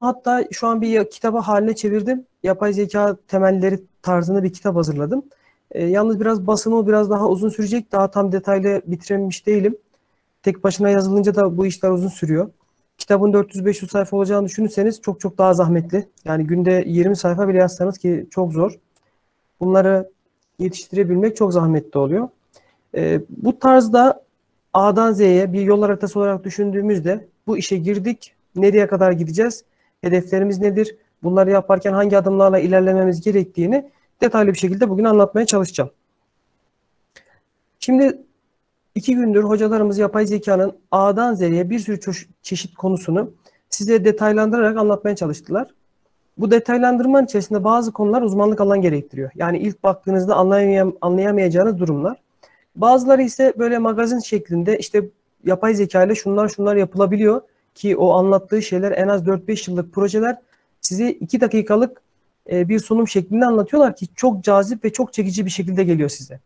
hatta şu an bir kitaba haline çevirdim. Yapay zeka temelleri tarzında bir kitap hazırladım. E, yalnız biraz basımı biraz daha uzun sürecek. Daha tam detaylı bitirememiş değilim. Tek başına yazılınca da bu işler uzun sürüyor. Kitabın 400-500 sayfa olacağını düşünürseniz çok çok daha zahmetli. Yani günde 20 sayfa bile yazsanız ki çok zor. Bunları yetiştirebilmek çok zahmetli oluyor. E, bu tarzda A'dan Z'ye bir yol haritası olarak düşündüğümüzde bu işe girdik. Nereye kadar gideceğiz? Hedeflerimiz nedir? Bunları yaparken hangi adımlarla ilerlememiz gerektiğini detaylı bir şekilde bugün anlatmaya çalışacağım. Şimdi iki gündür hocalarımız yapay zekanın A'dan Z'ye bir sürü çeşit konusunu size detaylandırarak anlatmaya çalıştılar. Bu detaylandırmanın içerisinde bazı konular uzmanlık alan gerektiriyor. Yani ilk baktığınızda anlayamay anlayamayacağınız durumlar. Bazıları ise böyle magazin şeklinde işte yapay zeka ile şunlar şunlar yapılabiliyor ki o anlattığı şeyler en az 4-5 yıllık projeler size 2 dakikalık e, bir sunum şeklinde anlatıyorlar ki çok cazip ve çok çekici bir şekilde geliyor size.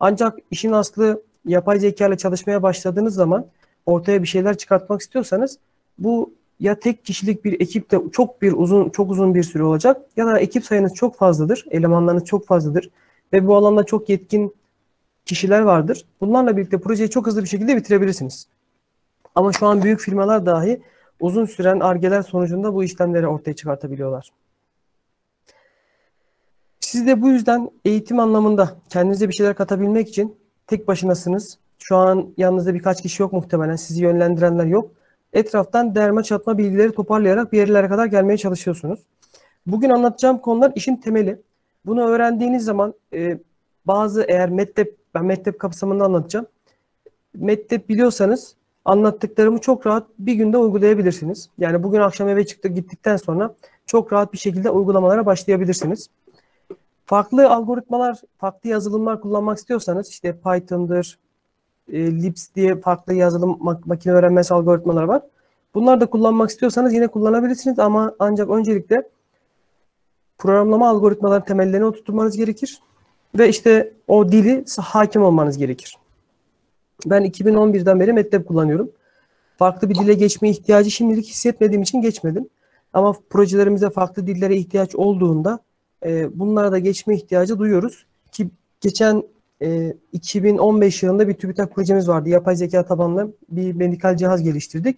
Ancak işin aslı yapay zeka ile çalışmaya başladığınız zaman ortaya bir şeyler çıkartmak istiyorsanız bu ya tek kişilik bir ekipte çok bir uzun çok uzun bir süre olacak ya da ekip sayınız çok fazladır, elemanlarınız çok fazladır ve bu alanda çok yetkin kişiler vardır. Bunlarla birlikte projeyi çok hızlı bir şekilde bitirebilirsiniz. Ama şu an büyük firmalar dahi uzun süren argeler sonucunda bu işlemleri ortaya çıkartabiliyorlar. Siz de bu yüzden eğitim anlamında kendinize bir şeyler katabilmek için tek başınasınız. Şu an yanınızda birkaç kişi yok muhtemelen. Sizi yönlendirenler yok. Etraftan derme çatma bilgileri toparlayarak bir yerlere kadar gelmeye çalışıyorsunuz. Bugün anlatacağım konular işin temeli. Bunu öğrendiğiniz zaman e, bazı eğer MATLAB, ben MATLAB kapsamında anlatacağım. MATLAB biliyorsanız anlattıklarımı çok rahat bir günde uygulayabilirsiniz. Yani bugün akşam eve çıktı gittikten sonra çok rahat bir şekilde uygulamalara başlayabilirsiniz. Farklı algoritmalar, farklı yazılımlar kullanmak istiyorsanız işte Python'dır, e, Libs diye farklı yazılım makine öğrenmesi algoritmaları var. Bunları da kullanmak istiyorsanız yine kullanabilirsiniz ama ancak öncelikle programlama algoritmaları temellerini oturtmanız gerekir. Ve işte o dili hakim olmanız gerekir. Ben 2011'den beri MATLAB kullanıyorum. Farklı bir dile geçme ihtiyacı şimdilik hissetmediğim için geçmedim. Ama projelerimizde farklı dillere ihtiyaç olduğunda e, bunlara da geçme ihtiyacı duyuyoruz. Ki geçen e, 2015 yılında bir TÜBİTAK projemiz vardı. Yapay zeka tabanlı bir medikal cihaz geliştirdik.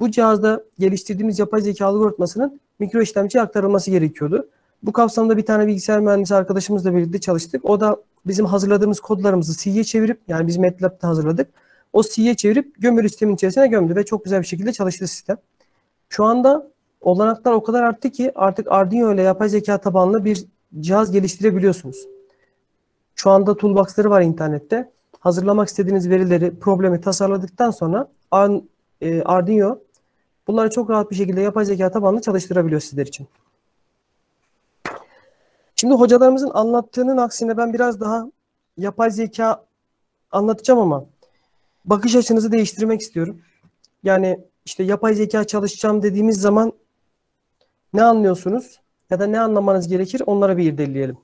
Bu cihazda geliştirdiğimiz yapay zeka algoritmasının mikro işlemciye aktarılması gerekiyordu. Bu kapsamda bir tane bilgisayar mühendisi arkadaşımızla birlikte çalıştık. O da bizim hazırladığımız kodlarımızı C'ye çevirip yani biz MATLAB'da hazırladık. O C'ye çevirip gömülü sistemin içerisine gömdü ve çok güzel bir şekilde çalıştı sistem. Şu anda olanaklar o kadar arttı ki artık Arduino ile yapay zeka tabanlı bir cihaz geliştirebiliyorsunuz. Şu anda toolbox'ları var internette. Hazırlamak istediğiniz verileri, problemi tasarladıktan sonra e, Arduino bunları çok rahat bir şekilde yapay zeka tabanlı çalıştırabiliyor sizler için. Şimdi hocalarımızın anlattığının aksine ben biraz daha yapay zeka anlatacağım ama bakış açınızı değiştirmek istiyorum. Yani işte yapay zeka çalışacağım dediğimiz zaman ne anlıyorsunuz ya da ne anlamanız gerekir onlara bir irdeleyelim.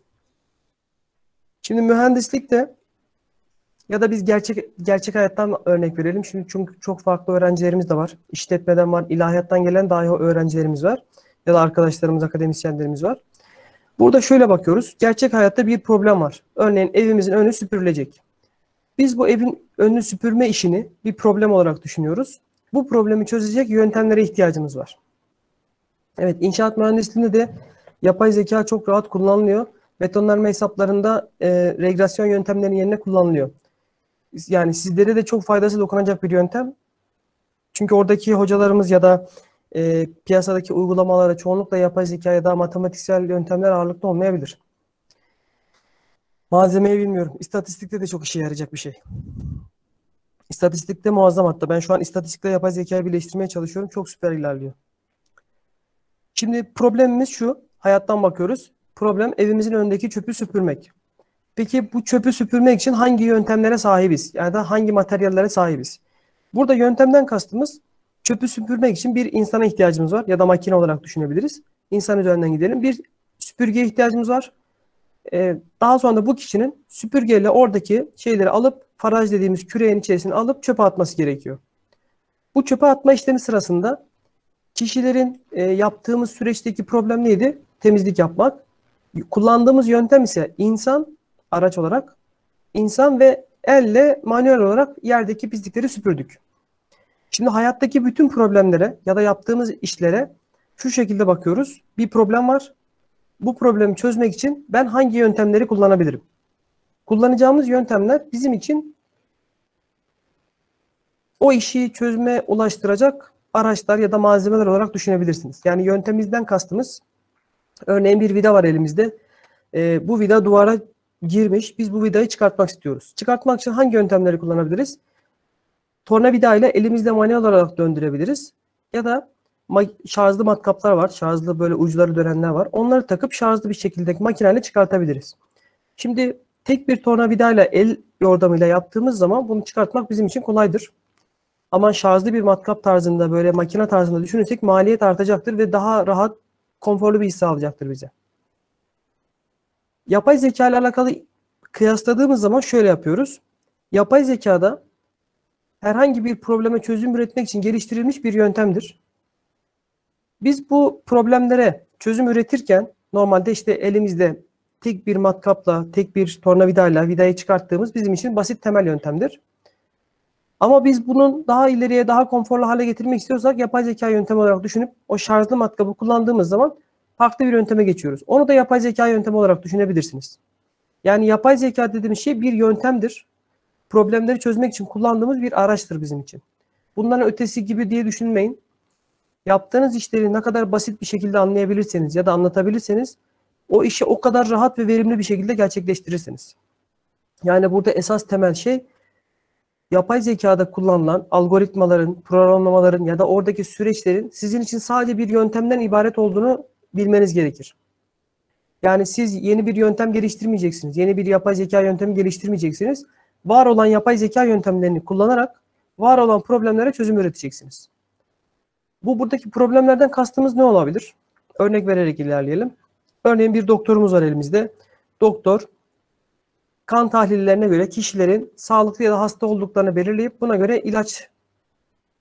Şimdi mühendislikte ya da biz gerçek gerçek hayattan örnek verelim. Şimdi çünkü çok farklı öğrencilerimiz de var. İşletmeden var, ilahiyattan gelen dahi öğrencilerimiz var. Ya da arkadaşlarımız, akademisyenlerimiz var. Burada şöyle bakıyoruz. Gerçek hayatta bir problem var. Örneğin evimizin önü süpürülecek. Biz bu evin önünü süpürme işini bir problem olarak düşünüyoruz. Bu problemi çözecek yöntemlere ihtiyacımız var. Evet, inşaat mühendisliğinde de yapay zeka çok rahat kullanılıyor. Betonlarma hesaplarında e, regresyon yöntemlerinin yerine kullanılıyor. Yani sizlere de çok faydası dokunacak bir yöntem. Çünkü oradaki hocalarımız ya da e, piyasadaki uygulamalara çoğunlukla yapay zeka ya da matematiksel yöntemler ağırlıklı olmayabilir. Malzemeyi bilmiyorum. İstatistikte de çok işe yarayacak bir şey. İstatistikte muazzam hatta. Ben şu an istatistikle yapay zekayı birleştirmeye çalışıyorum. Çok süper ilerliyor. Şimdi problemimiz şu. Hayattan bakıyoruz. Problem evimizin önündeki çöpü süpürmek. Peki bu çöpü süpürmek için hangi yöntemlere sahibiz? Yani da hangi materyallere sahibiz? Burada yöntemden kastımız Çöpü süpürmek için bir insana ihtiyacımız var ya da makine olarak düşünebiliriz. İnsan üzerinden gidelim. Bir süpürgeye ihtiyacımız var. Ee, daha sonra da bu kişinin süpürgeyle oradaki şeyleri alıp faraj dediğimiz küreğin içerisine alıp çöpe atması gerekiyor. Bu çöpe atma işlemi sırasında Kişilerin e, yaptığımız süreçteki problem neydi? Temizlik yapmak. Kullandığımız yöntem ise insan araç olarak insan ve elle manuel olarak yerdeki pislikleri süpürdük. Şimdi hayattaki bütün problemlere ya da yaptığımız işlere şu şekilde bakıyoruz. Bir problem var. Bu problemi çözmek için ben hangi yöntemleri kullanabilirim? Kullanacağımız yöntemler bizim için o işi çözüme ulaştıracak araçlar ya da malzemeler olarak düşünebilirsiniz. Yani yöntemimizden kastımız örneğin bir vida var elimizde. E, bu vida duvara girmiş. Biz bu vidayı çıkartmak istiyoruz. Çıkartmak için hangi yöntemleri kullanabiliriz? Tornavida ile elimizde manuel olarak döndürebiliriz. Ya da şarjlı matkaplar var. Şarjlı böyle uçları dönenler var. Onları takıp şarjlı bir şekilde makineyle çıkartabiliriz. Şimdi tek bir tornavida ile el yordamıyla yaptığımız zaman bunu çıkartmak bizim için kolaydır. Ama şarjlı bir matkap tarzında böyle makine tarzında düşünürsek maliyet artacaktır ve daha rahat, konforlu bir his sağlayacaktır bize. Yapay zeka ile alakalı kıyasladığımız zaman şöyle yapıyoruz. Yapay zekada herhangi bir probleme çözüm üretmek için geliştirilmiş bir yöntemdir. Biz bu problemlere çözüm üretirken normalde işte elimizde tek bir matkapla, tek bir tornavidayla vidayı çıkarttığımız bizim için basit temel yöntemdir. Ama biz bunun daha ileriye, daha konforlu hale getirmek istiyorsak yapay zeka yöntemi olarak düşünüp o şarjlı matkabı kullandığımız zaman farklı bir yönteme geçiyoruz. Onu da yapay zeka yöntemi olarak düşünebilirsiniz. Yani yapay zeka dediğimiz şey bir yöntemdir. Problemleri çözmek için kullandığımız bir araçtır bizim için. Bunların ötesi gibi diye düşünmeyin. Yaptığınız işleri ne kadar basit bir şekilde anlayabilirseniz ya da anlatabilirseniz o işi o kadar rahat ve verimli bir şekilde gerçekleştirirsiniz. Yani burada esas temel şey yapay zekada kullanılan algoritmaların, programlamaların ya da oradaki süreçlerin sizin için sadece bir yöntemden ibaret olduğunu bilmeniz gerekir. Yani siz yeni bir yöntem geliştirmeyeceksiniz. Yeni bir yapay zeka yöntemi geliştirmeyeceksiniz. Var olan yapay zeka yöntemlerini kullanarak var olan problemlere çözüm üreteceksiniz. Bu buradaki problemlerden kastımız ne olabilir? Örnek vererek ilerleyelim. Örneğin bir doktorumuz var elimizde. Doktor kan tahlillerine göre kişilerin sağlıklı ya da hasta olduklarını belirleyip buna göre ilaç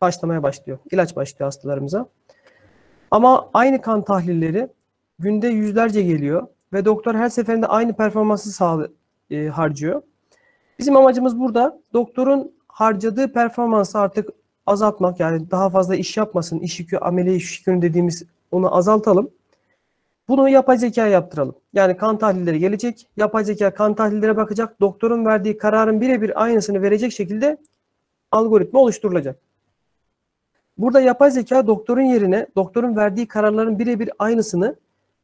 başlamaya başlıyor. İlaç başlıyor hastalarımıza. Ama aynı kan tahlilleri günde yüzlerce geliyor ve doktor her seferinde aynı performansı sağ, e, harcıyor. Bizim amacımız burada doktorun harcadığı performansı artık azaltmak yani daha fazla iş yapmasın, iş yükü, ameliye iş yükünü dediğimiz onu azaltalım. Bunu yapay zeka yaptıralım. Yani kan tahlilleri gelecek. Yapay zeka kan tahlillere bakacak. Doktorun verdiği kararın birebir aynısını verecek şekilde algoritma oluşturulacak. Burada yapay zeka doktorun yerine doktorun verdiği kararların birebir aynısını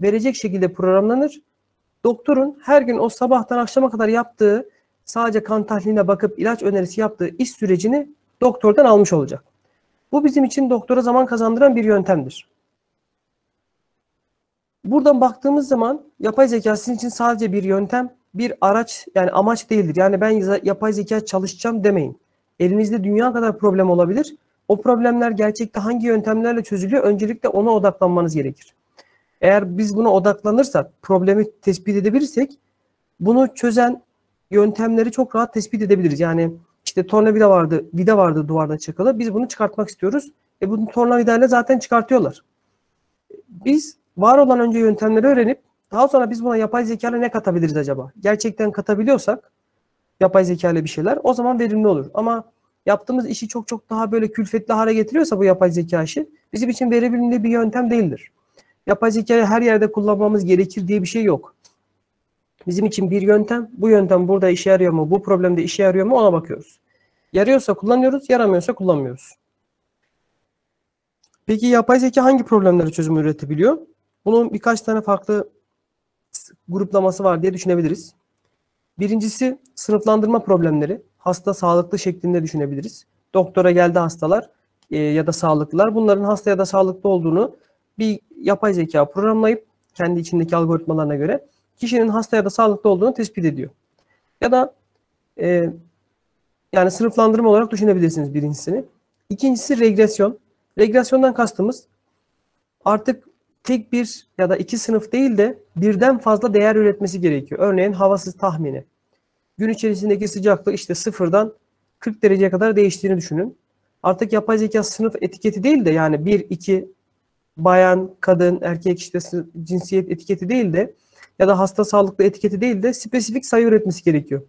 verecek şekilde programlanır. Doktorun her gün o sabahtan akşama kadar yaptığı sadece kan tahliline bakıp ilaç önerisi yaptığı iş sürecini doktordan almış olacak. Bu bizim için doktora zaman kazandıran bir yöntemdir. Buradan baktığımız zaman yapay zeka sizin için sadece bir yöntem, bir araç yani amaç değildir. Yani ben yapay zeka çalışacağım demeyin. Elinizde dünya kadar problem olabilir. O problemler gerçekte hangi yöntemlerle çözülüyor? Öncelikle ona odaklanmanız gerekir. Eğer biz buna odaklanırsak, problemi tespit edebilirsek bunu çözen yöntemleri çok rahat tespit edebiliriz. Yani işte tornavida vardı, vida vardı duvarda çakalı. Biz bunu çıkartmak istiyoruz. E bunu tornavidayla zaten çıkartıyorlar. Biz var olan önce yöntemleri öğrenip daha sonra biz buna yapay zeka ile ne katabiliriz acaba? Gerçekten katabiliyorsak yapay zeka ile bir şeyler o zaman verimli olur. Ama yaptığımız işi çok çok daha böyle külfetli hale getiriyorsa bu yapay zeka işi bizim için verimli bir yöntem değildir. Yapay zekayı her yerde kullanmamız gerekir diye bir şey yok. Bizim için bir yöntem, bu yöntem burada işe yarıyor mu, bu problemde işe yarıyor mu ona bakıyoruz. Yarıyorsa kullanıyoruz, yaramıyorsa kullanmıyoruz. Peki yapay zeka hangi problemlere çözüm üretebiliyor? Bunun birkaç tane farklı gruplaması var diye düşünebiliriz. Birincisi sınıflandırma problemleri. Hasta sağlıklı şeklinde düşünebiliriz. Doktora geldi hastalar e, ya da sağlıklılar. Bunların hasta ya da sağlıklı olduğunu bir yapay zeka programlayıp kendi içindeki algoritmalarına göre kişinin hasta ya da sağlıklı olduğunu tespit ediyor. Ya da e, yani sınıflandırma olarak düşünebilirsiniz birincisini. İkincisi regresyon. Regresyondan kastımız artık tek bir ya da iki sınıf değil de birden fazla değer üretmesi gerekiyor. Örneğin havasız tahmini. Gün içerisindeki sıcaklık işte sıfırdan 40 dereceye kadar değiştiğini düşünün. Artık yapay zeka sınıf etiketi değil de yani 1, 2 bayan, kadın, erkek işte cinsiyet etiketi değil de ya da hasta sağlıklı etiketi değil de spesifik sayı üretmesi gerekiyor.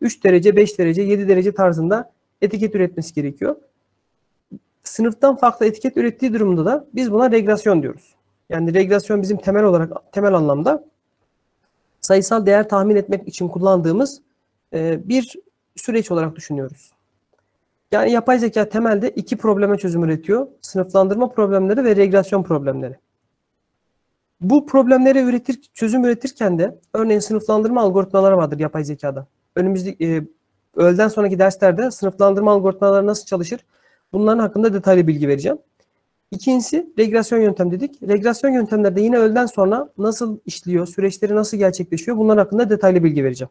3 derece, 5 derece, 7 derece tarzında etiket üretmesi gerekiyor. Sınıftan farklı etiket ürettiği durumda da biz buna regresyon diyoruz. Yani regresyon bizim temel olarak temel anlamda sayısal değer tahmin etmek için kullandığımız e, bir süreç olarak düşünüyoruz. Yani yapay zeka temelde iki probleme çözüm üretiyor. Sınıflandırma problemleri ve regresyon problemleri. Bu problemleri üretir, çözüm üretirken de örneğin sınıflandırma algoritmaları vardır yapay zekada. Önümüzdeki e, öğleden sonraki derslerde sınıflandırma algoritmaları nasıl çalışır? Bunların hakkında detaylı bilgi vereceğim. İkincisi regresyon yöntem dedik. Regresyon yöntemlerde yine öğleden sonra nasıl işliyor, süreçleri nasıl gerçekleşiyor bunlar hakkında detaylı bilgi vereceğim.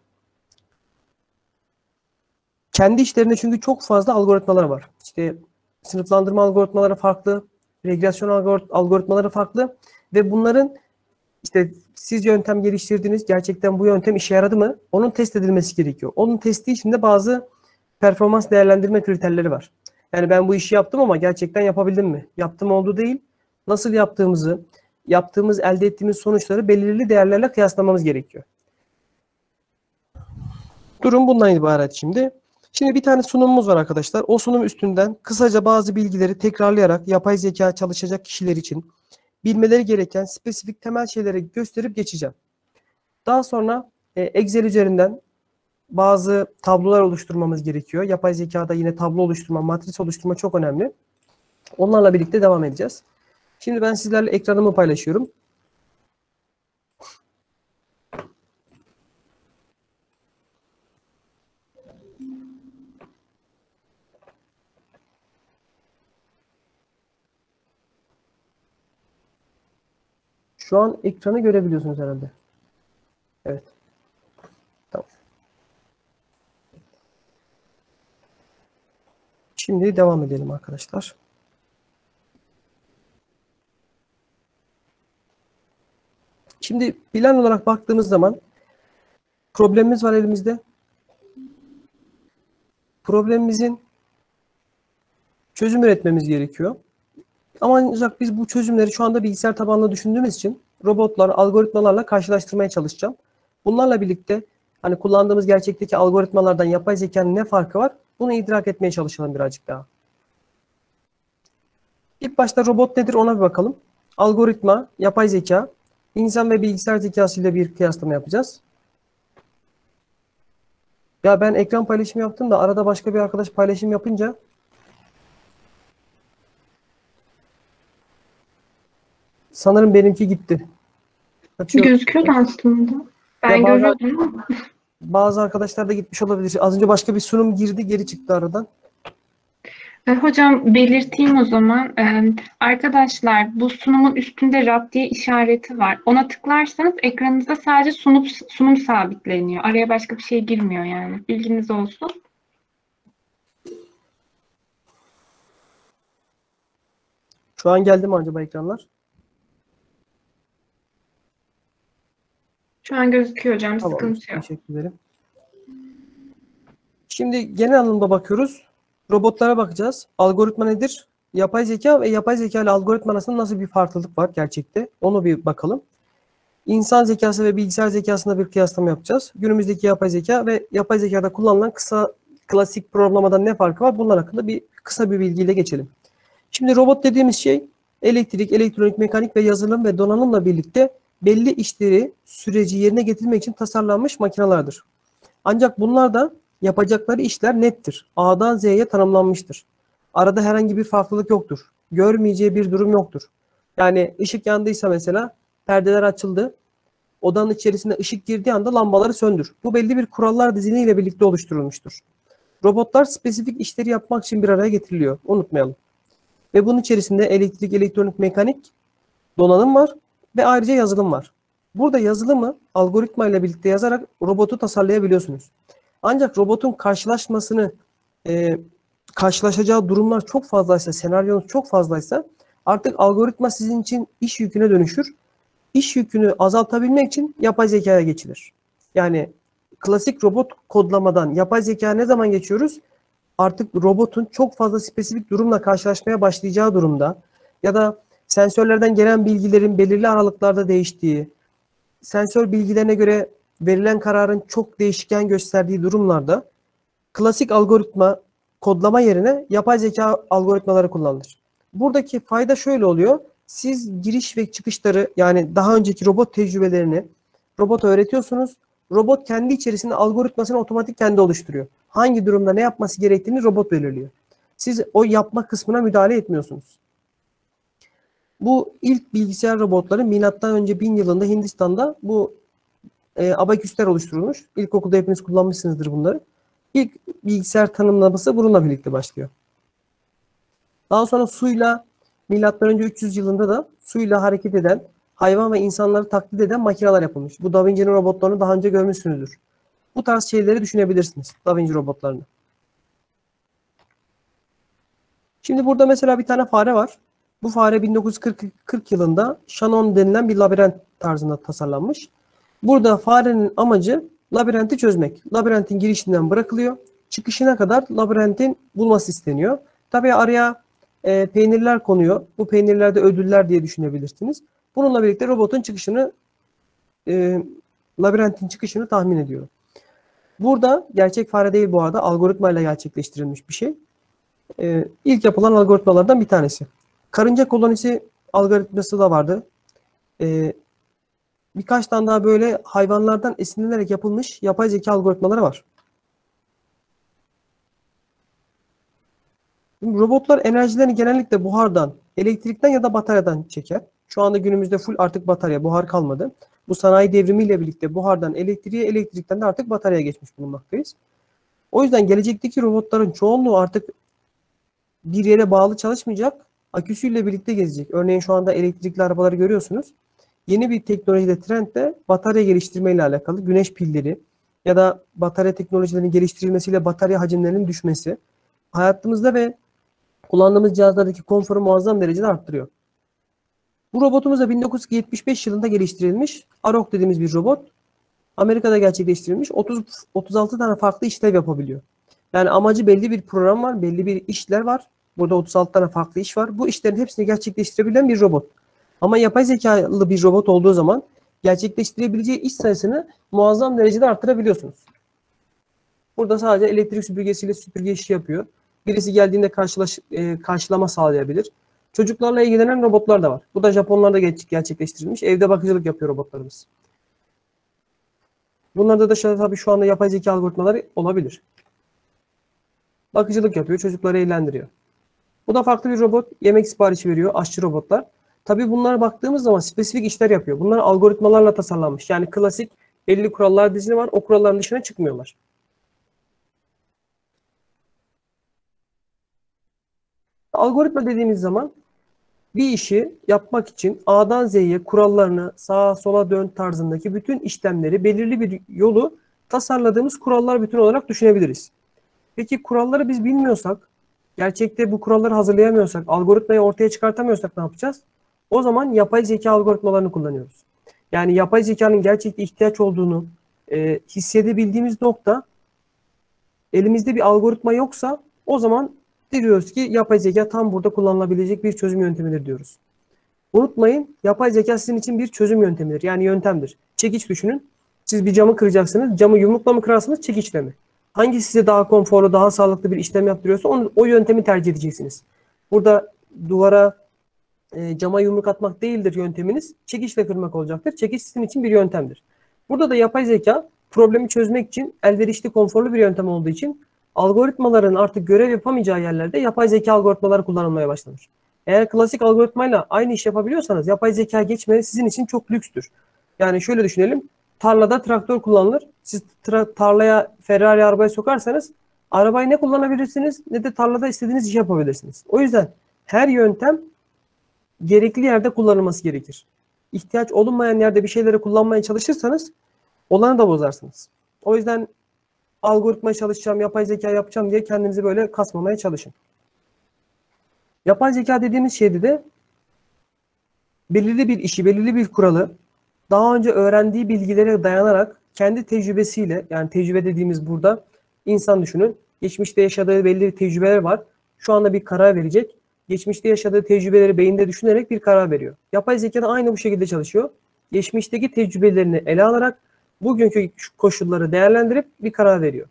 Kendi işlerinde çünkü çok fazla algoritmalar var. İşte sınıflandırma algoritmaları farklı, regresyon algori- algoritmaları farklı ve bunların işte siz yöntem geliştirdiniz, gerçekten bu yöntem işe yaradı mı? Onun test edilmesi gerekiyor. Onun testi için de bazı performans değerlendirme kriterleri var. Yani ben bu işi yaptım ama gerçekten yapabildim mi? Yaptım oldu değil. Nasıl yaptığımızı, yaptığımız, elde ettiğimiz sonuçları belirli değerlerle kıyaslamamız gerekiyor. Durum bundan ibaret şimdi. Şimdi bir tane sunumumuz var arkadaşlar. O sunum üstünden kısaca bazı bilgileri tekrarlayarak yapay zeka çalışacak kişiler için bilmeleri gereken spesifik temel şeyleri gösterip geçeceğim. Daha sonra e, Excel üzerinden bazı tablolar oluşturmamız gerekiyor. Yapay zekada yine tablo oluşturma, matris oluşturma çok önemli. Onlarla birlikte devam edeceğiz. Şimdi ben sizlerle ekranımı paylaşıyorum. Şu an ekranı görebiliyorsunuz herhalde. Evet. Tamam. Şimdi devam edelim arkadaşlar. Şimdi plan olarak baktığımız zaman problemimiz var elimizde. Problemimizin çözüm üretmemiz gerekiyor. Ama ancak biz bu çözümleri şu anda bilgisayar tabanlı düşündüğümüz için robotlar, algoritmalarla karşılaştırmaya çalışacağım. Bunlarla birlikte hani kullandığımız gerçekteki algoritmalardan yapay zekanın ne farkı var? Bunu idrak etmeye çalışalım birazcık daha. İlk başta robot nedir ona bir bakalım. Algoritma, yapay zeka, insan ve bilgisayar zekası ile bir kıyaslama yapacağız. Ya ben ekran paylaşımı yaptım da arada başka bir arkadaş paylaşım yapınca sanırım benimki gitti. Kaçıyor. Gözüküyordu aslında. Ben Ya görüyordum ama. Bazı arkadaşlar da gitmiş olabilir. Az önce başka bir sunum girdi, geri çıktı aradan. E, Hocam belirteyim o zaman. E, arkadaşlar bu sunumun üstünde rad diye işareti var. Ona tıklarsanız ekranınızda sadece sunum, sunum sabitleniyor. Araya başka bir şey girmiyor yani. Bilginiz olsun. Şu an geldi mi acaba ekranlar? Şu an gözüküyor hocam. Tamam, Sıkıntı yok. teşekkür ederim. Şimdi genel anlamda bakıyoruz. Robotlara bakacağız. Algoritma nedir? Yapay zeka ve yapay zeka ile algoritma arasında nasıl bir farklılık var gerçekte? Onu bir bakalım. İnsan zekası ve bilgisayar zekasında bir kıyaslama yapacağız. Günümüzdeki yapay zeka ve yapay zekada kullanılan kısa klasik programlamadan ne farkı var? Bunlar hakkında bir kısa bir bilgiyle geçelim. Şimdi robot dediğimiz şey elektrik, elektronik, mekanik ve yazılım ve donanımla birlikte belli işleri, süreci yerine getirmek için tasarlanmış makinelerdir. Ancak bunlar da yapacakları işler nettir. A'dan Z'ye tanımlanmıştır. Arada herhangi bir farklılık yoktur. Görmeyeceği bir durum yoktur. Yani ışık yandıysa mesela perdeler açıldı. Odanın içerisine ışık girdiği anda lambaları söndür. Bu belli bir kurallar diziniyle birlikte oluşturulmuştur. Robotlar spesifik işleri yapmak için bir araya getiriliyor. Unutmayalım. Ve bunun içerisinde elektrik, elektronik, mekanik donanım var ve ayrıca yazılım var. Burada yazılımı algoritma ile birlikte yazarak robotu tasarlayabiliyorsunuz. Ancak robotun karşılaşmasını e, karşılaşacağı durumlar çok fazlaysa, senaryonuz çok fazlaysa artık algoritma sizin için iş yüküne dönüşür. İş yükünü azaltabilmek için yapay zekaya geçilir. Yani klasik robot kodlamadan yapay zeka ne zaman geçiyoruz? Artık robotun çok fazla spesifik durumla karşılaşmaya başlayacağı durumda ya da sensörlerden gelen bilgilerin belirli aralıklarda değiştiği, sensör bilgilerine göre verilen kararın çok değişken gösterdiği durumlarda klasik algoritma kodlama yerine yapay zeka algoritmaları kullanılır. Buradaki fayda şöyle oluyor. Siz giriş ve çıkışları yani daha önceki robot tecrübelerini robota öğretiyorsunuz. Robot kendi içerisinde algoritmasını otomatik kendi oluşturuyor. Hangi durumda ne yapması gerektiğini robot belirliyor. Siz o yapma kısmına müdahale etmiyorsunuz. Bu ilk bilgisayar robotları milattan önce 1000 yılında Hindistan'da bu e, abaküsler oluşturulmuş. İlkokulda hepiniz kullanmışsınızdır bunları. İlk bilgisayar tanımlaması bununla birlikte başlıyor. Daha sonra suyla milattan önce 300 yılında da suyla hareket eden, hayvan ve insanları taklit eden makineler yapılmış. Bu Da Vinci'nin robotlarını daha önce görmüşsünüzdür. Bu tarz şeyleri düşünebilirsiniz. Da Vinci robotlarını. Şimdi burada mesela bir tane fare var. Bu fare 1940 40 yılında Shannon denilen bir labirent tarzında tasarlanmış. Burada farenin amacı labirenti çözmek. Labirentin girişinden bırakılıyor. Çıkışına kadar labirentin bulması isteniyor. Tabii araya e, peynirler konuyor. Bu peynirlerde ödüller diye düşünebilirsiniz. Bununla birlikte robotun çıkışını e, labirentin çıkışını tahmin ediyor. Burada gerçek fare değil bu arada algoritmayla gerçekleştirilmiş bir şey. E, ilk yapılan algoritmalardan bir tanesi. Karınca kolonisi algoritması da vardı. E, birkaç tane daha böyle hayvanlardan esinlenerek yapılmış yapay zeka algoritmaları var. Robotlar enerjilerini genellikle buhardan, elektrikten ya da bataryadan çeker. Şu anda günümüzde full artık batarya, buhar kalmadı. Bu sanayi devrimiyle birlikte buhardan elektriğe, elektrikten de artık bataryaya geçmiş bulunmaktayız. O yüzden gelecekteki robotların çoğunluğu artık bir yere bağlı çalışmayacak, aküsüyle birlikte gezecek. Örneğin şu anda elektrikli arabaları görüyorsunuz. Yeni bir teknolojide trend de batarya geliştirme ile alakalı. Güneş pilleri ya da batarya teknolojilerinin geliştirilmesiyle batarya hacimlerinin düşmesi hayatımızda ve kullandığımız cihazlardaki konforu muazzam derecede arttırıyor. Bu robotumuz da 1975 yılında geliştirilmiş. Arok dediğimiz bir robot. Amerika'da gerçekleştirilmiş. 30 36 tane farklı işlev yapabiliyor. Yani amacı belli bir program var, belli bir işler var. Burada 36 tane farklı iş var. Bu işlerin hepsini gerçekleştirebilen bir robot. Ama yapay zekalı bir robot olduğu zaman gerçekleştirebileceği iş sayısını muazzam derecede arttırabiliyorsunuz. Burada sadece elektrik süpürgesiyle süpürge işi yapıyor. Birisi geldiğinde karşılaş, e, karşılama sağlayabilir. Çocuklarla ilgilenen robotlar da var. Bu da Japonlarda gerçekleştirilmiş. Evde bakıcılık yapıyor robotlarımız. Bunlarda da tabii şu anda yapay zeka algoritmaları olabilir. Bakıcılık yapıyor, çocukları eğlendiriyor. Bu da farklı bir robot. Yemek siparişi veriyor, aşçı robotlar. Tabii bunlara baktığımız zaman spesifik işler yapıyor. Bunlar algoritmalarla tasarlanmış. Yani klasik belli kurallar dizili var. O kuralların dışına çıkmıyorlar. Algoritma dediğimiz zaman bir işi yapmak için A'dan Z'ye kurallarını sağa sola dön tarzındaki bütün işlemleri belirli bir yolu tasarladığımız kurallar bütün olarak düşünebiliriz. Peki kuralları biz bilmiyorsak, gerçekte bu kuralları hazırlayamıyorsak, algoritmayı ortaya çıkartamıyorsak ne yapacağız? O zaman yapay zeka algoritmalarını kullanıyoruz. Yani yapay zekanın gerçekte ihtiyaç olduğunu e, hissedebildiğimiz nokta elimizde bir algoritma yoksa o zaman diyoruz ki yapay zeka tam burada kullanılabilecek bir çözüm yöntemidir diyoruz. Unutmayın yapay zeka sizin için bir çözüm yöntemidir. Yani yöntemdir. Çekiç düşünün. Siz bir camı kıracaksınız. Camı yumrukla mı kırarsınız çekiçle mi? Hangisi size daha konforlu, daha sağlıklı bir işlem yaptırıyorsa onu, o yöntemi tercih edeceksiniz. Burada duvara e, cama yumruk atmak değildir yönteminiz. Çekiçle kırmak olacaktır. Çekiç sizin için bir yöntemdir. Burada da yapay zeka problemi çözmek için elverişli, konforlu bir yöntem olduğu için algoritmaların artık görev yapamayacağı yerlerde yapay zeka algoritmaları kullanılmaya başlanır. Eğer klasik algoritmayla aynı iş yapabiliyorsanız yapay zeka geçme sizin için çok lükstür. Yani şöyle düşünelim. Tarlada traktör kullanılır. Siz tarlaya Ferrari arabayı sokarsanız arabayı ne kullanabilirsiniz ne de tarlada istediğiniz işi yapabilirsiniz. O yüzden her yöntem gerekli yerde kullanılması gerekir. İhtiyaç olunmayan yerde bir şeyleri kullanmaya çalışırsanız olanı da bozarsınız. O yüzden algoritma çalışacağım, yapay zeka yapacağım diye kendinizi böyle kasmamaya çalışın. Yapay zeka dediğimiz şeyde de belirli bir işi, belirli bir kuralı daha önce öğrendiği bilgilere dayanarak kendi tecrübesiyle yani tecrübe dediğimiz burada insan düşünün. Geçmişte yaşadığı belli tecrübeler var. Şu anda bir karar verecek geçmişte yaşadığı tecrübeleri beyinde düşünerek bir karar veriyor. Yapay zeka da aynı bu şekilde çalışıyor. Geçmişteki tecrübelerini ele alarak bugünkü koşulları değerlendirip bir karar veriyor.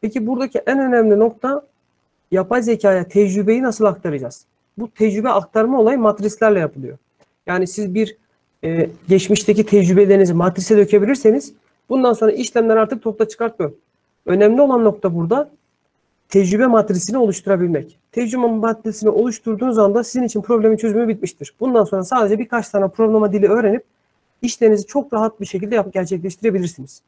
Peki buradaki en önemli nokta yapay zekaya tecrübeyi nasıl aktaracağız? Bu tecrübe aktarma olayı matrislerle yapılıyor. Yani siz bir e, geçmişteki tecrübelerinizi matrise dökebilirseniz bundan sonra işlemler artık topla çıkartmıyor. Önemli olan nokta burada tecrübe matrisini oluşturabilmek. Tecrübe matrisini oluşturduğunuz anda sizin için problemin çözümü bitmiştir. Bundan sonra sadece birkaç tane programa dili öğrenip işlerinizi çok rahat bir şekilde yap gerçekleştirebilirsiniz.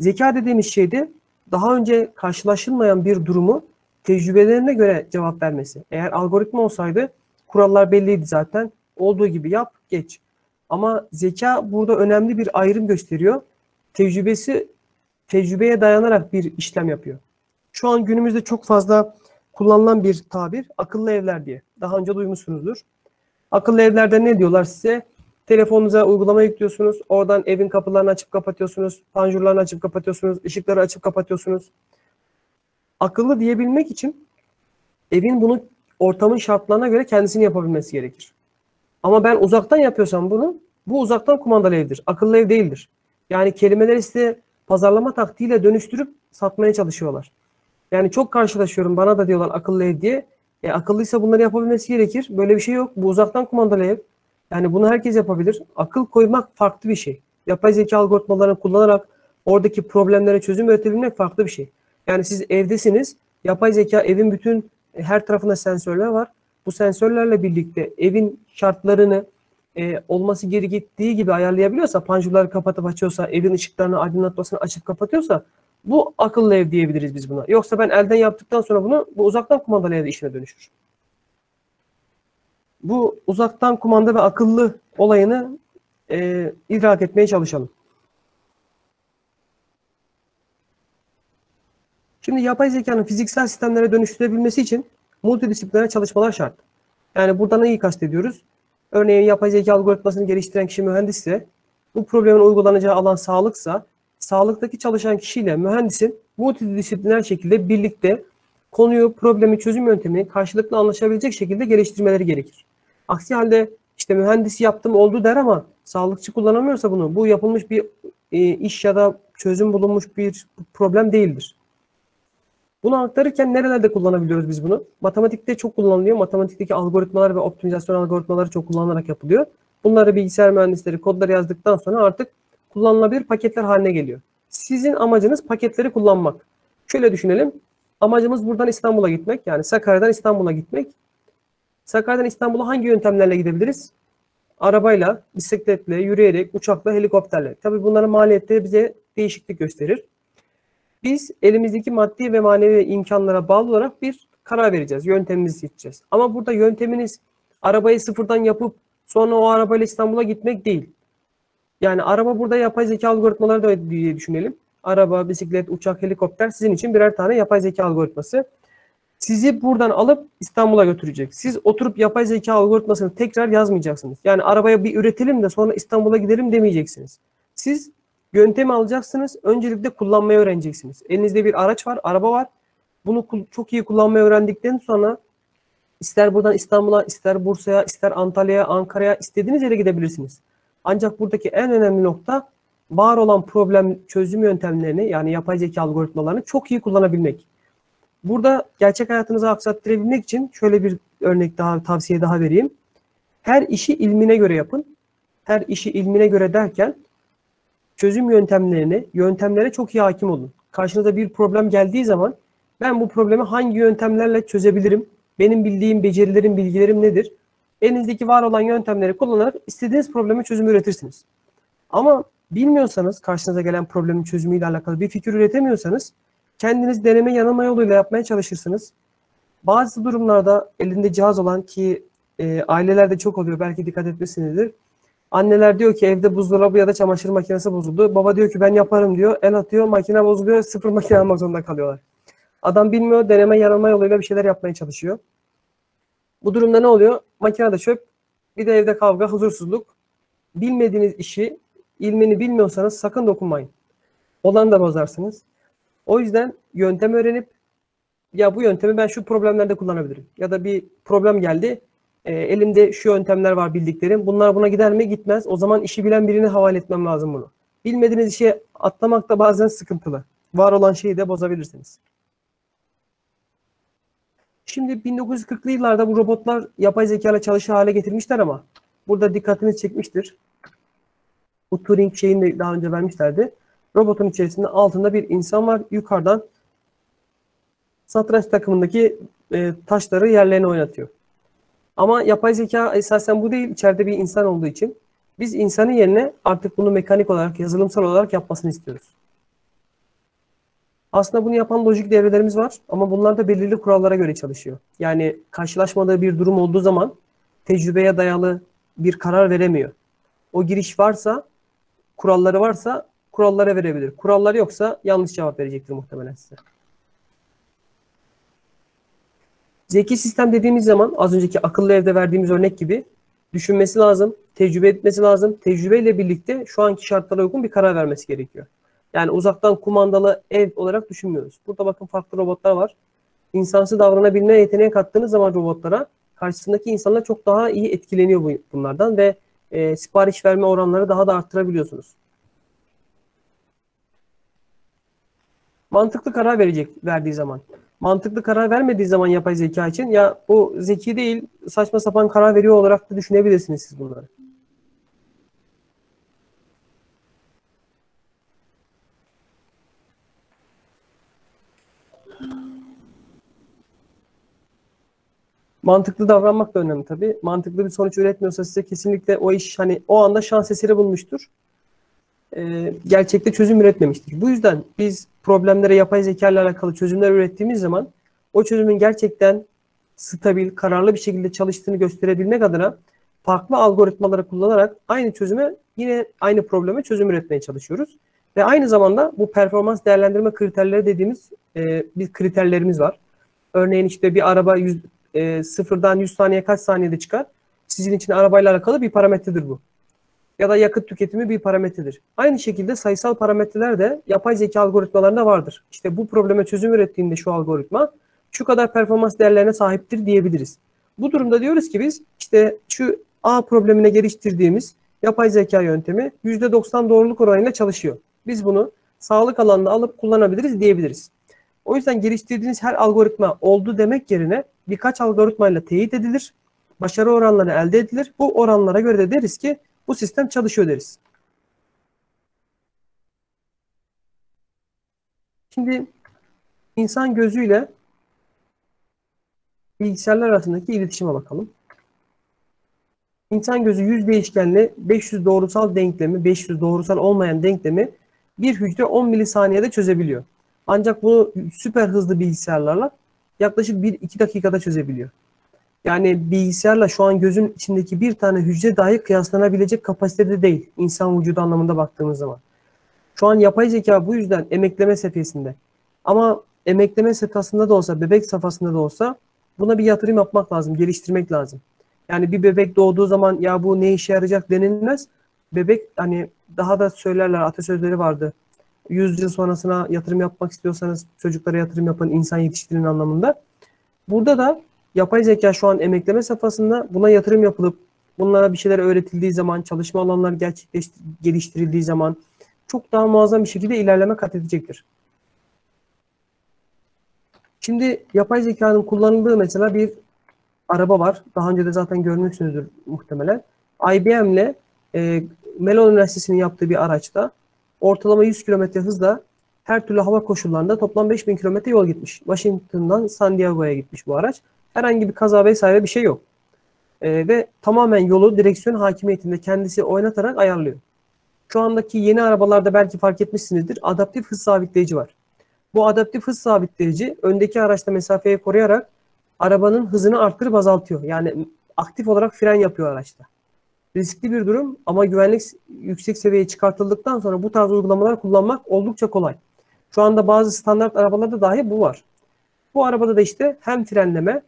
Zeka dediğimiz şey de daha önce karşılaşılmayan bir durumu tecrübelerine göre cevap vermesi. Eğer algoritma olsaydı kurallar belliydi zaten. Olduğu gibi yap, geç. Ama zeka burada önemli bir ayrım gösteriyor. Tecrübesi tecrübeye dayanarak bir işlem yapıyor. Şu an günümüzde çok fazla kullanılan bir tabir akıllı evler diye. Daha önce duymuşsunuzdur. Akıllı evlerde ne diyorlar size? Telefonunuza uygulama yüklüyorsunuz. Oradan evin kapılarını açıp kapatıyorsunuz. Panjurlarını açıp kapatıyorsunuz. ışıkları açıp kapatıyorsunuz. Akıllı diyebilmek için evin bunu ortamın şartlarına göre kendisini yapabilmesi gerekir. Ama ben uzaktan yapıyorsam bunu bu uzaktan kumandalı evdir. Akıllı ev değildir. Yani kelimeleri size pazarlama taktiğiyle dönüştürüp satmaya çalışıyorlar. Yani çok karşılaşıyorum bana da diyorlar akıllı ev diye. E, akıllıysa bunları yapabilmesi gerekir. Böyle bir şey yok. Bu uzaktan kumandalı ev. Yani bunu herkes yapabilir. Akıl koymak farklı bir şey. Yapay zeka algoritmalarını kullanarak oradaki problemlere çözüm üretebilmek farklı bir şey. Yani siz evdesiniz. Yapay zeka evin bütün her tarafında sensörler var. Bu sensörlerle birlikte evin şartlarını e, olması geri gittiği gibi ayarlayabiliyorsa, panjurları kapatıp açıyorsa, evin ışıklarını aydınlatmasını açıp kapatıyorsa bu akıllı ev diyebiliriz biz buna. Yoksa ben elden yaptıktan sonra bunu bu uzaktan kumandalı ev işine dönüşür. Bu uzaktan kumanda ve akıllı olayını e, idrak etmeye çalışalım. Şimdi yapay zekanın fiziksel sistemlere dönüştürebilmesi için multidisipliner çalışmalar şart. Yani buradan neyi kastediyoruz? Örneğin yapay zeka algoritmasını geliştiren kişi mühendisse, bu problemin uygulanacağı alan sağlıksa, sağlıktaki çalışan kişiyle mühendisin multidisipliner şekilde birlikte konuyu, problemi, çözüm yöntemini karşılıklı anlaşabilecek şekilde geliştirmeleri gerekir. Aksi halde işte mühendis yaptım oldu der ama sağlıkçı kullanamıyorsa bunu, bu yapılmış bir e, iş ya da çözüm bulunmuş bir problem değildir. Bunu aktarırken nerelerde kullanabiliyoruz biz bunu? Matematikte çok kullanılıyor. Matematikteki algoritmalar ve optimizasyon algoritmaları çok kullanılarak yapılıyor. Bunları bilgisayar mühendisleri kodları yazdıktan sonra artık kullanılabilir paketler haline geliyor. Sizin amacınız paketleri kullanmak. Şöyle düşünelim. Amacımız buradan İstanbul'a gitmek. Yani Sakarya'dan İstanbul'a gitmek. Sakarya'dan İstanbul'a hangi yöntemlerle gidebiliriz? Arabayla, bisikletle, yürüyerek, uçakla, helikopterle. Tabii bunların maliyetleri bize değişiklik gösterir. Biz elimizdeki maddi ve manevi imkanlara bağlı olarak bir karar vereceğiz. Yöntemimizi seçeceğiz. Ama burada yönteminiz arabayı sıfırdan yapıp sonra o arabayla İstanbul'a gitmek değil. Yani araba burada yapay zeka algoritmaları da diye düşünelim. Araba, bisiklet, uçak, helikopter sizin için birer tane yapay zeka algoritması. Sizi buradan alıp İstanbul'a götürecek. Siz oturup yapay zeka algoritmasını tekrar yazmayacaksınız. Yani arabaya bir üretelim de sonra İstanbul'a gidelim demeyeceksiniz. Siz yöntemi alacaksınız. Öncelikle kullanmayı öğreneceksiniz. Elinizde bir araç var, araba var. Bunu çok iyi kullanmayı öğrendikten sonra ister buradan İstanbul'a, ister Bursa'ya, ister Antalya'ya, Ankara'ya istediğiniz yere gidebilirsiniz. Ancak buradaki en önemli nokta var olan problem çözüm yöntemlerini yani yapay zeka algoritmalarını çok iyi kullanabilmek. Burada gerçek hayatınızı aksattırabilmek için şöyle bir örnek daha tavsiye daha vereyim. Her işi ilmine göre yapın. Her işi ilmine göre derken çözüm yöntemlerini, yöntemlere çok iyi hakim olun. Karşınıza bir problem geldiği zaman ben bu problemi hangi yöntemlerle çözebilirim? Benim bildiğim becerilerim, bilgilerim nedir? Elinizdeki var olan yöntemleri kullanarak istediğiniz probleme çözüm üretirsiniz. Ama bilmiyorsanız karşınıza gelen problemin çözümüyle alakalı bir fikir üretemiyorsanız kendiniz deneme yanılma yoluyla yapmaya çalışırsınız. Bazı durumlarda elinde cihaz olan ki e, ailelerde çok oluyor belki dikkat etmesinizdir. Anneler diyor ki evde buzdolabı ya da çamaşır makinesi bozuldu. Baba diyor ki ben yaparım diyor. El atıyor makine bozuluyor sıfır makine almak zorunda kalıyorlar. Adam bilmiyor deneme yanılma yoluyla bir şeyler yapmaya çalışıyor. Bu durumda ne oluyor? Makinede çöp, bir de evde kavga, huzursuzluk. Bilmediğiniz işi, ilmini bilmiyorsanız sakın dokunmayın. Olanı da bozarsınız. O yüzden yöntem öğrenip ya bu yöntemi ben şu problemlerde kullanabilirim. Ya da bir problem geldi. E, elimde şu yöntemler var bildiklerim. Bunlar buna gider mi? Gitmez. O zaman işi bilen birine havale etmem lazım bunu. Bilmediğiniz işe atlamak da bazen sıkıntılı. Var olan şeyi de bozabilirsiniz. Şimdi 1940'lı yıllarda bu robotlar yapay zeka ile çalışır hale getirmişler ama burada dikkatinizi çekmiştir. Bu Turing şeyini de daha önce vermişlerdi. Robotun içerisinde altında bir insan var. Yukarıdan satranç takımındaki e, taşları yerlerine oynatıyor. Ama yapay zeka esasen bu değil. İçeride bir insan olduğu için biz insanın yerine artık bunu mekanik olarak, yazılımsal olarak yapmasını istiyoruz. Aslında bunu yapan lojik devrelerimiz var ama bunlar da belirli kurallara göre çalışıyor. Yani karşılaşmadığı bir durum olduğu zaman tecrübeye dayalı bir karar veremiyor. O giriş varsa, kuralları varsa kurallara verebilir. Kuralları yoksa yanlış cevap verecektir muhtemelen size. Zeki sistem dediğimiz zaman az önceki akıllı evde verdiğimiz örnek gibi düşünmesi lazım, tecrübe etmesi lazım. Tecrübeyle birlikte şu anki şartlara uygun bir karar vermesi gerekiyor. Yani uzaktan kumandalı ev olarak düşünmüyoruz. Burada bakın farklı robotlar var. İnsansı davranabilme yeteneği kattığınız zaman robotlara karşısındaki insanlar çok daha iyi etkileniyor bu- bunlardan ve e, sipariş verme oranları daha da arttırabiliyorsunuz. Mantıklı karar verecek verdiği zaman. Mantıklı karar vermediği zaman yapay zeka için ya bu zeki değil saçma sapan karar veriyor olarak da düşünebilirsiniz siz bunları. Mantıklı davranmak da önemli tabii. Mantıklı bir sonuç üretmiyorsa size kesinlikle o iş hani o anda şans eseri bulmuştur. Ee, gerçekte çözüm üretmemiştir. Bu yüzden biz problemlere yapay zeka ile alakalı çözümler ürettiğimiz zaman o çözümün gerçekten stabil, kararlı bir şekilde çalıştığını gösterebilmek adına farklı algoritmaları kullanarak aynı çözüme yine aynı probleme çözüm üretmeye çalışıyoruz. Ve aynı zamanda bu performans değerlendirme kriterleri dediğimiz e, bir kriterlerimiz var. Örneğin işte bir araba 100, e, sıfırdan 100 saniye kaç saniyede çıkar? Sizin için arabayla alakalı bir parametredir bu. Ya da yakıt tüketimi bir parametredir. Aynı şekilde sayısal parametreler de yapay zeka algoritmalarında vardır. İşte bu probleme çözüm ürettiğinde şu algoritma şu kadar performans değerlerine sahiptir diyebiliriz. Bu durumda diyoruz ki biz işte şu A problemine geliştirdiğimiz yapay zeka yöntemi %90 doğruluk oranıyla çalışıyor. Biz bunu sağlık alanına alıp kullanabiliriz diyebiliriz. O yüzden geliştirdiğiniz her algoritma oldu demek yerine birkaç algoritmayla teyit edilir. Başarı oranları elde edilir. Bu oranlara göre de deriz ki bu sistem çalışıyor deriz. Şimdi insan gözüyle bilgisayarlar arasındaki iletişime bakalım. İnsan gözü yüz değişkenli 500 doğrusal denklemi, 500 doğrusal olmayan denklemi bir hücre 10 milisaniyede çözebiliyor. Ancak bunu süper hızlı bilgisayarlarla yaklaşık 1-2 dakikada çözebiliyor. Yani bilgisayarla şu an gözün içindeki bir tane hücre dahi kıyaslanabilecek kapasitede değil. insan vücudu anlamında baktığımız zaman. Şu an yapay zeka bu yüzden emekleme seviyesinde. Ama emekleme safhasında da olsa, bebek safhasında da olsa buna bir yatırım yapmak lazım, geliştirmek lazım. Yani bir bebek doğduğu zaman ya bu ne işe yarayacak denilmez. Bebek hani daha da söylerler atasözleri vardı. 100 yıl sonrasına yatırım yapmak istiyorsanız çocuklara yatırım yapın, insan yetiştirin anlamında. Burada da yapay zeka şu an emekleme safhasında buna yatırım yapılıp bunlara bir şeyler öğretildiği zaman, çalışma alanları geliştirildiği zaman çok daha muazzam bir şekilde ilerleme kat edecektir. Şimdi yapay zekanın kullanıldığı mesela bir araba var. Daha önce de zaten görmüşsünüzdür muhtemelen. IBM'le e, Mellon Üniversitesi'nin yaptığı bir araçta ortalama 100 km hızla her türlü hava koşullarında toplam 5000 km yol gitmiş. Washington'dan San Diego'ya gitmiş bu araç. Herhangi bir kaza vesaire bir şey yok. E, ve tamamen yolu direksiyon hakimiyetinde kendisi oynatarak ayarlıyor. Şu andaki yeni arabalarda belki fark etmişsinizdir. Adaptif hız sabitleyici var. Bu adaptif hız sabitleyici öndeki araçta mesafeyi koruyarak arabanın hızını arttırıp azaltıyor. Yani aktif olarak fren yapıyor araçta. Riskli bir durum ama güvenlik yüksek seviyeye çıkartıldıktan sonra bu tarz uygulamalar kullanmak oldukça kolay. Şu anda bazı standart arabalarda dahi bu var. Bu arabada da işte hem frenleme,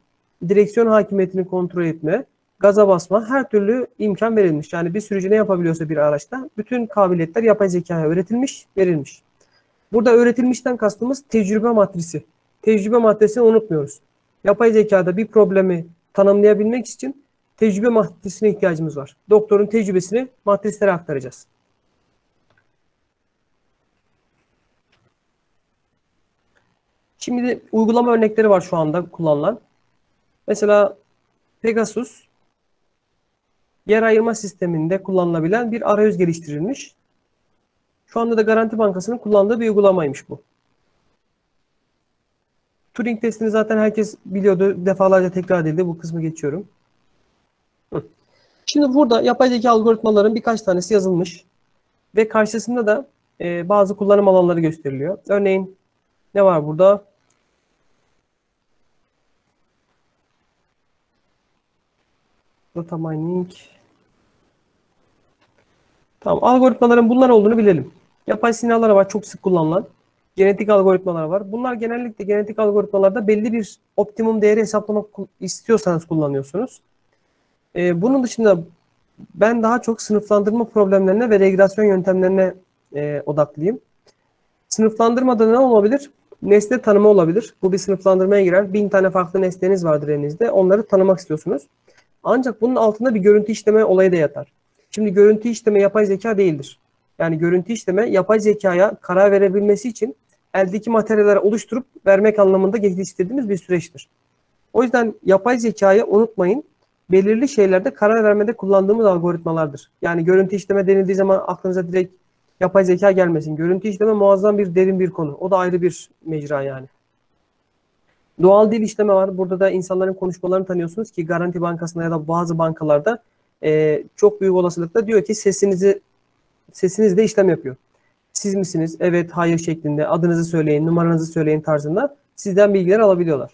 direksiyon hakimiyetini kontrol etme, gaza basma her türlü imkan verilmiş. Yani bir sürücü ne yapabiliyorsa bir araçta bütün kabiliyetler yapay zekaya öğretilmiş, verilmiş. Burada öğretilmişten kastımız tecrübe matrisi. tecrübe maddesini unutmuyoruz. Yapay zekada bir problemi tanımlayabilmek için tecrübe maddesine ihtiyacımız var. Doktorun tecrübesini matristlere aktaracağız. Şimdi uygulama örnekleri var şu anda kullanılan. Mesela Pegasus yer ayırma sisteminde kullanılabilen bir arayüz geliştirilmiş. Şu anda da Garanti Bankası'nın kullandığı bir uygulamaymış bu. Turing testini zaten herkes biliyordu. Defalarca tekrar edildi. Bu kısmı geçiyorum. Şimdi burada yapay zeka algoritmaların birkaç tanesi yazılmış. Ve karşısında da e, bazı kullanım alanları gösteriliyor. Örneğin ne var burada? Data mining. Tamam. Algoritmaların bunlar olduğunu bilelim. Yapay sinyaller var. Çok sık kullanılan. Genetik algoritmalar var. Bunlar genellikle genetik algoritmalarda belli bir optimum değeri hesaplamak istiyorsanız kullanıyorsunuz. Ee, bunun dışında ben daha çok sınıflandırma problemlerine ve regresyon yöntemlerine e, odaklıyım. Sınıflandırmada ne olabilir? Nesne tanımı olabilir. Bu bir sınıflandırmaya girer. Bin tane farklı nesneniz vardır elinizde. Onları tanımak istiyorsunuz. Ancak bunun altında bir görüntü işleme olayı da yatar. Şimdi görüntü işleme yapay zeka değildir. Yani görüntü işleme yapay zekaya karar verebilmesi için eldeki materyalleri oluşturup vermek anlamında geliştirdiğimiz bir süreçtir. O yüzden yapay zekayı unutmayın. Belirli şeylerde karar vermede kullandığımız algoritmalardır. Yani görüntü işleme denildiği zaman aklınıza direkt yapay zeka gelmesin. Görüntü işleme muazzam bir derin bir konu. O da ayrı bir mecra yani. Doğal dil işleme var. Burada da insanların konuşmalarını tanıyorsunuz ki Garanti Bankası'nda ya da bazı bankalarda e, çok büyük olasılıkla diyor ki sesinizi sesinizde işlem yapıyor. Siz misiniz? Evet, hayır şeklinde adınızı söyleyin, numaranızı söyleyin tarzında sizden bilgiler alabiliyorlar.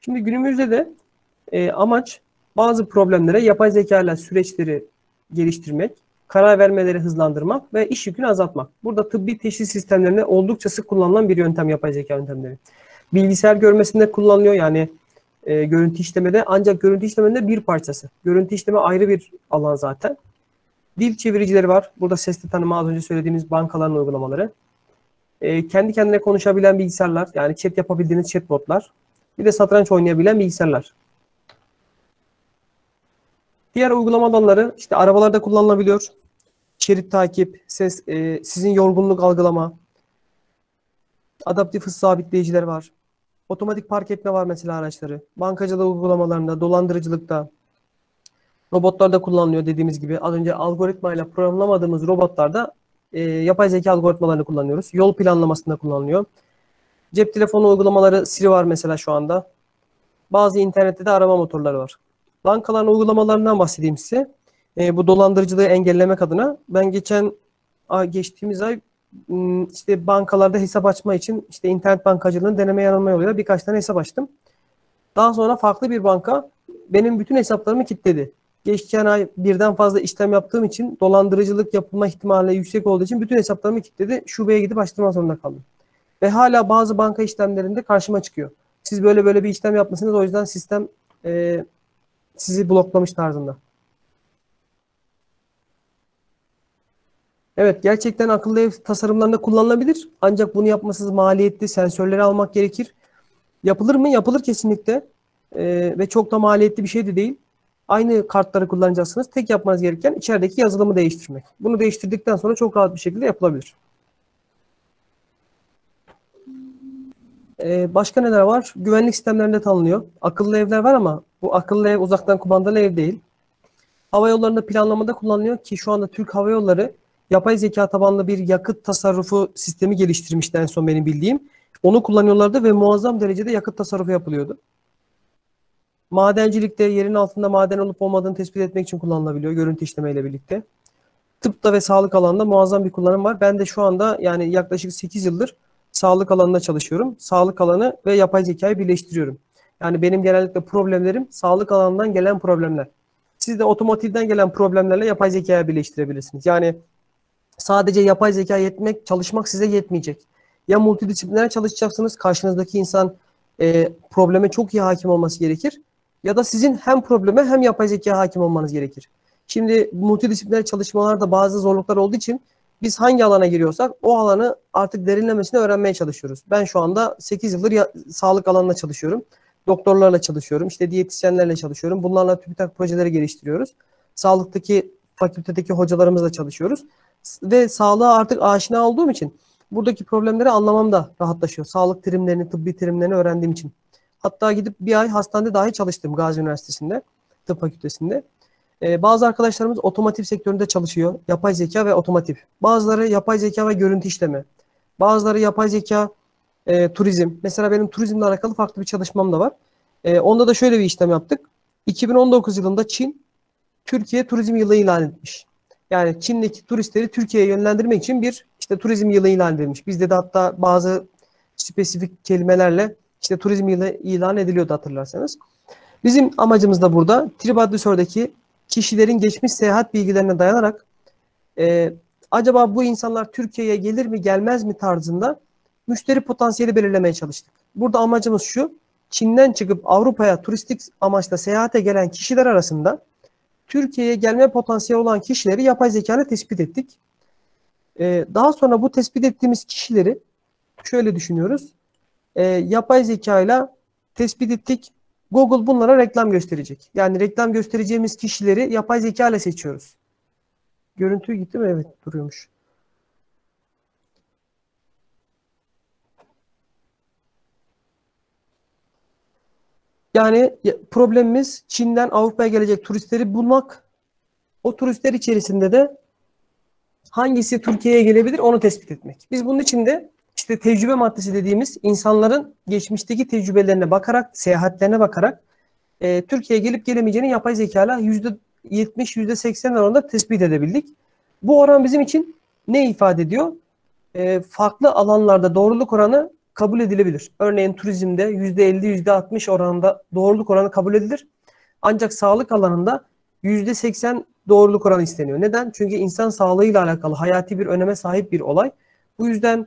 Şimdi günümüzde de e, amaç bazı problemlere yapay zeka ile süreçleri geliştirmek, karar vermeleri hızlandırmak ve iş yükünü azaltmak. Burada tıbbi teşhis sistemlerinde oldukça sık kullanılan bir yöntem yapay zeka yöntemleri. Bilgisayar görmesinde kullanılıyor yani e, görüntü işlemede ancak görüntü işlemede bir parçası. Görüntü işleme ayrı bir alan zaten. Dil çeviricileri var. Burada sesli tanıma az önce söylediğimiz bankaların uygulamaları. E, kendi kendine konuşabilen bilgisayarlar yani chat yapabildiğiniz chatbotlar. Bir de satranç oynayabilen bilgisayarlar. Diğer uygulama alanları işte arabalarda kullanılabiliyor. Şerit takip, ses, e, sizin yorgunluk algılama, adaptif hız sabitleyiciler var. Otomatik park etme var mesela araçları. Bankacılık uygulamalarında, dolandırıcılıkta, robotlarda kullanılıyor dediğimiz gibi. Az önce algoritmayla programlamadığımız robotlarda e, yapay zeka algoritmalarını kullanıyoruz. Yol planlamasında kullanılıyor. Cep telefonu uygulamaları Siri var mesela şu anda. Bazı internette de arama motorları var. Bankaların uygulamalarından bahsedeyim size. E, bu dolandırıcılığı engellemek adına ben geçen ay, geçtiğimiz ay işte bankalarda hesap açma için işte internet bankacılığının deneme yanılma yoluyla birkaç tane hesap açtım. Daha sonra farklı bir banka benim bütün hesaplarımı kilitledi. Geçen ay birden fazla işlem yaptığım için dolandırıcılık yapılma ihtimali yüksek olduğu için bütün hesaplarımı kilitledi. Şubeye gidip açtırma zorunda kaldım. Ve hala bazı banka işlemlerinde karşıma çıkıyor. Siz böyle böyle bir işlem yapmışsınız o yüzden sistem e, sizi bloklamış tarzında. Evet gerçekten akıllı ev tasarımlarında kullanılabilir. Ancak bunu yapması maliyetli. Sensörleri almak gerekir. Yapılır mı? Yapılır kesinlikle. Ee, ve çok da maliyetli bir şey de değil. Aynı kartları kullanacaksınız. Tek yapmanız gereken içerideki yazılımı değiştirmek. Bunu değiştirdikten sonra çok rahat bir şekilde yapılabilir. Ee, başka neler var? Güvenlik sistemlerinde tanınıyor. Akıllı evler var ama bu akıllı ev uzaktan kumandalı ev değil. Hava yollarında planlamada kullanılıyor ki şu anda Türk Hava Yolları yapay zeka tabanlı bir yakıt tasarrufu sistemi geliştirmişti en son benim bildiğim. Onu kullanıyorlardı ve muazzam derecede yakıt tasarrufu yapılıyordu. Madencilikte yerin altında maden olup olmadığını tespit etmek için kullanılabiliyor görüntü işlemeyle birlikte. Tıpta ve sağlık alanında muazzam bir kullanım var. Ben de şu anda yani yaklaşık 8 yıldır sağlık alanında çalışıyorum. Sağlık alanı ve yapay zekayı birleştiriyorum. Yani benim genellikle problemlerim sağlık alanından gelen problemler. Siz de otomotivden gelen problemlerle yapay zekaya birleştirebilirsiniz. Yani sadece yapay zeka yetmek, çalışmak size yetmeyecek. Ya multidisipliner çalışacaksınız, karşınızdaki insan e, probleme çok iyi hakim olması gerekir. Ya da sizin hem probleme hem yapay zeka hakim olmanız gerekir. Şimdi multidisipliner çalışmalarda bazı zorluklar olduğu için biz hangi alana giriyorsak o alanı artık derinlemesine öğrenmeye çalışıyoruz. Ben şu anda 8 yıldır ya- sağlık alanında çalışıyorum. Doktorlarla çalışıyorum. işte diyetisyenlerle çalışıyorum. Bunlarla TÜBİTAK projeleri geliştiriyoruz. Sağlıktaki fakültedeki hocalarımızla çalışıyoruz. Ve sağlığa artık aşina olduğum için buradaki problemleri anlamam da rahatlaşıyor. Sağlık terimlerini, tıbbi terimlerini öğrendiğim için. Hatta gidip bir ay hastanede dahi çalıştım Gazi Üniversitesi'nde, tıp fakültesinde. Ee, bazı arkadaşlarımız otomotiv sektöründe çalışıyor. Yapay zeka ve otomotiv. Bazıları yapay zeka ve görüntü işleme. Bazıları yapay zeka, e, turizm. Mesela benim turizmle alakalı farklı bir çalışmam da var. E, onda da şöyle bir işlem yaptık. 2019 yılında Çin, Türkiye turizm yılı ilan etmiş. Yani Çin'deki turistleri Türkiye'ye yönlendirmek için bir işte turizm yılı ilan edilmiş. Bizde de hatta bazı spesifik kelimelerle işte turizm yılı ilan ediliyordu hatırlarsanız. Bizim amacımız da burada TripAdvisor'daki kişilerin geçmiş seyahat bilgilerine dayanarak e, acaba bu insanlar Türkiye'ye gelir mi gelmez mi tarzında müşteri potansiyeli belirlemeye çalıştık. Burada amacımız şu, Çin'den çıkıp Avrupa'ya turistik amaçla seyahate gelen kişiler arasında Türkiye'ye gelme potansiyeli olan kişileri yapay zeka ile tespit ettik. E, daha sonra bu tespit ettiğimiz kişileri şöyle düşünüyoruz. E, yapay zeka ile tespit ettik. Google bunlara reklam gösterecek. Yani reklam göstereceğimiz kişileri yapay zeka ile seçiyoruz. Görüntü gitti mi? Evet duruyormuş. Yani ya- problemimiz Çin'den Avrupa'ya gelecek turistleri bulmak. O turistler içerisinde de hangisi Türkiye'ye gelebilir onu tespit etmek. Biz bunun için de işte tecrübe maddesi dediğimiz insanların geçmişteki tecrübelerine bakarak, seyahatlerine bakarak e, Türkiye'ye gelip gelemeyeceğini yapay zekayla %70, %80 oranında tespit edebildik. Bu oran bizim için ne ifade ediyor? E, farklı alanlarda doğruluk oranı kabul edilebilir. Örneğin turizmde %50, %60 oranında doğruluk oranı kabul edilir. Ancak sağlık alanında %80 doğruluk oranı isteniyor. Neden? Çünkü insan sağlığıyla alakalı hayati bir öneme sahip bir olay. Bu yüzden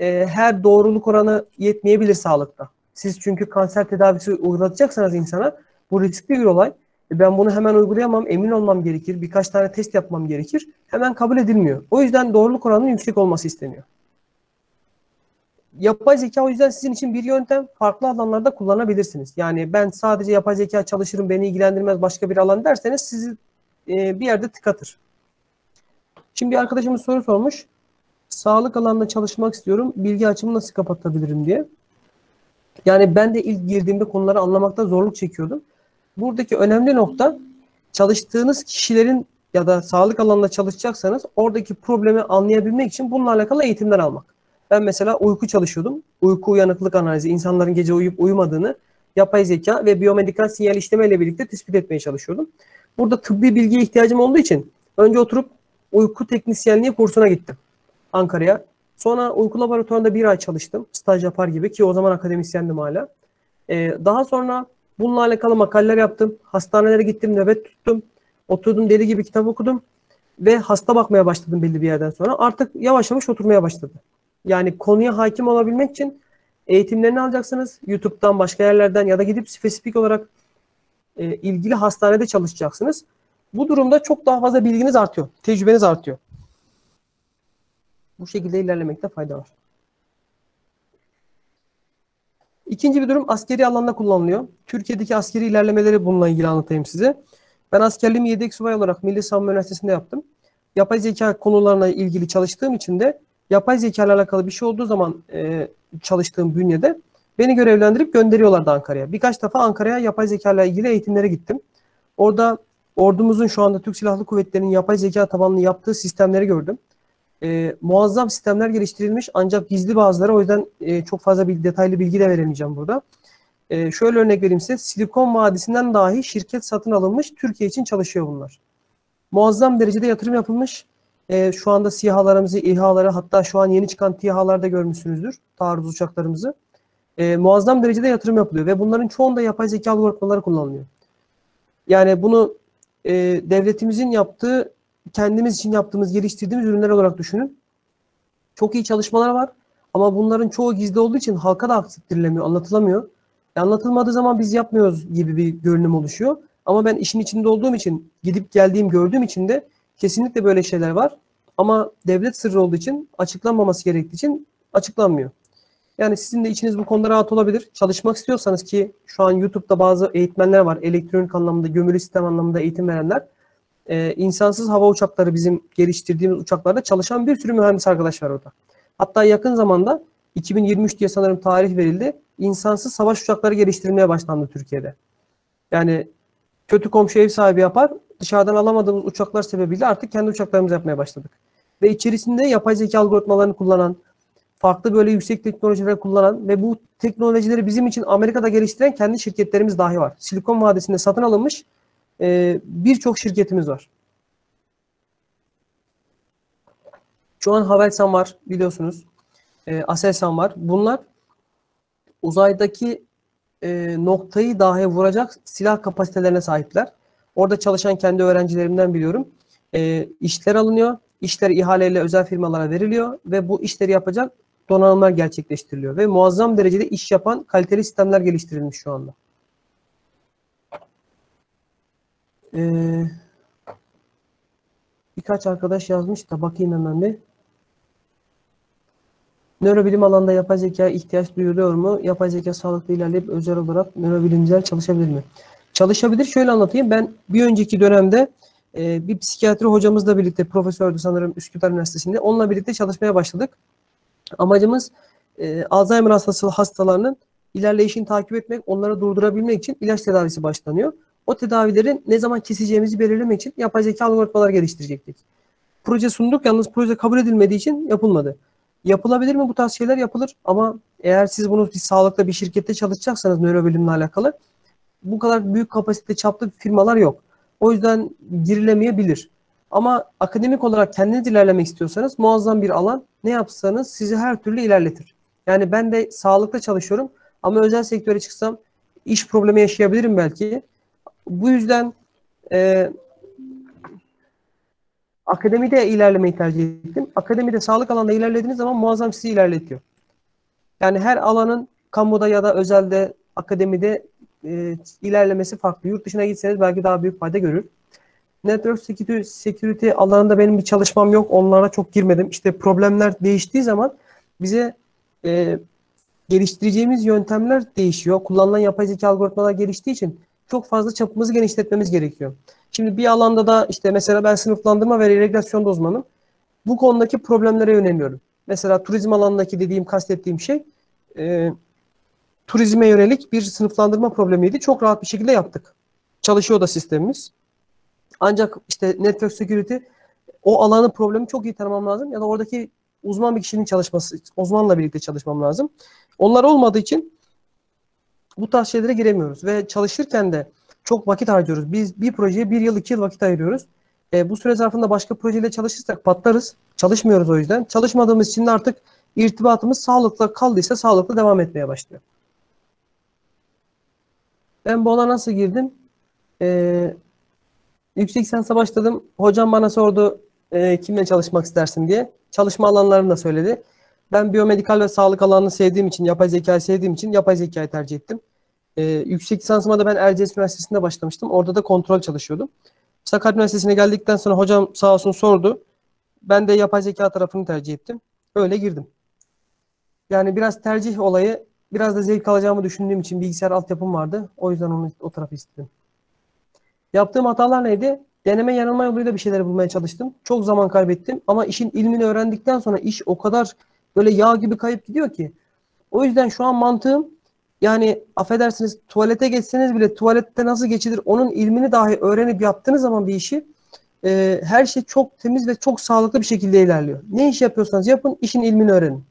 e, her doğruluk oranı yetmeyebilir sağlıkta. Siz çünkü kanser tedavisi uygulatacaksanız insana bu riskli bir olay. E, Ben bunu hemen uygulayamam, emin olmam gerekir, birkaç tane test yapmam gerekir. Hemen kabul edilmiyor. O yüzden doğruluk oranının yüksek olması isteniyor. Yapay zeka o yüzden sizin için bir yöntem farklı alanlarda kullanabilirsiniz. Yani ben sadece yapay zeka çalışırım, beni ilgilendirmez başka bir alan derseniz sizi e, bir yerde tıkatır. Şimdi bir arkadaşımız soru sormuş. Sağlık alanında çalışmak istiyorum. Bilgi açımı nasıl kapatabilirim diye. Yani ben de ilk girdiğimde konuları anlamakta zorluk çekiyordum. Buradaki önemli nokta çalıştığınız kişilerin ya da sağlık alanında çalışacaksanız oradaki problemi anlayabilmek için bununla alakalı eğitimler almak. Ben mesela uyku çalışıyordum. Uyku uyanıklık analizi, insanların gece uyuyup uyumadığını yapay zeka ve biyomedikal sinyal işleme ile birlikte tespit etmeye çalışıyordum. Burada tıbbi bilgiye ihtiyacım olduğu için önce oturup uyku teknisyenliği kursuna gittim Ankara'ya. Sonra uyku laboratuvarında bir ay çalıştım. Staj yapar gibi ki o zaman akademisyendim hala. Ee, daha sonra bununla alakalı makaleler yaptım. Hastanelere gittim, nöbet tuttum. Oturdum deli gibi kitap okudum. Ve hasta bakmaya başladım belli bir yerden sonra. Artık yavaş yavaş oturmaya başladı. Yani konuya hakim olabilmek için eğitimlerini alacaksınız. YouTube'dan, başka yerlerden ya da gidip spesifik olarak e, ilgili hastanede çalışacaksınız. Bu durumda çok daha fazla bilginiz artıyor. Tecrübeniz artıyor. Bu şekilde ilerlemekte fayda var. İkinci bir durum askeri alanda kullanılıyor. Türkiye'deki askeri ilerlemeleri bununla ilgili anlatayım size. Ben askerliğimi yedek subay olarak Milli Savunma Üniversitesi'nde yaptım. Yapay zeka konularına ilgili çalıştığım için de yapay zeka ile alakalı bir şey olduğu zaman e, çalıştığım bünyede beni görevlendirip gönderiyorlardı Ankara'ya. Birkaç defa Ankara'ya yapay zeka ile ilgili eğitimlere gittim. Orada ordumuzun şu anda Türk Silahlı Kuvvetleri'nin yapay zeka tabanlı yaptığı sistemleri gördüm. E, muazzam sistemler geliştirilmiş ancak gizli bazıları o yüzden e, çok fazla bir detaylı bilgi de veremeyeceğim burada. E, şöyle örnek vereyim size. Silikon Vadisi'nden dahi şirket satın alınmış. Türkiye için çalışıyor bunlar. Muazzam derecede yatırım yapılmış. E, şu anda SİHA'larımızı, İHA'ları hatta şu an yeni çıkan TİHA'larda görmüşsünüzdür. Taarruz uçaklarımızı. E, muazzam derecede yatırım yapılıyor ve bunların çoğunda yapay zeka algoritmaları kullanılıyor. Yani bunu e, devletimizin yaptığı, kendimiz için yaptığımız, geliştirdiğimiz ürünler olarak düşünün. Çok iyi çalışmalar var ama bunların çoğu gizli olduğu için halka da aksettirilemiyor, anlatılamıyor. E, anlatılmadığı zaman biz yapmıyoruz gibi bir görünüm oluşuyor. Ama ben işin içinde olduğum için, gidip geldiğim, gördüğüm için de kesinlikle böyle şeyler var. Ama devlet sırrı olduğu için açıklanmaması gerektiği için açıklanmıyor. Yani sizin de içiniz bu konuda rahat olabilir. Çalışmak istiyorsanız ki şu an YouTube'da bazı eğitmenler var. Elektronik anlamda, gömülü sistem anlamında eğitim verenler. Ee, insansız hava uçakları bizim geliştirdiğimiz uçaklarda çalışan bir sürü mühendis arkadaş var orada. Hatta yakın zamanda 2023 diye sanırım tarih verildi. İnsansız savaş uçakları geliştirilmeye başlandı Türkiye'de. Yani kötü komşu ev sahibi yapar. Dışarıdan alamadığımız uçaklar sebebiyle artık kendi uçaklarımızı yapmaya başladık. Ve içerisinde yapay zeka algoritmalarını kullanan, farklı böyle yüksek teknolojiler kullanan ve bu teknolojileri bizim için Amerika'da geliştiren kendi şirketlerimiz dahi var. Silikon Vadisi'nde satın alınmış e, birçok şirketimiz var. Şu an Havelsan var biliyorsunuz. E, Aselsan var. Bunlar uzaydaki e, noktayı dahi vuracak silah kapasitelerine sahipler. Orada çalışan kendi öğrencilerimden biliyorum. E, işler alınıyor. İşler ihaleyle özel firmalara veriliyor ve bu işleri yapacak donanımlar gerçekleştiriliyor ve muazzam derecede iş yapan kaliteli sistemler geliştirilmiş şu anda. Ee, birkaç arkadaş yazmış da bakayım hemen bir. Nörobilim alanında yapay zeka ihtiyaç duyuluyor mu? Yapay zeka sağlıklı ilerleyip özel olarak nörobilimciler çalışabilir mi? Çalışabilir. Şöyle anlatayım. Ben bir önceki dönemde e, bir psikiyatri hocamızla birlikte profesördü sanırım Üsküdar Üniversitesi'nde. Onunla birlikte çalışmaya başladık. Amacımız e, Alzheimer hastası hastalarının ilerleyişini takip etmek, onları durdurabilmek için ilaç tedavisi başlanıyor. O tedavilerin ne zaman keseceğimizi belirlemek için yapay zeka algoritmalar geliştirecektik. Proje sunduk yalnız proje kabul edilmediği için yapılmadı. Yapılabilir mi bu tarz şeyler yapılır ama eğer siz bunu bir sağlıkta bir şirkette çalışacaksanız nörobilimle alakalı bu kadar büyük kapasite çaplı firmalar yok. O yüzden girilemeyebilir. Ama akademik olarak kendiniz ilerlemek istiyorsanız muazzam bir alan. Ne yapsanız sizi her türlü ilerletir. Yani ben de sağlıkta çalışıyorum ama özel sektöre çıksam iş problemi yaşayabilirim belki. Bu yüzden e, akademide ilerlemeyi tercih ettim. Akademide sağlık alanında ilerlediğiniz zaman muazzam sizi ilerletiyor. Yani her alanın kamuda ya da özelde akademide e, ilerlemesi farklı. Yurt dışına gitseniz belki daha büyük fayda görür. Network security, security alanında benim bir çalışmam yok. Onlara çok girmedim. İşte problemler değiştiği zaman bize e, geliştireceğimiz yöntemler değişiyor. Kullanılan yapay zeka algoritmalar geliştiği için çok fazla çapımızı genişletmemiz gerekiyor. Şimdi bir alanda da işte mesela ben sınıflandırma ve regülasyonda uzmanım. Bu konudaki problemlere yöneliyorum. Mesela turizm alanındaki dediğim, kastettiğim şey e, turizme yönelik bir sınıflandırma problemiydi. Çok rahat bir şekilde yaptık. Çalışıyor da sistemimiz. Ancak işte network security o alanın problemi çok iyi tanımam lazım ya da oradaki uzman bir kişinin çalışması, uzmanla birlikte çalışmam lazım. Onlar olmadığı için bu tarz şeylere giremiyoruz ve çalışırken de çok vakit harcıyoruz. Biz bir projeye bir yıl, iki yıl vakit ayırıyoruz. E, bu süre zarfında başka projeyle çalışırsak patlarız. Çalışmıyoruz o yüzden. Çalışmadığımız için de artık irtibatımız sağlıkla kaldıysa sağlıklı devam etmeye başlıyor. Ben bu alana nasıl girdim? Ee, yüksek lisansa başladım. Hocam bana sordu e, kimle çalışmak istersin diye. Çalışma alanlarını da söyledi. Ben biyomedikal ve sağlık alanını sevdiğim için, yapay zekayı sevdiğim için yapay zekayı tercih ettim. Ee, yüksek lisansıma da ben Erciyes Üniversitesi'nde başlamıştım. Orada da kontrol çalışıyordum. Sakarya Üniversitesi'ne geldikten sonra hocam sağ olsun sordu. Ben de yapay zeka tarafını tercih ettim. Öyle girdim. Yani biraz tercih olayı, biraz da zevk alacağımı düşündüğüm için bilgisayar altyapım vardı. O yüzden onu o tarafı istedim. Yaptığım hatalar neydi? Deneme yanılma yoluyla bir şeyler bulmaya çalıştım. Çok zaman kaybettim ama işin ilmini öğrendikten sonra iş o kadar böyle yağ gibi kayıp gidiyor ki. O yüzden şu an mantığım yani affedersiniz tuvalete geçseniz bile tuvalette nasıl geçilir onun ilmini dahi öğrenip yaptığınız zaman bir işi e, her şey çok temiz ve çok sağlıklı bir şekilde ilerliyor. Ne iş yapıyorsanız yapın işin ilmini öğrenin.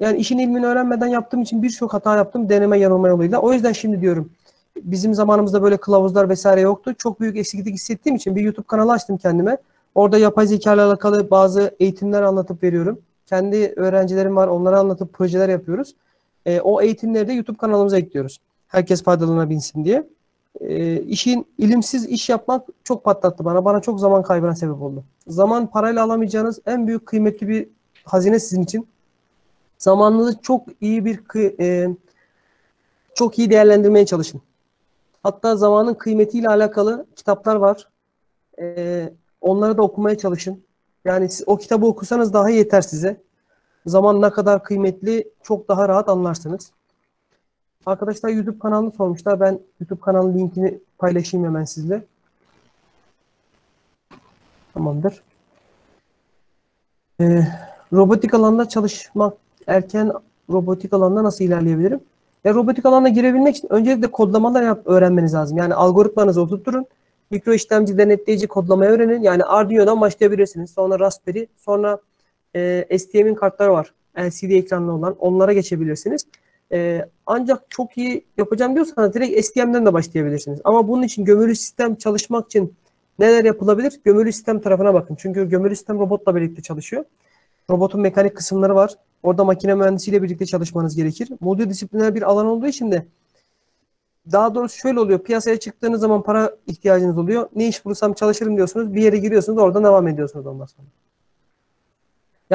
Yani işin ilmini öğrenmeden yaptığım için birçok hata yaptım deneme yanılma yoluyla. O yüzden şimdi diyorum bizim zamanımızda böyle kılavuzlar vesaire yoktu. Çok büyük eksiklik hissettiğim için bir YouTube kanalı açtım kendime. Orada yapay zeka ile alakalı bazı eğitimler anlatıp veriyorum. Kendi öğrencilerim var onlara anlatıp projeler yapıyoruz. E, o eğitimleri de YouTube kanalımıza ekliyoruz. Herkes faydalanabilsin diye. E, işin ilimsiz iş yapmak çok patlattı bana. Bana çok zaman kaybına sebep oldu. Zaman parayla alamayacağınız en büyük kıymetli bir hazine sizin için. Zamanınızı çok iyi bir e, çok iyi değerlendirmeye çalışın. Hatta zamanın kıymetiyle alakalı kitaplar var. E, Onları da okumaya çalışın. Yani siz o kitabı okusanız daha yeter size. Zaman ne kadar kıymetli çok daha rahat anlarsınız. Arkadaşlar YouTube kanalını sormuşlar. Ben YouTube kanalının linkini paylaşayım hemen sizle. Tamamdır. Ee, robotik alanda çalışmak erken robotik alanda nasıl ilerleyebilirim? Ya robotik alana girebilmek için öncelikle kodlamalar yap, öğrenmeniz lazım. Yani algoritmanızı oturtturun. Mikro işlemci denetleyici kodlamayı öğrenin. Yani Arduino'dan başlayabilirsiniz. Sonra Raspberry, sonra e, STM'in kartları var. LCD ekranlı olan. Onlara geçebilirsiniz. E, ancak çok iyi yapacağım diyorsanız direkt STM'den de başlayabilirsiniz. Ama bunun için gömülü sistem çalışmak için neler yapılabilir? Gömülü sistem tarafına bakın. Çünkü gömülü sistem robotla birlikte çalışıyor. Robotun mekanik kısımları var. Orada makine mühendisiyle birlikte çalışmanız gerekir. Multidisipliner bir alan olduğu için de daha doğrusu şöyle oluyor. Piyasaya çıktığınız zaman para ihtiyacınız oluyor. Ne iş bulursam çalışırım diyorsunuz. Bir yere giriyorsunuz. Oradan devam ediyorsunuz ondan sonra.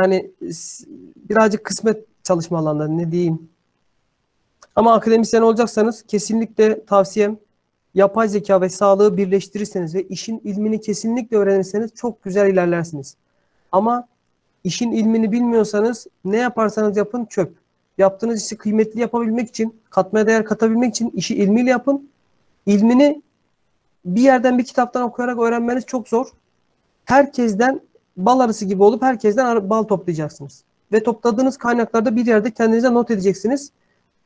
Yani birazcık kısmet çalışma alanları ne diyeyim. Ama akademisyen olacaksanız kesinlikle tavsiyem yapay zeka ve sağlığı birleştirirseniz ve işin ilmini kesinlikle öğrenirseniz çok güzel ilerlersiniz. Ama işin ilmini bilmiyorsanız ne yaparsanız yapın çöp. Yaptığınız işi kıymetli yapabilmek için, katmaya değer katabilmek için işi ilmiyle yapın. İlmini bir yerden bir kitaptan okuyarak öğrenmeniz çok zor. Herkesten bal arısı gibi olup herkesten bal toplayacaksınız. Ve topladığınız kaynaklarda bir yerde kendinize not edeceksiniz.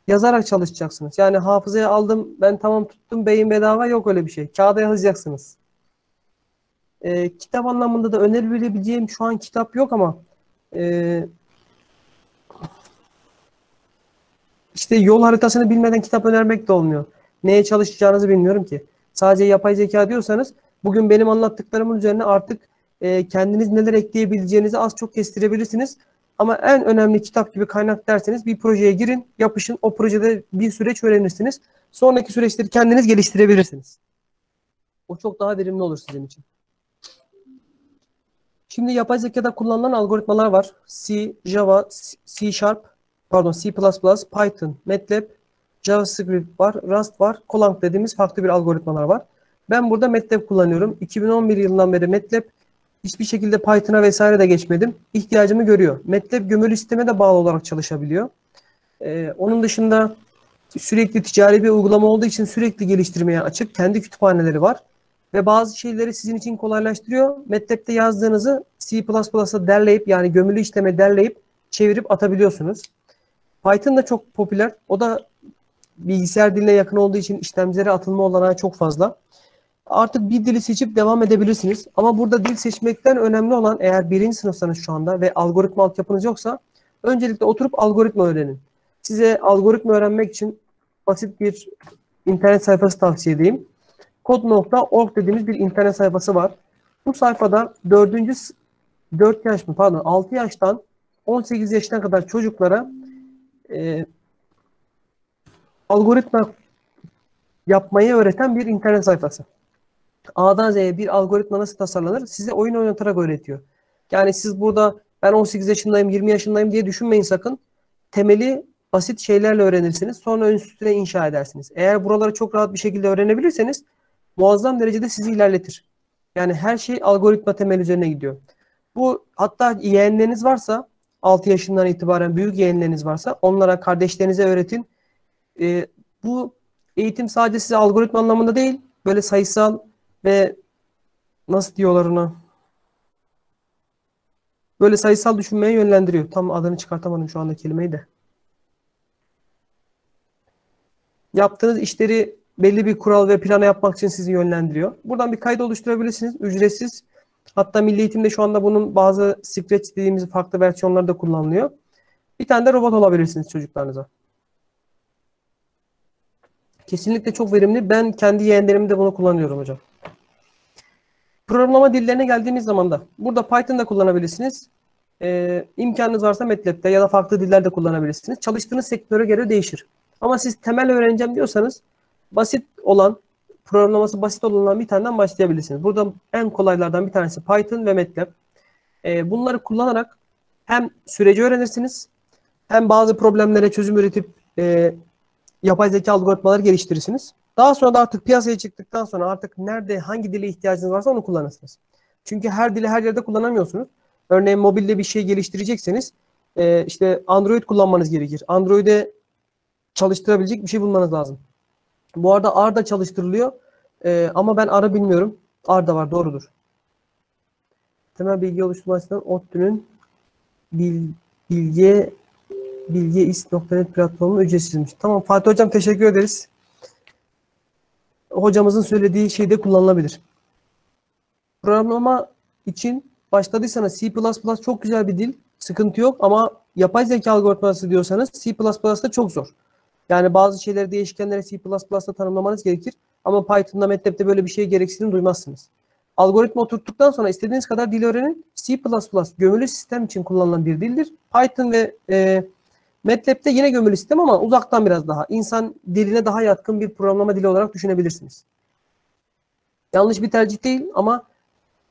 Yazarak çalışacaksınız. Yani hafızaya aldım, ben tamam tuttum, beyin bedava yok öyle bir şey. Kağıda yazacaksınız. E, kitap anlamında da önerebileceğim şu an kitap yok ama e, işte yol haritasını bilmeden kitap önermek de olmuyor. Neye çalışacağınızı bilmiyorum ki. Sadece yapay zeka diyorsanız bugün benim anlattıklarımın üzerine artık e, kendiniz neler ekleyebileceğinizi az çok kestirebilirsiniz. Ama en önemli kitap gibi kaynak derseniz bir projeye girin, yapışın. O projede bir süreç öğrenirsiniz. Sonraki süreçleri kendiniz geliştirebilirsiniz. O çok daha verimli olur sizin için. Şimdi yapay zekada kullanılan algoritmalar var. C, Java, C Sharp, pardon C++, Python, MATLAB, JavaScript var, Rust var, Golang dediğimiz farklı bir algoritmalar var. Ben burada MATLAB kullanıyorum. 2011 yılından beri MATLAB hiçbir şekilde Python'a vesaire de geçmedim. İhtiyacımı görüyor. MATLAB gömülü sisteme de bağlı olarak çalışabiliyor. Ee, onun dışında sürekli ticari bir uygulama olduğu için sürekli geliştirmeye açık. Kendi kütüphaneleri var ve bazı şeyleri sizin için kolaylaştırıyor. MATLAB'de yazdığınızı C++'a derleyip yani gömülü işleme derleyip çevirip atabiliyorsunuz. Python da çok popüler. O da bilgisayar diline yakın olduğu için işlemcilere atılma olanağı çok fazla. Artık bir dili seçip devam edebilirsiniz. Ama burada dil seçmekten önemli olan eğer birinci sınıfsanız şu anda ve algoritma altyapınız yoksa öncelikle oturup algoritma öğrenin. Size algoritma öğrenmek için basit bir internet sayfası tavsiye edeyim kod.org dediğimiz bir internet sayfası var. Bu sayfada 4. 4 yaş mı pardon 6 yaştan 18 yaşına kadar çocuklara e, algoritma yapmayı öğreten bir internet sayfası. A'dan Z'ye bir algoritma nasıl tasarlanır size oyun oynatarak öğretiyor. Yani siz burada ben 18 yaşındayım 20 yaşındayım diye düşünmeyin sakın. Temeli basit şeylerle öğrenirsiniz. Sonra üstüne inşa edersiniz. Eğer buraları çok rahat bir şekilde öğrenebilirseniz muazzam derecede sizi ilerletir. Yani her şey algoritma temel üzerine gidiyor. Bu hatta yeğenleriniz varsa 6 yaşından itibaren büyük yeğenleriniz varsa onlara kardeşlerinize öğretin. Ee, bu eğitim sadece size algoritma anlamında değil böyle sayısal ve nasıl diyorlar ona böyle sayısal düşünmeye yönlendiriyor. Tam adını çıkartamadım şu anda kelimeyi de. Yaptığınız işleri belli bir kural ve plana yapmak için sizi yönlendiriyor. Buradan bir kayıt oluşturabilirsiniz. Ücretsiz. Hatta Milli Eğitim'de şu anda bunun bazı Scratch dediğimiz farklı versiyonları da kullanılıyor. Bir tane de robot olabilirsiniz çocuklarınıza. Kesinlikle çok verimli. Ben kendi yeğenlerimde bunu kullanıyorum hocam. Programlama dillerine geldiğimiz zaman da burada Python'da kullanabilirsiniz. Ee, imkanınız varsa MATLAB'de ya da farklı dillerde kullanabilirsiniz. Çalıştığınız sektöre göre değişir. Ama siz temel öğreneceğim diyorsanız basit olan, programlaması basit olan bir taneden başlayabilirsiniz. Burada en kolaylardan bir tanesi Python ve MATLAB. E, bunları kullanarak hem süreci öğrenirsiniz hem bazı problemlere çözüm üretip e, yapay zeka algoritmaları geliştirirsiniz. Daha sonra da artık piyasaya çıktıktan sonra artık nerede hangi dile ihtiyacınız varsa onu kullanırsınız. Çünkü her dili her yerde kullanamıyorsunuz. Örneğin mobilde bir şey geliştirecekseniz e, işte Android kullanmanız gerekir. Android'e çalıştırabilecek bir şey bulmanız lazım. Bu arada R da çalıştırılıyor. E, ama ben R'ı bilmiyorum. R da var doğrudur. Temel bilgi oluşturma açısından ODTÜ'nün bil, bilgi bilgiist.net platformu ücretsizmiş. Tamam Fatih Hocam teşekkür ederiz. Hocamızın söylediği şey de kullanılabilir. Programlama için başladıysanız C++ çok güzel bir dil. Sıkıntı yok ama yapay zeka algoritması diyorsanız C++ da çok zor. Yani bazı şeyleri değişkenleri C++'da tanımlamanız gerekir. Ama Python'da, MATLab'de böyle bir şey gereksinim duymazsınız. Algoritma oturttuktan sonra istediğiniz kadar dil öğrenin. C++ gömülü sistem için kullanılan bir dildir. Python ve e, MATLab'de yine gömülü sistem ama uzaktan biraz daha. İnsan diline daha yatkın bir programlama dili olarak düşünebilirsiniz. Yanlış bir tercih değil ama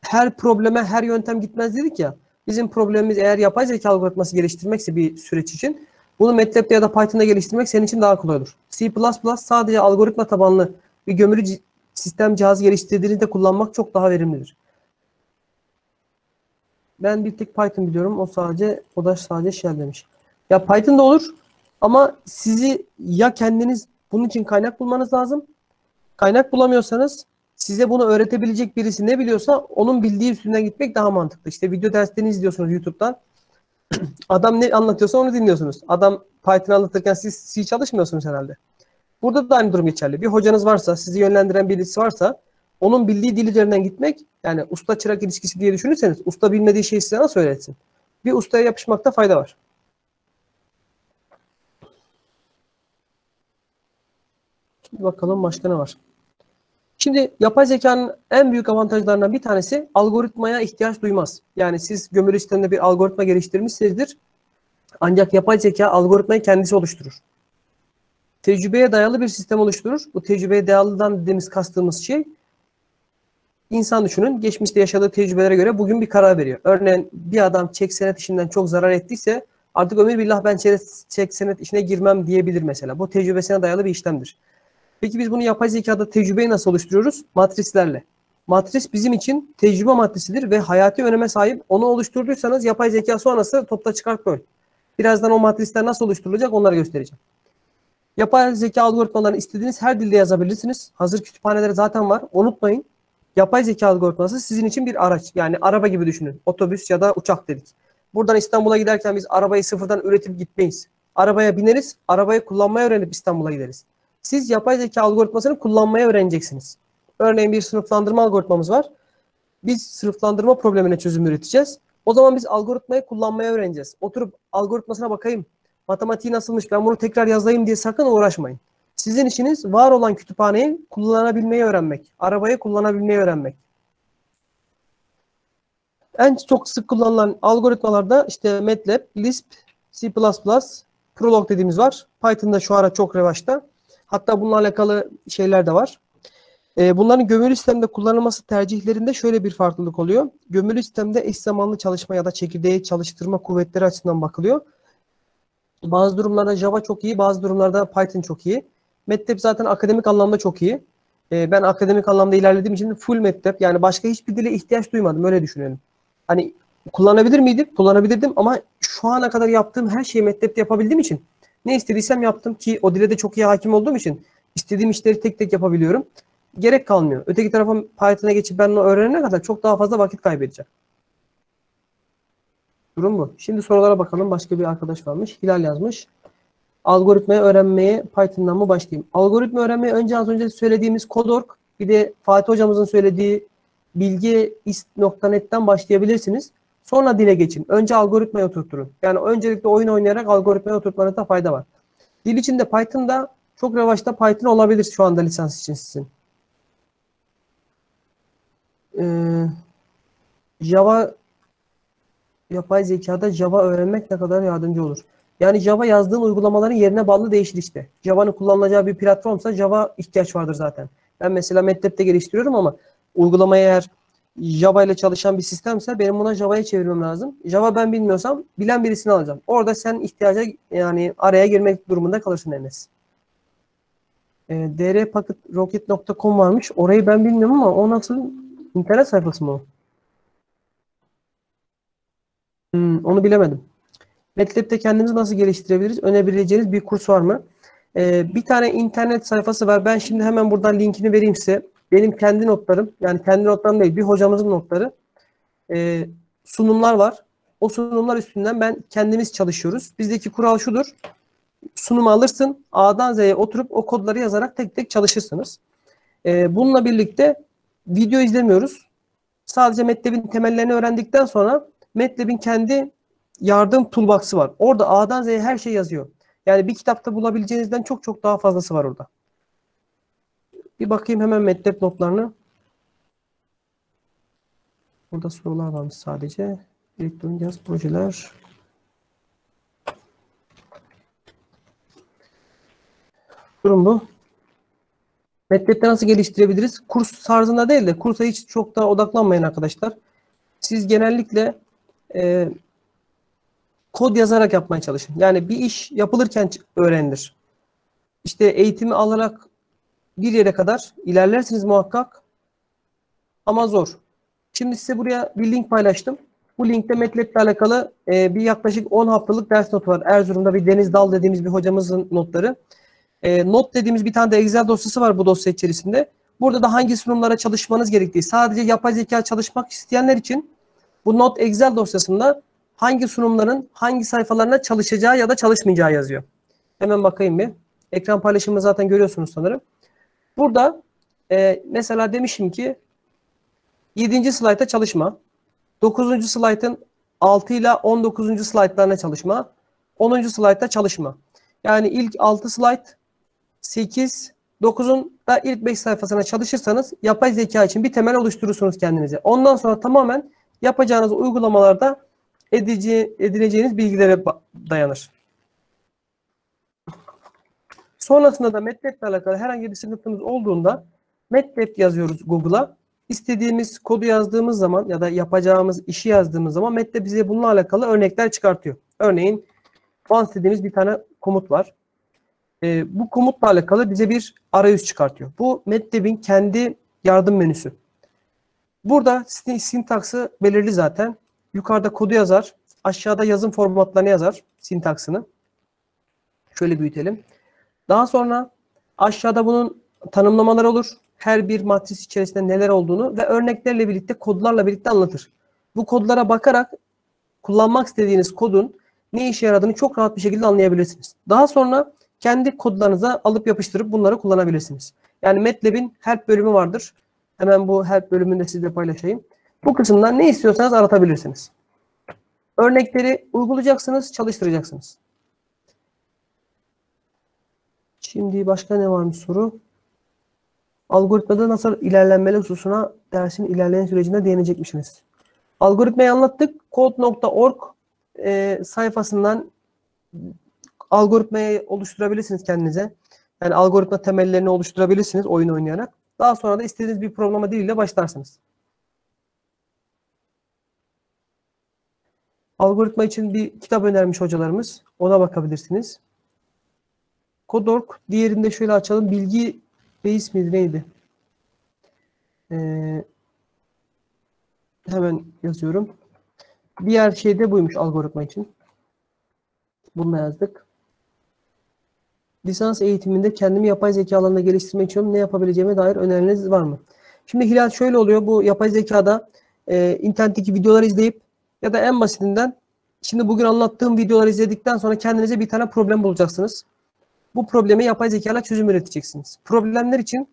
her probleme her yöntem gitmez dedik ya. Bizim problemimiz eğer yapay zeka algoritması geliştirmekse bir süreç için bunu MATLab'de ya da Python'da geliştirmek senin için daha kolay olur. C++ sadece algoritma tabanlı bir gömülü sistem cihazı geliştirdiğinizde kullanmak çok daha verimlidir. Ben bir tek Python biliyorum. O sadece o da sadece shell demiş. Ya Python da olur ama sizi ya kendiniz bunun için kaynak bulmanız lazım. Kaynak bulamıyorsanız size bunu öğretebilecek birisi ne biliyorsa onun bildiği üstünden gitmek daha mantıklı. İşte video derslerini izliyorsunuz YouTube'dan. Adam ne anlatıyorsa onu dinliyorsunuz. Adam Python anlatırken siz C çalışmıyorsunuz herhalde. Burada da aynı durum geçerli. Bir hocanız varsa, sizi yönlendiren birisi varsa onun bildiği dil üzerinden gitmek yani usta çırak ilişkisi diye düşünürseniz usta bilmediği şeyi size nasıl öğretsin? Bir ustaya yapışmakta fayda var. Bakalım başka ne var? Şimdi yapay zekanın en büyük avantajlarından bir tanesi algoritmaya ihtiyaç duymaz. Yani siz gömülü sistemde bir algoritma geliştirmişsinizdir. Ancak yapay zeka algoritmayı kendisi oluşturur. Tecrübeye dayalı bir sistem oluşturur. Bu tecrübeye dayalıdan dediğimiz kastığımız şey insan düşünün geçmişte yaşadığı tecrübelere göre bugün bir karar veriyor. Örneğin bir adam çek senet işinden çok zarar ettiyse artık ömür billah ben çek senet işine girmem diyebilir mesela. Bu tecrübesine dayalı bir işlemdir. Peki biz bunu yapay zekada tecrübeyi nasıl oluşturuyoruz? Matrislerle. Matris bizim için tecrübe maddesidir ve hayati öneme sahip. Onu oluşturduysanız yapay zeka sonrası topla çıkart böl. Birazdan o matrisler nasıl oluşturulacak onları göstereceğim. Yapay zeka algoritmalarını istediğiniz her dilde yazabilirsiniz. Hazır kütüphaneleri zaten var. Unutmayın. Yapay zeka algoritması sizin için bir araç. Yani araba gibi düşünün. Otobüs ya da uçak dedik. Buradan İstanbul'a giderken biz arabayı sıfırdan üretip gitmeyiz. Arabaya bineriz, arabayı kullanmayı öğrenip İstanbul'a gideriz. Siz yapay zeka algoritmasını kullanmayı öğreneceksiniz. Örneğin bir sınıflandırma algoritmamız var. Biz sınıflandırma problemine çözüm üreteceğiz. O zaman biz algoritmayı kullanmayı öğreneceğiz. Oturup algoritmasına bakayım. Matematiği nasılmış ben bunu tekrar yazayım diye sakın uğraşmayın. Sizin işiniz var olan kütüphaneyi kullanabilmeyi öğrenmek. Arabayı kullanabilmeyi öğrenmek. En çok sık kullanılan algoritmalarda işte MATLAB, Lisp, C++, Prolog dediğimiz var. Python'da şu ara çok revaçta. Hatta bununla alakalı şeyler de var. E, bunların gömülü sistemde kullanılması tercihlerinde şöyle bir farklılık oluyor. Gömülü sistemde eş zamanlı çalışma ya da çekirdeği çalıştırma kuvvetleri açısından bakılıyor. Bazı durumlarda Java çok iyi, bazı durumlarda Python çok iyi. MATLAB zaten akademik anlamda çok iyi. E, ben akademik anlamda ilerlediğim için full MATLAB yani başka hiçbir dile ihtiyaç duymadım öyle düşünelim. Hani kullanabilir miydim? Kullanabilirdim ama şu ana kadar yaptığım her şeyi MATLAB'de yapabildiğim için ne istediysem yaptım ki o dile de çok iyi hakim olduğum için istediğim işleri tek tek yapabiliyorum. Gerek kalmıyor. Öteki tarafa Python'a geçip ben onu öğrenene kadar çok daha fazla vakit kaybedeceğim. Durum bu. Şimdi sorulara bakalım. Başka bir arkadaş varmış. Hilal yazmış. Algoritmayı öğrenmeye Python'dan mı başlayayım? Algoritma öğrenmeye önce az önce söylediğimiz Codorg bir de Fatih hocamızın söylediği bilgiist.net'ten başlayabilirsiniz. Sonra dile geçin. Önce algoritmayı oturtturun. Yani öncelikle oyun oynayarak algoritmayı oturtmanızda fayda var. Dil içinde Python'da çok revaçta Python olabilir şu anda lisans için sizin. Ee, Java yapay zekada Java öğrenmek ne kadar yardımcı olur? Yani Java yazdığın uygulamaların yerine bağlı değişir işte. Java'nın kullanılacağı bir platformsa Java ihtiyaç vardır zaten. Ben mesela MATLAB'de geliştiriyorum ama uygulamaya eğer Java ile çalışan bir sistemse benim buna Java'ya çevirmem lazım. Java ben bilmiyorsam bilen birisini alacağım. Orada sen ihtiyaca yani araya girmek durumunda kalırsın Enes. E, drpacketrocket.com varmış. Orayı ben bilmiyorum ama o nasıl internet sayfası mı o? Onu bilemedim. MATLAB'de kendimizi nasıl geliştirebiliriz? Önerebileceğiniz bir kurs var mı? Ee, bir tane internet sayfası var. Ben şimdi hemen buradan linkini vereyim size. Benim kendi notlarım, yani kendi notlarım değil, bir hocamızın notları. Ee, sunumlar var. O sunumlar üstünden ben kendimiz çalışıyoruz. Bizdeki kural şudur. Sunumu alırsın, A'dan Z'ye oturup o kodları yazarak tek tek çalışırsınız. Ee, bununla birlikte video izlemiyoruz. Sadece MATLAB'in temellerini öğrendikten sonra MATLAB'in kendi yardım toolbox'ı var. Orada A'dan Z'ye her şey yazıyor. Yani bir kitapta bulabileceğinizden çok çok daha fazlası var orada. Bir bakayım hemen MATLAB notlarını. Burada sorular varmış sadece. Elektronik yaz projeler. Durum bu. MATLAB'de nasıl geliştirebiliriz? Kurs tarzında değil de kursa hiç çok da odaklanmayın arkadaşlar. Siz genellikle e, kod yazarak yapmaya çalışın. Yani bir iş yapılırken öğrenilir. İşte eğitimi alarak bir yere kadar ilerlersiniz muhakkak ama zor. Şimdi size buraya bir link paylaştım. Bu linkte MATLAB alakalı e, bir yaklaşık 10 haftalık ders notu var. Erzurum'da bir Deniz Dal dediğimiz bir hocamızın notları. E, not dediğimiz bir tane de Excel dosyası var bu dosya içerisinde. Burada da hangi sunumlara çalışmanız gerektiği, sadece yapay zeka çalışmak isteyenler için bu not Excel dosyasında hangi sunumların hangi sayfalarına çalışacağı ya da çalışmayacağı yazıyor. Hemen bakayım bir. Ekran paylaşımını zaten görüyorsunuz sanırım. Burada e, mesela demişim ki 7. slayta çalışma. 9. slaytın 6 ile 19. slaytlarına çalışma. 10. slaytta çalışma. Yani ilk 6 slayt 8, 9'un da ilk 5 sayfasına çalışırsanız yapay zeka için bir temel oluşturursunuz kendinize. Ondan sonra tamamen yapacağınız uygulamalarda edici, edineceğiniz bilgilere dayanır. Sonrasında da MATLAB ile alakalı herhangi bir sıkıntımız olduğunda MATLAB yazıyoruz Google'a. İstediğimiz kodu yazdığımız zaman ya da yapacağımız işi yazdığımız zaman MATLAB bize bununla alakalı örnekler çıkartıyor. Örneğin once dediğimiz bir tane komut var. Ee, bu komutla alakalı bize bir arayüz çıkartıyor. Bu MATLAB'in kendi yardım menüsü. Burada sintaksı belirli zaten. Yukarıda kodu yazar. Aşağıda yazım formatlarını yazar. Sintaksını. Şöyle büyütelim. Daha sonra aşağıda bunun tanımlamaları olur. Her bir matris içerisinde neler olduğunu ve örneklerle birlikte kodlarla birlikte anlatır. Bu kodlara bakarak kullanmak istediğiniz kodun ne işe yaradığını çok rahat bir şekilde anlayabilirsiniz. Daha sonra kendi kodlarınıza alıp yapıştırıp bunları kullanabilirsiniz. Yani MATLAB'in help bölümü vardır. Hemen bu help bölümünde sizle paylaşayım. Bu kısımdan ne istiyorsanız aratabilirsiniz. Örnekleri uygulayacaksınız, çalıştıracaksınız. Şimdi başka ne varmış soru? Algoritmada nasıl ilerlenmeli hususuna dersin ilerleyen sürecinde değinecekmişsiniz. Algoritmayı anlattık. Code.org e, sayfasından algoritmayı oluşturabilirsiniz kendinize. Yani algoritma temellerini oluşturabilirsiniz oyun oynayarak. Daha sonra da istediğiniz bir programa diliyle başlarsınız. Algoritma için bir kitap önermiş hocalarımız. Ona bakabilirsiniz. Kodorg. Diğerinde şöyle açalım. Bilgi Base miydi neydi? Ee, hemen yazıyorum. Diğer şey de buymuş algoritma için. Bunu yazdık. Lisans eğitiminde kendimi yapay zeka alanında geliştirmek için ne yapabileceğime dair öneriniz var mı? Şimdi Hilal şöyle oluyor. Bu yapay zekada e, internetteki videoları izleyip ya da en basitinden şimdi bugün anlattığım videoları izledikten sonra kendinize bir tane problem bulacaksınız. Bu probleme yapay zeka ile çözüm üreteceksiniz. Problemler için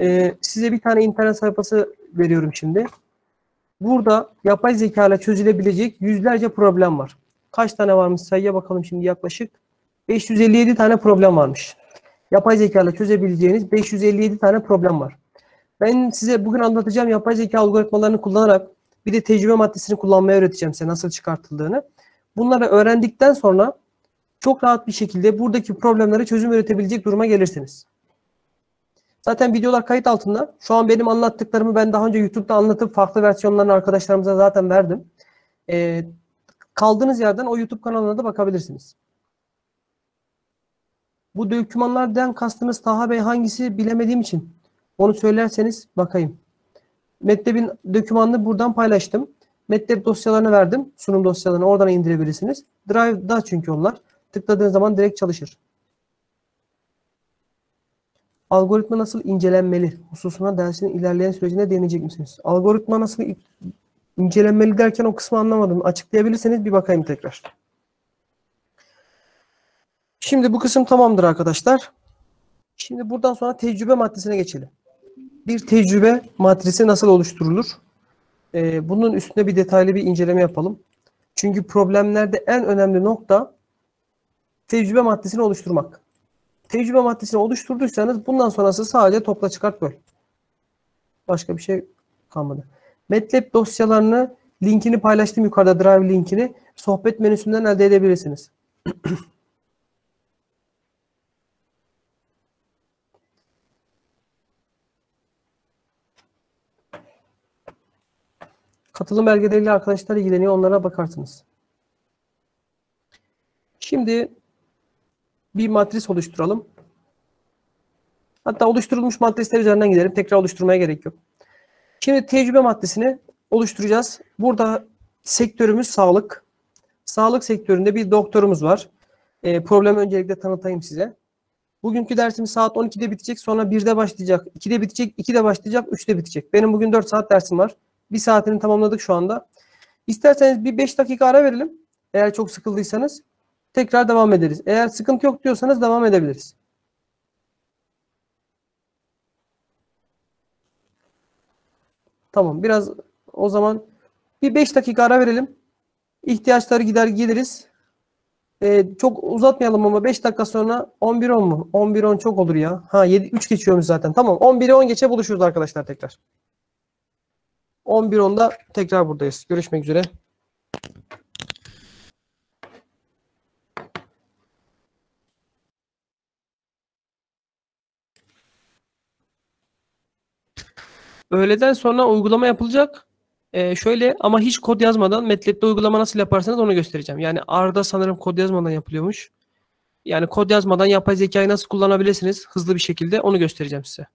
e, size bir tane internet sayfası veriyorum şimdi. Burada yapay zeka ile çözülebilecek yüzlerce problem var. Kaç tane varmış sayıya bakalım şimdi yaklaşık. 557 tane problem varmış. Yapay zeka ile çözebileceğiniz 557 tane problem var. Ben size bugün anlatacağım yapay zeka algoritmalarını kullanarak bir de tecrübe maddesini kullanmayı öğreteceğim size nasıl çıkartıldığını. Bunları öğrendikten sonra çok rahat bir şekilde buradaki problemlere çözüm üretebilecek duruma gelirsiniz. Zaten videolar kayıt altında. Şu an benim anlattıklarımı ben daha önce YouTube'da anlatıp farklı versiyonlarını arkadaşlarımıza zaten verdim. Ee, kaldığınız yerden o YouTube kanalına da bakabilirsiniz. Bu dokümanlardan kastınız Taha Bey hangisi bilemediğim için onu söylerseniz bakayım. MATLAB'in dokümanını buradan paylaştım. MATLAB dosyalarını verdim. Sunum dosyalarını oradan indirebilirsiniz. Drive'da çünkü onlar. Tıkladığınız zaman direkt çalışır. Algoritma nasıl incelenmeli hususuna dersin ilerleyen sürecinde deneyecek misiniz? Algoritma nasıl incelenmeli derken o kısmı anlamadım. Açıklayabilirseniz bir bakayım tekrar. Şimdi bu kısım tamamdır arkadaşlar. Şimdi buradan sonra tecrübe maddesine geçelim. Bir tecrübe matrisi nasıl oluşturulur? Ee, bunun üstüne bir detaylı bir inceleme yapalım. Çünkü problemlerde en önemli nokta tecrübe maddesini oluşturmak. Tecrübe maddesini oluşturduysanız bundan sonrası sadece topla çıkart böl. Başka bir şey kalmadı. MATLAB dosyalarını linkini paylaştım yukarıda Drive linkini sohbet menüsünden elde edebilirsiniz. Katılım belgeleriyle arkadaşlar ilgileniyor. Onlara bakarsınız. Şimdi bir matris oluşturalım. Hatta oluşturulmuş matrisler üzerinden gidelim. Tekrar oluşturmaya gerek yok. Şimdi tecrübe maddesini oluşturacağız. Burada sektörümüz sağlık. Sağlık sektöründe bir doktorumuz var. E, problemi öncelikle tanıtayım size. Bugünkü dersimiz saat 12'de bitecek. Sonra 1'de başlayacak. 2'de bitecek. 2'de başlayacak. 3'de bitecek. Benim bugün 4 saat dersim var. Bir saatini tamamladık şu anda. İsterseniz bir 5 dakika ara verelim. Eğer çok sıkıldıysanız tekrar devam ederiz. Eğer sıkıntı yok diyorsanız devam edebiliriz. Tamam biraz o zaman bir 5 dakika ara verelim. İhtiyaçları gider geliriz. Ee, çok uzatmayalım ama 5 dakika sonra 11.10 mu? 11.10 çok olur ya. Ha 7 3 geçiyormuş zaten. Tamam 11'e 10 geçe buluşuruz arkadaşlar tekrar. 11.10'da tekrar buradayız. Görüşmek üzere. Öğleden sonra uygulama yapılacak. Ee, şöyle ama hiç kod yazmadan MATLAB'de uygulama nasıl yaparsanız onu göstereceğim. Yani R'da sanırım kod yazmadan yapılıyormuş. Yani kod yazmadan yapay zekayı nasıl kullanabilirsiniz hızlı bir şekilde onu göstereceğim size.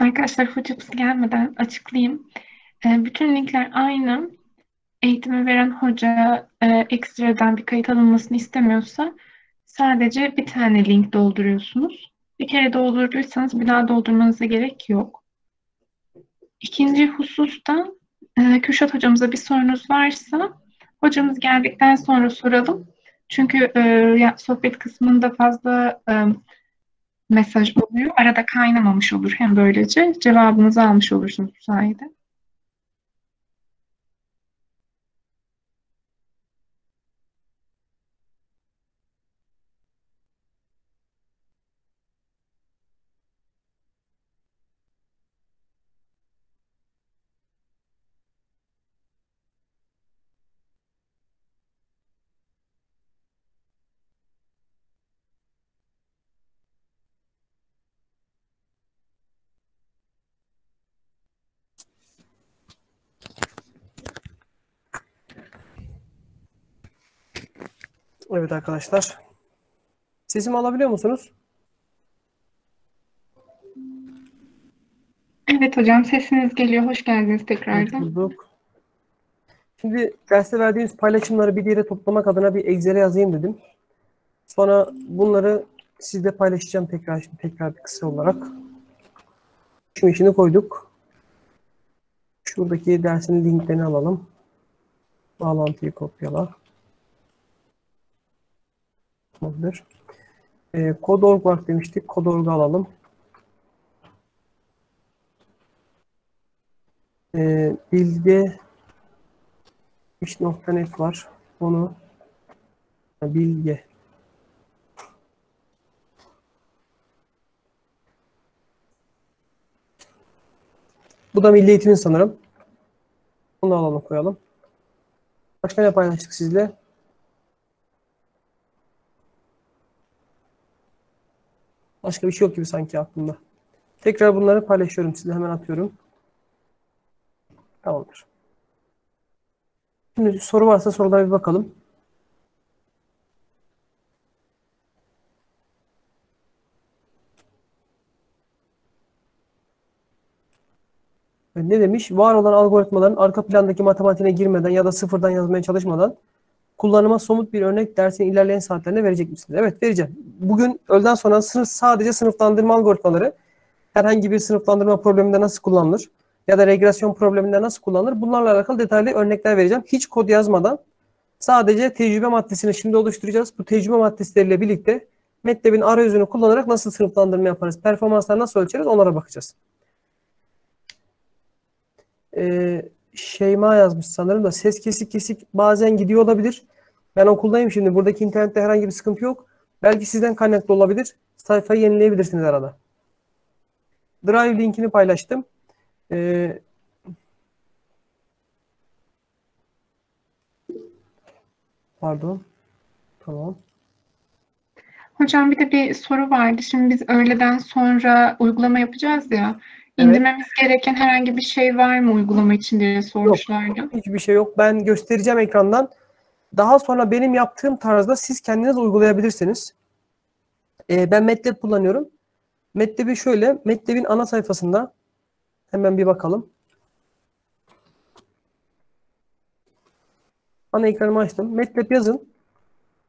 Arkadaşlar hocamız gelmeden açıklayayım. E, bütün linkler aynı. Eğitimi veren hoca e, ekstradan bir kayıt alınmasını istemiyorsa sadece bir tane link dolduruyorsunuz. Bir kere doldurduysanız bir daha doldurmanıza gerek yok. İkinci hususta e, Kürşat hocamıza bir sorunuz varsa hocamız geldikten sonra soralım. Çünkü e, sohbet kısmında fazla e, mesaj oluyor. Arada kaynamamış olur. Hem böylece cevabınızı almış olursunuz bu sayede. Evet arkadaşlar. Sesimi alabiliyor musunuz? Evet hocam sesiniz geliyor. Hoş geldiniz Hoş tekrardan. bulduk. Şimdi derste verdiğimiz paylaşımları bir yere toplamak adına bir Excel'e yazayım dedim. Sonra bunları sizle paylaşacağım tekrar şimdi tekrar bir kısa olarak. Şimdi işini koyduk. Şuradaki dersin linklerini alalım. Bağlantıyı kopyala. Tamamdır. Ee, Code.org var demiştik. Code.org'u alalım. Ee, bilge iş.net var. Onu bilge Bu da Milli Eğitim'in sanırım. Bunu da alalım koyalım. Başka ne paylaştık sizle? Başka bir şey yok gibi sanki aklımda. Tekrar bunları paylaşıyorum size. Hemen atıyorum. Tamamdır. Şimdi soru varsa sorulara bir bakalım. Ne demiş? Var olan algoritmaların arka plandaki matematiğine girmeden ya da sıfırdan yazmaya çalışmadan kullanıma somut bir örnek dersin ilerleyen saatlerinde verecek misiniz? Evet vereceğim. Bugün öğleden sonra sınıf, sadece sınıflandırma algoritmaları herhangi bir sınıflandırma probleminde nasıl kullanılır ya da regresyon probleminde nasıl kullanılır bunlarla alakalı detaylı örnekler vereceğim. Hiç kod yazmadan sadece tecrübe maddesini şimdi oluşturacağız. Bu tecrübe maddesleriyle birlikte MATLAB'in arayüzünü kullanarak nasıl sınıflandırma yaparız, performansları nasıl ölçeriz onlara bakacağız. Ee, Şeyma yazmış sanırım da ses kesik kesik bazen gidiyor olabilir. Ben okuldayım şimdi. Buradaki internette herhangi bir sıkıntı yok. Belki sizden kaynaklı olabilir. Sayfayı yenileyebilirsiniz arada. Drive linkini paylaştım. Ee, pardon. Tamam. Hocam bir de bir soru vardı. Şimdi biz öğleden sonra uygulama yapacağız ya. İndirmemiz gereken herhangi bir şey var mı uygulama için diye sormuşlardı. Hiçbir şey yok. Ben göstereceğim ekrandan. Daha sonra benim yaptığım tarzda siz kendiniz uygulayabilirsiniz. Ee, ben MATLAB kullanıyorum. MATLAB'i şöyle, MATLAB'in ana sayfasında hemen bir bakalım. Ana ekranımı açtım. MATLAB yazın.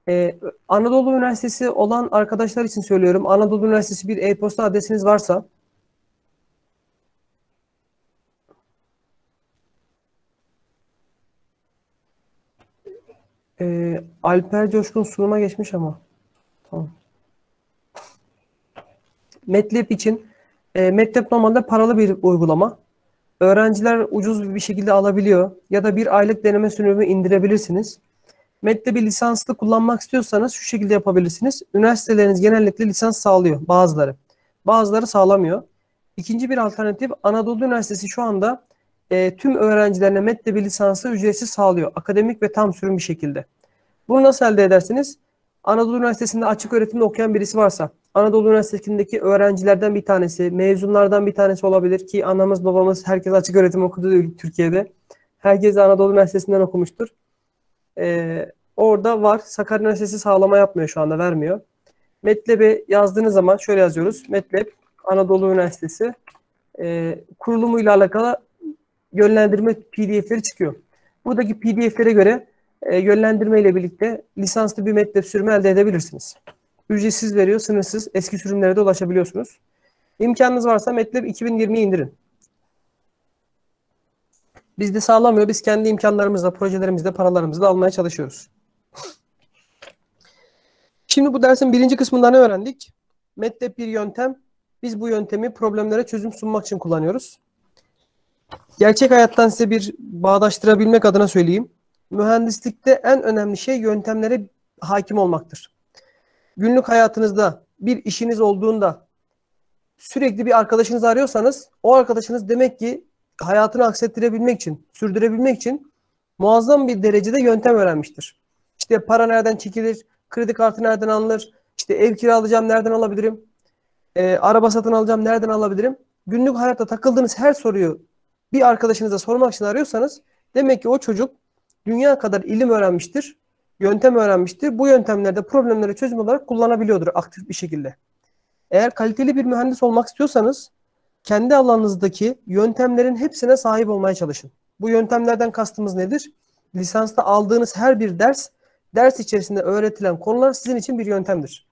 Ee, Anadolu Üniversitesi olan arkadaşlar için söylüyorum. Anadolu Üniversitesi bir e-posta adresiniz varsa Ee, Alper Coşkun sunuma geçmiş ama. Tamam. MATLAB için e, MATLAB normalde paralı bir uygulama. Öğrenciler ucuz bir şekilde alabiliyor ya da bir aylık deneme sürümü indirebilirsiniz. MATLAB'i lisanslı kullanmak istiyorsanız şu şekilde yapabilirsiniz. Üniversiteleriniz genellikle lisans sağlıyor bazıları. Bazıları sağlamıyor. İkinci bir alternatif Anadolu Üniversitesi şu anda e, tüm öğrencilerine MATLAB lisansı ücretsiz sağlıyor. Akademik ve tam sürüm bir şekilde. Bunu nasıl elde edersiniz? Anadolu Üniversitesi'nde açık öğretimde okuyan birisi varsa, Anadolu Üniversitesi'ndeki öğrencilerden bir tanesi, mezunlardan bir tanesi olabilir ki anamız babamız herkes açık öğretim okudu Türkiye'de. Herkes Anadolu Üniversitesi'nden okumuştur. Ee, orada var. Sakarya Üniversitesi sağlama yapmıyor şu anda, vermiyor. MATLAB'e yazdığınız zaman şöyle yazıyoruz. MATLAB Anadolu Üniversitesi e, kurulumuyla alakalı yönlendirme PDF'leri çıkıyor. Buradaki PDF'lere göre e, yönlendirme ile birlikte lisanslı bir MATLAB sürümü elde edebilirsiniz. Ücretsiz veriyor, sınırsız. Eski sürümlere de ulaşabiliyorsunuz. İmkanınız varsa MATLAB 2020'yi indirin. Bizde sağlamıyor. Biz kendi imkanlarımızla, projelerimizle, paralarımızla almaya çalışıyoruz. Şimdi bu dersin birinci kısmında ne öğrendik? MATLAB bir yöntem. Biz bu yöntemi problemlere çözüm sunmak için kullanıyoruz. Gerçek hayattan size bir bağdaştırabilmek adına söyleyeyim. Mühendislikte en önemli şey yöntemlere hakim olmaktır. Günlük hayatınızda bir işiniz olduğunda sürekli bir arkadaşınızı arıyorsanız o arkadaşınız demek ki hayatını aksettirebilmek için, sürdürebilmek için muazzam bir derecede yöntem öğrenmiştir. İşte para nereden çekilir, kredi kartı nereden alınır, işte ev kiralayacağım nereden alabilirim, e, araba satın alacağım nereden alabilirim. Günlük hayatta takıldığınız her soruyu bir arkadaşınıza sormak için arıyorsanız demek ki o çocuk dünya kadar ilim öğrenmiştir, yöntem öğrenmiştir. Bu yöntemlerde problemleri çözüm olarak kullanabiliyordur aktif bir şekilde. Eğer kaliteli bir mühendis olmak istiyorsanız kendi alanınızdaki yöntemlerin hepsine sahip olmaya çalışın. Bu yöntemlerden kastımız nedir? Lisansta aldığınız her bir ders, ders içerisinde öğretilen konular sizin için bir yöntemdir.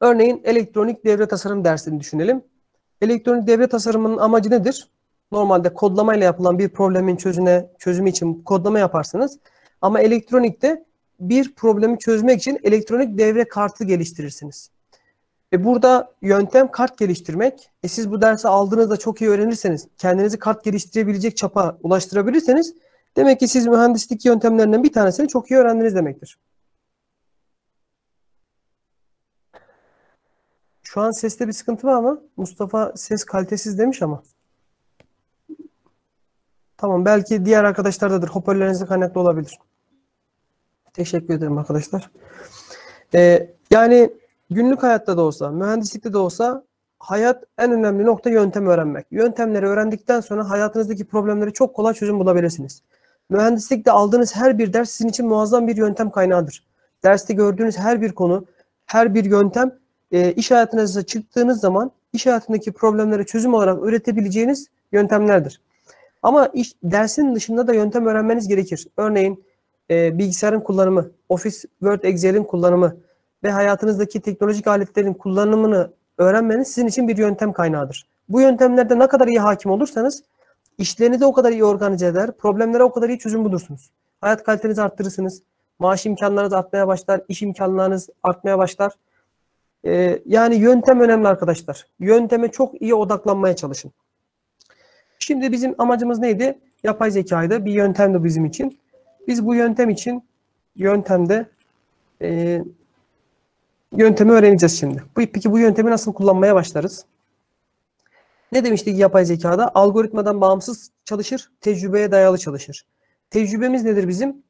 Örneğin elektronik devre tasarım dersini düşünelim. Elektronik devre tasarımının amacı nedir? Normalde kodlamayla yapılan bir problemin çözüne, çözümü için kodlama yaparsınız. Ama elektronikte bir problemi çözmek için elektronik devre kartı geliştirirsiniz. E burada yöntem kart geliştirmek. E siz bu dersi aldığınızda çok iyi öğrenirseniz, kendinizi kart geliştirebilecek çapa ulaştırabilirseniz demek ki siz mühendislik yöntemlerinden bir tanesini çok iyi öğrendiniz demektir. Şu an seste bir sıkıntı var mı? Mustafa ses kalitesiz demiş ama. Tamam belki diğer arkadaşlardadır. Hoparlörlerinizde kaynaklı olabilir. Teşekkür ederim arkadaşlar. Ee, yani günlük hayatta da olsa, mühendislikte de olsa hayat en önemli nokta yöntem öğrenmek. Yöntemleri öğrendikten sonra hayatınızdaki problemleri çok kolay çözüm bulabilirsiniz. Mühendislikte aldığınız her bir ders sizin için muazzam bir yöntem kaynağıdır. Derste gördüğünüz her bir konu, her bir yöntem e, iş hayatınıza çıktığınız zaman iş hayatındaki problemleri çözüm olarak üretebileceğiniz yöntemlerdir. Ama iş, dersin dışında da yöntem öğrenmeniz gerekir. Örneğin e, bilgisayarın kullanımı, Office, Word, Excel'in kullanımı ve hayatınızdaki teknolojik aletlerin kullanımını öğrenmeniz sizin için bir yöntem kaynağıdır. Bu yöntemlerde ne kadar iyi hakim olursanız işlerinizi o kadar iyi organize eder, problemlere o kadar iyi çözüm bulursunuz. Hayat kalitenizi arttırırsınız, maaş imkanlarınız artmaya başlar, iş imkanlarınız artmaya başlar. Ee, yani yöntem önemli arkadaşlar. Yönteme çok iyi odaklanmaya çalışın. Şimdi bizim amacımız neydi? Yapay zekaydı. Bir yöntemdi bizim için. Biz bu yöntem için yöntemde e, yöntemi öğreneceğiz şimdi. Peki bu yöntemi nasıl kullanmaya başlarız? Ne demiştik yapay zekada? Algoritmadan bağımsız çalışır, tecrübeye dayalı çalışır. Tecrübemiz nedir bizim?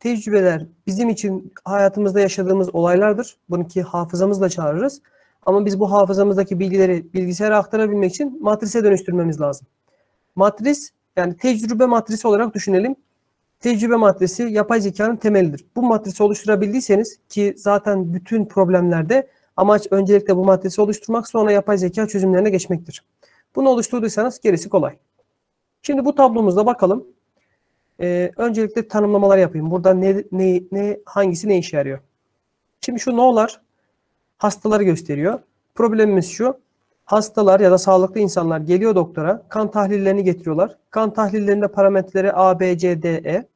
Tecrübeler bizim için hayatımızda yaşadığımız olaylardır. Bunu ki hafızamızla çağırırız. Ama biz bu hafızamızdaki bilgileri bilgisayara aktarabilmek için matrise dönüştürmemiz lazım. Matris yani tecrübe matrisi olarak düşünelim. Tecrübe matrisi yapay zekanın temelidir. Bu matrisi oluşturabildiyseniz ki zaten bütün problemlerde amaç öncelikle bu matrisi oluşturmak sonra yapay zeka çözümlerine geçmektir. Bunu oluşturduysanız gerisi kolay. Şimdi bu tablomuzda bakalım. Ee, öncelikle tanımlamalar yapayım. Burada ne, ne, ne, hangisi ne işe yarıyor? Şimdi şu no'lar hastaları gösteriyor. Problemimiz şu. Hastalar ya da sağlıklı insanlar geliyor doktora. Kan tahlillerini getiriyorlar. Kan tahlillerinde parametreleri A, B, C, D, E.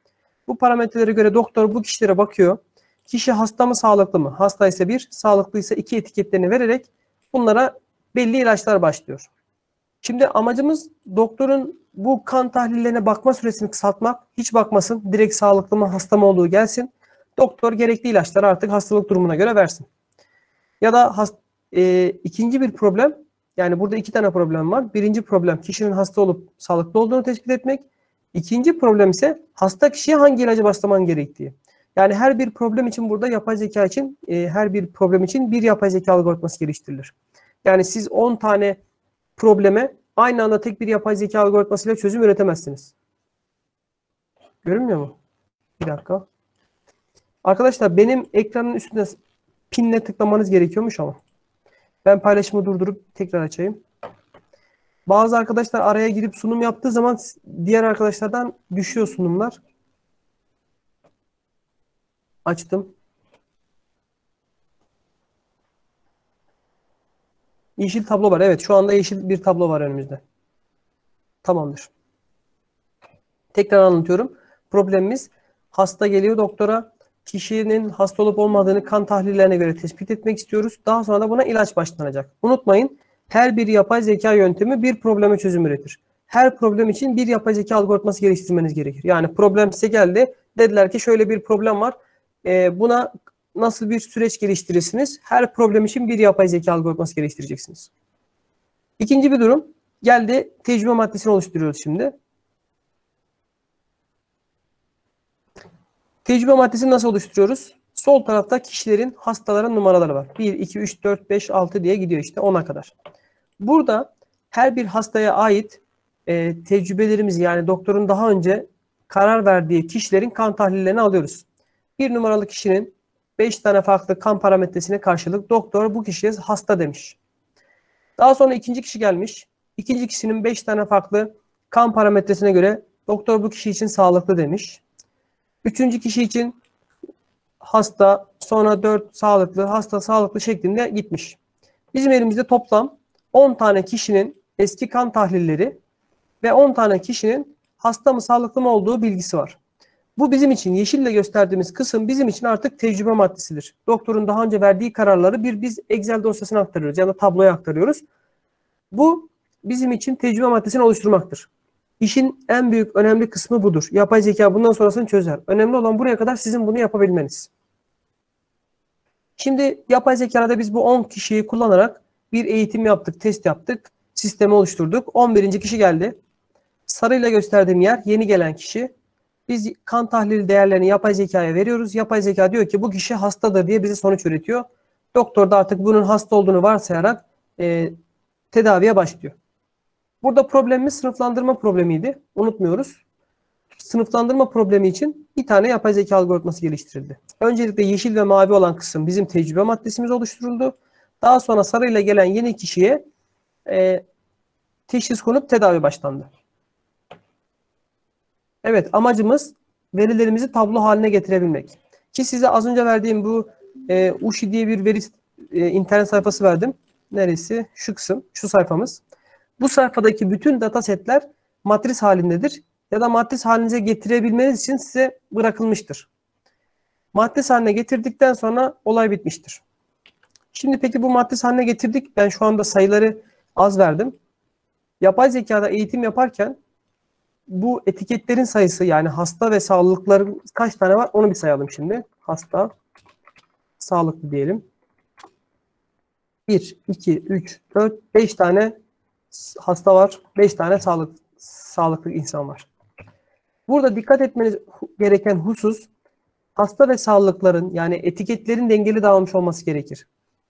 Bu parametrelere göre doktor bu kişilere bakıyor. Kişi hasta mı sağlıklı mı? Hasta ise bir, sağlıklı ise iki etiketlerini vererek bunlara belli ilaçlar başlıyor. Şimdi amacımız doktorun bu kan tahlillerine bakma süresini kısaltmak. Hiç bakmasın. Direkt sağlıklı mı hasta mı olduğu gelsin. Doktor gerekli ilaçları artık hastalık durumuna göre versin. Ya da hast e, ikinci bir problem yani burada iki tane problem var. Birinci problem kişinin hasta olup sağlıklı olduğunu tespit etmek. İkinci problem ise hasta kişiye hangi ilacı başlaman gerektiği. Yani her bir problem için burada yapay zeka için e, her bir problem için bir yapay zeka algoritması geliştirilir. Yani siz 10 tane probleme aynı anda tek bir yapay zeka algoritmasıyla çözüm üretemezsiniz. Görünmüyor mu? Bir dakika. Arkadaşlar benim ekranın üstünde pinle tıklamanız gerekiyormuş ama. Ben paylaşımı durdurup tekrar açayım. Bazı arkadaşlar araya girip sunum yaptığı zaman diğer arkadaşlardan düşüyor sunumlar. Açtım. Yeşil tablo var. Evet şu anda yeşil bir tablo var önümüzde. Tamamdır. Tekrar anlatıyorum. Problemimiz hasta geliyor doktora. Kişinin hasta olup olmadığını kan tahlillerine göre tespit etmek istiyoruz. Daha sonra da buna ilaç başlanacak. Unutmayın her bir yapay zeka yöntemi bir probleme çözüm üretir. Her problem için bir yapay zeka algoritması geliştirmeniz gerekir. Yani problem size geldi. Dediler ki şöyle bir problem var. Ee, buna nasıl bir süreç geliştirirsiniz? Her problem için bir yapay zeka algoritması geliştireceksiniz. İkinci bir durum. Geldi tecrübe maddesini oluşturuyoruz şimdi. Tecrübe maddesini nasıl oluşturuyoruz? Sol tarafta kişilerin, hastaların numaraları var. 1, 2, 3, 4, 5, 6 diye gidiyor işte 10'a kadar. Burada her bir hastaya ait e, tecrübelerimizi yani doktorun daha önce karar verdiği kişilerin kan tahlillerini alıyoruz. Bir numaralı kişinin 5 tane farklı kan parametresine karşılık doktor bu kişiye hasta demiş. Daha sonra ikinci kişi gelmiş. İkinci kişinin 5 tane farklı kan parametresine göre doktor bu kişi için sağlıklı demiş. Üçüncü kişi için hasta, sonra 4 sağlıklı, hasta sağlıklı şeklinde gitmiş. Bizim elimizde toplam 10 tane kişinin eski kan tahlilleri ve 10 tane kişinin hasta mı sağlıklı mı olduğu bilgisi var. Bu bizim için yeşille gösterdiğimiz kısım bizim için artık tecrübe maddesidir. Doktorun daha önce verdiği kararları bir biz Excel dosyasına aktarıyoruz ya da tabloya aktarıyoruz. Bu bizim için tecrübe maddesini oluşturmaktır. İşin en büyük önemli kısmı budur. Yapay zeka bundan sonrasını çözer. Önemli olan buraya kadar sizin bunu yapabilmeniz. Şimdi yapay zekada biz bu 10 kişiyi kullanarak bir eğitim yaptık, test yaptık, sistemi oluşturduk. 11. kişi geldi. Sarıyla gösterdiğim yer yeni gelen kişi. Biz kan tahlili değerlerini yapay zekaya veriyoruz. Yapay zeka diyor ki bu kişi hastadır diye bize sonuç üretiyor. Doktor da artık bunun hasta olduğunu varsayarak e, tedaviye başlıyor. Burada problemimiz sınıflandırma problemiydi. Unutmuyoruz. Sınıflandırma problemi için bir tane yapay zeka algoritması geliştirildi. Öncelikle yeşil ve mavi olan kısım bizim tecrübe maddesimiz oluşturuldu. Daha sonra sarıyla gelen yeni kişiye e, teşhis konup tedavi başlandı. Evet amacımız verilerimizi tablo haline getirebilmek. Ki size az önce verdiğim bu e, UşI diye bir veri e, internet sayfası verdim. Neresi? Şu kısım, şu sayfamız. Bu sayfadaki bütün datasetler matris halindedir ya da matris halinize getirebilmeniz için size bırakılmıştır. Matris haline getirdikten sonra olay bitmiştir. Şimdi peki bu matris haline getirdik. Ben şu anda sayıları az verdim. Yapay zekada eğitim yaparken bu etiketlerin sayısı yani hasta ve sağlıkların kaç tane var onu bir sayalım şimdi. Hasta, sağlıklı diyelim. 1, 2, 3, 4, 5 tane hasta var. 5 tane sağlık, sağlıklı insan var. Burada dikkat etmeniz gereken husus hasta ve sağlıkların yani etiketlerin dengeli dağılmış olması gerekir.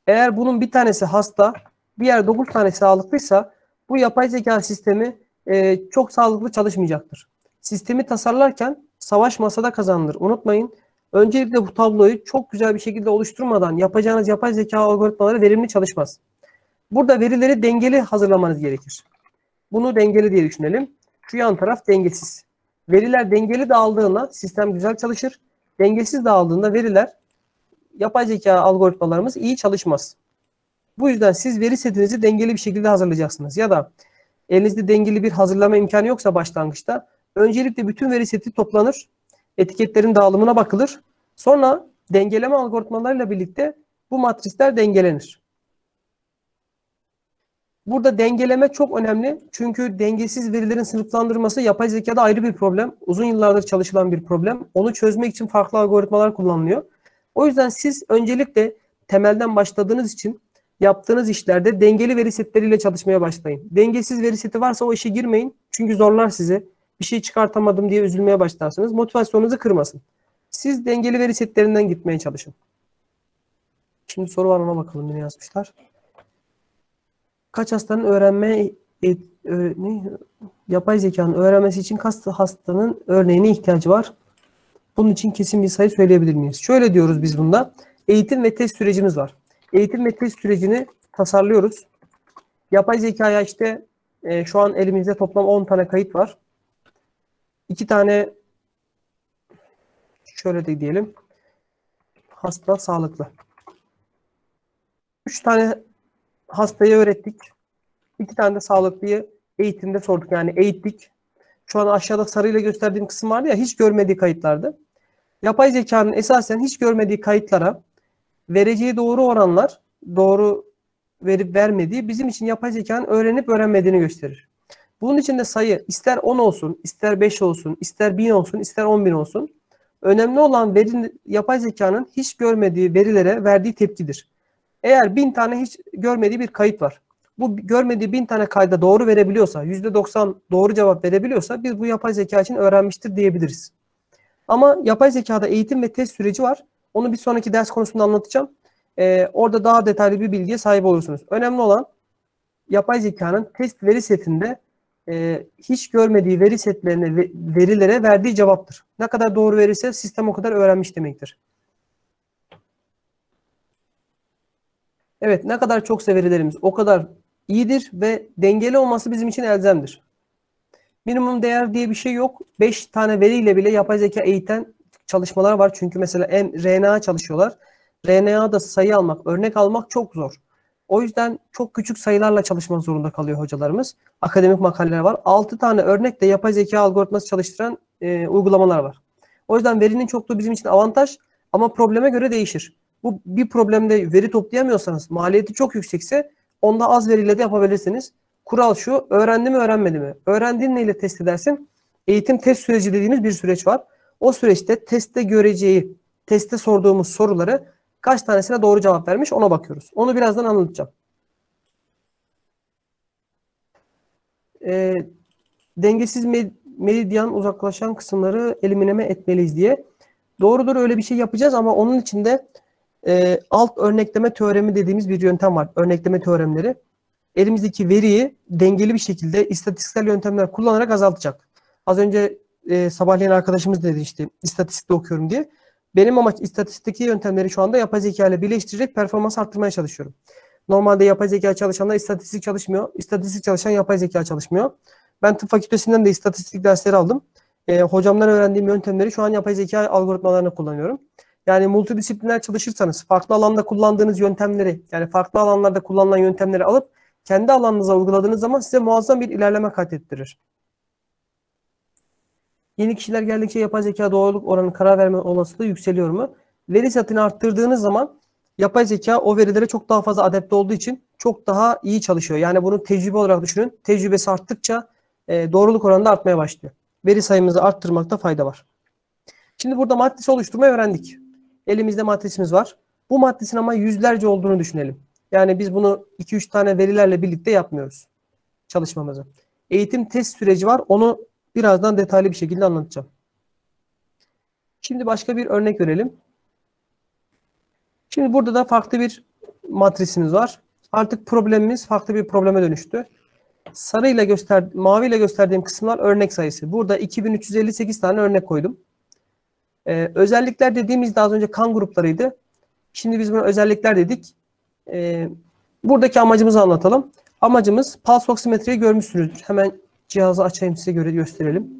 Eğer bunun bir tanesi hasta, diğer 9 tanesi sağlıklıysa bu yapay zeka sistemi e, çok sağlıklı çalışmayacaktır. Sistemi tasarlarken savaş masada kazanılır. Unutmayın. Öncelikle bu tabloyu çok güzel bir şekilde oluşturmadan yapacağınız yapay zeka algoritmaları verimli çalışmaz. Burada verileri dengeli hazırlamanız gerekir. Bunu dengeli diye düşünelim. Şu yan taraf dengesiz. Veriler dengeli dağıldığında sistem güzel çalışır. Dengesiz dağıldığında veriler yapay zeka algoritmalarımız iyi çalışmaz. Bu yüzden siz veri setinizi dengeli bir şekilde hazırlayacaksınız. Ya da elinizde dengeli bir hazırlama imkanı yoksa başlangıçta öncelikle bütün veri seti toplanır. Etiketlerin dağılımına bakılır. Sonra dengeleme algoritmalarıyla birlikte bu matrisler dengelenir. Burada dengeleme çok önemli. Çünkü dengesiz verilerin sınıflandırması yapay zekada ayrı bir problem. Uzun yıllardır çalışılan bir problem. Onu çözmek için farklı algoritmalar kullanılıyor. O yüzden siz öncelikle temelden başladığınız için yaptığınız işlerde dengeli veri setleriyle çalışmaya başlayın. Dengesiz veri seti varsa o işe girmeyin. Çünkü zorlar sizi. Bir şey çıkartamadım diye üzülmeye başlarsınız. Motivasyonunuzu kırmasın. Siz dengeli veri setlerinden gitmeye çalışın. Şimdi soru var ona bakalım ne yazmışlar. Kaç hastanın öğrenme e, ö, ne, yapay zekanın öğrenmesi için kaç hastanın örneğine ihtiyacı var? Bunun için kesin bir sayı söyleyebilir miyiz? Şöyle diyoruz biz bunda. Eğitim ve test sürecimiz var. Eğitim ve test sürecini tasarlıyoruz. Yapay zekaya işte e, şu an elimizde toplam 10 tane kayıt var. 2 tane şöyle de diyelim hasta sağlıklı. 3 tane hastayı öğrettik. 2 tane de sağlıklıyı eğitimde sorduk. Yani eğittik. Şu an aşağıda sarıyla gösterdiğim kısım vardı ya hiç görmediği kayıtlardı. Yapay zekanın esasen hiç görmediği kayıtlara vereceği doğru oranlar, doğru verip vermediği bizim için yapay zekanın öğrenip öğrenmediğini gösterir. Bunun için de sayı ister 10 olsun, ister 5 olsun, ister 1000 olsun, ister 10.000 olsun. Önemli olan veri, yapay zekanın hiç görmediği verilere verdiği tepkidir. Eğer 1000 tane hiç görmediği bir kayıt var. Bu görmediği 1000 tane kayda doğru verebiliyorsa, %90 doğru cevap verebiliyorsa biz bu yapay zeka için öğrenmiştir diyebiliriz. Ama yapay zekada eğitim ve test süreci var. Onu bir sonraki ders konusunda anlatacağım. Ee, orada daha detaylı bir bilgiye sahip olursunuz. Önemli olan yapay zekanın test veri setinde e, hiç görmediği veri setlerine ve verilere verdiği cevaptır. Ne kadar doğru verirse sistem o kadar öğrenmiş demektir. Evet, ne kadar çoksa verilerimiz o kadar iyidir ve dengeli olması bizim için elzemdir. Minimum değer diye bir şey yok. 5 tane veriyle bile yapay zeka eğiten çalışmalar var. Çünkü mesela RNA çalışıyorlar. RNA'da sayı almak, örnek almak çok zor. O yüzden çok küçük sayılarla çalışmak zorunda kalıyor hocalarımız. Akademik makaleler var. 6 tane örnekle yapay zeka algoritması çalıştıran e, uygulamalar var. O yüzden verinin çokluğu bizim için avantaj ama probleme göre değişir. Bu bir problemde veri toplayamıyorsanız, maliyeti çok yüksekse onda az veriyle de yapabilirsiniz. Kural şu, öğrendi mi öğrenmedi mi? Öğrendiğin neyle test edersin? Eğitim test süreci dediğimiz bir süreç var. O süreçte testte göreceği, testte sorduğumuz soruları kaç tanesine doğru cevap vermiş ona bakıyoruz. Onu birazdan anlatacağım. E, dengesiz med meridyan uzaklaşan kısımları elimineme etmeliyiz diye. Doğrudur öyle bir şey yapacağız ama onun için de e, alt örnekleme teoremi dediğimiz bir yöntem var. Örnekleme teoremleri. Elimizdeki veriyi dengeli bir şekilde istatistiksel yöntemler kullanarak azaltacak. Az önce e, sabahleyin arkadaşımız dedi işte istatistikte okuyorum diye. Benim amaç istatistikteki yöntemleri şu anda yapay zeka ile birleştirerek performans arttırmaya çalışıyorum. Normalde yapay zeka çalışanlar istatistik çalışmıyor. İstatistik çalışan yapay zeka çalışmıyor. Ben tıp fakültesinden de istatistik dersleri aldım. E, hocamdan öğrendiğim yöntemleri şu an yapay zeka algoritmalarını kullanıyorum. Yani multidisipliner çalışırsanız farklı alanda kullandığınız yöntemleri yani farklı alanlarda kullanılan yöntemleri alıp kendi alanınıza uyguladığınız zaman size muazzam bir ilerleme kat ettirir. Yeni kişiler geldikçe yapay zeka doğruluk oranı karar verme olasılığı yükseliyor mu? Veri setini arttırdığınız zaman yapay zeka o verilere çok daha fazla adapte olduğu için çok daha iyi çalışıyor. Yani bunu tecrübe olarak düşünün. Tecrübesi arttıkça e, doğruluk oranı da artmaya başlıyor. Veri sayımızı arttırmakta fayda var. Şimdi burada matrisi oluşturmayı öğrendik. Elimizde matrisimiz var. Bu matrisin ama yüzlerce olduğunu düşünelim. Yani biz bunu 2-3 tane verilerle birlikte yapmıyoruz çalışmamızı. Eğitim test süreci var. Onu birazdan detaylı bir şekilde anlatacağım. Şimdi başka bir örnek verelim. Şimdi burada da farklı bir matrisimiz var. Artık problemimiz farklı bir probleme dönüştü. Sarı ile göster, mavi ile gösterdiğim kısımlar örnek sayısı. Burada 2358 tane örnek koydum. Ee, özellikler dediğimizde az önce kan gruplarıydı. Şimdi biz buna özellikler dedik. Ee, buradaki amacımızı anlatalım. Amacımız pulse oksimetreyi görmüşsünüzdür. Hemen cihazı açayım size göre gösterelim.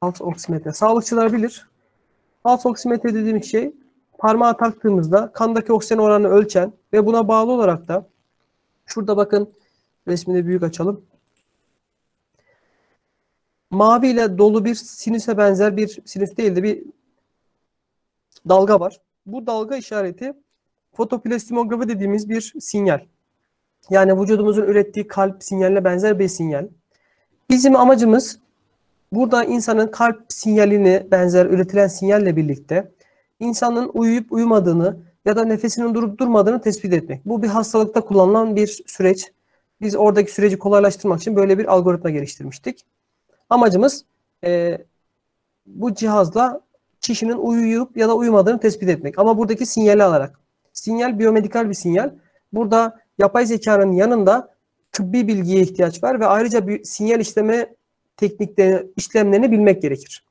Pulse oksimetre. Sağlıkçılar bilir. Pulse oksimetre dediğim şey parmağı taktığımızda kandaki oksijen oranını ölçen ve buna bağlı olarak da şurada bakın resmini büyük açalım. Mavi ile dolu bir sinüse benzer bir sinüs değil de bir dalga var. Bu dalga işareti fotoplasmografi dediğimiz bir sinyal. Yani vücudumuzun ürettiği kalp sinyaline benzer bir sinyal. Bizim amacımız burada insanın kalp sinyalini benzer üretilen sinyalle birlikte insanın uyuyup uyumadığını ya da nefesinin durup durmadığını tespit etmek. Bu bir hastalıkta kullanılan bir süreç. Biz oradaki süreci kolaylaştırmak için böyle bir algoritma geliştirmiştik. Amacımız e, bu cihazla kişinin uyuyup ya da uyumadığını tespit etmek. Ama buradaki sinyali alarak. Sinyal biyomedikal bir sinyal. Burada yapay zekanın yanında tıbbi bilgiye ihtiyaç var ve ayrıca bir sinyal işleme tekniklerini, işlemlerini bilmek gerekir.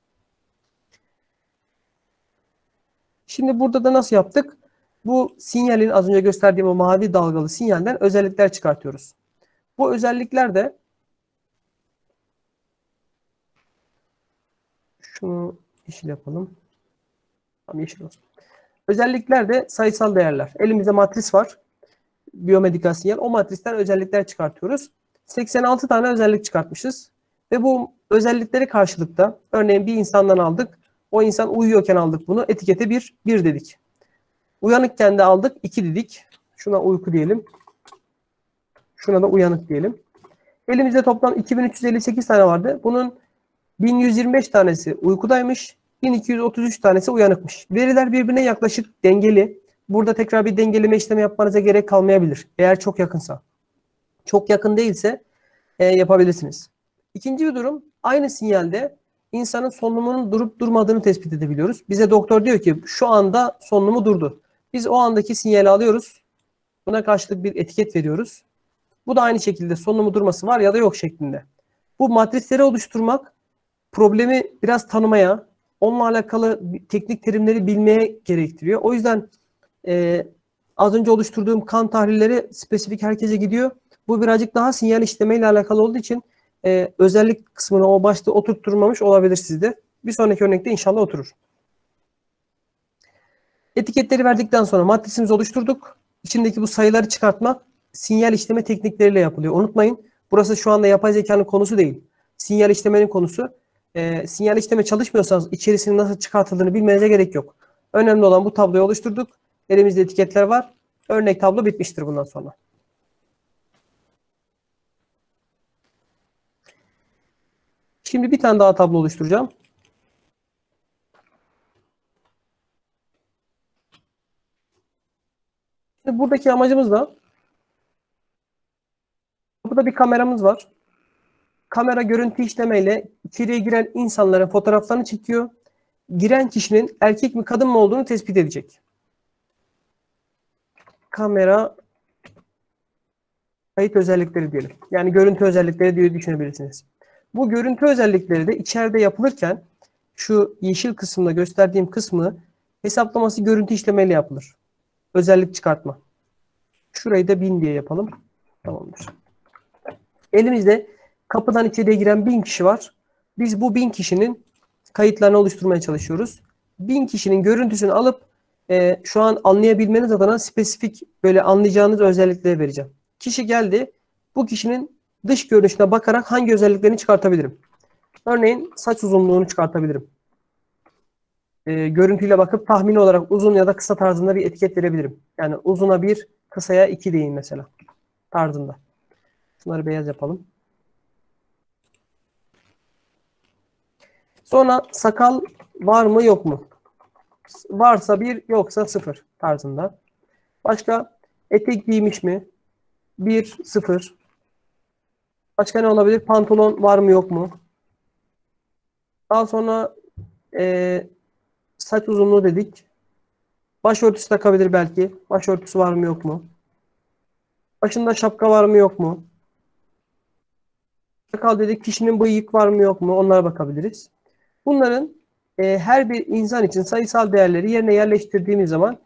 Şimdi burada da nasıl yaptık? Bu sinyalin az önce gösterdiğim o mavi dalgalı sinyalden özellikler çıkartıyoruz. Bu özellikler de şunu yeşil yapalım. Tamam yeşil olsun. Özellikler de sayısal değerler. Elimizde matris var. Biyomedikal sinyal. O matristen özellikler çıkartıyoruz. 86 tane özellik çıkartmışız. Ve bu özellikleri karşılıkta örneğin bir insandan aldık. O insan uyuyorken aldık bunu. Etikete 1, 1 dedik. Uyanıkken de aldık 2 dedik. Şuna uyku diyelim. Şuna da uyanık diyelim. Elimizde toplam 2358 tane vardı. Bunun 1125 tanesi uykudaymış. 1233 tanesi uyanıkmış. Veriler birbirine yaklaşık dengeli. Burada tekrar bir dengeleme işlemi yapmanıza gerek kalmayabilir. Eğer çok yakınsa. Çok yakın değilse e, yapabilirsiniz. İkinci bir durum aynı sinyalde insanın solunumunun durup durmadığını tespit edebiliyoruz. Bize doktor diyor ki şu anda solunumu durdu. Biz o andaki sinyali alıyoruz. Buna karşılık bir etiket veriyoruz. Bu da aynı şekilde solunumu durması var ya da yok şeklinde. Bu matrisleri oluşturmak problemi biraz tanımaya, onunla alakalı teknik terimleri bilmeye gerektiriyor. O yüzden e, az önce oluşturduğum kan tahlilleri spesifik herkese gidiyor. Bu birazcık daha sinyal işlemeyle alakalı olduğu için e, özellik kısmını o başta oturtturmamış olabilir sizde. Bir sonraki örnekte inşallah oturur. Etiketleri verdikten sonra matrisimizi oluşturduk. İçindeki bu sayıları çıkartmak sinyal işleme teknikleriyle yapılıyor. Unutmayın burası şu anda yapay zekanın konusu değil. Sinyal işlemenin konusu. E, sinyal işleme çalışmıyorsanız içerisinin nasıl çıkartıldığını bilmenize gerek yok. Önemli olan bu tabloyu oluşturduk. Elimizde etiketler var. Örnek tablo bitmiştir bundan sonra. Şimdi bir tane daha tablo oluşturacağım. Şimdi buradaki amacımız da burada bir kameramız var. Kamera görüntü işlemeyle içeriye giren insanların fotoğraflarını çekiyor. Giren kişinin erkek mi kadın mı olduğunu tespit edecek. Kamera kayıt özellikleri diyelim. Yani görüntü özellikleri diye düşünebilirsiniz. Bu görüntü özellikleri de içeride yapılırken şu yeşil kısımda gösterdiğim kısmı hesaplaması görüntü işlemeyle yapılır. Özellik çıkartma. Şurayı da 1000 diye yapalım. Tamamdır. Elimizde kapıdan içeriye giren 1000 kişi var. Biz bu 1000 kişinin kayıtlarını oluşturmaya çalışıyoruz. 1000 kişinin görüntüsünü alıp e, şu an anlayabilmeniz adına spesifik böyle anlayacağınız özellikleri vereceğim. Kişi geldi. Bu kişinin dış görünüşüne bakarak hangi özelliklerini çıkartabilirim? Örneğin saç uzunluğunu çıkartabilirim. E, görüntüyle bakıp tahmini olarak uzun ya da kısa tarzında bir etiket verebilirim. Yani uzuna bir, kısaya iki deyin mesela tarzında. Şunları beyaz yapalım. Sonra sakal var mı yok mu? Varsa bir yoksa sıfır tarzında. Başka etek giymiş mi? Bir, sıfır. Başka ne olabilir? Pantolon var mı yok mu? Daha sonra e, saç uzunluğu dedik. Başörtüsü takabilir belki. Başörtüsü var mı yok mu? Başında şapka var mı yok mu? Sakal dedik. Kişinin bıyık var mı yok mu? Onlara bakabiliriz. Bunların e, her bir insan için sayısal değerleri yerine yerleştirdiğimiz zaman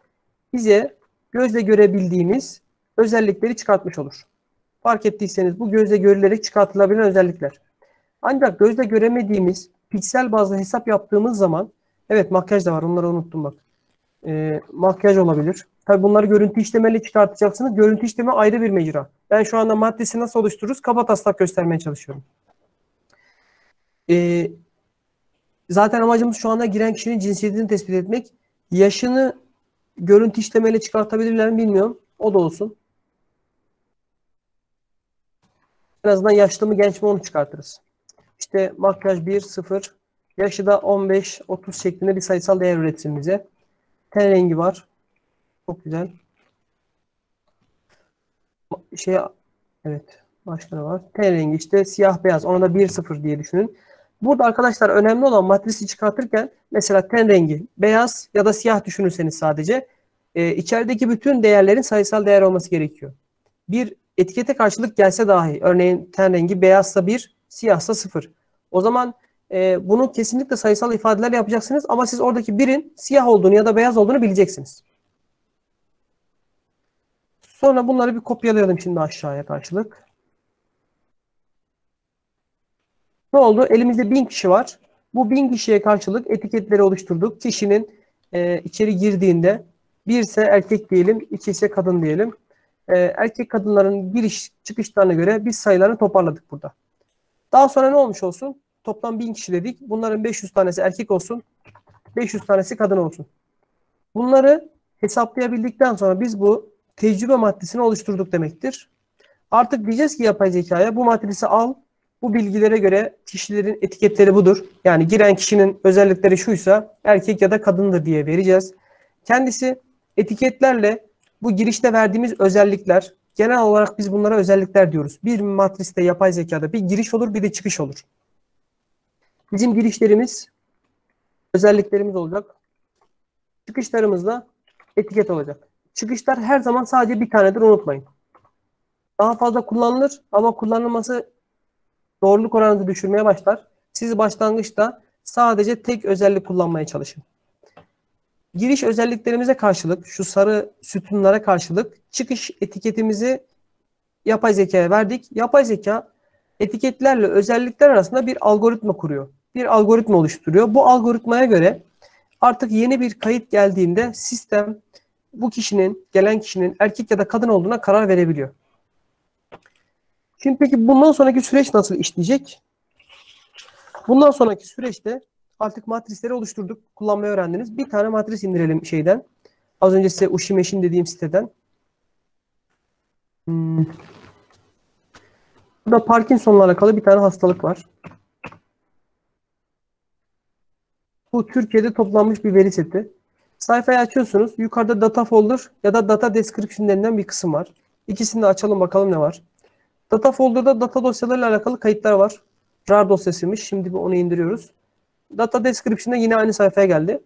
bize gözle görebildiğimiz özellikleri çıkartmış olur. Fark ettiyseniz bu gözle görülerek çıkartılabilen özellikler. Ancak gözle göremediğimiz piksel bazlı hesap yaptığımız zaman evet makyaj da var onları unuttum bak. E, makyaj olabilir. Tabi bunları görüntü işlemeyle çıkartacaksınız. Görüntü işleme ayrı bir mecra. Ben şu anda maddesi nasıl oluştururuz? Kaba taslak göstermeye çalışıyorum. E, zaten amacımız şu anda giren kişinin cinsiyetini tespit etmek. Yaşını görüntü işlemeyle çıkartabilirler mi bilmiyorum. O da olsun. En azından yaşlı mı genç mi onu çıkartırız. İşte makyaj 1, 0. Yaşı da 15, 30 şeklinde bir sayısal değer üretsin bize. Ten rengi var. Çok güzel. Şey evet. Başka ne var? Ten rengi işte siyah beyaz. Ona da 1 0 diye düşünün. Burada arkadaşlar önemli olan matrisi çıkartırken mesela ten rengi beyaz ya da siyah düşünürseniz sadece e, içerideki bütün değerlerin sayısal değer olması gerekiyor. Bir etikete karşılık gelse dahi örneğin ten rengi beyazsa 1, siyahsa 0. O zaman e, bunu kesinlikle sayısal ifadeler yapacaksınız ama siz oradaki birin siyah olduğunu ya da beyaz olduğunu bileceksiniz. Sonra bunları bir kopyalayalım şimdi aşağıya karşılık. Ne oldu? Elimizde 1000 kişi var. Bu 1000 kişiye karşılık etiketleri oluşturduk. Kişinin e, içeri girdiğinde bir ise erkek diyelim, iki ise kadın diyelim. E, erkek kadınların giriş çıkışlarına göre biz sayılarını toparladık burada. Daha sonra ne olmuş olsun? Toplam 1000 kişi dedik. Bunların 500 tanesi erkek olsun. 500 tanesi kadın olsun. Bunları hesaplayabildikten sonra biz bu tecrübe maddesini oluşturduk demektir. Artık diyeceğiz ki yapay zekaya bu matrisi al. Bu bilgilere göre kişilerin etiketleri budur. Yani giren kişinin özellikleri şuysa erkek ya da kadındır diye vereceğiz. Kendisi etiketlerle bu girişte verdiğimiz özellikler genel olarak biz bunlara özellikler diyoruz. Bir matriste yapay zekada bir giriş olur bir de çıkış olur. Bizim girişlerimiz özelliklerimiz olacak. Çıkışlarımızda etiket olacak. Çıkışlar her zaman sadece bir tanedir unutmayın. Daha fazla kullanılır ama kullanılması doğruluk oranını düşürmeye başlar. Siz başlangıçta sadece tek özellik kullanmaya çalışın. Giriş özelliklerimize karşılık, şu sarı sütunlara karşılık çıkış etiketimizi yapay zekaya verdik. Yapay zeka etiketlerle özellikler arasında bir algoritma kuruyor. Bir algoritma oluşturuyor. Bu algoritmaya göre artık yeni bir kayıt geldiğinde sistem bu kişinin, gelen kişinin erkek ya da kadın olduğuna karar verebiliyor. Şimdi peki bundan sonraki süreç nasıl işleyecek? Bundan sonraki süreçte artık matrisleri oluşturduk. Kullanmayı öğrendiniz. Bir tane matris indirelim şeyden. Az önce size Ushimeşin dediğim siteden. Hmm. Burada Parkinson'la alakalı bir tane hastalık var. Bu Türkiye'de toplanmış bir veri seti. Sayfayı açıyorsunuz. Yukarıda data folder ya da data description denilen bir kısım var. İkisini de açalım bakalım ne var. Data folder'da data dosyalarıyla alakalı kayıtlar var. RAR dosyasıymış. Şimdi bir onu indiriyoruz. Data description'da yine aynı sayfaya geldi.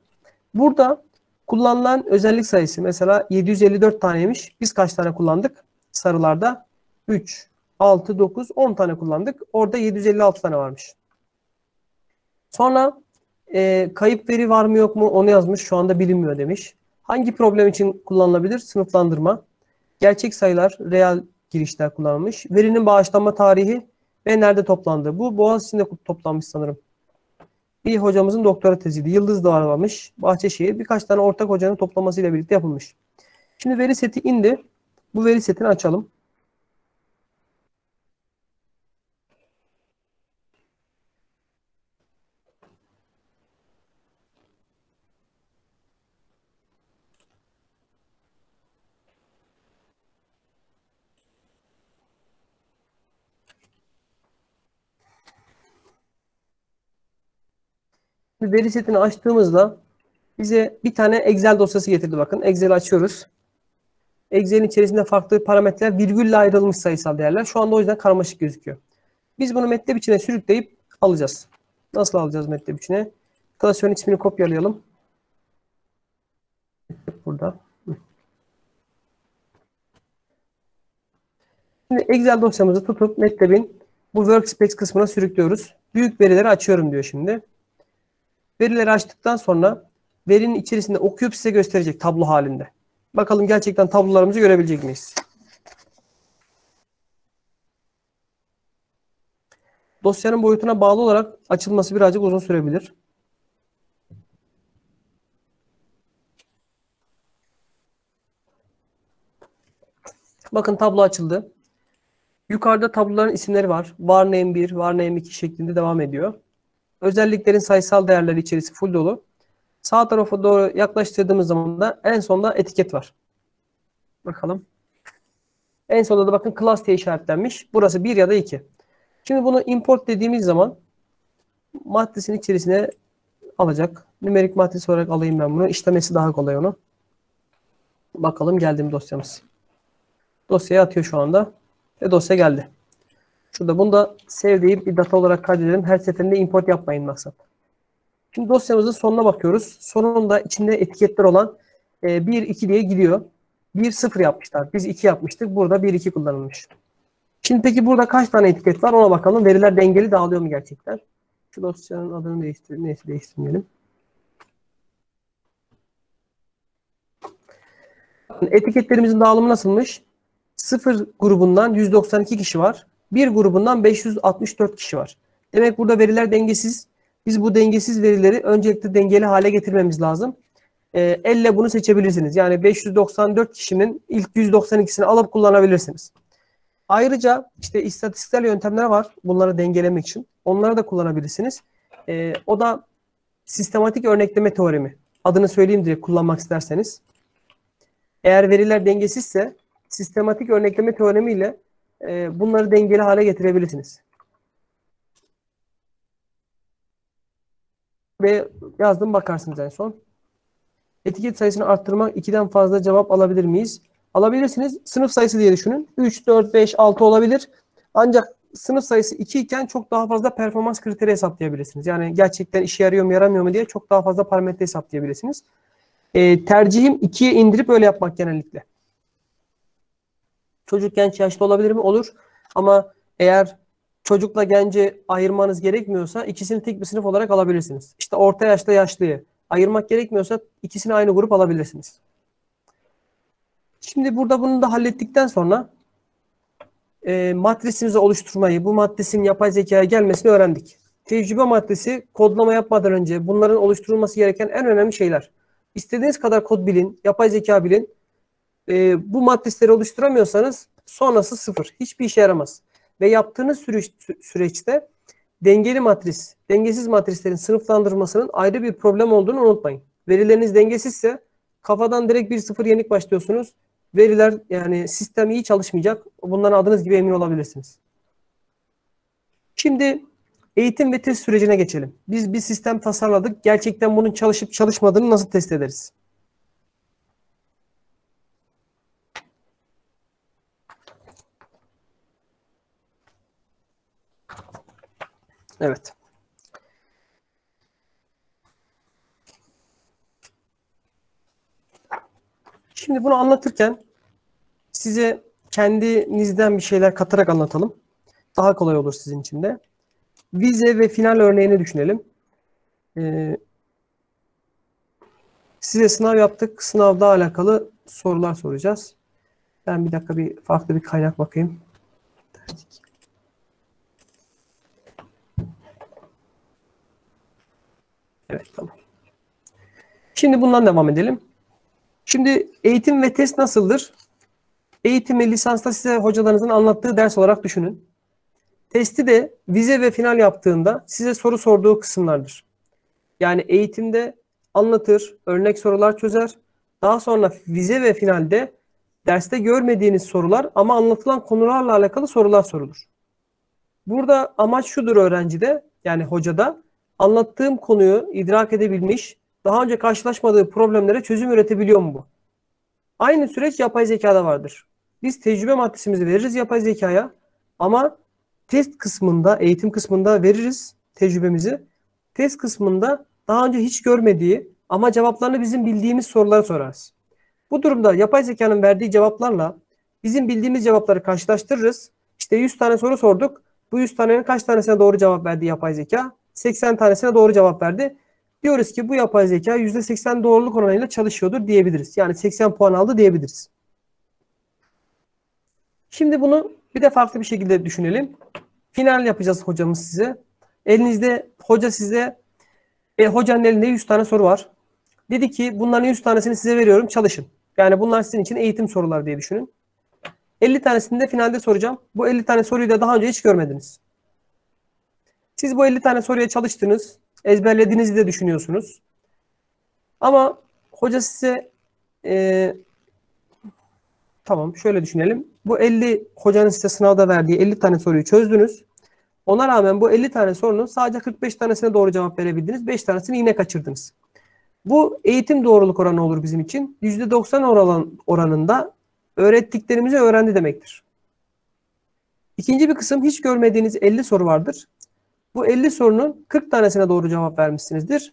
Burada kullanılan özellik sayısı mesela 754 taneymiş. Biz kaç tane kullandık? Sarılarda 3, 6, 9, 10 tane kullandık. Orada 756 tane varmış. Sonra e, kayıp veri var mı yok mu onu yazmış. Şu anda bilinmiyor demiş. Hangi problem için kullanılabilir? Sınıflandırma. Gerçek sayılar, reel girişler kullanılmış. Verinin bağışlanma tarihi ve nerede toplandı? Bu Boğaziçi'nde toplanmış sanırım. Bir hocamızın doktora teziydi. Yıldız da varmış. Bahçeşehir. Birkaç tane ortak hocanın toplamasıyla birlikte yapılmış. Şimdi veri seti indi. Bu veri setini açalım. Veri setini açtığımızda bize bir tane Excel dosyası getirdi bakın. Excel'i açıyoruz. Excel'in içerisinde farklı parametreler virgülle ayrılmış sayısal değerler. Şu anda o yüzden karmaşık gözüküyor. Biz bunu MATLAB içine sürükleyip alacağız. Nasıl alacağız MATLAB içine? Klasörün ismini kopyalayalım. Burada. Şimdi Excel dosyamızı tutup MATLAB'in bu Workspace kısmına sürüklüyoruz. Büyük verileri açıyorum diyor şimdi. Verileri açtıktan sonra verinin içerisinde okuyup size gösterecek tablo halinde. Bakalım gerçekten tablolarımızı görebilecek miyiz? Dosyanın boyutuna bağlı olarak açılması birazcık uzun sürebilir. Bakın tablo açıldı. Yukarıda tabloların isimleri var. Var name 1, var name 2 şeklinde devam ediyor. Özelliklerin sayısal değerleri içerisi full dolu. Sağ tarafa doğru yaklaştırdığımız zaman da en sonda etiket var. Bakalım. En sonda da bakın class diye işaretlenmiş. Burası 1 ya da 2. Şimdi bunu import dediğimiz zaman matrisin içerisine alacak. Nümerik matris olarak alayım ben bunu. İşlemesi daha kolay onu. Bakalım geldi mi dosyamız. Dosyaya atıyor şu anda. Ve dosya geldi. Şurada bunu da save deyip bir data olarak kaydedelim. Her seferinde import yapmayın maksat. Şimdi dosyamızın sonuna bakıyoruz. Sonunda içinde etiketler olan e, 1, 2 diye gidiyor. 1, 0 yapmışlar. Biz 2 yapmıştık. Burada 1, 2 kullanılmış. Şimdi peki burada kaç tane etiket var ona bakalım. Veriler dengeli dağılıyor mu gerçekten? Şu dosyanın adını değiştir, neyse değiştirmeyelim. Etiketlerimizin dağılımı nasılmış? 0 grubundan 192 kişi var. 1 grubundan 564 kişi var. Demek burada veriler dengesiz. Biz bu dengesiz verileri öncelikle dengeli hale getirmemiz lazım. E, elle bunu seçebilirsiniz. Yani 594 kişinin ilk 192'sini alıp kullanabilirsiniz. Ayrıca işte istatistiksel yöntemler var bunları dengelemek için. Onları da kullanabilirsiniz. E, o da sistematik örnekleme teoremi. Adını söyleyeyim diye kullanmak isterseniz. Eğer veriler dengesizse sistematik örnekleme teoremiyle e, bunları dengeli hale getirebilirsiniz. Ve yazdım bakarsınız en son. Etiket sayısını arttırmak 2'den fazla cevap alabilir miyiz? Alabilirsiniz. Sınıf sayısı diye düşünün. 3, 4, 5, 6 olabilir. Ancak sınıf sayısı 2 iken çok daha fazla performans kriteri hesaplayabilirsiniz. Yani gerçekten işe yarıyor mu yaramıyor mu diye çok daha fazla parametre hesaplayabilirsiniz. E, tercihim 2'ye indirip öyle yapmak genellikle. Çocuk genç yaşlı olabilir mi? Olur. Ama eğer çocukla genci ayırmanız gerekmiyorsa ikisini tek bir sınıf olarak alabilirsiniz. İşte orta yaşta yaşlıyı ayırmak gerekmiyorsa ikisini aynı grup alabilirsiniz. Şimdi burada bunu da hallettikten sonra e, matrisimizi oluşturmayı, bu matrisin yapay zekaya gelmesini öğrendik. Tecrübe matrisi kodlama yapmadan önce bunların oluşturulması gereken en önemli şeyler. İstediğiniz kadar kod bilin, yapay zeka bilin. E, bu matrisleri oluşturamıyorsanız sonrası sıfır. Hiçbir işe yaramaz. Ve yaptığınız süreç, süreçte dengeli matris, dengesiz matrislerin sınıflandırmasının ayrı bir problem olduğunu unutmayın. Verileriniz dengesizse kafadan direkt bir sıfır yenik başlıyorsunuz. Veriler yani sistem iyi çalışmayacak. Bundan adınız gibi emin olabilirsiniz. Şimdi eğitim ve test sürecine geçelim. Biz bir sistem tasarladık. Gerçekten bunun çalışıp çalışmadığını nasıl test ederiz? Evet. Şimdi bunu anlatırken size kendinizden bir şeyler katarak anlatalım. Daha kolay olur sizin için de. Vize ve final örneğini düşünelim. Ee, size sınav yaptık. Sınavda alakalı sorular soracağız. Ben bir dakika bir farklı bir kaynak bakayım. Evet tamam. Şimdi bundan devam edelim. Şimdi eğitim ve test nasıldır? Eğitimi lisansta size hocalarınızın anlattığı ders olarak düşünün. Testi de vize ve final yaptığında size soru sorduğu kısımlardır. Yani eğitimde anlatır, örnek sorular çözer. Daha sonra vize ve finalde derste görmediğiniz sorular ama anlatılan konularla alakalı sorular sorulur. Burada amaç şudur öğrencide yani hocada anlattığım konuyu idrak edebilmiş, daha önce karşılaşmadığı problemlere çözüm üretebiliyor mu bu? Aynı süreç yapay zekada vardır. Biz tecrübe maddesimizi veririz yapay zekaya ama test kısmında, eğitim kısmında veririz tecrübemizi. Test kısmında daha önce hiç görmediği ama cevaplarını bizim bildiğimiz soruları sorarız. Bu durumda yapay zekanın verdiği cevaplarla bizim bildiğimiz cevapları karşılaştırırız. İşte 100 tane soru sorduk. Bu 100 tanenin kaç tanesine doğru cevap verdi yapay zeka? 80 tanesine doğru cevap verdi. Diyoruz ki bu yapay zeka %80 doğruluk oranıyla çalışıyordur diyebiliriz. Yani 80 puan aldı diyebiliriz. Şimdi bunu bir de farklı bir şekilde düşünelim. Final yapacağız hocamız size. Elinizde hoca size e, hocanın elinde 100 tane soru var. Dedi ki bunların 100 tanesini size veriyorum çalışın. Yani bunlar sizin için eğitim sorular diye düşünün. 50 tanesini de finalde soracağım. Bu 50 tane soruyu da daha önce hiç görmediniz. Siz bu 50 tane soruya çalıştınız. Ezberlediğinizi de düşünüyorsunuz. Ama hoca size e, tamam şöyle düşünelim. Bu 50 hocanın size sınavda verdiği 50 tane soruyu çözdünüz. Ona rağmen bu 50 tane sorunun sadece 45 tanesine doğru cevap verebildiniz. 5 tanesini yine kaçırdınız. Bu eğitim doğruluk oranı olur bizim için. %90 oran, oranında öğrettiklerimizi öğrendi demektir. İkinci bir kısım hiç görmediğiniz 50 soru vardır. Bu 50 sorunun 40 tanesine doğru cevap vermişsinizdir.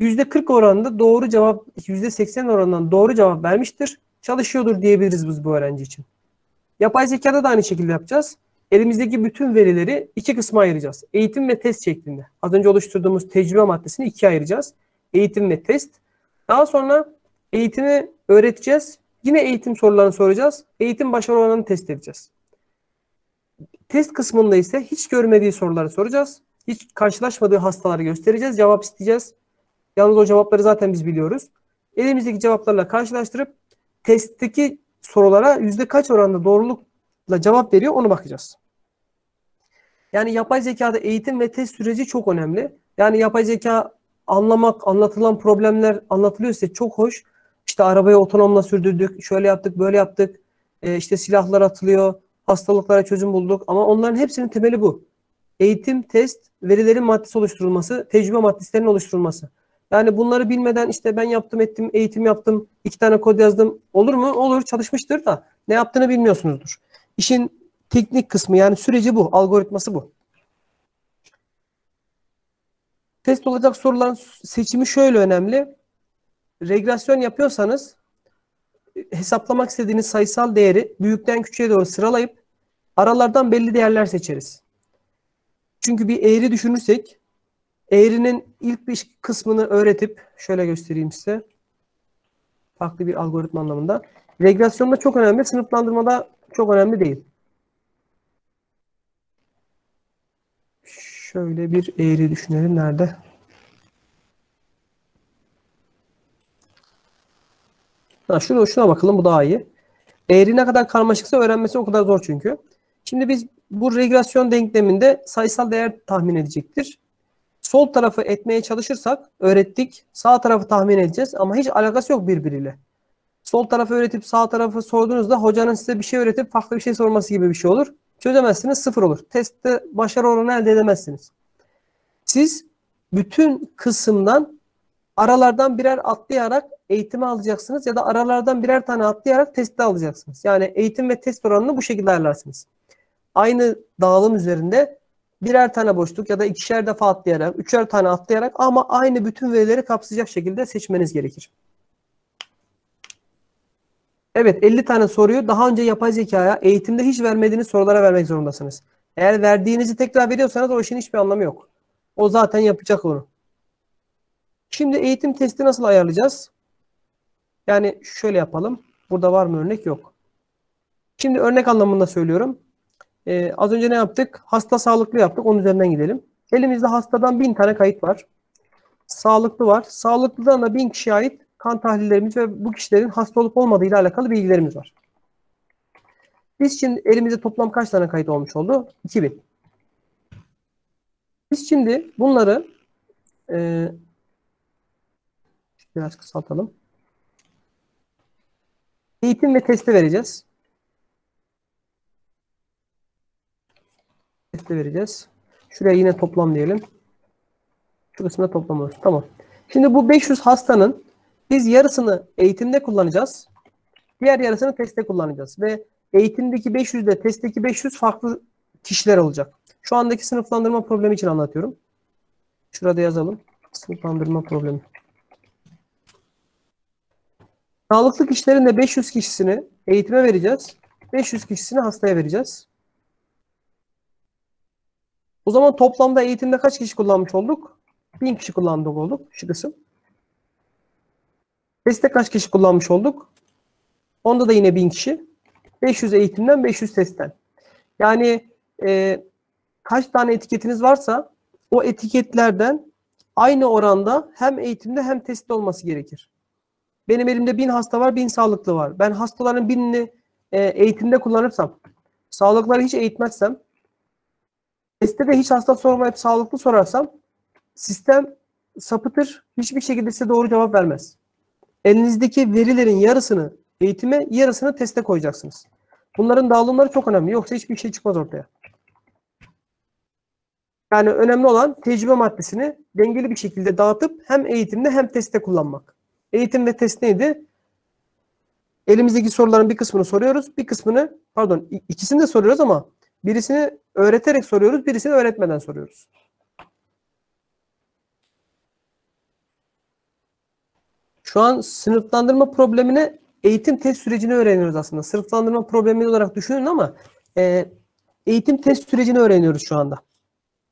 %40 oranında doğru cevap, %80 oranından doğru cevap vermiştir. Çalışıyordur diyebiliriz biz bu öğrenci için. Yapay zekada da aynı şekilde yapacağız. Elimizdeki bütün verileri iki kısma ayıracağız. Eğitim ve test şeklinde. Az önce oluşturduğumuz tecrübe maddesini ikiye ayıracağız. Eğitim ve test. Daha sonra eğitimi öğreteceğiz. Yine eğitim sorularını soracağız. Eğitim başarı oranını test edeceğiz. Test kısmında ise hiç görmediği soruları soracağız. Hiç karşılaşmadığı hastaları göstereceğiz. Cevap isteyeceğiz. Yalnız o cevapları zaten biz biliyoruz. Elimizdeki cevaplarla karşılaştırıp testteki sorulara yüzde kaç oranda doğrulukla cevap veriyor onu bakacağız. Yani yapay zekada eğitim ve test süreci çok önemli. Yani yapay zeka anlamak, anlatılan problemler anlatılıyorsa çok hoş. İşte arabayı otonomla sürdürdük, şöyle yaptık, böyle yaptık. E, işte silahlar atılıyor, hastalıklara çözüm bulduk. Ama onların hepsinin temeli bu. Eğitim, test, verilerin maddesi oluşturulması, tecrübe maddesinin oluşturulması. Yani bunları bilmeden işte ben yaptım ettim, eğitim yaptım, iki tane kod yazdım. Olur mu? Olur, çalışmıştır da ne yaptığını bilmiyorsunuzdur. İşin teknik kısmı yani süreci bu, algoritması bu. Test olacak soruların seçimi şöyle önemli. Regresyon yapıyorsanız hesaplamak istediğiniz sayısal değeri büyükten küçüğe doğru sıralayıp aralardan belli değerler seçeriz. Çünkü bir eğri düşünürsek eğrinin ilk bir kısmını öğretip şöyle göstereyim size. Farklı bir algoritma anlamında. Regresyonda çok önemli, sınıflandırmada çok önemli değil. Şöyle bir eğri düşünelim. Nerede? Ha, şunu, şuna bakalım. Bu daha iyi. Eğri ne kadar karmaşıksa öğrenmesi o kadar zor çünkü. Şimdi biz bu regresyon denkleminde sayısal değer tahmin edecektir. Sol tarafı etmeye çalışırsak öğrettik. Sağ tarafı tahmin edeceğiz ama hiç alakası yok birbiriyle. Sol tarafı öğretip sağ tarafı sorduğunuzda hocanın size bir şey öğretip farklı bir şey sorması gibi bir şey olur. Çözemezsiniz sıfır olur. Testte başarı oranı elde edemezsiniz. Siz bütün kısımdan aralardan birer atlayarak eğitimi alacaksınız ya da aralardan birer tane atlayarak testi alacaksınız. Yani eğitim ve test oranını bu şekilde ayarlarsınız. Aynı dağılım üzerinde birer tane boşluk ya da ikişer defa atlayarak, üçer tane atlayarak ama aynı bütün verileri kapsayacak şekilde seçmeniz gerekir. Evet 50 tane soruyu daha önce yapay zekaya eğitimde hiç vermediğiniz sorulara vermek zorundasınız. Eğer verdiğinizi tekrar veriyorsanız o işin hiçbir anlamı yok. O zaten yapacak onu. Şimdi eğitim testi nasıl ayarlayacağız? Yani şöyle yapalım. Burada var mı örnek? Yok. Şimdi örnek anlamında söylüyorum. Ee, az önce ne yaptık? Hasta sağlıklı yaptık. Onun üzerinden gidelim. Elimizde hastadan bin tane kayıt var. Sağlıklı var. Sağlıklıdan da bin kişiye ait kan tahlillerimiz ve bu kişilerin hasta olup olmadığı ile alakalı bilgilerimiz var. Biz şimdi elimizde toplam kaç tane kayıt olmuş oldu? 2000. Biz şimdi bunları e, biraz kısaltalım. Eğitim ve testi vereceğiz. Testi vereceğiz. Şuraya yine toplam diyelim. Şu kısmına toplam olsun. Tamam. Şimdi bu 500 hastanın biz yarısını eğitimde kullanacağız. Diğer yarısını testte kullanacağız. Ve eğitimdeki 500 ile testteki 500 farklı kişiler olacak. Şu andaki sınıflandırma problemi için anlatıyorum. Şurada yazalım. Sınıflandırma problemi. Sağlıklı kişilerin de 500 kişisini eğitime vereceğiz. 500 kişisini hastaya vereceğiz. O zaman toplamda eğitimde kaç kişi kullanmış olduk? 1000 kişi kullandık olduk şu kısım. Testte kaç kişi kullanmış olduk? Onda da yine 1000 kişi. 500 eğitimden 500 testten. Yani e, kaç tane etiketiniz varsa o etiketlerden aynı oranda hem eğitimde hem testte olması gerekir. Benim elimde 1000 hasta var, 1000 sağlıklı var. Ben hastaların 1000'ini e, eğitimde kullanırsam, sağlıkları hiç eğitmezsem, testte de hiç hasta sormayıp sağlıklı sorarsam sistem sapıtır. Hiçbir şekilde size doğru cevap vermez. Elinizdeki verilerin yarısını eğitime, yarısını teste koyacaksınız. Bunların dağılımları çok önemli. Yoksa hiçbir şey çıkmaz ortaya. Yani önemli olan tecrübe maddesini dengeli bir şekilde dağıtıp hem eğitimde hem testte kullanmak. Eğitim ve test neydi? Elimizdeki soruların bir kısmını soruyoruz. Bir kısmını pardon ikisini de soruyoruz ama birisini öğreterek soruyoruz. Birisini öğretmeden soruyoruz. Şu an sınıflandırma problemine eğitim test sürecini öğreniyoruz aslında. Sınıflandırma problemi olarak düşünün ama e, eğitim test sürecini öğreniyoruz şu anda.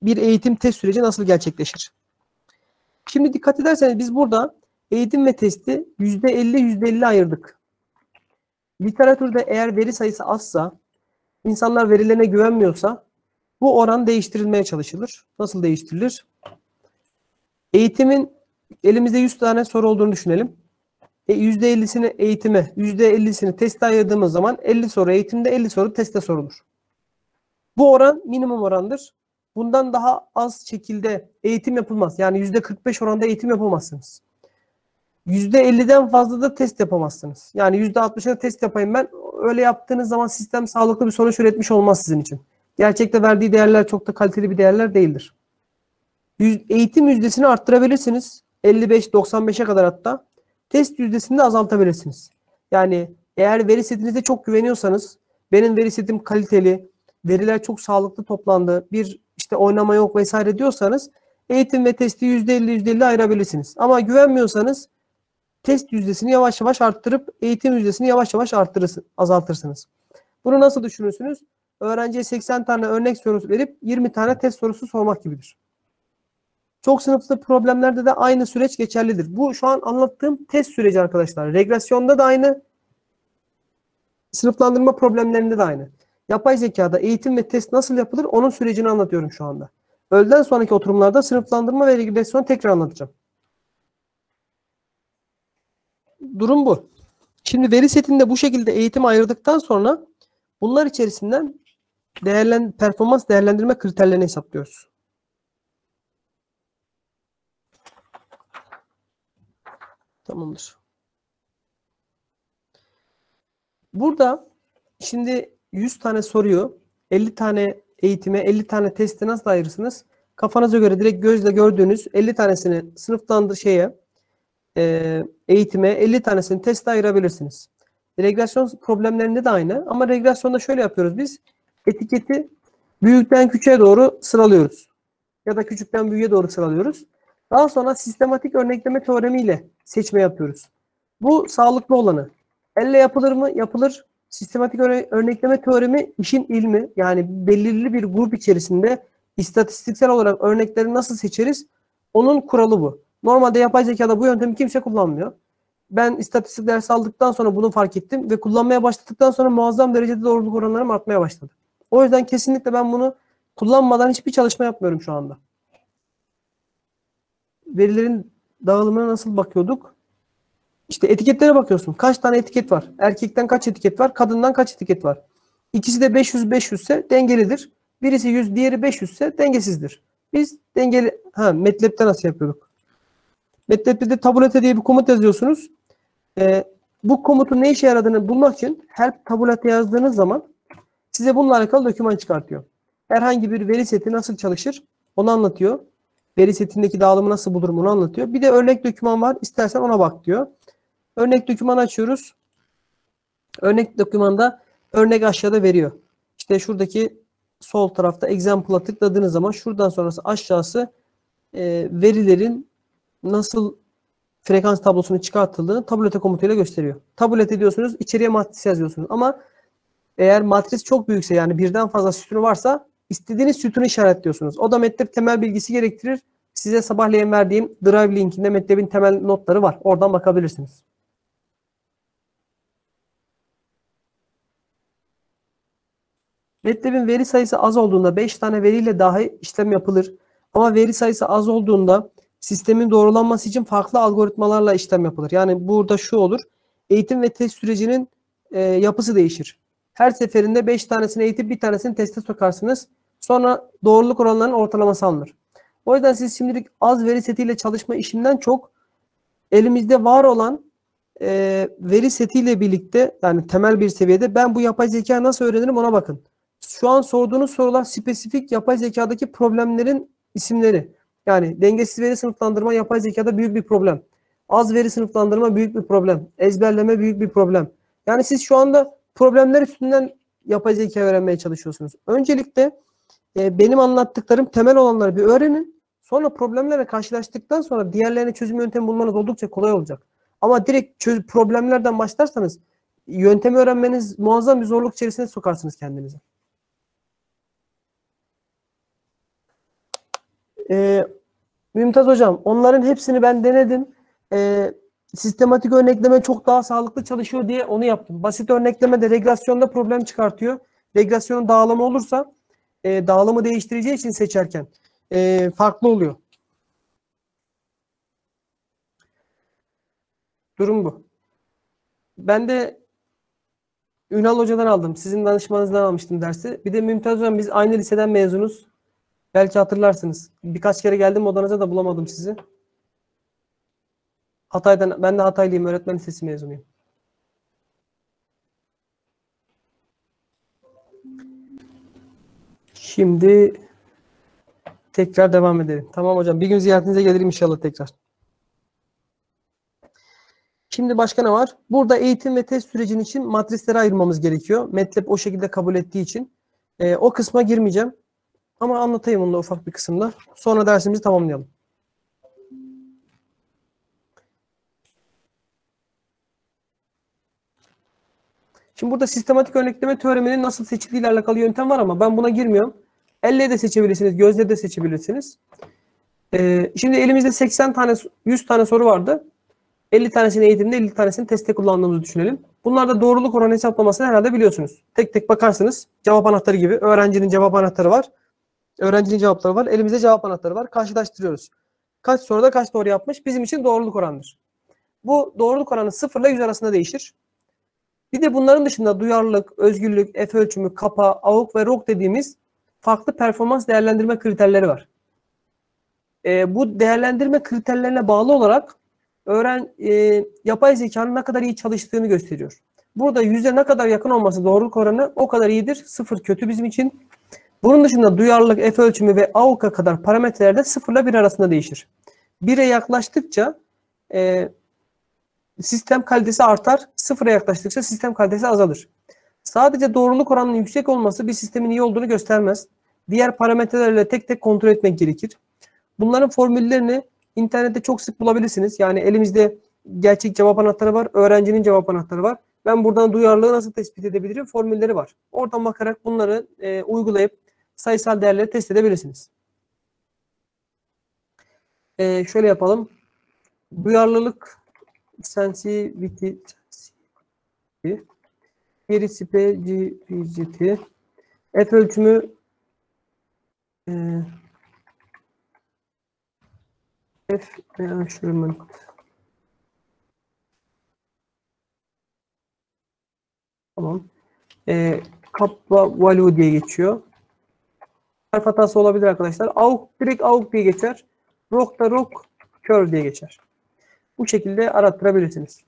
Bir eğitim test süreci nasıl gerçekleşir? Şimdi dikkat ederseniz biz burada eğitim ve testi %50 %50 ayırdık. literatürde eğer veri sayısı azsa, insanlar verilerine güvenmiyorsa bu oran değiştirilmeye çalışılır. Nasıl değiştirilir? Eğitimin elimizde 100 tane soru olduğunu düşünelim. E, %50'sini eğitime, %50'sini teste ayırdığımız zaman 50 soru eğitimde, 50 soru teste sorulur. Bu oran minimum orandır. Bundan daha az şekilde eğitim yapılmaz. Yani %45 oranda eğitim yapamazsınız. %50'den fazla da test yapamazsınız. Yani %60'ına test yapayım ben. Öyle yaptığınız zaman sistem sağlıklı bir sonuç üretmiş olmaz sizin için. Gerçekte verdiği değerler çok da kaliteli bir değerler değildir. Eğitim yüzdesini arttırabilirsiniz. 55-95'e kadar hatta. Test yüzdesini de azaltabilirsiniz. Yani eğer veri setinize çok güveniyorsanız, benim veri setim kaliteli, veriler çok sağlıklı toplandı, bir işte oynama yok vesaire diyorsanız eğitim ve testi %50 %50 ayırabilirsiniz. Ama güvenmiyorsanız test yüzdesini yavaş yavaş arttırıp eğitim yüzdesini yavaş yavaş azaltırsınız. Bunu nasıl düşünürsünüz? Öğrenciye 80 tane örnek sorusu verip 20 tane test sorusu sormak gibidir. Çok sınıflı problemlerde de aynı süreç geçerlidir. Bu şu an anlattığım test süreci arkadaşlar. Regresyonda da aynı, sınıflandırma problemlerinde de aynı. Yapay zekada eğitim ve test nasıl yapılır onun sürecini anlatıyorum şu anda. Öğleden sonraki oturumlarda sınıflandırma ve regresyonu tekrar anlatacağım. Durum bu. Şimdi veri setinde bu şekilde eğitim ayırdıktan sonra bunlar içerisinden değerlen performans değerlendirme kriterlerini hesaplıyoruz. Tamamdır. Burada şimdi 100 tane soruyu 50 tane eğitime 50 tane teste nasıl ayırırsınız? Kafanıza göre direkt gözle gördüğünüz 50 tanesini sınıflandır şeye e, eğitime 50 tanesini teste ayırabilirsiniz. Regresyon problemlerinde de aynı ama regresyonda şöyle yapıyoruz biz. Etiketi büyükten küçüğe doğru sıralıyoruz. Ya da küçükten büyüğe doğru sıralıyoruz. Daha sonra sistematik örnekleme teoremiyle seçme yapıyoruz. Bu sağlıklı olanı. Elle yapılır mı? Yapılır. Sistematik örne- örnekleme teoremi işin ilmi. Yani belirli bir grup içerisinde istatistiksel olarak örnekleri nasıl seçeriz? Onun kuralı bu. Normalde yapay zekada bu yöntemi kimse kullanmıyor. Ben istatistik dersi aldıktan sonra bunu fark ettim ve kullanmaya başladıktan sonra muazzam derecede doğruluk oranlarım artmaya başladı. O yüzden kesinlikle ben bunu kullanmadan hiçbir çalışma yapmıyorum şu anda. Verilerin dağılımına nasıl bakıyorduk? İşte etiketlere bakıyorsun. Kaç tane etiket var? Erkekten kaç etiket var? Kadından kaç etiket var? İkisi de 500-500 ise dengelidir. Birisi 100, diğeri 500 ise dengesizdir. Biz dengeli... Ha, MATLAB'de nasıl yapıyorduk? MATLAB'de de tabulate diye bir komut yazıyorsunuz. Ee, bu komutun ne işe yaradığını bulmak için help tabulate yazdığınız zaman size bununla alakalı doküman çıkartıyor. Herhangi bir veri seti nasıl çalışır onu anlatıyor. Veri setindeki dağılımı nasıl bulurum onu anlatıyor. Bir de örnek doküman var. İstersen ona bak diyor. Örnek doküman açıyoruz. Örnek dokümanda örnek aşağıda veriyor. İşte şuradaki sol tarafta example'a tıkladığınız zaman şuradan sonrası aşağısı e, verilerin nasıl frekans tablosunu çıkartıldığını tabulete komutuyla gösteriyor. Tabulete ediyorsunuz, içeriye matris yazıyorsunuz. Ama eğer matris çok büyükse yani birden fazla sütunu varsa istediğiniz sütunu işaretliyorsunuz. O da MATLAB temel bilgisi gerektirir. Size sabahleyin verdiğim Drive linkinde MATLAB'in temel notları var. Oradan bakabilirsiniz. MATLAB'in veri sayısı az olduğunda 5 tane veriyle dahi işlem yapılır. Ama veri sayısı az olduğunda sistemin doğrulanması için farklı algoritmalarla işlem yapılır. Yani burada şu olur. Eğitim ve test sürecinin e, yapısı değişir. Her seferinde 5 tanesini eğitip bir tanesini teste sokarsınız. Sonra doğruluk oranlarının ortalaması alınır. O yüzden siz şimdilik az veri setiyle çalışma işinden çok elimizde var olan e, veri setiyle birlikte yani temel bir seviyede ben bu yapay zeka nasıl öğrenirim ona bakın. Şu an sorduğunuz sorular spesifik yapay zekadaki problemlerin isimleri. Yani dengesiz veri sınıflandırma yapay zekada büyük bir problem. Az veri sınıflandırma büyük bir problem. Ezberleme büyük bir problem. Yani siz şu anda problemler üstünden yapay zeka öğrenmeye çalışıyorsunuz. Öncelikle e, benim anlattıklarım temel olanları bir öğrenin. Sonra problemlerle karşılaştıktan sonra diğerlerine çözüm yöntemi bulmanız oldukça kolay olacak. Ama direkt problemlerden başlarsanız yöntemi öğrenmeniz muazzam bir zorluk içerisine sokarsınız kendinizi. Ee, Mümtaz Hocam, onların hepsini ben denedim. Ee, sistematik örnekleme çok daha sağlıklı çalışıyor diye onu yaptım. Basit örnekleme de regresyonda problem çıkartıyor. Regresyonun dağılımı olursa e, dağılımı değiştireceği için seçerken e, farklı oluyor. Durum bu. Ben de Ünal Hoca'dan aldım. Sizin danışmanınızdan almıştım dersi. Bir de Mümtaz Hocam biz aynı liseden mezunuz. Belki hatırlarsınız. Birkaç kere geldim odanıza da bulamadım sizi. Hatay'dan, ben de Hataylıyım. Öğretmen lisesi mezunuyum. Şimdi tekrar devam edelim. Tamam hocam. Bir gün ziyaretinize gelirim inşallah tekrar. Şimdi başka ne var? Burada eğitim ve test sürecin için matrislere ayırmamız gerekiyor. MATLAB o şekilde kabul ettiği için. Ee, o kısma girmeyeceğim. Ama anlatayım onu da ufak bir kısımda. Sonra dersimizi tamamlayalım. Şimdi burada sistematik örnekleme teoreminin nasıl seçildiği ile alakalı yöntem var ama ben buna girmiyorum. Elle de seçebilirsiniz, gözle de seçebilirsiniz. Ee, şimdi elimizde 80 tane, 100 tane soru vardı. 50 tanesini eğitimde, 50 tanesini testte kullandığımızı düşünelim. Bunlarda doğruluk oranı hesaplamasını herhalde biliyorsunuz. Tek tek bakarsınız. Cevap anahtarı gibi. Öğrencinin cevap anahtarı var. Öğrencinin cevapları var. Elimizde cevap anahtarı var. Karşılaştırıyoruz. Kaç soruda kaç doğru yapmış? Bizim için doğruluk oranıdır. Bu doğruluk oranı 0 ile 100 arasında değişir. Bir de bunların dışında duyarlılık, özgürlük, F ölçümü, kapa, AUK ve ROK dediğimiz farklı performans değerlendirme kriterleri var. E, bu değerlendirme kriterlerine bağlı olarak öğren e, yapay zekanın ne kadar iyi çalıştığını gösteriyor. Burada yüzde ne kadar yakın olması doğruluk oranı o kadar iyidir. Sıfır kötü bizim için. Bunun dışında duyarlılık, F ölçümü ve AUK'a kadar parametreler de 0 ile 1 arasında değişir. 1'e yaklaştıkça e, sistem kalitesi artar. Sıfıra yaklaştıkça sistem kalitesi azalır. Sadece doğruluk oranının yüksek olması bir sistemin iyi olduğunu göstermez. Diğer parametrelerle tek tek kontrol etmek gerekir. Bunların formüllerini internette çok sık bulabilirsiniz. Yani elimizde gerçek cevap anahtarı var, öğrencinin cevap anahtarı var. Ben buradan duyarlılığı nasıl tespit edebilirim? Formülleri var. Oradan bakarak bunları e, uygulayıp sayısal değerleri test edebilirsiniz. E, şöyle yapalım. Duyarlılık sensitivity bir specificity F ölçümü e, F measurement Tamam. E, kapla value diye geçiyor. Harf hatası olabilir arkadaşlar. AUK direkt AUK diye geçer. ROK da ROK curve diye geçer. Bu şekilde arattırabilirsiniz.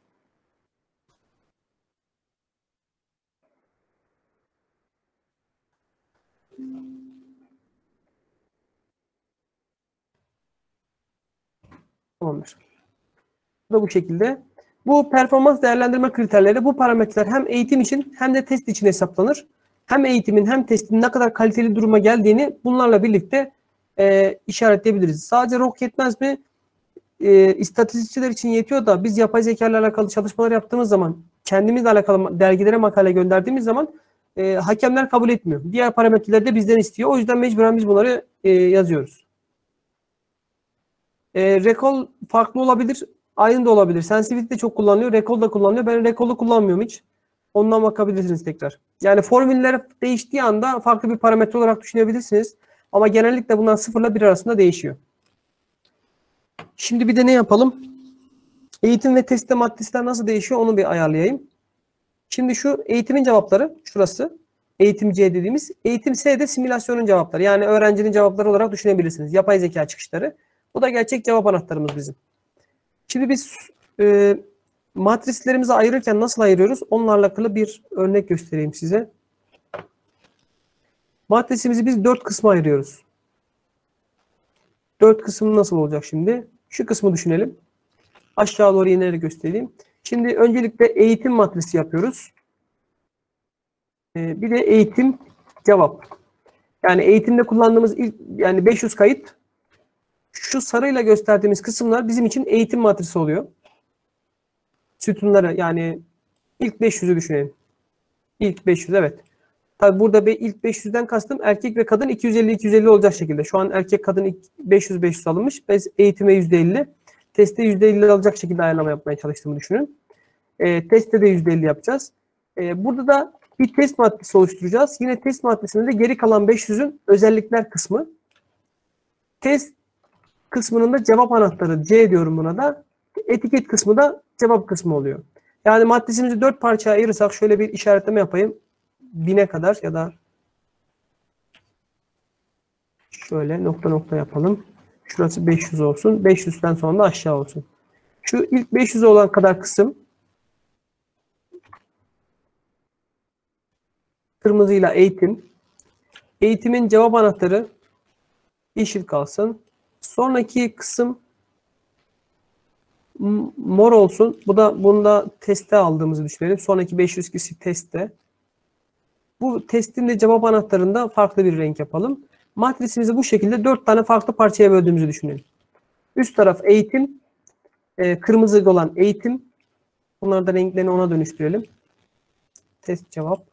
Tamamdır. Bu da bu şekilde. Bu performans değerlendirme kriterleri, bu parametreler hem eğitim için hem de test için hesaplanır. Hem eğitimin hem testin ne kadar kaliteli duruma geldiğini bunlarla birlikte e, işaretleyebiliriz. Sadece ROK yetmez mi? E, istatistikçiler için yetiyor da biz yapay zeka ile alakalı çalışmalar yaptığımız zaman, kendimizle alakalı dergilere makale gönderdiğimiz zaman e, hakemler kabul etmiyor. Diğer parametreleri de bizden istiyor. O yüzden mecburen biz bunları e, yazıyoruz. E, recall farklı olabilir. Aynı da olabilir. Sensitivity de çok kullanılıyor. Recall da kullanılıyor. Ben recall'u kullanmıyorum hiç. Ondan bakabilirsiniz tekrar. Yani formüller değiştiği anda farklı bir parametre olarak düşünebilirsiniz. Ama genellikle bunlar 0 ile 1 arasında değişiyor. Şimdi bir de ne yapalım? Eğitim ve testte maddesler nasıl değişiyor onu bir ayarlayayım. Şimdi şu eğitimin cevapları şurası. Eğitim C dediğimiz. Eğitim C'de simülasyonun cevapları. Yani öğrencinin cevapları olarak düşünebilirsiniz. Yapay zeka çıkışları. Bu da gerçek cevap anahtarımız bizim. Şimdi biz e, matrislerimizi ayırırken nasıl ayırıyoruz? Onlarla alakalı bir örnek göstereyim size. Matrisimizi biz dört kısma ayırıyoruz. Dört kısım nasıl olacak şimdi? Şu kısmı düşünelim. Aşağı doğru inerek göstereyim. Şimdi öncelikle eğitim matrisi yapıyoruz. Ee, bir de eğitim cevap. Yani eğitimde kullandığımız ilk yani 500 kayıt şu sarıyla gösterdiğimiz kısımlar bizim için eğitim matrisi oluyor. Sütunları yani ilk 500'ü düşünelim. İlk 500 evet. Tabi burada ilk 500'den kastım erkek ve kadın 250-250 olacak şekilde. Şu an erkek kadın 500-500 alınmış. Biz eğitime %50. Teste %50 alacak şekilde ayarlama yapmaya çalıştığımı düşünün. E, testte de %50 yapacağız. E, burada da bir test maddesi oluşturacağız. Yine test maddesinde de geri kalan 500'ün özellikler kısmı. Test kısmının da cevap anahtarı C diyorum buna da. Etiket kısmı da cevap kısmı oluyor. Yani maddesimizi dört parçaya ayırırsak şöyle bir işaretleme yapayım. Bine kadar ya da şöyle nokta nokta yapalım. Şurası 500 olsun. 500'den sonra da aşağı olsun. Şu ilk 500 olan kadar kısım kırmızıyla eğitim. Eğitimin cevap anahtarı yeşil kalsın. Sonraki kısım mor olsun. Bu da bunda teste aldığımızı düşünelim. Sonraki 500 kişi testte. Bu testin de cevap anahtarında farklı bir renk yapalım. Matrisimizi bu şekilde 4 tane farklı parçaya böldüğümüzü düşünelim. Üst taraf eğitim. e, kırmızı olan eğitim. Bunları da renklerini ona dönüştürelim. Test cevap.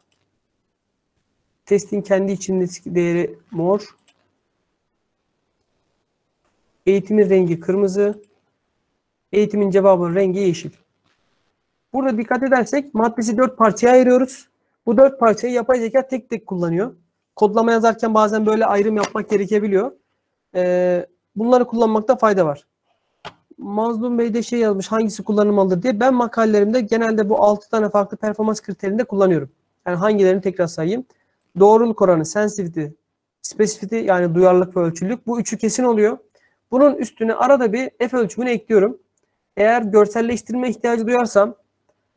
Testin kendi içindeki değeri mor. Eğitimin rengi kırmızı. Eğitimin cevabının rengi yeşil. Burada dikkat edersek maddesi dört parçaya ayırıyoruz. Bu dört parçayı yapay zeka tek tek kullanıyor. Kodlama yazarken bazen böyle ayrım yapmak gerekebiliyor. Ee, bunları kullanmakta fayda var. Mazlum Bey de şey yazmış hangisi kullanılmalıdır diye. Ben makalelerimde genelde bu 6 tane farklı performans kriterini de kullanıyorum. Yani hangilerini tekrar sayayım. Doğruluk oranı, sensitivity, specificity yani duyarlılık ve ölçülülük. Bu üçü kesin oluyor. Bunun üstüne arada bir F ölçümünü ekliyorum. Eğer görselleştirme ihtiyacı duyarsam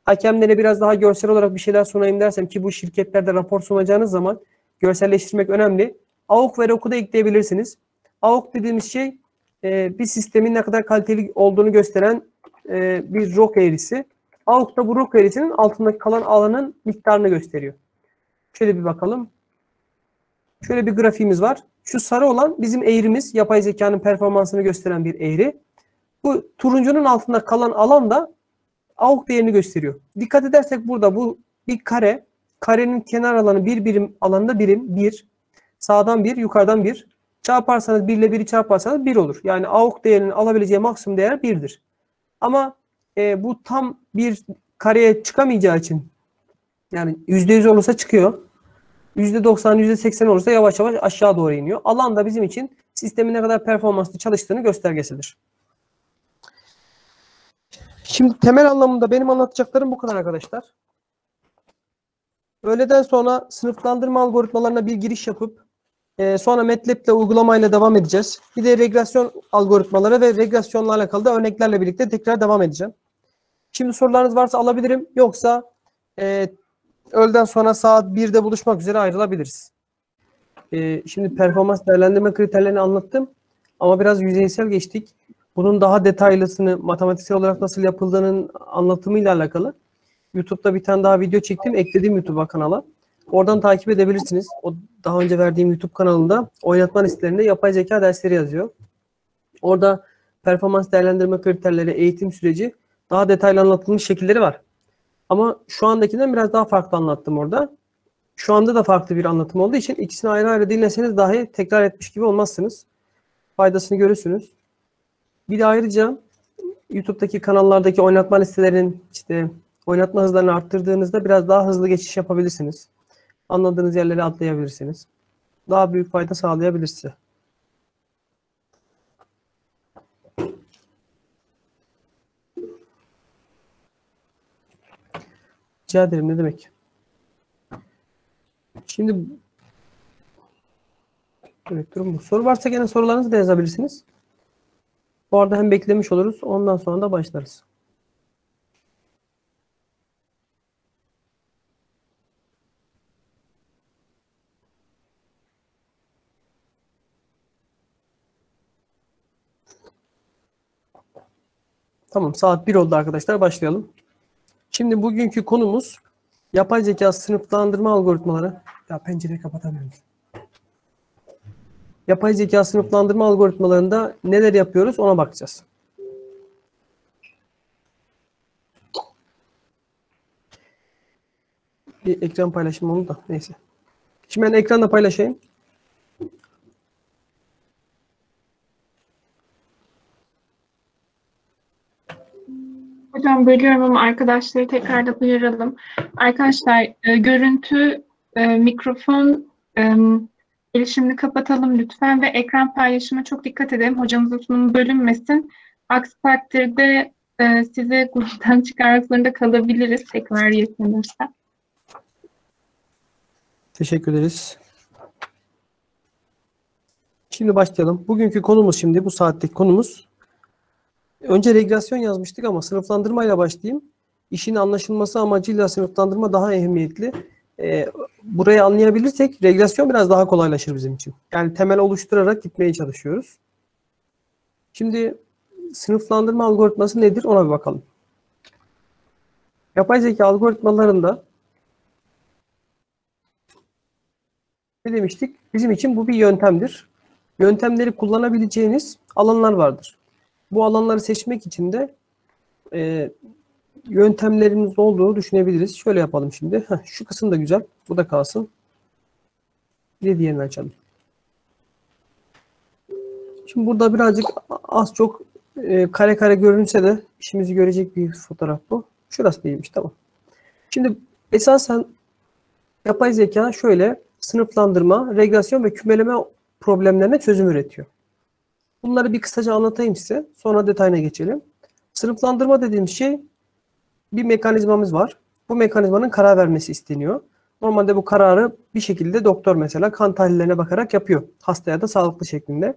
hakemlere biraz daha görsel olarak bir şeyler sunayım dersem ki bu şirketlerde rapor sunacağınız zaman görselleştirmek önemli. AUK ve ROK'u da ekleyebilirsiniz. AUK dediğimiz şey e, bir sistemin ne kadar kaliteli olduğunu gösteren e, bir ROK eğrisi. AUK da bu ROK eğrisinin altındaki kalan alanın miktarını gösteriyor. Şöyle bir bakalım. Şöyle bir grafiğimiz var. Şu sarı olan bizim eğrimiz. Yapay zekanın performansını gösteren bir eğri. Bu turuncunun altında kalan alan da AUK değerini gösteriyor. Dikkat edersek burada bu bir kare. Karenin kenar alanı bir birim alanda birim. Bir. Sağdan bir, yukarıdan bir. Çarparsanız 1 ile 1'i çarparsanız 1 olur. Yani AUK değerinin alabileceği maksimum değer 1'dir. Ama e, bu tam bir kareye çıkamayacağı için yani %100 olursa çıkıyor. %90, %80 olursa yavaş yavaş aşağı doğru iniyor. Alan da bizim için sistemin ne kadar performanslı çalıştığını göstergesidir. Şimdi temel anlamında benim anlatacaklarım bu kadar arkadaşlar. Öğleden sonra sınıflandırma algoritmalarına bir giriş yapıp e, sonra MATLAB ile uygulamayla devam edeceğiz. Bir de regresyon algoritmaları ve regresyonla alakalı da örneklerle birlikte tekrar devam edeceğim. Şimdi sorularınız varsa alabilirim. Yoksa e, öğleden sonra saat 1'de buluşmak üzere ayrılabiliriz. E, şimdi performans değerlendirme kriterlerini anlattım. Ama biraz yüzeysel geçtik. Bunun daha detaylısını matematiksel olarak nasıl yapıldığının anlatımıyla alakalı. YouTube'da bir tane daha video çektim. Ekledim YouTube'a kanala. Oradan takip edebilirsiniz. O daha önce verdiğim YouTube kanalında oynatma listelerinde yapay zeka dersleri yazıyor. Orada performans değerlendirme kriterleri, eğitim süreci daha detaylı anlatılmış şekilleri var. Ama şu andakinden biraz daha farklı anlattım orada. Şu anda da farklı bir anlatım olduğu için ikisini ayrı ayrı dinleseniz dahi tekrar etmiş gibi olmazsınız. Faydasını görürsünüz. Bir de ayrıca YouTube'daki kanallardaki oynatma listelerinin işte oynatma hızlarını arttırdığınızda biraz daha hızlı geçiş yapabilirsiniz. Anladığınız yerlere atlayabilirsiniz. Daha büyük fayda sağlayabilir size. Rica ederim ne demek. Şimdi evet durum bu. Soru varsa gene sorularınızı da yazabilirsiniz. Bu arada hem beklemiş oluruz. Ondan sonra da başlarız. Tamam saat 1 oldu arkadaşlar başlayalım. Şimdi bugünkü konumuz yapay zeka sınıflandırma algoritmaları. Ya pencereyi kapatamıyorum. Yapay zeka sınıflandırma algoritmalarında neler yapıyoruz ona bakacağız. Bir ekran paylaşım onu da neyse. Şimdi ben ekranda paylaşayım. hocam bölüyorum ama arkadaşları tekrardan uyaralım. Arkadaşlar e, görüntü, e, mikrofon e, erişimini kapatalım lütfen ve ekran paylaşımına çok dikkat edelim. Hocamızın sunumu bölünmesin. Aksi takdirde e, size gruptan çıkarmak zorunda kalabiliriz tekrar yaşanırsa. Teşekkür ederiz. Şimdi başlayalım. Bugünkü konumuz şimdi bu saatteki konumuz. Önce regresyon yazmıştık ama sınıflandırmayla başlayayım. İşin anlaşılması amacıyla sınıflandırma daha ehemmiyetli. Ee, burayı anlayabilirsek regresyon biraz daha kolaylaşır bizim için. Yani temel oluşturarak gitmeye çalışıyoruz. Şimdi sınıflandırma algoritması nedir ona bir bakalım. Yapay zeka algoritmalarında ne demiştik? Bizim için bu bir yöntemdir. Yöntemleri kullanabileceğiniz alanlar vardır. Bu alanları seçmek için de e, yöntemlerimiz olduğunu düşünebiliriz. Şöyle yapalım şimdi. Heh, şu kısım da güzel. Bu da kalsın. Bir de diğerini açalım. Şimdi burada birazcık az çok e, kare kare görünse de işimizi görecek bir fotoğraf bu. Şurası değilmiş tamam. Şimdi esasen yapay zeka şöyle sınıflandırma, regresyon ve kümeleme problemlerine çözüm üretiyor. Bunları bir kısaca anlatayım size. Sonra detayına geçelim. Sınıflandırma dediğimiz şey bir mekanizmamız var. Bu mekanizmanın karar vermesi isteniyor. Normalde bu kararı bir şekilde doktor mesela kan tahlillerine bakarak yapıyor. Hastaya da sağlıklı şeklinde.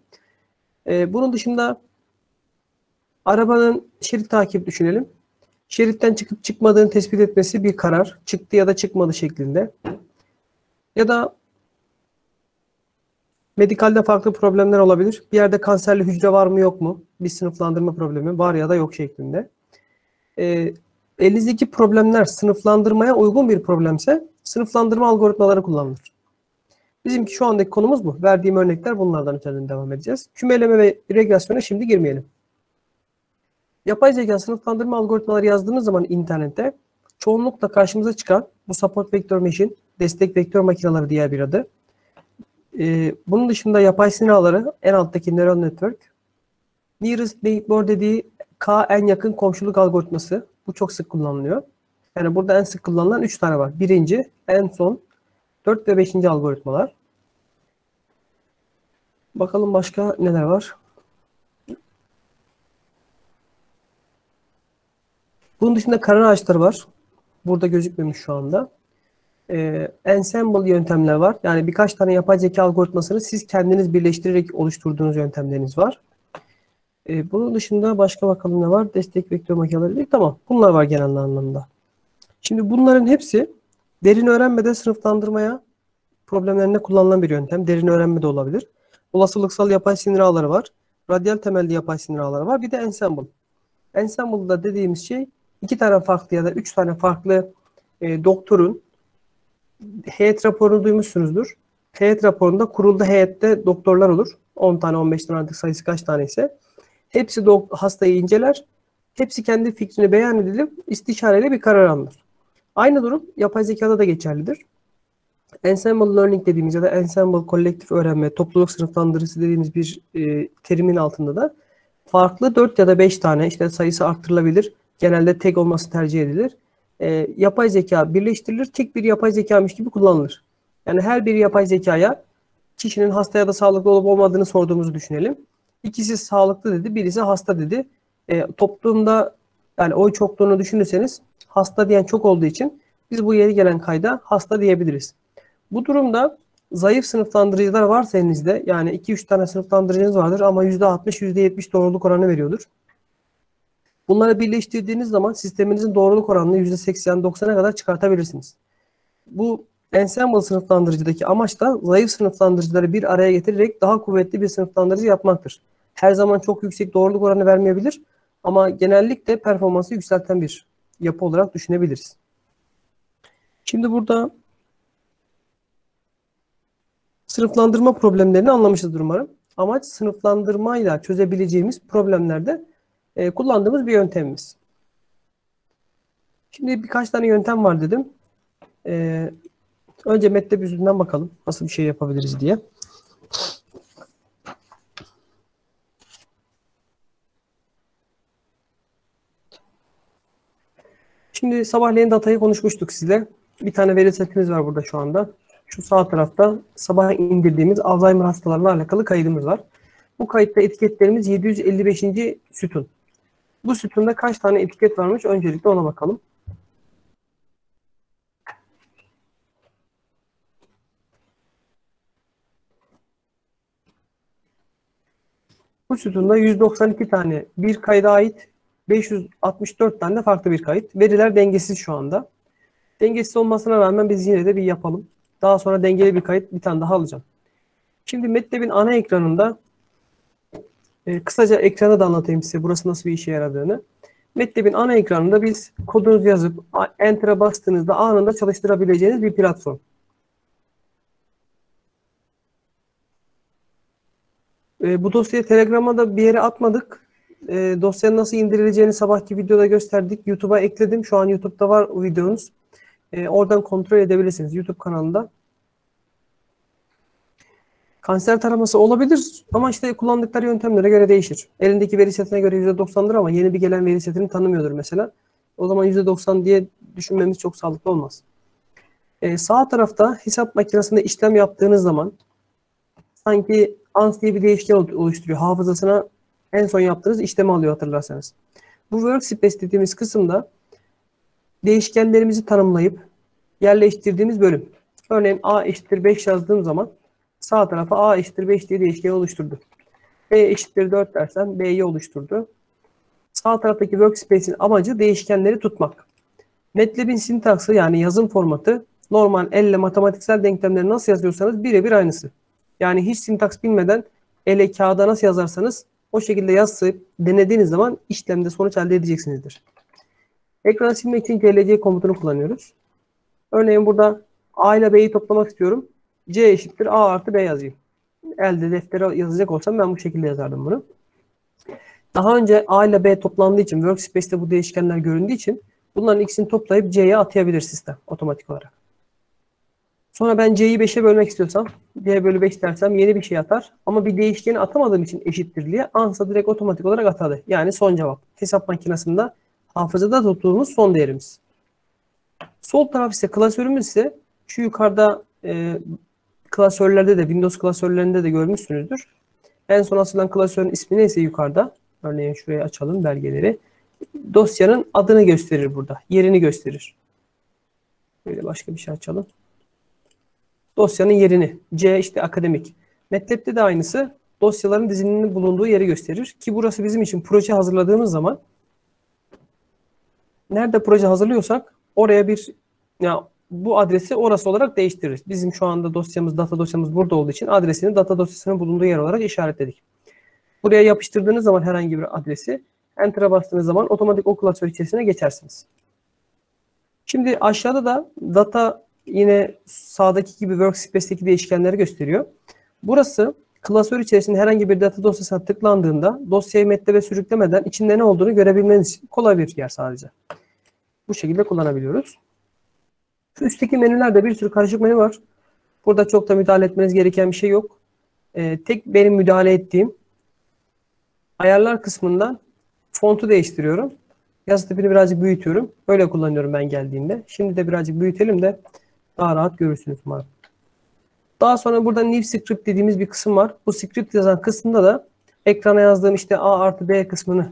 Ee, bunun dışında arabanın şerit takip düşünelim. Şeritten çıkıp çıkmadığını tespit etmesi bir karar. Çıktı ya da çıkmadı şeklinde. Ya da medikalde farklı problemler olabilir. Bir yerde kanserli hücre var mı yok mu? Bir sınıflandırma problemi var ya da yok şeklinde. Ee, elinizdeki problemler sınıflandırmaya uygun bir problemse sınıflandırma algoritmaları kullanılır. Bizimki şu andaki konumuz bu. Verdiğim örnekler bunlardan üzerinden devam edeceğiz. Kümeleme ve regresyona şimdi girmeyelim. Yapay zeka sınıflandırma algoritmaları yazdığınız zaman internette çoğunlukla karşımıza çıkan bu support vector machine, destek vektör makineleri diğer bir adı. Ee, bunun dışında yapay sinir ağları, en alttaki neural network. Nearest neighbor dediği K en yakın komşuluk algoritması. Bu çok sık kullanılıyor. Yani burada en sık kullanılan 3 tane var. Birinci, en son, 4 ve 5. algoritmalar. Bakalım başka neler var. Bunun dışında karar ağaçları var. Burada gözükmemiş şu anda. Ee, ensemble yöntemler var. Yani birkaç tane yapay zeka algoritmasını siz kendiniz birleştirerek oluşturduğunuz yöntemleriniz var. Ee, bunun dışında başka bakalım ne var? Destek vektör makineleri. Tamam. Bunlar var genel anlamda. Şimdi bunların hepsi derin öğrenmede sınıflandırmaya problemlerinde kullanılan bir yöntem. Derin öğrenme de olabilir. Olasılıksal yapay sinir ağları var. Radyal temelli yapay sinir ağları var. Bir de ensemble. Ensemble'da dediğimiz şey iki tane farklı ya da üç tane farklı e, doktorun heyet raporunu duymuşsunuzdur. Heyet raporunda kurulda heyette doktorlar olur. 10 tane 15 tane artık sayısı kaç tane ise. Hepsi hastayı inceler. Hepsi kendi fikrini beyan edilip istişareyle bir karar alınır. Aynı durum yapay zekada da geçerlidir. Ensemble learning dediğimiz ya da ensemble kolektif öğrenme, topluluk sınıflandırıcısı dediğimiz bir e, terimin altında da farklı 4 ya da 5 tane işte sayısı arttırılabilir. Genelde tek olması tercih edilir. E, yapay zeka birleştirilir. Tek bir yapay zekamış gibi kullanılır. Yani her bir yapay zekaya kişinin hasta ya da sağlıklı olup olmadığını sorduğumuzu düşünelim. İkisi sağlıklı dedi, birisi hasta dedi. E, toplumda yani oy çokluğunu düşünürseniz hasta diyen çok olduğu için biz bu yeni gelen kayda hasta diyebiliriz. Bu durumda zayıf sınıflandırıcılar varsa elinizde yani 2-3 tane sınıflandırıcınız vardır ama %60, %70 doğruluk oranı veriyordur. Bunları birleştirdiğiniz zaman sisteminizin doğruluk oranını %80-90'a kadar çıkartabilirsiniz. Bu ensemble sınıflandırıcıdaki amaç da zayıf sınıflandırıcıları bir araya getirerek daha kuvvetli bir sınıflandırıcı yapmaktır. Her zaman çok yüksek doğruluk oranı vermeyebilir ama genellikle performansı yükselten bir yapı olarak düşünebiliriz. Şimdi burada sınıflandırma problemlerini anlamışızdır umarım. Amaç sınıflandırmayla çözebileceğimiz problemlerde e, kullandığımız bir yöntemimiz. Şimdi birkaç tane yöntem var dedim. E, önce MATLAB yüzünden bakalım nasıl bir şey yapabiliriz diye. Şimdi sabahleyin datayı konuşmuştuk sizle. Bir tane veri setimiz var burada şu anda. Şu sağ tarafta sabah indirdiğimiz Alzheimer hastalarına alakalı kaydımız var. Bu kayıtta etiketlerimiz 755. sütun. Bu sütunda kaç tane etiket varmış? Öncelikle ona bakalım. Bu sütunda 192 tane bir kayda ait 564 tane farklı bir kayıt. Veriler dengesiz şu anda. Dengesiz olmasına rağmen biz yine de bir yapalım. Daha sonra dengeli bir kayıt bir tane daha alacağım. Şimdi MATLAB'in ana ekranında e, kısaca ekranı da anlatayım size burası nasıl bir işe yaradığını. MATLAB'in ana ekranında biz kodunuzu yazıp Enter'a bastığınızda anında çalıştırabileceğiniz bir platform. E, bu dosyayı Telegram'a da bir yere atmadık. E, dosyanın nasıl indirileceğini sabahki videoda gösterdik. YouTube'a ekledim. Şu an YouTube'da var o videonuz. E, oradan kontrol edebilirsiniz YouTube kanalında. Kanser taraması olabilir ama işte kullandıkları yöntemlere göre değişir. Elindeki veri setine göre %90'dır ama yeni bir gelen veri setini tanımıyordur mesela. O zaman %90 diye düşünmemiz çok sağlıklı olmaz. Ee, sağ tarafta hesap makinesinde işlem yaptığınız zaman sanki ANS diye bir değişken oluşturuyor. Hafızasına en son yaptığınız işlemi alıyor hatırlarsanız. Bu workspace dediğimiz kısımda değişkenlerimizi tanımlayıp yerleştirdiğimiz bölüm. Örneğin A eşittir 5 yazdığım zaman sağ tarafa A eşittir 5 diye değişken oluşturdu. B eşittir 4 dersen B'yi oluşturdu. Sağ taraftaki workspace'in amacı değişkenleri tutmak. MATLAB'in sintaksı yani yazım formatı normal elle matematiksel denklemleri nasıl yazıyorsanız birebir aynısı. Yani hiç sintaks bilmeden ele kağıda nasıl yazarsanız o şekilde yazıp denediğiniz zaman işlemde sonuç elde edeceksinizdir. Ekranı silmek için CLC komutunu kullanıyoruz. Örneğin burada A ile B'yi toplamak istiyorum. C eşittir A artı B yazayım. Elde deftere yazacak olsam ben bu şekilde yazardım bunu. Daha önce A ile B toplandığı için Workspace'te bu değişkenler göründüğü için bunların ikisini toplayıp C'ye atayabilir sistem otomatik olarak. Sonra ben C'yi 5'e bölmek istiyorsam C bölü 5 dersem yeni bir şey atar. Ama bir değişkeni atamadığım için eşittirliğe ANS'a direkt otomatik olarak atadı. Yani son cevap. Hesap makinesinde hafızada tuttuğumuz son değerimiz. Sol taraf ise klasörümüz ise şu yukarıda e, klasörlerde de Windows klasörlerinde de görmüşsünüzdür. En son asılan klasörün ismi neyse yukarıda. Örneğin şuraya açalım belgeleri. Dosyanın adını gösterir burada. Yerini gösterir. Böyle başka bir şey açalım. Dosyanın yerini. C işte akademik. MATLAB'de de aynısı. Dosyaların diziliminin bulunduğu yeri gösterir. Ki burası bizim için proje hazırladığımız zaman nerede proje hazırlıyorsak oraya bir ya bu adresi orası olarak değiştiririz. Bizim şu anda dosyamız, data dosyamız burada olduğu için adresini data dosyasının bulunduğu yer olarak işaretledik. Buraya yapıştırdığınız zaman herhangi bir adresi Enter'a bastığınız zaman otomatik o klasör içerisine geçersiniz. Şimdi aşağıda da data yine sağdaki gibi workspace'teki değişkenleri gösteriyor. Burası klasör içerisinde herhangi bir data dosyasına tıklandığında dosyayı MATLAB'e sürüklemeden içinde ne olduğunu görebilmeniz için kolay bir yer sadece. Bu şekilde kullanabiliyoruz. Şu üstteki menülerde bir sürü karışık menü var. Burada çok da müdahale etmeniz gereken bir şey yok. Ee, tek benim müdahale ettiğim ayarlar kısmından fontu değiştiriyorum. Yazı tipini birazcık büyütüyorum. Böyle kullanıyorum ben geldiğimde. Şimdi de birazcık büyütelim de daha rahat görürsünüz umarım. Daha sonra burada new script dediğimiz bir kısım var. Bu script yazan kısmında da ekrana yazdığım işte A artı B kısmını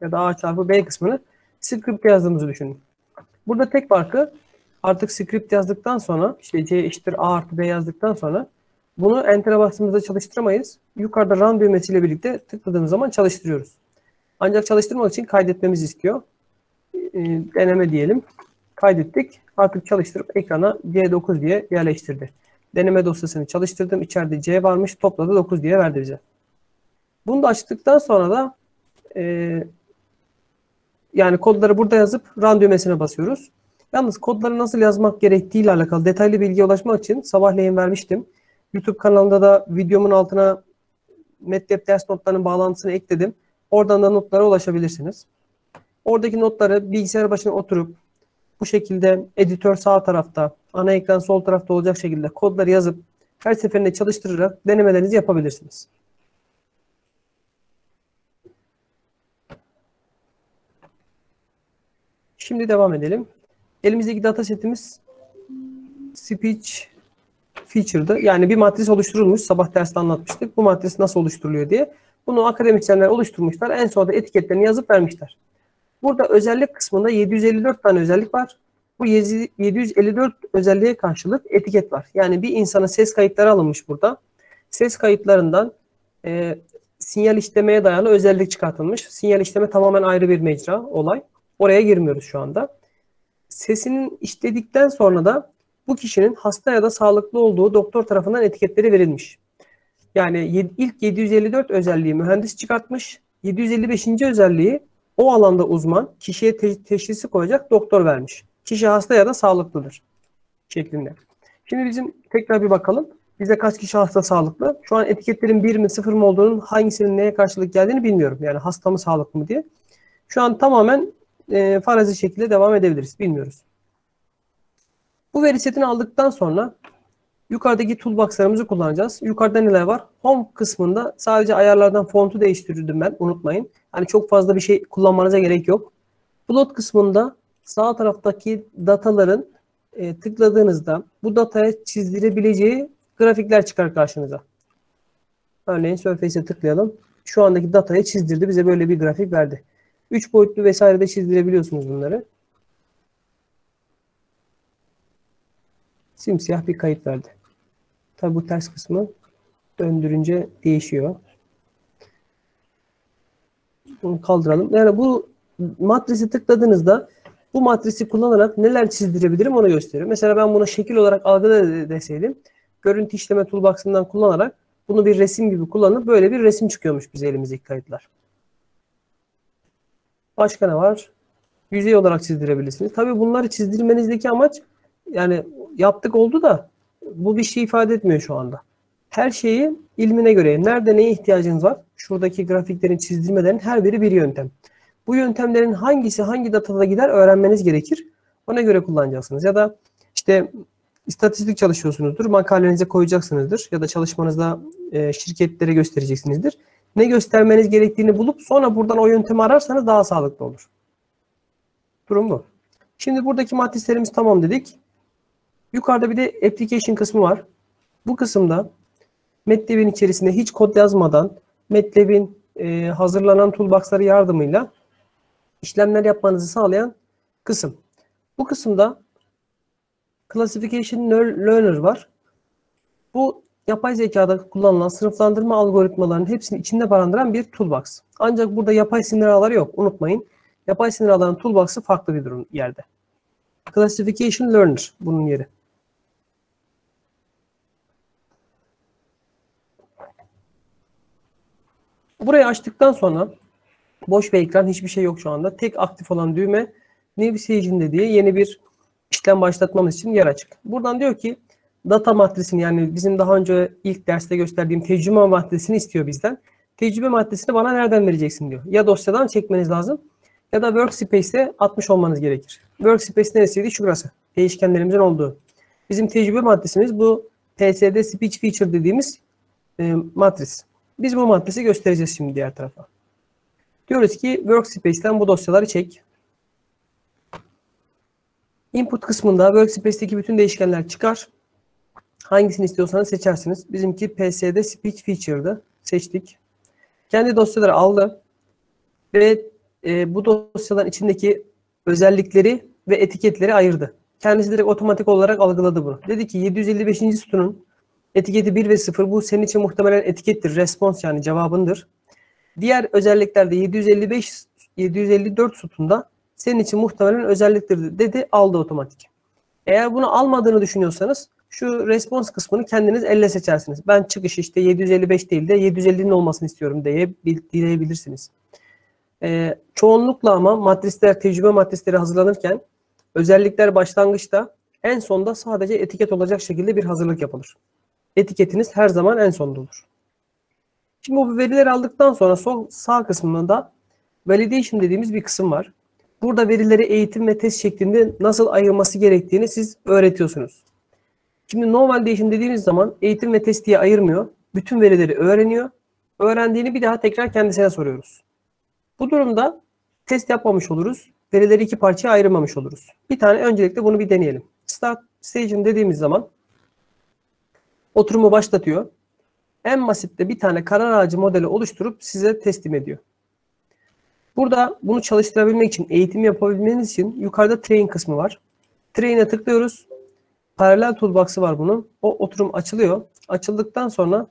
ya da A çarpı B kısmını script yazdığımızı düşünün. Burada tek farkı artık script yazdıktan sonra işte C eşittir A artı B yazdıktan sonra bunu enter'e bastığımızda çalıştıramayız. Yukarıda run düğmesiyle birlikte tıkladığımız zaman çalıştırıyoruz. Ancak çalıştırmak için kaydetmemizi istiyor. E, deneme diyelim. Kaydettik. Artık çalıştırıp ekrana C9 diye yerleştirdi. Deneme dosyasını çalıştırdım. İçeride C varmış. Topladı 9 diye verdi bize. Bunu da açtıktan sonra da e, yani kodları burada yazıp run düğmesine basıyoruz. Yalnız kodları nasıl yazmak gerektiği ile alakalı detaylı bilgiye ulaşmak için sabahleyin vermiştim. YouTube kanalında da videomun altına MATLAB ders notlarının bağlantısını ekledim. Oradan da notlara ulaşabilirsiniz. Oradaki notları bilgisayar başına oturup bu şekilde editör sağ tarafta, ana ekran sol tarafta olacak şekilde kodları yazıp her seferinde çalıştırarak denemelerinizi yapabilirsiniz. Şimdi devam edelim. Elimizdeki data setimiz speech feature'dı. Yani bir matris oluşturulmuş. Sabah derste anlatmıştık. Bu matris nasıl oluşturuluyor diye. Bunu akademisyenler oluşturmuşlar. En sonunda etiketlerini yazıp vermişler. Burada özellik kısmında 754 tane özellik var. Bu 754 özelliğe karşılık etiket var. Yani bir insanın ses kayıtları alınmış burada. Ses kayıtlarından e, sinyal işlemeye dayalı özellik çıkartılmış. Sinyal işleme tamamen ayrı bir mecra, olay. Oraya girmiyoruz şu anda. Sesinin işledikten sonra da bu kişinin hasta ya da sağlıklı olduğu doktor tarafından etiketleri verilmiş. Yani ilk 754 özelliği mühendis çıkartmış. 755. özelliği o alanda uzman kişiye te- teşhisi koyacak doktor vermiş. Kişi hasta ya da sağlıklıdır şeklinde. Şimdi bizim tekrar bir bakalım. Bize kaç kişi hasta sağlıklı? Şu an etiketlerin bir mi sıfır mı olduğunun hangisinin neye karşılık geldiğini bilmiyorum. Yani hasta mı sağlıklı mı diye. Şu an tamamen e, farazi şekilde devam edebiliriz. Bilmiyoruz. Bu veri setini aldıktan sonra yukarıdaki toolbox'larımızı kullanacağız. Yukarıda neler var? Home kısmında sadece ayarlardan fontu değiştirdim ben. Unutmayın. Hani çok fazla bir şey kullanmanıza gerek yok. Plot kısmında sağ taraftaki dataların e, tıkladığınızda bu dataya çizdirebileceği grafikler çıkar karşınıza. Örneğin Surface'e tıklayalım. Şu andaki datayı çizdirdi. Bize böyle bir grafik verdi. 3 boyutlu vesaire de çizdirebiliyorsunuz bunları. Simsiyah bir kayıt verdi. Tabi bu ters kısmı döndürünce değişiyor. Bunu kaldıralım. Yani bu matrisi tıkladığınızda bu matrisi kullanarak neler çizdirebilirim onu gösteriyor. Mesela ben bunu şekil olarak algıda deseydim görüntü işleme toolbox'ından kullanarak bunu bir resim gibi kullanıp böyle bir resim çıkıyormuş bize elimizdeki kayıtlar. Başka ne var? Yüzey olarak çizdirebilirsiniz. Tabii bunları çizdirmenizdeki amaç yani yaptık oldu da bu bir şey ifade etmiyor şu anda. Her şeyi ilmine göre nerede neye ihtiyacınız var? Şuradaki grafiklerin çizdirmelerin her biri bir yöntem. Bu yöntemlerin hangisi hangi datada gider öğrenmeniz gerekir. Ona göre kullanacaksınız. Ya da işte istatistik çalışıyorsunuzdur. Makalenize koyacaksınızdır. Ya da çalışmanızda e, şirketlere göstereceksinizdir. Ne göstermeniz gerektiğini bulup sonra buradan o yöntemi ararsanız daha sağlıklı olur. Durum bu. Şimdi buradaki matrislerimiz tamam dedik. Yukarıda bir de application kısmı var. Bu kısımda MATLAB'in içerisinde hiç kod yazmadan MATLAB'in e, hazırlanan toolbox'ları yardımıyla işlemler yapmanızı sağlayan kısım. Bu kısımda Classification Learner var. Bu yapay zekada kullanılan sınıflandırma algoritmalarının hepsini içinde barındıran bir toolbox. Ancak burada yapay sinir ağları yok. Unutmayın. Yapay sinir ağlarının toolbox'ı farklı bir durum yerde. Classification Learner bunun yeri. Burayı açtıktan sonra boş bir ekran hiçbir şey yok şu anda. Tek aktif olan düğme New Station dediği yeni bir işlem başlatmamız için yer açık. Buradan diyor ki data matrisini yani bizim daha önce ilk derste gösterdiğim tecrübe matrisini istiyor bizden. Tecrübe maddesini bana nereden vereceksin diyor. Ya dosyadan çekmeniz lazım ya da Workspace'e atmış olmanız gerekir. Workspace neresiydi? Şurası. Değişkenlerimizin olduğu. Bizim tecrübe maddesimiz bu PSD Speech Feature dediğimiz e, matris. Biz bu matrisi göstereceğiz şimdi diğer tarafa. Diyoruz ki Workspace'ten bu dosyaları çek. Input kısmında Workspace'teki bütün değişkenler çıkar. Hangisini istiyorsanız seçersiniz. Bizimki PSD Speech Feature'dı. Seçtik. Kendi dosyaları aldı. Ve e, bu dosyaların içindeki özellikleri ve etiketleri ayırdı. Kendisi direkt otomatik olarak algıladı bunu. Dedi ki 755. sütunun etiketi 1 ve 0 bu senin için muhtemelen etikettir. Response yani cevabındır. Diğer özelliklerde 755 754 sütunda senin için muhtemelen özelliktir dedi aldı otomatik. Eğer bunu almadığını düşünüyorsanız şu response kısmını kendiniz elle seçersiniz. Ben çıkış işte 755 değil de 750'nin olmasını istiyorum diye dileyebilirsiniz. Ee, çoğunlukla ama matrisler, tecrübe matrisleri hazırlanırken özellikler başlangıçta en sonda sadece etiket olacak şekilde bir hazırlık yapılır. Etiketiniz her zaman en sonda olur. Şimdi bu verileri aldıktan sonra sol sağ kısmında validation dediğimiz bir kısım var. Burada verileri eğitim ve test şeklinde nasıl ayırması gerektiğini siz öğretiyorsunuz. Şimdi no validation dediğimiz zaman eğitim ve test diye ayırmıyor. Bütün verileri öğreniyor. Öğrendiğini bir daha tekrar kendisine soruyoruz. Bu durumda test yapmamış oluruz. verileri iki parçaya ayırmamış oluruz. Bir tane öncelikle bunu bir deneyelim. Start Station dediğimiz zaman oturumu başlatıyor. En basitte bir tane karar ağacı modeli oluşturup size teslim ediyor. Burada bunu çalıştırabilmek için, eğitim yapabilmeniz için yukarıda train kısmı var. Train'e tıklıyoruz. Paralel toolbox'ı var bunun. O oturum açılıyor. Açıldıktan sonra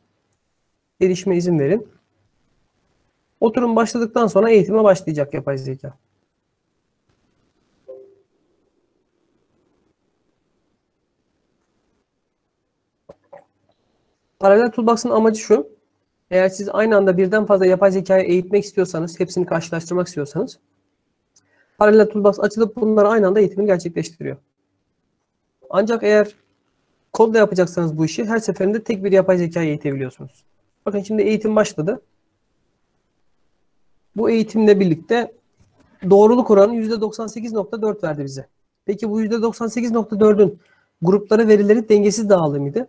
erişime izin verin. Oturum başladıktan sonra eğitime başlayacak yapay zeka. Paralel Toolbox'ın amacı şu. Eğer siz aynı anda birden fazla yapay zekayı eğitmek istiyorsanız, hepsini karşılaştırmak istiyorsanız Paralel Toolbox açılıp bunları aynı anda eğitimini gerçekleştiriyor. Ancak eğer kodla yapacaksanız bu işi her seferinde tek bir yapay zekayı eğitebiliyorsunuz. Bakın şimdi eğitim başladı. Bu eğitimle birlikte doğruluk oranı %98.4 verdi bize. Peki bu %98.4'ün gruplara verileri dengesiz dağıldı mıydı?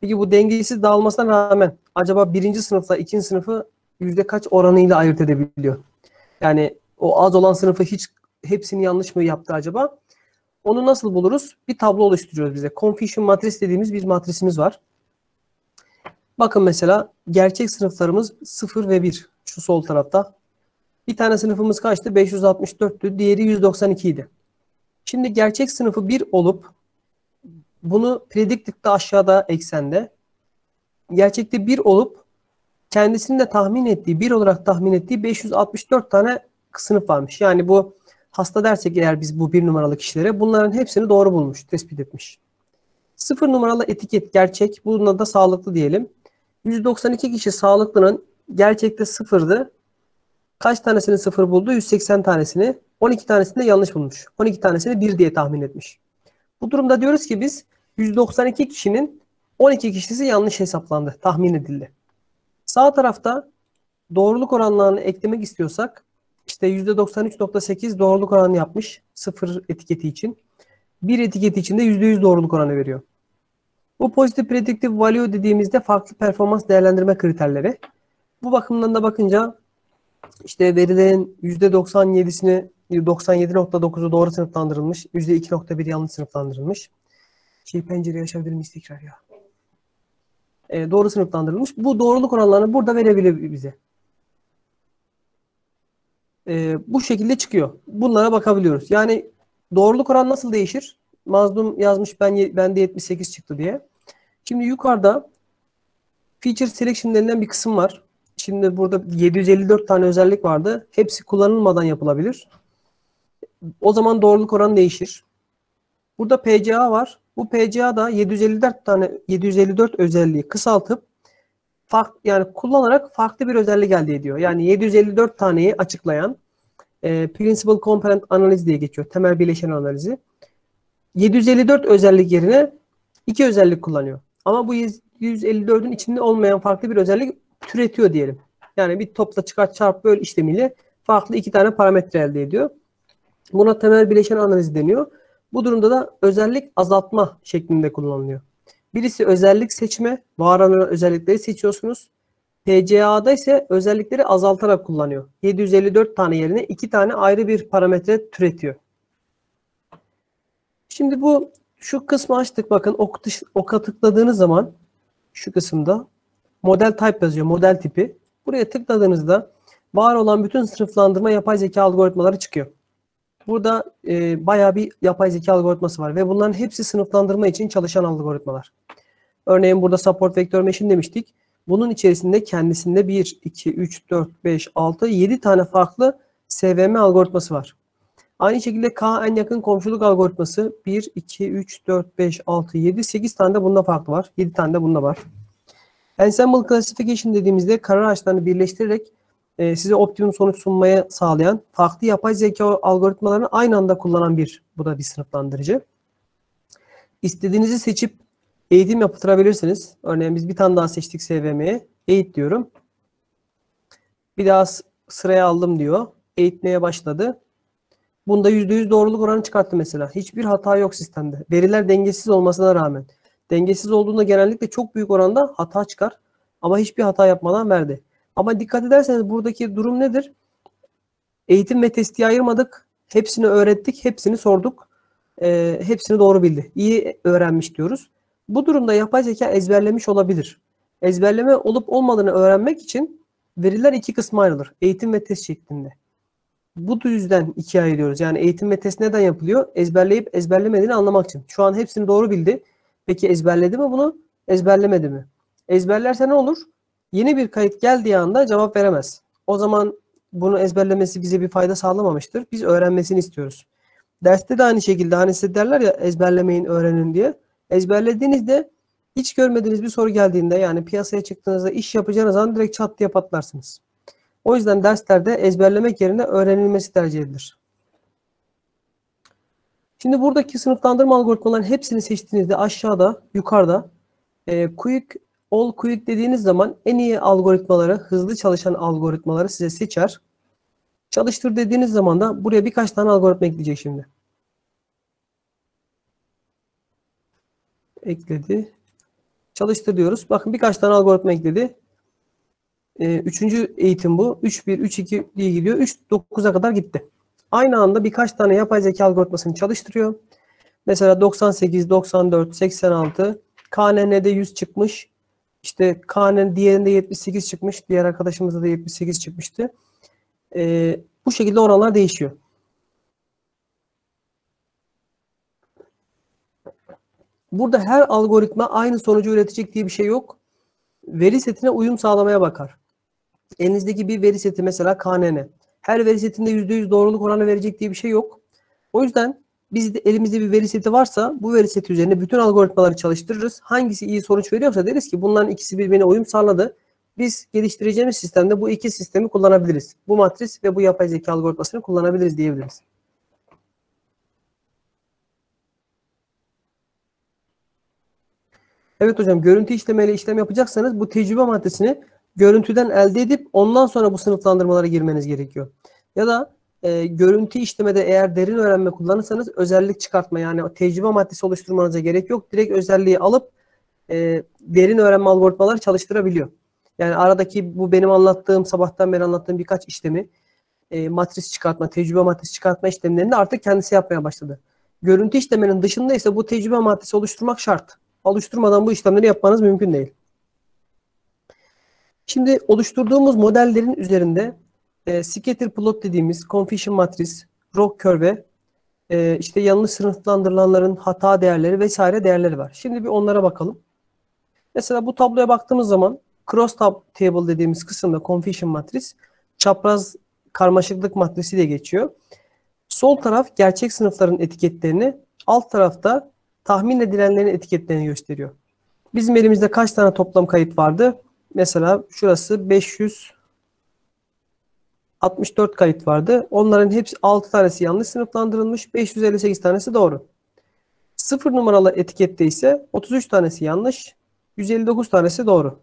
Peki bu dengesiz dağılmasına rağmen acaba birinci sınıfla ikinci sınıfı yüzde kaç oranıyla ayırt edebiliyor? Yani o az olan sınıfı hiç hepsini yanlış mı yaptı acaba? Onu nasıl buluruz? Bir tablo oluşturuyoruz bize. Confusion matris dediğimiz bir matrisimiz var. Bakın mesela gerçek sınıflarımız 0 ve 1. Şu sol tarafta. Bir tane sınıfımız kaçtı? 564'tü. Diğeri 192 idi. Şimdi gerçek sınıfı 1 olup bunu predicted'de aşağıda eksende gerçekte 1 olup kendisinin de tahmin ettiği 1 olarak tahmin ettiği 564 tane sınıf varmış. Yani bu hasta dersek eğer biz bu bir numaralı kişilere bunların hepsini doğru bulmuş, tespit etmiş. 0 numaralı etiket gerçek. Buna da sağlıklı diyelim. 192 kişi sağlıklının gerçekte sıfırdı. Kaç tanesini sıfır buldu? 180 tanesini. 12 tanesini de yanlış bulmuş. 12 tanesini 1 diye tahmin etmiş. Bu durumda diyoruz ki biz 192 kişinin 12 kişisi yanlış hesaplandı, tahmin edildi. Sağ tarafta doğruluk oranlarını eklemek istiyorsak işte %93.8 doğruluk oranı yapmış sıfır etiketi için. Bir etiketi için de %100 doğruluk oranı veriyor. Bu pozitif predictive value dediğimizde farklı performans değerlendirme kriterleri. Bu bakımdan da bakınca işte verilerin %97'sini 97.9'u doğru sınıflandırılmış. %2.1 yanlış sınıflandırılmış. Şey pencereyi açabilir miyiz tekrar ya? E, doğru sınıflandırılmış. Bu doğruluk oranlarını burada verebilir bize. E, bu şekilde çıkıyor. Bunlara bakabiliyoruz. Yani doğruluk oranı nasıl değişir? Mazlum yazmış ben bende 78 çıktı diye. Şimdi yukarıda feature selection denilen bir kısım var. Şimdi burada 754 tane özellik vardı. Hepsi kullanılmadan yapılabilir. O zaman doğruluk oranı değişir. Burada PCA var. Bu PCA da 754 tane 754 özelliği kısaltıp fark, yani kullanarak farklı bir özellik elde ediyor. Yani 754 taneyi açıklayan e, Principal Component Analiz diye geçiyor. Temel bileşen analizi. 754 özellik yerine iki özellik kullanıyor. Ama bu 154'ün içinde olmayan farklı bir özellik türetiyor diyelim. Yani bir topla çıkart çarp böl işlemiyle farklı iki tane parametre elde ediyor. Buna temel bileşen analizi deniyor. Bu durumda da özellik azaltma şeklinde kullanılıyor. Birisi özellik seçme, var olan özellikleri seçiyorsunuz. PCA'da ise özellikleri azaltarak kullanıyor. 754 tane yerine 2 tane ayrı bir parametre türetiyor. Şimdi bu şu kısmı açtık. Bakın ok, oka tıkladığınız zaman şu kısımda model type yazıyor. Model tipi. Buraya tıkladığınızda var olan bütün sınıflandırma yapay zeka algoritmaları çıkıyor. Burada e, bayağı bir yapay zeka algoritması var ve bunların hepsi sınıflandırma için çalışan algoritmalar. Örneğin burada support vector machine demiştik. Bunun içerisinde kendisinde 1, 2, 3, 4, 5, 6, 7 tane farklı SVM algoritması var. Aynı şekilde K en yakın komşuluk algoritması 1, 2, 3, 4, 5, 6, 7, 8 tane de bunda farklı var. 7 tane de bunda var. Ensemble Classification dediğimizde karar ağaçlarını birleştirerek e, size optimum sonuç sunmaya sağlayan farklı yapay zeka algoritmalarını aynı anda kullanan bir bu da bir sınıflandırıcı. İstediğinizi seçip eğitim yaptırabilirsiniz. Örneğin biz bir tane daha seçtik SVM'ye. Eğit diyorum. Bir daha sıraya aldım diyor. Eğitmeye başladı. Bunda %100 doğruluk oranı çıkarttı mesela. Hiçbir hata yok sistemde. Veriler dengesiz olmasına rağmen. Dengesiz olduğunda genellikle çok büyük oranda hata çıkar. Ama hiçbir hata yapmadan verdi. Ama dikkat ederseniz buradaki durum nedir? Eğitim ve testi ayırmadık. Hepsini öğrettik, hepsini sorduk. Ee, hepsini doğru bildi. İyi öğrenmiş diyoruz. Bu durumda yapay zeka ezberlemiş olabilir. Ezberleme olup olmadığını öğrenmek için veriler iki kısma ayrılır. Eğitim ve test şeklinde. Bu yüzden ikiye ayırıyoruz. Yani eğitim ve test neden yapılıyor? Ezberleyip ezberlemediğini anlamak için. Şu an hepsini doğru bildi. Peki ezberledi mi bunu? Ezberlemedi mi? Ezberlerse ne olur? Yeni bir kayıt geldiği anda cevap veremez. O zaman bunu ezberlemesi bize bir fayda sağlamamıştır. Biz öğrenmesini istiyoruz. Derste de aynı şekilde hani size derler ya ezberlemeyin öğrenin diye. Ezberlediğinizde hiç görmediğiniz bir soru geldiğinde yani piyasaya çıktığınızda iş yapacağınız an direkt çat diye patlarsınız. O yüzden derslerde ezberlemek yerine öğrenilmesi tercih edilir. Şimdi buradaki sınıflandırma algoritmaların hepsini seçtiğinizde aşağıda, yukarıda e, quick, all quick dediğiniz zaman en iyi algoritmaları, hızlı çalışan algoritmaları size seçer. Çalıştır dediğiniz zaman da buraya birkaç tane algoritma ekleyecek şimdi. Ekledi. Çalıştır diyoruz. Bakın birkaç tane algoritma ekledi. Ee, üçüncü eğitim bu. 3.1, 3.2 diye gidiyor. 3.9'a kadar gitti. Aynı anda birkaç tane yapay zeka algoritmasını çalıştırıyor. Mesela 98, 94, 86, KNN'de 100 çıkmış. İşte KNN diğerinde 78 çıkmış. Diğer arkadaşımızda da 78 çıkmıştı. Ee, bu şekilde oranlar değişiyor. Burada her algoritma aynı sonucu üretecek diye bir şey yok. Veri setine uyum sağlamaya bakar. Elinizdeki bir veri seti mesela KNN. Her veri setinde %100 doğruluk oranı verecek diye bir şey yok. O yüzden biz de elimizde bir veri seti varsa bu veri seti üzerine bütün algoritmaları çalıştırırız. Hangisi iyi sonuç veriyorsa deriz ki bunların ikisi birbirine uyum sağladı. Biz geliştireceğimiz sistemde bu iki sistemi kullanabiliriz. Bu matris ve bu yapay zeka algoritmasını kullanabiliriz diyebiliriz. Evet hocam görüntü işlemeyle işlem yapacaksanız bu tecrübe maddesini görüntüden elde edip ondan sonra bu sınıflandırmalara girmeniz gerekiyor. Ya da e, görüntü işlemede eğer derin öğrenme kullanırsanız özellik çıkartma yani tecrübe maddesi oluşturmanıza gerek yok. Direkt özelliği alıp e, derin öğrenme algoritmaları çalıştırabiliyor. Yani aradaki bu benim anlattığım, sabahtan beri anlattığım birkaç işlemi e, matris çıkartma, tecrübe matrisi çıkartma işlemlerini artık kendisi yapmaya başladı. Görüntü işlemenin dışında ise bu tecrübe matrisi oluşturmak şart. Oluşturmadan bu işlemleri yapmanız mümkün değil. Şimdi oluşturduğumuz modellerin üzerinde e, scatter plot dediğimiz confusion matris, ROC curve, e, işte yanlış sınıflandırılanların hata değerleri vesaire değerleri var. Şimdi bir onlara bakalım. Mesela bu tabloya baktığımız zaman cross tab table dediğimiz kısımda confusion matris, çapraz karmaşıklık matrisi diye geçiyor. Sol taraf gerçek sınıfların etiketlerini, alt tarafta tahmin edilenlerin etiketlerini gösteriyor. Bizim elimizde kaç tane toplam kayıt vardı? Mesela şurası 564 kayıt vardı. Onların hepsi 6 tanesi yanlış sınıflandırılmış. 558 tanesi doğru. 0 numaralı etikette ise 33 tanesi yanlış. 159 tanesi doğru.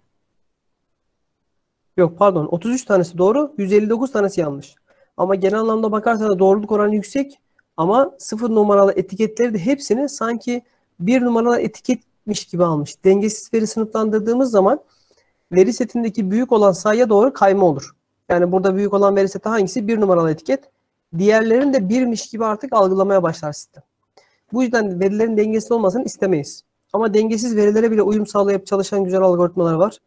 Yok pardon 33 tanesi doğru. 159 tanesi yanlış. Ama genel anlamda bakarsanız doğruluk oranı yüksek. Ama 0 numaralı etiketleri de hepsini sanki 1 numaralı etiketmiş gibi almış. Dengesiz veri sınıflandırdığımız zaman veri setindeki büyük olan sayıya doğru kayma olur. Yani burada büyük olan veri seti hangisi? Bir numaralı etiket. Diğerlerini de birmiş gibi artık algılamaya başlar sistem. Bu yüzden verilerin dengesiz olmasını istemeyiz. Ama dengesiz verilere bile uyum sağlayıp çalışan güzel algoritmalar var.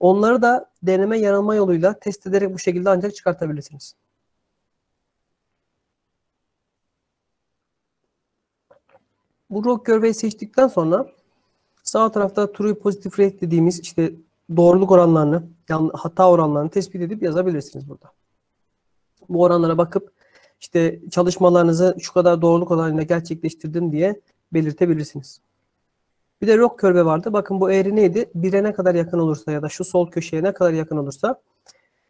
Onları da deneme yanılma yoluyla test ederek bu şekilde ancak çıkartabilirsiniz. Bu rock curve'yi seçtikten sonra sağ tarafta true positive rate dediğimiz işte doğruluk oranlarını, hata oranlarını tespit edip yazabilirsiniz burada. Bu oranlara bakıp işte çalışmalarınızı şu kadar doğruluk oranıyla gerçekleştirdim diye belirtebilirsiniz. Bir de rock körve vardı. Bakın bu eğri neydi? Bire ne kadar yakın olursa ya da şu sol köşeye ne kadar yakın olursa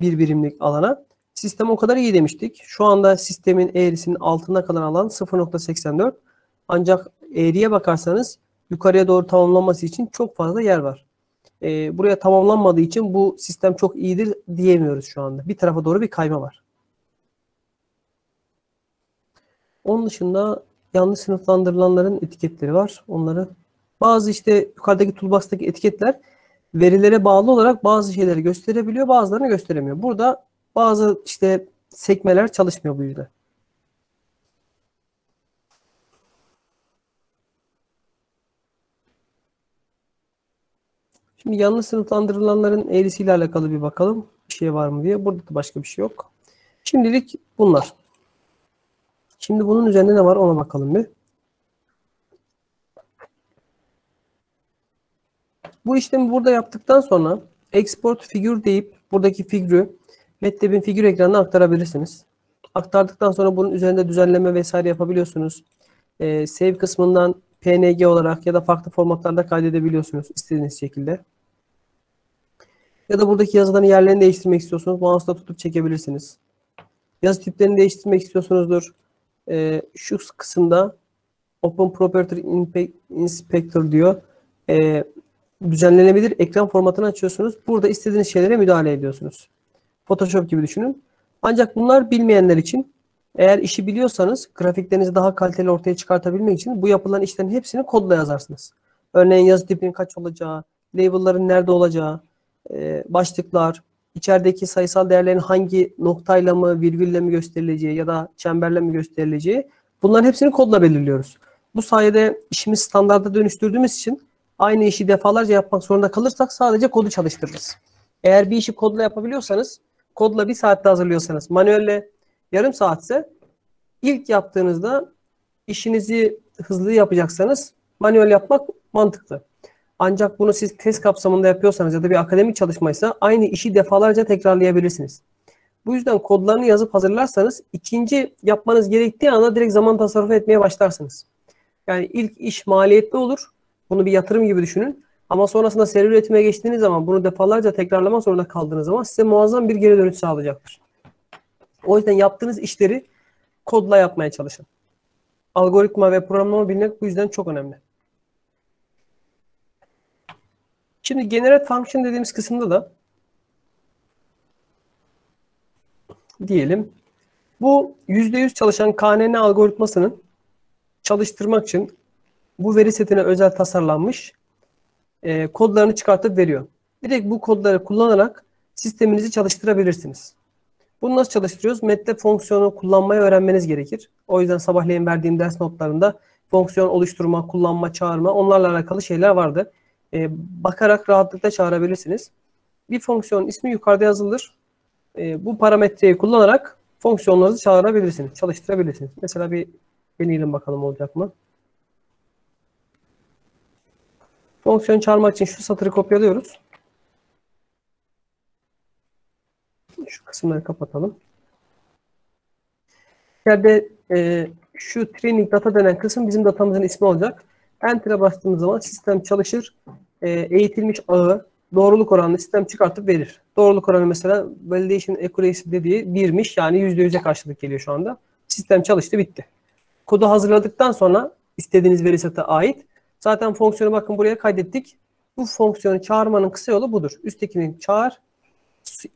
bir birimlik alana sistem o kadar iyi demiştik. Şu anda sistemin eğrisinin altında kalan alan 0.84. Ancak eğriye bakarsanız yukarıya doğru tamamlanması için çok fazla yer var. E, buraya tamamlanmadığı için bu sistem çok iyidir diyemiyoruz şu anda. Bir tarafa doğru bir kayma var. Onun dışında yanlış sınıflandırılanların etiketleri var. Onları bazı işte yukarıdaki toolbox'taki etiketler verilere bağlı olarak bazı şeyleri gösterebiliyor, bazılarını gösteremiyor. Burada bazı işte sekmeler çalışmıyor bu yüzden. Şimdi yanlış sınıflandırılanların eğrisiyle alakalı bir bakalım. Bir şey var mı diye. Burada da başka bir şey yok. Şimdilik bunlar. Şimdi bunun üzerinde ne var ona bakalım bir. Bu işlemi burada yaptıktan sonra export figür deyip buradaki figürü MATLAB'in figür ekranına aktarabilirsiniz. Aktardıktan sonra bunun üzerinde düzenleme vesaire yapabiliyorsunuz. Ee, save kısmından PNG olarak ya da farklı formatlarda kaydedebiliyorsunuz istediğiniz şekilde. Ya da buradaki yazıların yerlerini değiştirmek istiyorsunuz. Mouse'la tutup çekebilirsiniz. Yazı tiplerini değiştirmek istiyorsunuzdur. Ee, şu kısımda Open Property Inspector diyor. Ee, düzenlenebilir ekran formatını açıyorsunuz. Burada istediğiniz şeylere müdahale ediyorsunuz. Photoshop gibi düşünün. Ancak bunlar bilmeyenler için eğer işi biliyorsanız grafiklerinizi daha kaliteli ortaya çıkartabilmek için bu yapılan işlerin hepsini kodla yazarsınız. Örneğin yazı tipinin kaç olacağı, label'ların nerede olacağı, e, başlıklar, içerideki sayısal değerlerin hangi noktayla mı, virgülle mi gösterileceği ya da çemberle mi gösterileceği bunların hepsini kodla belirliyoruz. Bu sayede işimizi standarda dönüştürdüğümüz için aynı işi defalarca yapmak zorunda kalırsak sadece kodu çalıştırırız. Eğer bir işi kodla yapabiliyorsanız, kodla bir saatte hazırlıyorsanız, manuelle yarım saatse ilk yaptığınızda işinizi hızlı yapacaksanız manuel yapmak mantıklı. Ancak bunu siz test kapsamında yapıyorsanız ya da bir akademik çalışmaysa aynı işi defalarca tekrarlayabilirsiniz. Bu yüzden kodlarını yazıp hazırlarsanız ikinci yapmanız gerektiği anda direkt zaman tasarrufu etmeye başlarsınız. Yani ilk iş maliyetli olur. Bunu bir yatırım gibi düşünün. Ama sonrasında seri üretime geçtiğiniz zaman bunu defalarca tekrarlamak zorunda kaldığınız zaman size muazzam bir geri dönüş sağlayacaktır. O yüzden yaptığınız işleri kodla yapmaya çalışın. Algoritma ve programlama bilmek bu yüzden çok önemli. Şimdi generate function dediğimiz kısımda da diyelim bu %100 çalışan KNN algoritmasının çalıştırmak için bu veri setine özel tasarlanmış e, kodlarını çıkartıp veriyor. Direkt bu kodları kullanarak sisteminizi çalıştırabilirsiniz. Bunu nasıl çalıştırıyoruz? MATLAB fonksiyonu kullanmayı öğrenmeniz gerekir. O yüzden sabahleyin verdiğim ders notlarında fonksiyon oluşturma, kullanma, çağırma onlarla alakalı şeyler vardı. E, bakarak rahatlıkla çağırabilirsiniz. Bir fonksiyonun ismi yukarıda yazılır. E, bu parametreyi kullanarak fonksiyonlarınızı çağırabilirsiniz, çalıştırabilirsiniz. Mesela bir deneyelim bakalım olacak mı? Fonksiyon çağırmak için şu satırı kopyalıyoruz. Şu kısımları kapatalım. İçeride e, şu training data denen kısım bizim datamızın ismi olacak. Enter'a bastığımız zaman sistem çalışır. E, eğitilmiş ağı doğruluk oranını sistem çıkartıp verir. Doğruluk oranı mesela validation accuracy dediği birmiş yani %100'e karşılık geliyor şu anda. Sistem çalıştı bitti. Kodu hazırladıktan sonra istediğiniz veri sete ait Zaten fonksiyonu bakın buraya kaydettik. Bu fonksiyonu çağırmanın kısa yolu budur. Üsttekini çağır.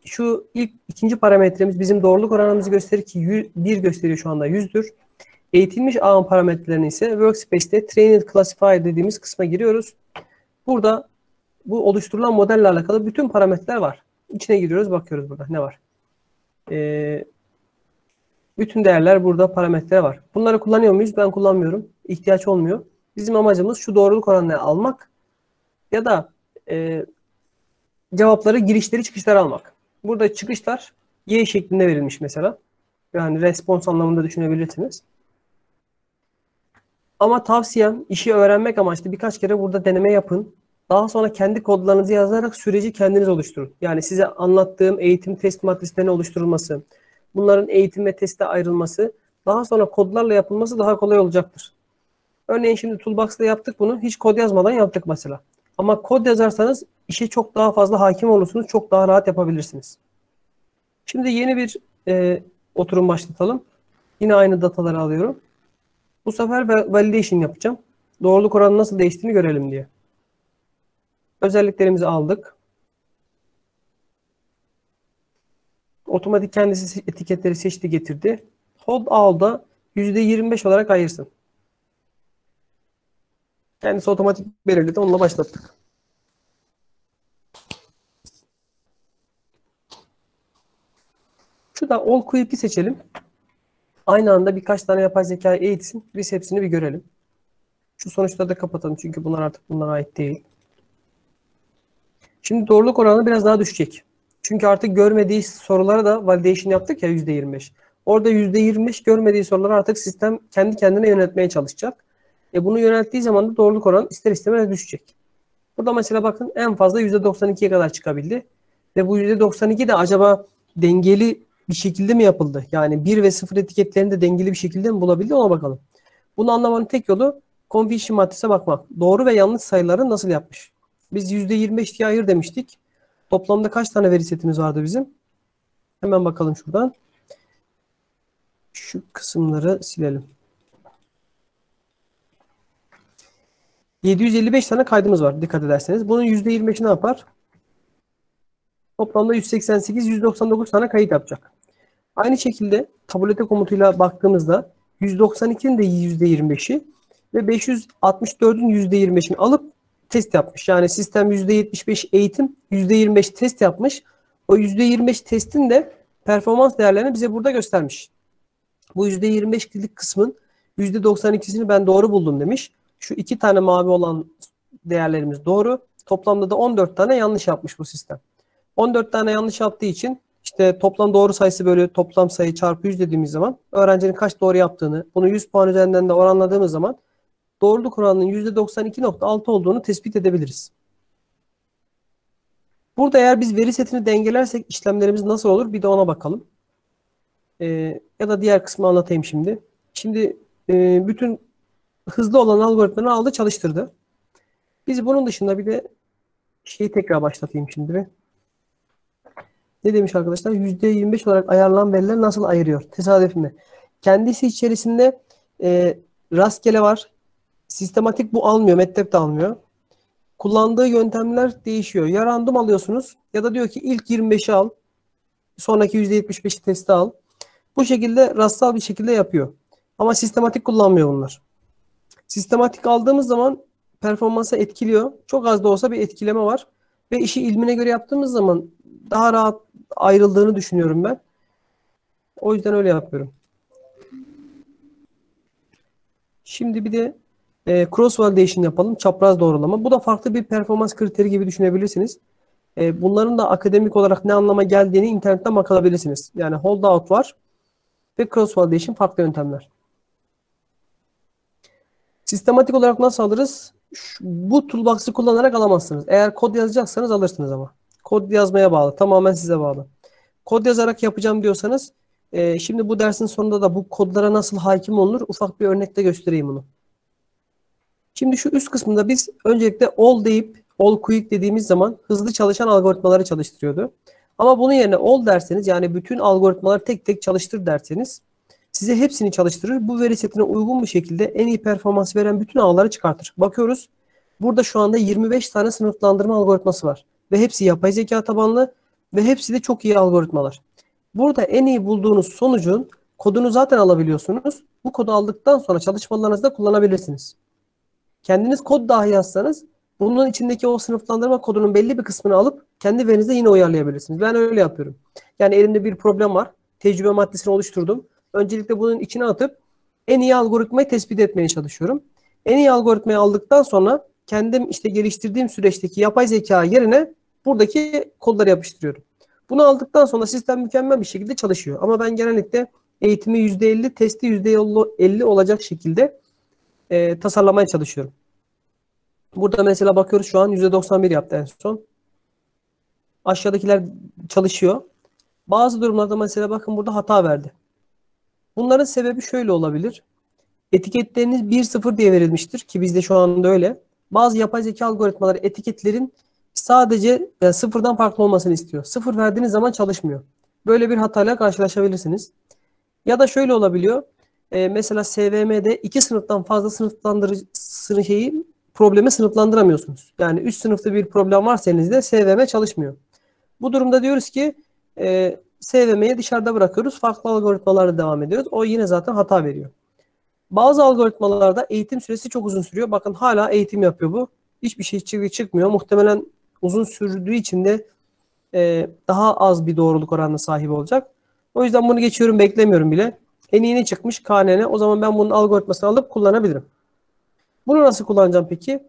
Şu ilk ikinci parametremiz bizim doğruluk oranımızı gösterir ki 1 gösteriyor şu anda 100'dür. Eğitilmiş ağın parametrelerini ise Workspace'te Trained Classifier dediğimiz kısma giriyoruz. Burada bu oluşturulan modelle alakalı bütün parametreler var. İçine giriyoruz bakıyoruz burada ne var. Ee, bütün değerler burada parametre var. Bunları kullanıyor muyuz? Ben kullanmıyorum. İhtiyaç olmuyor. Bizim amacımız şu doğruluk oranını almak ya da e, cevapları girişleri çıkışları almak. Burada çıkışlar Y şeklinde verilmiş mesela. Yani respons anlamında düşünebilirsiniz. Ama tavsiyem işi öğrenmek amaçlı birkaç kere burada deneme yapın. Daha sonra kendi kodlarınızı yazarak süreci kendiniz oluşturun. Yani size anlattığım eğitim test matrislerinin oluşturulması, bunların eğitim ve teste ayrılması, daha sonra kodlarla yapılması daha kolay olacaktır. Örneğin şimdi Toolbox'ta yaptık bunu. Hiç kod yazmadan yaptık mesela. Ama kod yazarsanız işe çok daha fazla hakim olursunuz. Çok daha rahat yapabilirsiniz. Şimdi yeni bir e, oturum başlatalım. Yine aynı dataları alıyorum. Bu sefer validation yapacağım. Doğruluk oranı nasıl değiştiğini görelim diye. Özelliklerimizi aldık. Otomatik kendisi etiketleri seçti getirdi. Hold all'da %25 olarak ayırsın. Kendisi otomatik belirledi. Onunla başlattık. Şurada all quick'i seçelim. Aynı anda birkaç tane yapay zeka eğitsin. Biz hepsini bir görelim. Şu sonuçları da kapatalım çünkü bunlar artık bunlara ait değil. Şimdi doğruluk oranı biraz daha düşecek. Çünkü artık görmediği sorulara da validation yaptık ya %25. Orada %25 görmediği soruları artık sistem kendi kendine yönetmeye çalışacak. E bunu yönelttiği zaman da doğruluk oranı ister istemez düşecek. Burada mesela bakın en fazla %92'ye kadar çıkabildi. Ve bu %92 de acaba dengeli bir şekilde mi yapıldı? Yani 1 ve 0 etiketlerini de dengeli bir şekilde mi bulabildi ona bakalım. Bunu anlamanın tek yolu confusion matrisine bakmak. Doğru ve yanlış sayıları nasıl yapmış? Biz %25 diye ayır demiştik. Toplamda kaç tane veri setimiz vardı bizim? Hemen bakalım şuradan. Şu kısımları silelim. 755 tane kaydımız var dikkat ederseniz. Bunun %25'i ne yapar? Toplamda 188, 199 tane kayıt yapacak. Aynı şekilde tabulete komutuyla baktığımızda 192'nin de %25'i ve 564'ün %25'ini alıp test yapmış. Yani sistem %75 eğitim, %25 test yapmış. O %25 testin de performans değerlerini bize burada göstermiş. Bu %25'lik kısmın %92'sini ben doğru buldum demiş. Şu iki tane mavi olan değerlerimiz doğru. Toplamda da 14 tane yanlış yapmış bu sistem. 14 tane yanlış yaptığı için işte toplam doğru sayısı bölü toplam sayı çarpı 100 dediğimiz zaman öğrencinin kaç doğru yaptığını bunu 100 puan üzerinden de oranladığımız zaman doğruluk oranının %92.6 olduğunu tespit edebiliriz. Burada eğer biz veri setini dengelersek işlemlerimiz nasıl olur bir de ona bakalım. Ee, ya da diğer kısmı anlatayım şimdi. Şimdi e, bütün hızlı olan algoritmaları aldı çalıştırdı. Biz bunun dışında bir de şeyi tekrar başlatayım şimdi bir. Ne demiş arkadaşlar? %25 olarak ayarlanan veriler nasıl ayırıyor? Tesadüf mi? Kendisi içerisinde e, rastgele var. Sistematik bu almıyor. MATLAB de almıyor. Kullandığı yöntemler değişiyor. Ya random alıyorsunuz ya da diyor ki ilk 25'i al. Sonraki %75'i testi al. Bu şekilde rastsal bir şekilde yapıyor. Ama sistematik kullanmıyor bunlar. Sistematik aldığımız zaman performansa etkiliyor. Çok az da olsa bir etkileme var. Ve işi ilmine göre yaptığımız zaman daha rahat ayrıldığını düşünüyorum ben. O yüzden öyle yapıyorum. Şimdi bir de e, cross validation yapalım. Çapraz doğrulama. Bu da farklı bir performans kriteri gibi düşünebilirsiniz. E, bunların da akademik olarak ne anlama geldiğini internetten bakabilirsiniz. Yani holdout var ve cross validation farklı yöntemler. Sistematik olarak nasıl alırız? Şu, bu toolbox'ı kullanarak alamazsınız. Eğer kod yazacaksanız alırsınız ama. Kod yazmaya bağlı. Tamamen size bağlı. Kod yazarak yapacağım diyorsanız e, şimdi bu dersin sonunda da bu kodlara nasıl hakim olunur ufak bir örnekle göstereyim bunu. Şimdi şu üst kısmında biz öncelikle all deyip all quick dediğimiz zaman hızlı çalışan algoritmaları çalıştırıyordu. Ama bunun yerine all derseniz yani bütün algoritmaları tek tek çalıştır derseniz size hepsini çalıştırır. Bu veri setine uygun bir şekilde en iyi performans veren bütün ağları çıkartır. Bakıyoruz. Burada şu anda 25 tane sınıflandırma algoritması var. Ve hepsi yapay zeka tabanlı ve hepsi de çok iyi algoritmalar. Burada en iyi bulduğunuz sonucun kodunu zaten alabiliyorsunuz. Bu kodu aldıktan sonra çalışmalarınızda kullanabilirsiniz. Kendiniz kod dahi yazsanız bunun içindeki o sınıflandırma kodunun belli bir kısmını alıp kendi verinizde yine uyarlayabilirsiniz. Ben öyle yapıyorum. Yani elimde bir problem var. Tecrübe maddesini oluşturdum. Öncelikle bunun içine atıp en iyi algoritmayı tespit etmeye çalışıyorum. En iyi algoritmayı aldıktan sonra kendim işte geliştirdiğim süreçteki yapay zeka yerine buradaki kodları yapıştırıyorum. Bunu aldıktan sonra sistem mükemmel bir şekilde çalışıyor. Ama ben genellikle eğitimi %50, testi %50 olacak şekilde e, tasarlamaya çalışıyorum. Burada mesela bakıyoruz şu an %91 yaptı en son. Aşağıdakiler çalışıyor. Bazı durumlarda mesela bakın burada hata verdi. Bunların sebebi şöyle olabilir. Etiketleriniz 1-0 diye verilmiştir ki bizde şu anda öyle. Bazı yapay zeka algoritmaları etiketlerin sadece yani sıfırdan farklı olmasını istiyor. Sıfır verdiğiniz zaman çalışmıyor. Böyle bir hatayla karşılaşabilirsiniz. Ya da şöyle olabiliyor. Ee, mesela SVM'de iki sınıftan fazla sınıflandırıcı şeyi problemi sınıflandıramıyorsunuz. Yani üst sınıfta bir problem varsa elinizde SVM çalışmıyor. Bu durumda diyoruz ki e, SVM'yi dışarıda bırakıyoruz. Farklı algoritmalarla devam ediyoruz. O yine zaten hata veriyor. Bazı algoritmalarda eğitim süresi çok uzun sürüyor. Bakın hala eğitim yapıyor bu. Hiçbir şey çıkmıyor. Muhtemelen uzun sürdüğü için de e, daha az bir doğruluk oranına sahip olacak. O yüzden bunu geçiyorum beklemiyorum bile. En ne çıkmış? KNN. O zaman ben bunun algoritmasını alıp kullanabilirim. Bunu nasıl kullanacağım peki?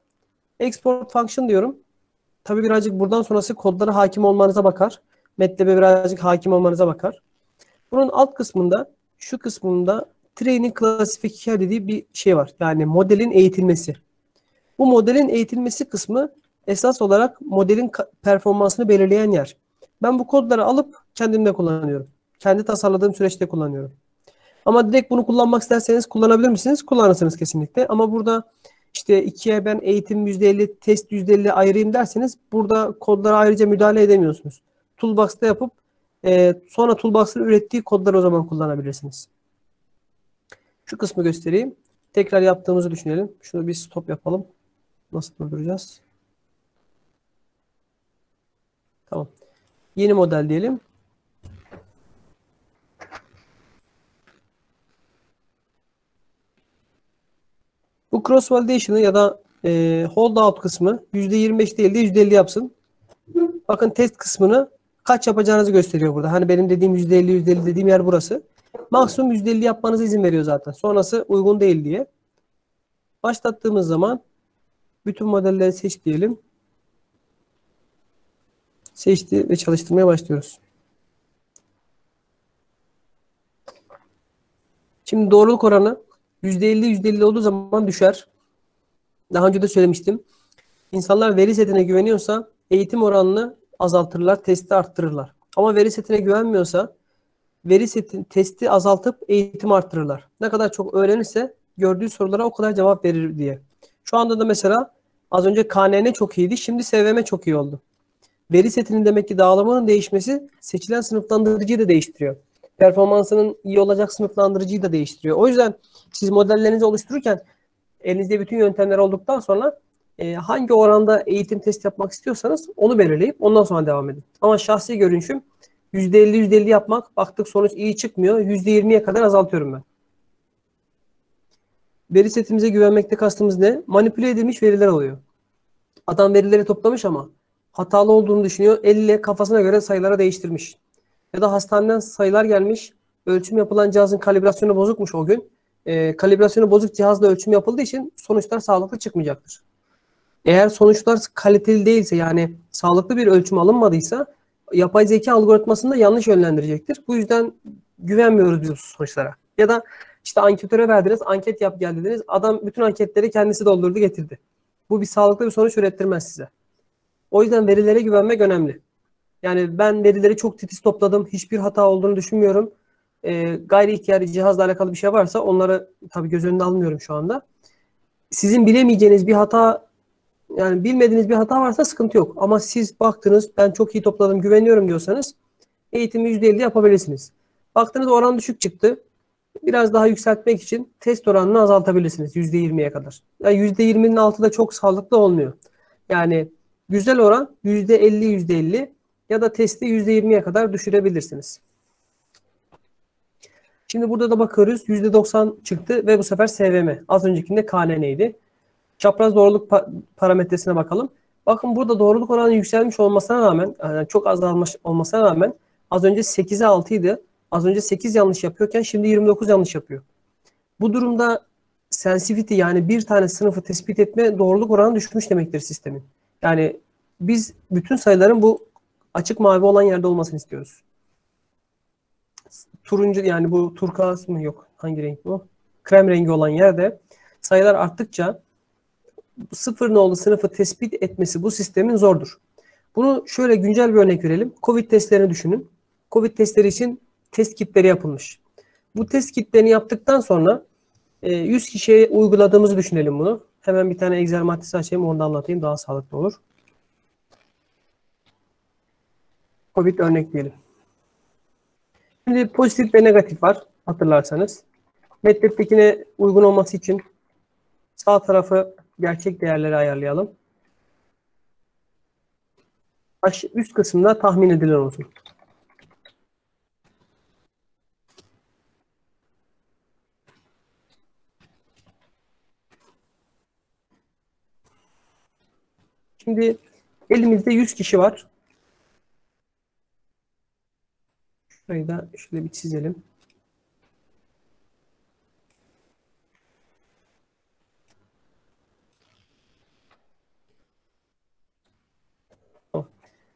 Export function diyorum. tabii birazcık buradan sonrası kodlara hakim olmanıza bakar. MATLAB'e birazcık hakim olmanıza bakar. Bunun alt kısmında şu kısmında training classifier dediği bir şey var. Yani modelin eğitilmesi. Bu modelin eğitilmesi kısmı esas olarak modelin performansını belirleyen yer. Ben bu kodları alıp kendimde kullanıyorum. Kendi tasarladığım süreçte kullanıyorum. Ama direkt bunu kullanmak isterseniz kullanabilir misiniz? Kullanırsınız kesinlikle. Ama burada işte ikiye ben eğitim %50, test %50 ayırayım derseniz burada kodlara ayrıca müdahale edemiyorsunuz. Toolbox'ta yapıp e, sonra Toolbox'ın ürettiği kodları o zaman kullanabilirsiniz. Şu kısmı göstereyim. Tekrar yaptığımızı düşünelim. Şunu bir stop yapalım. Nasıl durduracağız? Tamam. Yeni model diyelim. Bu cross validation'ı ya da e, hold out kısmı %25 değil de %50 yapsın. Bakın test kısmını kaç yapacağınızı gösteriyor burada. Hani benim dediğim %50 %50 dediğim yer burası. Maksimum %50 yapmanıza izin veriyor zaten. Sonrası uygun değil diye. Başlattığımız zaman bütün modelleri seç diyelim. Seçti ve çalıştırmaya başlıyoruz. Şimdi doğruluk oranı %50 %50 olduğu zaman düşer. Daha önce de söylemiştim. İnsanlar veri setine güveniyorsa eğitim oranını azaltırlar, testi arttırırlar. Ama veri setine güvenmiyorsa veri setin testi azaltıp eğitim arttırırlar. Ne kadar çok öğrenirse gördüğü sorulara o kadar cevap verir diye. Şu anda da mesela az önce KNN çok iyiydi, şimdi SVM çok iyi oldu. Veri setinin demek ki dağılımının değişmesi seçilen sınıflandırıcıyı da değiştiriyor. Performansının iyi olacak sınıflandırıcıyı da değiştiriyor. O yüzden siz modellerinizi oluştururken elinizde bütün yöntemler olduktan sonra e, hangi oranda eğitim test yapmak istiyorsanız onu belirleyip ondan sonra devam edin. Ama şahsi görüşüm %50 %50 yapmak baktık sonuç iyi çıkmıyor. %20'ye kadar azaltıyorum ben. Veri setimize güvenmekte kastımız ne? Manipüle edilmiş veriler oluyor. Adam verileri toplamış ama hatalı olduğunu düşünüyor. Elle kafasına göre sayılara değiştirmiş. Ya da hastaneden sayılar gelmiş. Ölçüm yapılan cihazın kalibrasyonu bozukmuş o gün. E, kalibrasyonu bozuk cihazla ölçüm yapıldığı için sonuçlar sağlıklı çıkmayacaktır. Eğer sonuçlar kaliteli değilse yani sağlıklı bir ölçüm alınmadıysa yapay zeka algoritmasını da yanlış yönlendirecektir. Bu yüzden güvenmiyoruz biz bu sonuçlara. Ya da işte anketöre verdiniz, anket yap gel dediniz. Adam bütün anketleri kendisi doldurdu getirdi. Bu bir sağlıklı bir sonuç ürettirmez size. O yüzden verilere güvenmek önemli. Yani ben verileri çok titiz topladım. Hiçbir hata olduğunu düşünmüyorum. E, gayri ihtiyari cihazla alakalı bir şey varsa onları tabii göz önüne almıyorum şu anda. Sizin bilemeyeceğiniz bir hata yani bilmediğiniz bir hata varsa sıkıntı yok. Ama siz baktınız ben çok iyi topladım güveniyorum diyorsanız eğitimi %50 yapabilirsiniz. Baktınız oran düşük çıktı. Biraz daha yükseltmek için test oranını azaltabilirsiniz %20'ye kadar. Yani %20'nin altı da çok sağlıklı olmuyor. Yani güzel oran %50 %50 ya da testi %20'ye kadar düşürebilirsiniz. Şimdi burada da bakıyoruz. %90 çıktı ve bu sefer SVM. Az öncekinde KNN'ydi. Çapraz doğruluk pa- parametresine bakalım. Bakın burada doğruluk oranı yükselmiş olmasına rağmen, yani çok azalmış olmasına rağmen az önce 8'e 6 idi. Az önce 8 yanlış yapıyorken şimdi 29 yanlış yapıyor. Bu durumda sensitivity yani bir tane sınıfı tespit etme doğruluk oranı düşmüş demektir sistemin. Yani biz bütün sayıların bu açık mavi olan yerde olmasını istiyoruz. Turuncu yani bu turkuaz mı yok? Hangi renk bu? Krem rengi olan yerde sayılar arttıkça sıfır nolu sınıfı tespit etmesi bu sistemin zordur. Bunu şöyle güncel bir örnek verelim. Covid testlerini düşünün. Covid testleri için test kitleri yapılmış. Bu test kitlerini yaptıktan sonra 100 kişiye uyguladığımızı düşünelim bunu. Hemen bir tane Excel maddesi açayım, onu da anlatayım. Daha sağlıklı olur. Covid örnek diyelim. Şimdi pozitif ve negatif var hatırlarsanız. MATLAB'dekine uygun olması için sağ tarafı gerçek değerleri ayarlayalım. Üst kısımda tahmin edilen olsun. Şimdi elimizde 100 kişi var. Şurayı da şöyle bir çizelim.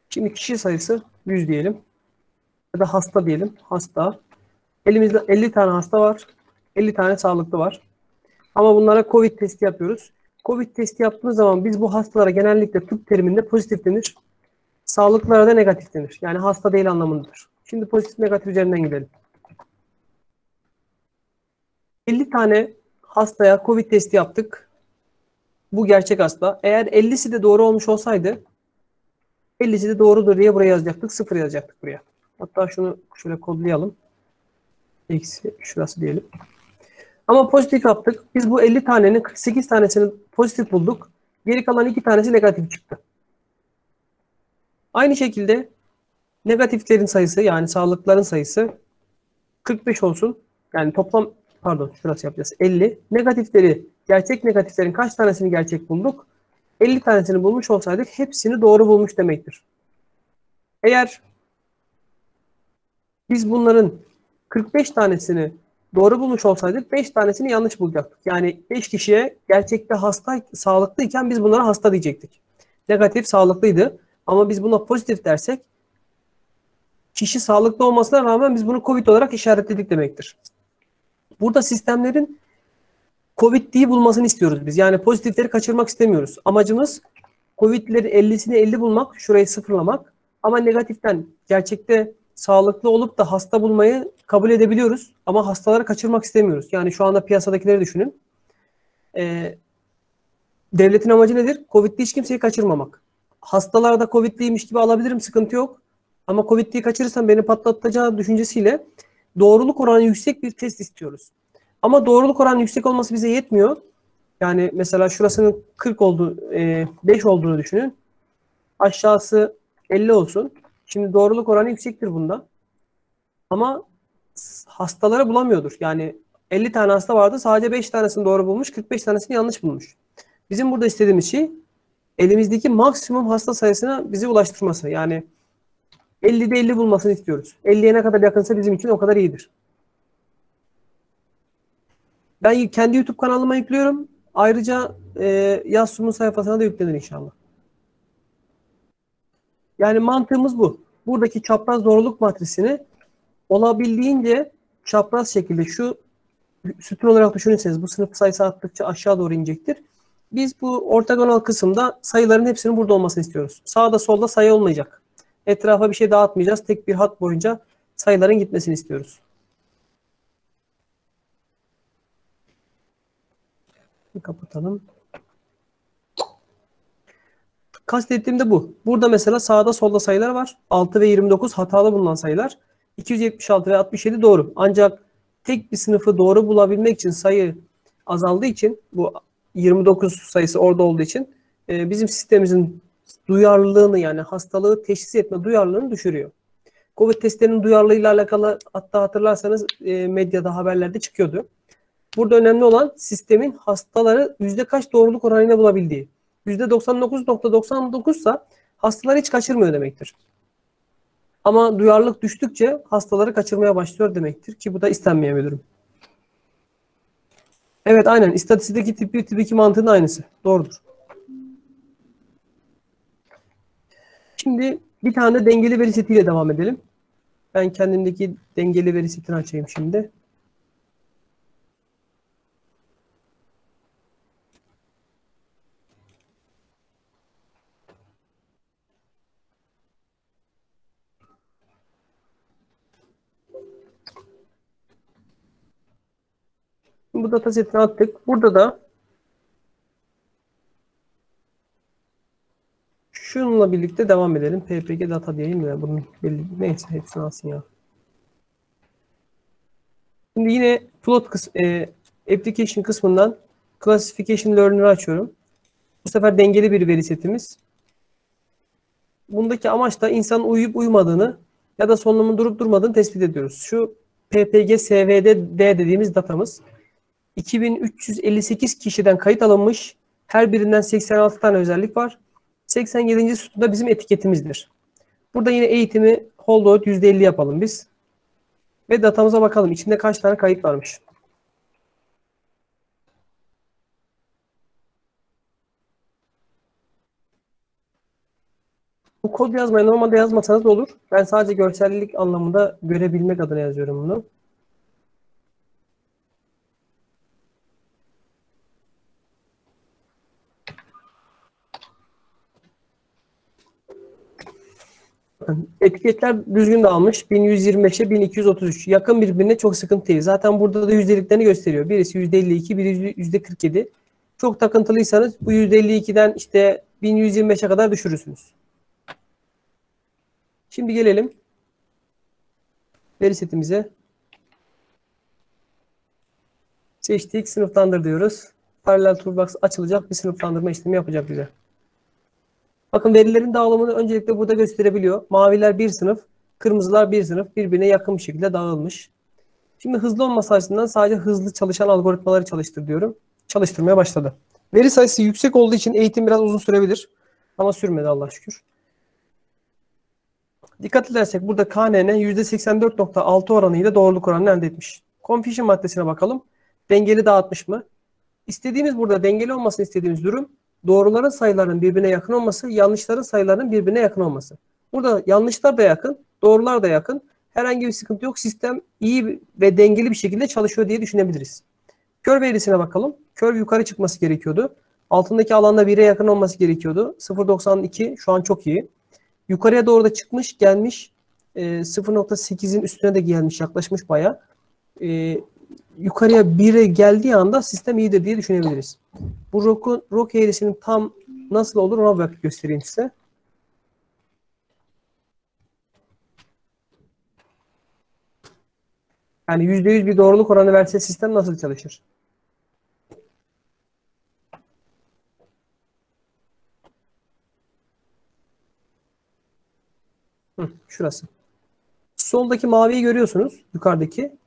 Şimdi kişi sayısı 100 diyelim. Ya da hasta diyelim. Hasta. Elimizde 50 tane hasta var. 50 tane sağlıklı var. Ama bunlara COVID testi yapıyoruz. COVID testi yaptığımız zaman biz bu hastalara genellikle tıp teriminde pozitif denir. Sağlıklılara da negatif denir. Yani hasta değil anlamındadır. Şimdi pozitif negatif üzerinden gidelim. 50 tane hastaya COVID testi yaptık. Bu gerçek hasta. Eğer 50'si de doğru olmuş olsaydı 50'si de doğrudur diye buraya yazacaktık. Sıfır yazacaktık buraya. Hatta şunu şöyle kodlayalım. Eksi şurası diyelim. Ama pozitif yaptık. Biz bu 50 tanenin 48 tanesini pozitif bulduk. Geri kalan 2 tanesi negatif çıktı. Aynı şekilde negatiflerin sayısı yani sağlıkların sayısı 45 olsun. Yani toplam pardon şurası yapacağız. 50. Negatifleri gerçek negatiflerin kaç tanesini gerçek bulduk? 50 tanesini bulmuş olsaydık hepsini doğru bulmuş demektir. Eğer biz bunların 45 tanesini doğru bulmuş olsaydık 5 tanesini yanlış bulacaktık. Yani 5 kişiye gerçekte hasta sağlıklıyken biz bunlara hasta diyecektik. Negatif sağlıklıydı ama biz buna pozitif dersek kişi sağlıklı olmasına rağmen biz bunu COVID olarak işaretledik demektir. Burada sistemlerin COVID'liyi bulmasını istiyoruz biz. Yani pozitifleri kaçırmak istemiyoruz. Amacımız COVID'leri 50'sini 50 bulmak, şurayı sıfırlamak. Ama negatiften gerçekte sağlıklı olup da hasta bulmayı kabul edebiliyoruz. Ama hastaları kaçırmak istemiyoruz. Yani şu anda piyasadakileri düşünün. Ee, devletin amacı nedir? Covid'li hiç kimseyi kaçırmamak. Hastalarda Covid'liymiş gibi alabilirim, sıkıntı yok. Ama Covid'liyi kaçırırsam beni patlatacağı düşüncesiyle doğruluk oranı yüksek bir test istiyoruz. Ama doğruluk oranı yüksek olması bize yetmiyor. Yani mesela şurasının 40 olduğu, 5 olduğunu düşünün. Aşağısı 50 olsun. Şimdi doğruluk oranı yüksektir bunda. Ama hastaları bulamıyordur. Yani 50 tane hasta vardı. Sadece 5 tanesini doğru bulmuş, 45 tanesini yanlış bulmuş. Bizim burada istediğimiz şey elimizdeki maksimum hasta sayısına bizi ulaştırması. Yani 50'de 50 bulmasını istiyoruz. 50'ye ne kadar yakınsa bizim için o kadar iyidir. Ben kendi YouTube kanalıma yüklüyorum. Ayrıca e, yaz sunumu sayfasına da yüklenir inşallah. Yani mantığımız bu. Buradaki çapraz doğruluk matrisini olabildiğince çapraz şekilde şu sütun olarak düşünürseniz bu sınıf sayısı arttıkça aşağı doğru inecektir. Biz bu ortogonal kısımda sayıların hepsinin burada olmasını istiyoruz. Sağda solda sayı olmayacak. Etrafa bir şey dağıtmayacağız. Tek bir hat boyunca sayıların gitmesini istiyoruz. Kapatalım. Kastettiğim de bu. Burada mesela sağda solda sayılar var. 6 ve 29 hatalı bulunan sayılar. 276 ve 67 doğru. Ancak tek bir sınıfı doğru bulabilmek için sayı azaldığı için bu 29 sayısı orada olduğu için e, bizim sistemimizin duyarlılığını yani hastalığı teşhis etme duyarlılığını düşürüyor. Covid testlerinin duyarlılığıyla alakalı hatta hatırlarsanız e, medyada haberlerde çıkıyordu. Burada önemli olan sistemin hastaları yüzde kaç doğruluk oranıyla bulabildiği. Yüzde 99.99 ise hastaları hiç kaçırmıyor demektir. Ama duyarlılık düştükçe hastaları kaçırmaya başlıyor demektir ki bu da istenmeyen bir durum. Evet aynen istatistikteki tip 1 tip 2 mantığının aynısı. Doğrudur. Şimdi bir tane dengeli veri setiyle devam edelim. Ben kendimdeki dengeli veri setini açayım şimdi. Bu datasetini attık. Burada da şununla birlikte devam edelim. PPG data diyeyim ya. Bunun belli, neyse hepsini alsın ya. Şimdi yine plot kıs e, application kısmından classification learner'ı açıyorum. Bu sefer dengeli bir veri setimiz. Bundaki amaç da insanın uyuyup uyumadığını ya da solunumun durup durmadığını tespit ediyoruz. Şu PPG SVD D dediğimiz datamız. 2358 kişiden kayıt alınmış. Her birinden 86 tane özellik var. 87. sütunda bizim etiketimizdir. Burada yine eğitimi holdout %50 yapalım biz. Ve datamıza bakalım. İçinde kaç tane kayıt varmış. Bu kod yazmayı normalde yazmasanız da olur. Ben sadece görsellik anlamında görebilmek adına yazıyorum bunu. Etiketler düzgün dağılmış. 1125'e 1233. Yakın birbirine çok sıkıntı değil. Zaten burada da yüzdeliklerini gösteriyor. Birisi %52, biri %47. Çok takıntılıysanız bu %52'den işte 1125'e kadar düşürürsünüz. Şimdi gelelim veri setimize. Seçtik, sınıflandır diyoruz. Paralel toolbox açılacak, bir sınıflandırma işlemi yapacak bize. Bakın verilerin dağılımını öncelikle burada gösterebiliyor. Maviler bir sınıf, kırmızılar bir sınıf birbirine yakın bir şekilde dağılmış. Şimdi hızlı olması açısından sadece hızlı çalışan algoritmaları çalıştır diyorum. Çalıştırmaya başladı. Veri sayısı yüksek olduğu için eğitim biraz uzun sürebilir. Ama sürmedi Allah şükür. Dikkat edersek burada KNN %84.6 oranıyla doğruluk oranını elde etmiş. Confusion maddesine bakalım. Dengeli dağıtmış mı? İstediğimiz burada dengeli olmasını istediğimiz durum doğruların sayılarının birbirine yakın olması, yanlışların sayılarının birbirine yakın olması. Burada yanlışlar da yakın, doğrular da yakın. Herhangi bir sıkıntı yok. Sistem iyi ve dengeli bir şekilde çalışıyor diye düşünebiliriz. Kör verisine bakalım. Kör yukarı çıkması gerekiyordu. Altındaki alanda 1'e yakın olması gerekiyordu. 0.92 şu an çok iyi. Yukarıya doğru da çıkmış, gelmiş. E, 0.8'in üstüne de gelmiş, yaklaşmış baya. E, yukarıya 1'e geldiği anda sistem iyidir diye düşünebiliriz. Bu ROC, ROC eğrisinin tam nasıl olur ona bakıp göstereyim size. Yani %100 bir doğruluk oranı verse sistem nasıl çalışır? Hı, şurası. Soldaki maviyi görüyorsunuz. Yukarıdaki.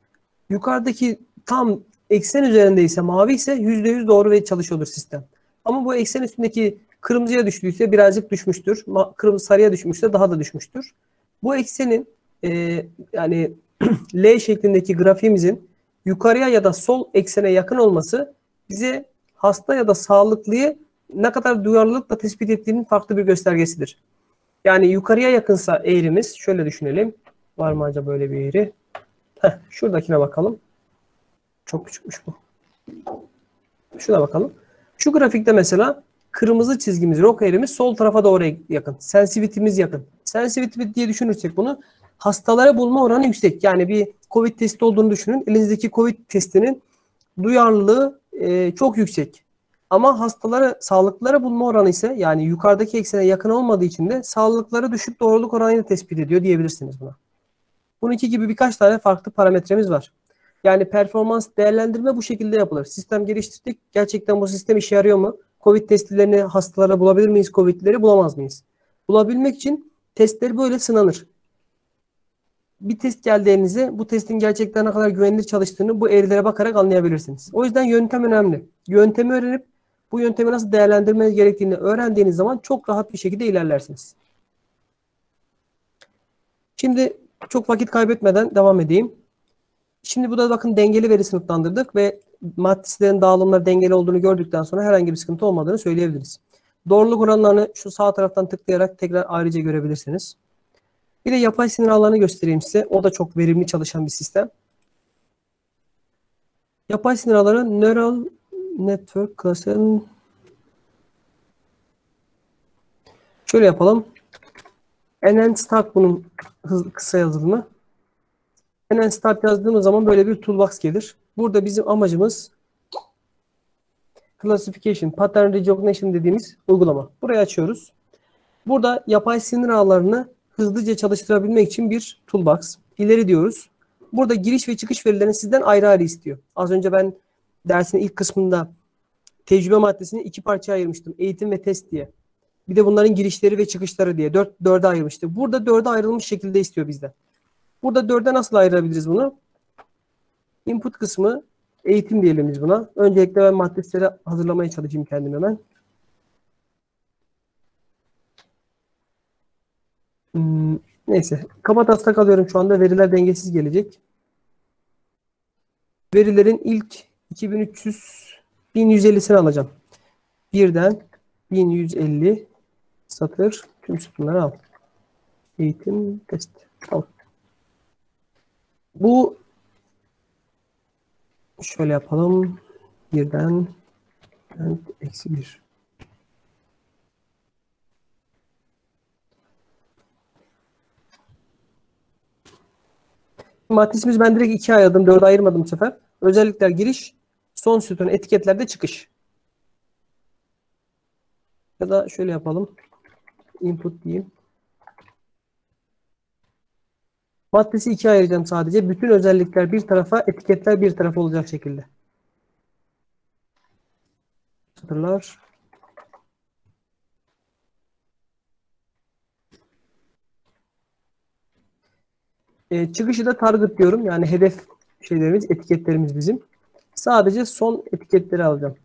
Yukarıdaki tam eksen üzerindeyse mavi ise %100 doğru ve çalışıyordur sistem. Ama bu eksen üstündeki kırmızıya düştüyse birazcık düşmüştür. Kırmızı sarıya düşmüşse daha da düşmüştür. Bu eksenin e, yani L şeklindeki grafiğimizin yukarıya ya da sol eksene yakın olması bize hasta ya da sağlıklıyı ne kadar duyarlılıkla tespit ettiğinin farklı bir göstergesidir. Yani yukarıya yakınsa eğrimiz şöyle düşünelim. Var mı acaba böyle bir eğri? Heh, şuradakine bakalım. Çok küçükmüş bu. Şuna bakalım. Şu grafikte mesela kırmızı çizgimiz, rok eğrimiz sol tarafa doğru yakın. Sensitivity'miz yakın. Sensitivity diye düşünürsek bunu hastalara bulma oranı yüksek. Yani bir COVID testi olduğunu düşünün. Elinizdeki COVID testinin duyarlılığı e, çok yüksek. Ama hastaları sağlıklara bulma oranı ise yani yukarıdaki eksene yakın olmadığı için de sağlıkları düşük doğruluk oranıyla tespit ediyor diyebilirsiniz buna. Bununki gibi birkaç tane farklı parametremiz var. Yani performans değerlendirme bu şekilde yapılır. Sistem geliştirdik. Gerçekten bu sistem işe yarıyor mu? Covid testlerini hastalara bulabilir miyiz? Covid'leri bulamaz mıyız? Bulabilmek için testleri böyle sınanır. Bir test geldi elinize. Bu testin gerçekten ne kadar güvenilir çalıştığını bu eğrilere bakarak anlayabilirsiniz. O yüzden yöntem önemli. Yöntemi öğrenip bu yöntemi nasıl değerlendirmeniz gerektiğini öğrendiğiniz zaman çok rahat bir şekilde ilerlersiniz. Şimdi çok vakit kaybetmeden devam edeyim. Şimdi bu da bakın dengeli veri sınıflandırdık ve matrislerin dağılımları dengeli olduğunu gördükten sonra herhangi bir sıkıntı olmadığını söyleyebiliriz. Doğruluk oranlarını şu sağ taraftan tıklayarak tekrar ayrıca görebilirsiniz. Bir de yapay sinir ağlarını göstereyim size. O da çok verimli çalışan bir sistem. Yapay sinir ağları Neural Network Cluster Şöyle yapalım. NN Start bunun hızlı, kısa yazılımı. NN Start yazdığımız zaman böyle bir toolbox gelir. Burada bizim amacımız Classification, Pattern Recognition dediğimiz uygulama. Burayı açıyoruz. Burada yapay sinir ağlarını hızlıca çalıştırabilmek için bir toolbox. İleri diyoruz. Burada giriş ve çıkış verilerini sizden ayrı ayrı istiyor. Az önce ben dersin ilk kısmında tecrübe maddesini iki parçaya ayırmıştım. Eğitim ve test diye. Bir de bunların girişleri ve çıkışları diye. Dört, dörde ayırmıştı. Burada dörde ayrılmış şekilde istiyor bizden. Burada dörde nasıl ayırabiliriz bunu? Input kısmı eğitim diyelim biz buna. Öncelikle ben maddesleri hazırlamaya çalışayım kendim hemen. Hmm, neyse. Kaba taslak alıyorum şu anda. Veriler dengesiz gelecek. Verilerin ilk 2300 1150'sini alacağım. Birden 1150 satır tüm sütunları al. Eğitim test. Tamam. Bu şöyle yapalım. Birden eksi bir. Matrisimiz ben direkt ikiye ayırdım. Dörde ayırmadım bu sefer. Özellikler giriş, son sütun etiketlerde çıkış. Ya da şöyle yapalım. Input diyeyim. Maddesi ikiye ayıracağım sadece. Bütün özellikler bir tarafa, etiketler bir tarafa olacak şekilde. Satırlar. E, çıkışı da target diyorum. Yani hedef şeylerimiz, etiketlerimiz bizim. Sadece son etiketleri alacağım.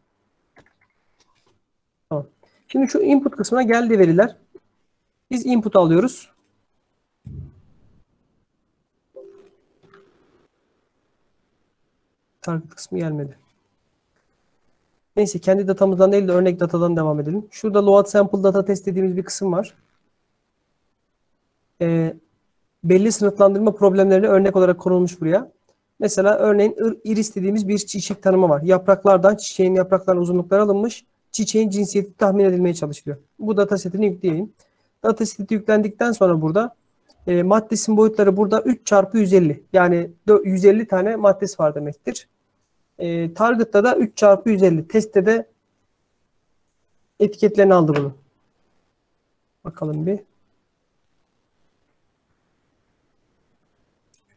Tamam. Şimdi şu input kısmına geldi veriler. Biz input alıyoruz. Target kısmı gelmedi. Neyse kendi datamızdan değil de örnek datadan devam edelim. Şurada load sample data test dediğimiz bir kısım var. Ee, belli sınıflandırma problemlerine örnek olarak konulmuş buraya. Mesela örneğin iris dediğimiz bir çiçek tanımı var. Yapraklardan çiçeğin yapraklarının uzunlukları alınmış. Çiçeğin cinsiyeti tahmin edilmeye çalışılıyor. Bu datasetini yükleyeyim. Dataseti yüklendikten sonra burada e, maddesin boyutları burada 3 çarpı 150. Yani 150 tane maddesi var demektir. E, target'ta da 3 çarpı 150. Testte de etiketlerini aldı bunu. Bakalım bir.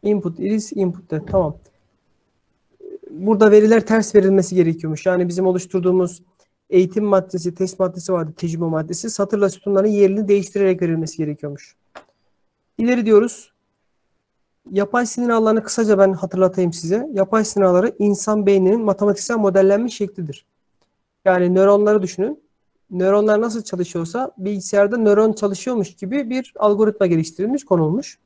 Input iris, input de. Tamam. Burada veriler ters verilmesi gerekiyormuş. Yani bizim oluşturduğumuz eğitim maddesi, test maddesi vardı, tecrübe maddesi. Satırla sütunların yerini değiştirerek verilmesi gerekiyormuş. İleri diyoruz. Yapay sinir ağlarını kısaca ben hatırlatayım size. Yapay sinir ağları insan beyninin matematiksel modellenmiş şeklidir. Yani nöronları düşünün. Nöronlar nasıl çalışıyorsa bilgisayarda nöron çalışıyormuş gibi bir algoritma geliştirilmiş, konulmuş.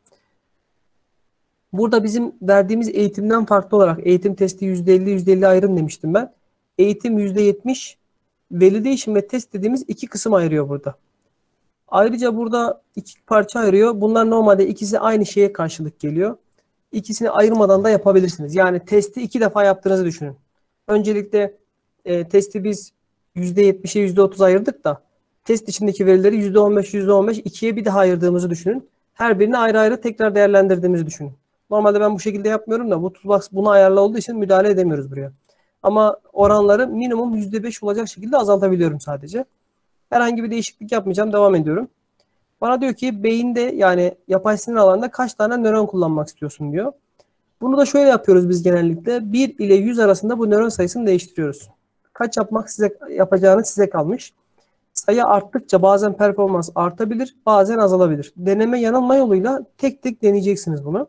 Burada bizim verdiğimiz eğitimden farklı olarak eğitim testi %50 %50 ayrım demiştim ben. Eğitim %70 validation ve test dediğimiz iki kısım ayırıyor burada. Ayrıca burada iki parça ayırıyor. Bunlar normalde ikisi aynı şeye karşılık geliyor. İkisini ayırmadan da yapabilirsiniz. Yani testi iki defa yaptığınızı düşünün. Öncelikle e, testi biz %70'e %30 ayırdık da test içindeki verileri %15 %15 ikiye bir daha ayırdığımızı düşünün. Her birini ayrı ayrı tekrar değerlendirdiğimizi düşünün. Normalde ben bu şekilde yapmıyorum da bu toolbox buna ayarlı olduğu için müdahale edemiyoruz buraya. Ama oranları minimum %5 olacak şekilde azaltabiliyorum sadece. Herhangi bir değişiklik yapmayacağım. Devam ediyorum. Bana diyor ki beyinde yani yapay sinir alanında kaç tane nöron kullanmak istiyorsun diyor. Bunu da şöyle yapıyoruz biz genellikle. 1 ile 100 arasında bu nöron sayısını değiştiriyoruz. Kaç yapmak size yapacağını size kalmış. Sayı arttıkça bazen performans artabilir, bazen azalabilir. Deneme yanılma yoluyla tek tek deneyeceksiniz bunu.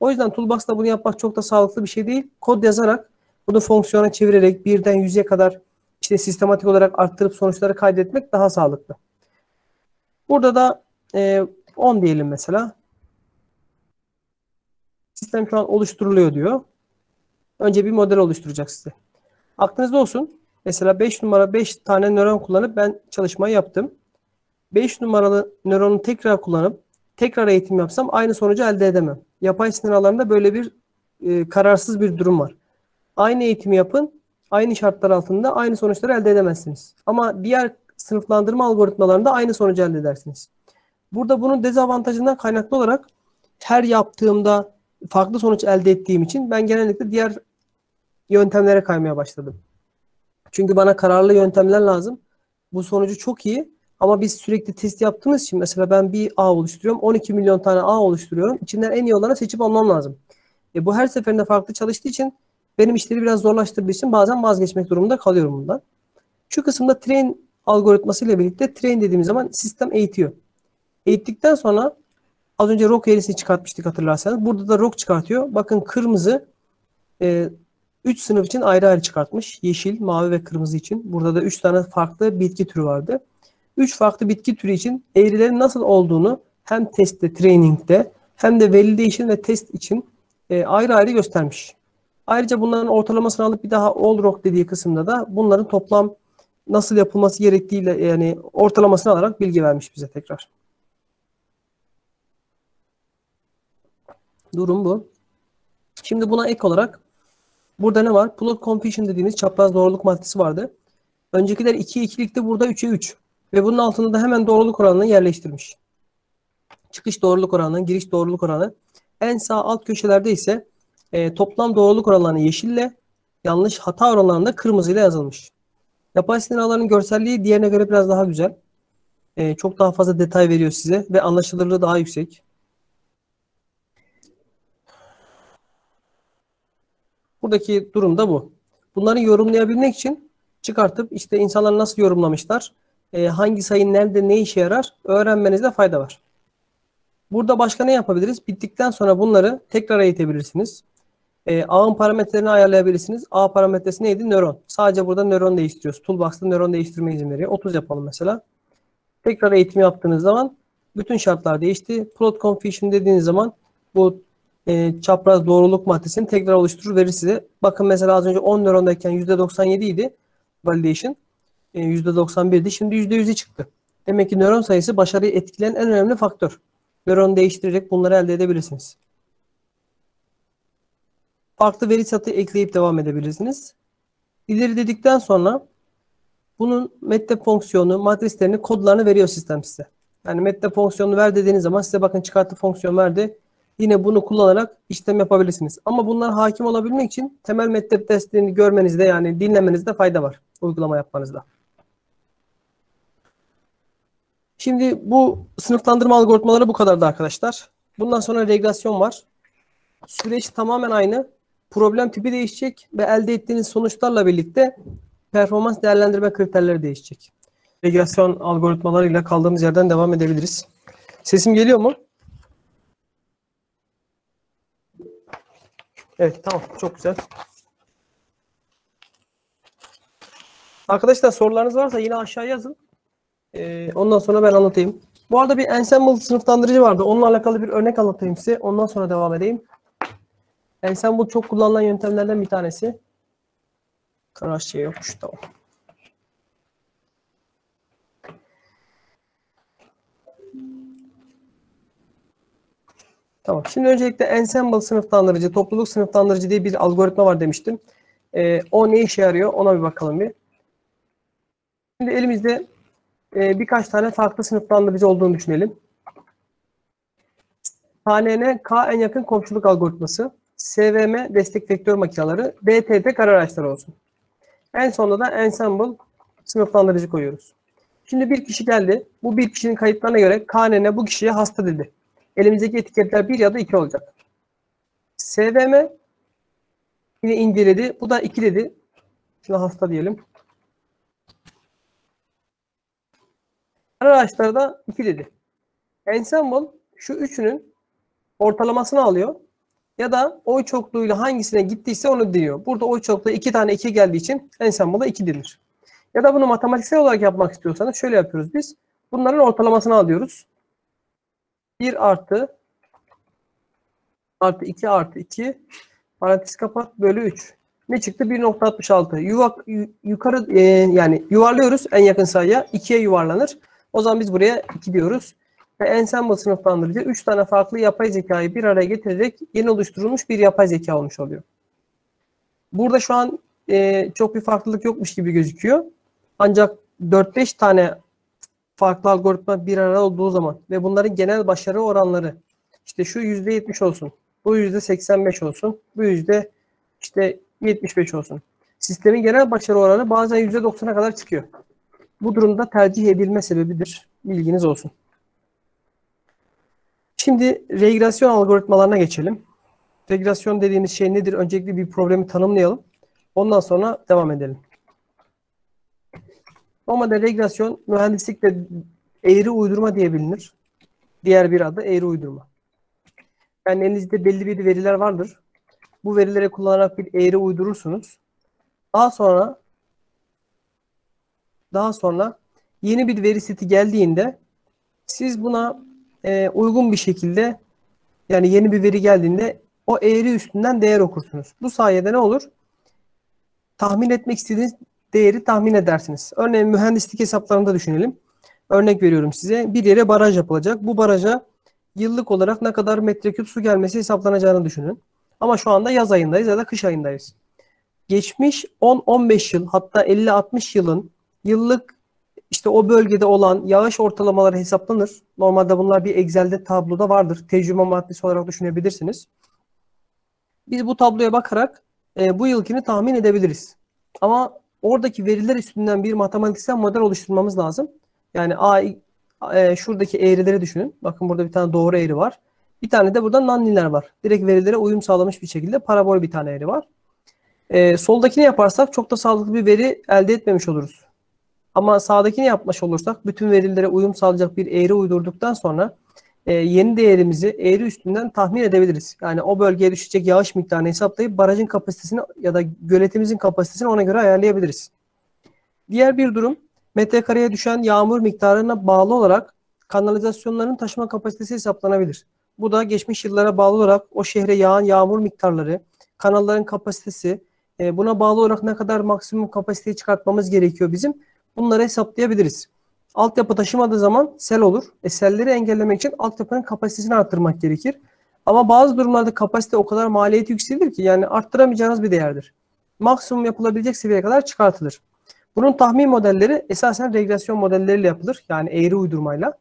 O yüzden Toolbox'ta bunu yapmak çok da sağlıklı bir şey değil. Kod yazarak bunu fonksiyona çevirerek birden yüze kadar işte sistematik olarak arttırıp sonuçları kaydetmek daha sağlıklı. Burada da e, 10 diyelim mesela. Sistem şu an oluşturuluyor diyor. Önce bir model oluşturacak size. Aklınızda olsun. Mesela 5 numara 5 tane nöron kullanıp ben çalışmayı yaptım. 5 numaralı nöronu tekrar kullanıp tekrar eğitim yapsam aynı sonucu elde edemem. Yapay sinir ağlarında böyle bir e, kararsız bir durum var. Aynı eğitimi yapın, aynı şartlar altında aynı sonuçları elde edemezsiniz. Ama diğer sınıflandırma algoritmalarında aynı sonucu elde edersiniz. Burada bunun dezavantajından kaynaklı olarak her yaptığımda farklı sonuç elde ettiğim için ben genellikle diğer yöntemlere kaymaya başladım. Çünkü bana kararlı yöntemler lazım. Bu sonucu çok iyi ama biz sürekli test yaptığımız için mesela ben bir ağ oluşturuyorum. 12 milyon tane ağ oluşturuyorum. İçinden en iyi olanı seçip almam lazım. E bu her seferinde farklı çalıştığı için benim işleri biraz zorlaştırdığı için bazen vazgeçmek durumunda kalıyorum bundan. Şu kısımda train algoritması ile birlikte train dediğimiz zaman sistem eğitiyor. Eğittikten sonra az önce rock eğrisini çıkartmıştık hatırlarsanız. Burada da rock çıkartıyor. Bakın kırmızı 3 e, sınıf için ayrı ayrı çıkartmış. Yeşil, mavi ve kırmızı için. Burada da 3 tane farklı bitki türü vardı. 3 farklı bitki türü için eğrilerin nasıl olduğunu hem testte, training'de hem de validation ve test için e, ayrı ayrı göstermiş. Ayrıca bunların ortalamasını alıp bir daha all rock dediği kısımda da bunların toplam nasıl yapılması gerektiğiyle yani ortalamasını alarak bilgi vermiş bize tekrar. Durum bu. Şimdi buna ek olarak burada ne var? Plot coefficient dediğimiz çapraz doğruluk maddesi vardı. Öncekiler 2'ye 2'likti burada 3'e 3. Ve bunun altında da hemen doğruluk oranını yerleştirmiş. Çıkış doğruluk oranı, giriş doğruluk oranı. En sağ alt köşelerde ise e, toplam doğruluk oranlarını yeşille, yanlış hata oranlarını da kırmızıyla yazılmış. Yapay sinemaların görselliği diğerine göre biraz daha güzel. E, çok daha fazla detay veriyor size ve anlaşılırlığı daha yüksek. Buradaki durum da bu. Bunları yorumlayabilmek için çıkartıp işte insanlar nasıl yorumlamışlar, e, hangi sayı nerede ne işe yarar öğrenmenizde fayda var. Burada başka ne yapabiliriz? Bittikten sonra bunları tekrar eğitebilirsiniz. E, ağın parametrelerini ayarlayabilirsiniz. A parametresi neydi? Nöron. Sadece burada nöron değiştiriyoruz. Toolbox'ta nöron değiştirme izin veriyor. 30 yapalım mesela. Tekrar eğitim yaptığınız zaman bütün şartlar değişti. Plot coefficient dediğiniz zaman bu e, çapraz doğruluk maddesini tekrar oluşturur verir size. Bakın mesela az önce 10 nörondayken %97 idi validation. E, %91'di. Şimdi %100'e çıktı. Demek ki nöron sayısı başarıyı etkileyen en önemli faktör. Nöron değiştirerek bunları elde edebilirsiniz. Farklı veri satı ekleyip devam edebilirsiniz. İleri dedikten sonra bunun MATLAB fonksiyonu, matrislerini, kodlarını veriyor sistem size. Yani MATLAB fonksiyonunu ver dediğiniz zaman size bakın çıkarttı fonksiyon verdi. Yine bunu kullanarak işlem yapabilirsiniz. Ama bunlara hakim olabilmek için temel MATLAB testlerini görmenizde yani dinlemenizde fayda var. Uygulama yapmanızda. Şimdi bu sınıflandırma algoritmaları bu kadardı arkadaşlar. Bundan sonra regresyon var. Süreç tamamen aynı. Problem tipi değişecek ve elde ettiğiniz sonuçlarla birlikte performans değerlendirme kriterleri değişecek. Regresyon algoritmalarıyla kaldığımız yerden devam edebiliriz. Sesim geliyor mu? Evet tamam çok güzel. Arkadaşlar sorularınız varsa yine aşağı yazın. Ee, ondan sonra ben anlatayım. Bu arada bir ensemble sınıflandırıcı vardı. Onunla alakalı bir örnek anlatayım size. Ondan sonra devam edeyim. Ensemble çok kullanılan yöntemlerden bir tanesi. Karar şey yokmuş tamam. Tamam. Şimdi öncelikle ensemble sınıflandırıcı, topluluk sınıflandırıcı diye bir algoritma var demiştim. Ee, o ne işe yarıyor? Ona bir bakalım bir. Şimdi elimizde e, birkaç tane farklı sınıflandırıcı olduğunu düşünelim. KNN, K en yakın komşuluk algoritması, SVM destek vektör makineleri, DTT karar araçları olsun. En sonunda da ensemble sınıflandırıcı koyuyoruz. Şimdi bir kişi geldi. Bu bir kişinin kayıtlarına göre KNN bu kişiye hasta dedi. Elimizdeki etiketler bir ya da iki olacak. SVM yine inceledi. Bu da iki dedi. Şimdi hasta diyelim. Araçları da iki dedi. Ensemble şu üçünün ortalamasını alıyor. Ya da oy çokluğuyla hangisine gittiyse onu diyor. Burada oy çokluğu iki tane iki geldiği için ensemble'a iki denir. Ya da bunu matematiksel olarak yapmak istiyorsanız şöyle yapıyoruz biz. Bunların ortalamasını alıyoruz. 1 artı artı 2 artı 2 parantez kapat bölü 3. Ne çıktı? 1.66. Yuvak, yukarı e, yani yuvarlıyoruz en yakın sayıya. 2'ye yuvarlanır. O zaman biz buraya 2 diyoruz. Ve ensemble sınıflandırıcı 3 tane farklı yapay zekayı bir araya getirerek yeni oluşturulmuş bir yapay zeka olmuş oluyor. Burada şu an e, çok bir farklılık yokmuş gibi gözüküyor. Ancak 4-5 tane farklı algoritma bir arada olduğu zaman ve bunların genel başarı oranları işte şu %70 olsun, bu %85 olsun, bu yüzde işte 75 olsun. Sistemin genel başarı oranı bazen %90'a kadar çıkıyor. Bu durumda tercih edilme sebebidir. Bilginiz olsun. Şimdi regresyon algoritmalarına geçelim. Regresyon dediğimiz şey nedir? Öncelikle bir problemi tanımlayalım. Ondan sonra devam edelim. Normalde regresyon mühendislikte eğri uydurma diye bilinir. Diğer bir adı eğri uydurma. Yani elinizde belli bir veriler vardır. Bu verileri kullanarak bir eğri uydurursunuz. Daha sonra daha sonra yeni bir veri seti geldiğinde siz buna e, uygun bir şekilde yani yeni bir veri geldiğinde o eğri üstünden değer okursunuz. Bu sayede ne olur? Tahmin etmek istediğiniz değeri tahmin edersiniz. Örneğin mühendislik hesaplarında düşünelim. Örnek veriyorum size. Bir yere baraj yapılacak. Bu baraja yıllık olarak ne kadar metreküp su gelmesi hesaplanacağını düşünün. Ama şu anda yaz ayındayız ya da kış ayındayız. Geçmiş 10-15 yıl hatta 50-60 yılın yıllık işte o bölgede olan yağış ortalamaları hesaplanır. Normalde bunlar bir Excel'de tabloda vardır. Tecrübe maddesi olarak düşünebilirsiniz. Biz bu tabloya bakarak e, bu yılkini tahmin edebiliriz. Ama oradaki veriler üstünden bir matematiksel model oluşturmamız lazım. Yani A, e, şuradaki eğrileri düşünün. Bakın burada bir tane doğru eğri var. Bir tane de burada nonlinear var. Direkt verilere uyum sağlamış bir şekilde parabol bir tane eğri var. E, soldakini yaparsak çok da sağlıklı bir veri elde etmemiş oluruz. Ama sağdakini yapmış olursak bütün verilere uyum sağlayacak bir eğri uydurduktan sonra e, yeni değerimizi eğri üstünden tahmin edebiliriz. Yani o bölgeye düşecek yağış miktarını hesaplayıp barajın kapasitesini ya da göletimizin kapasitesini ona göre ayarlayabiliriz. Diğer bir durum metrekareye düşen yağmur miktarına bağlı olarak kanalizasyonların taşıma kapasitesi hesaplanabilir. Bu da geçmiş yıllara bağlı olarak o şehre yağan yağmur miktarları, kanalların kapasitesi, e, buna bağlı olarak ne kadar maksimum kapasiteyi çıkartmamız gerekiyor bizim. Bunları hesaplayabiliriz. Altyapı taşımadığı zaman sel olur. E, selleri engellemek için altyapının kapasitesini arttırmak gerekir. Ama bazı durumlarda kapasite o kadar maliyeti yükselir ki yani arttıramayacağınız bir değerdir. Maksimum yapılabilecek seviyeye kadar çıkartılır. Bunun tahmin modelleri esasen regresyon modelleriyle yapılır. Yani eğri uydurmayla.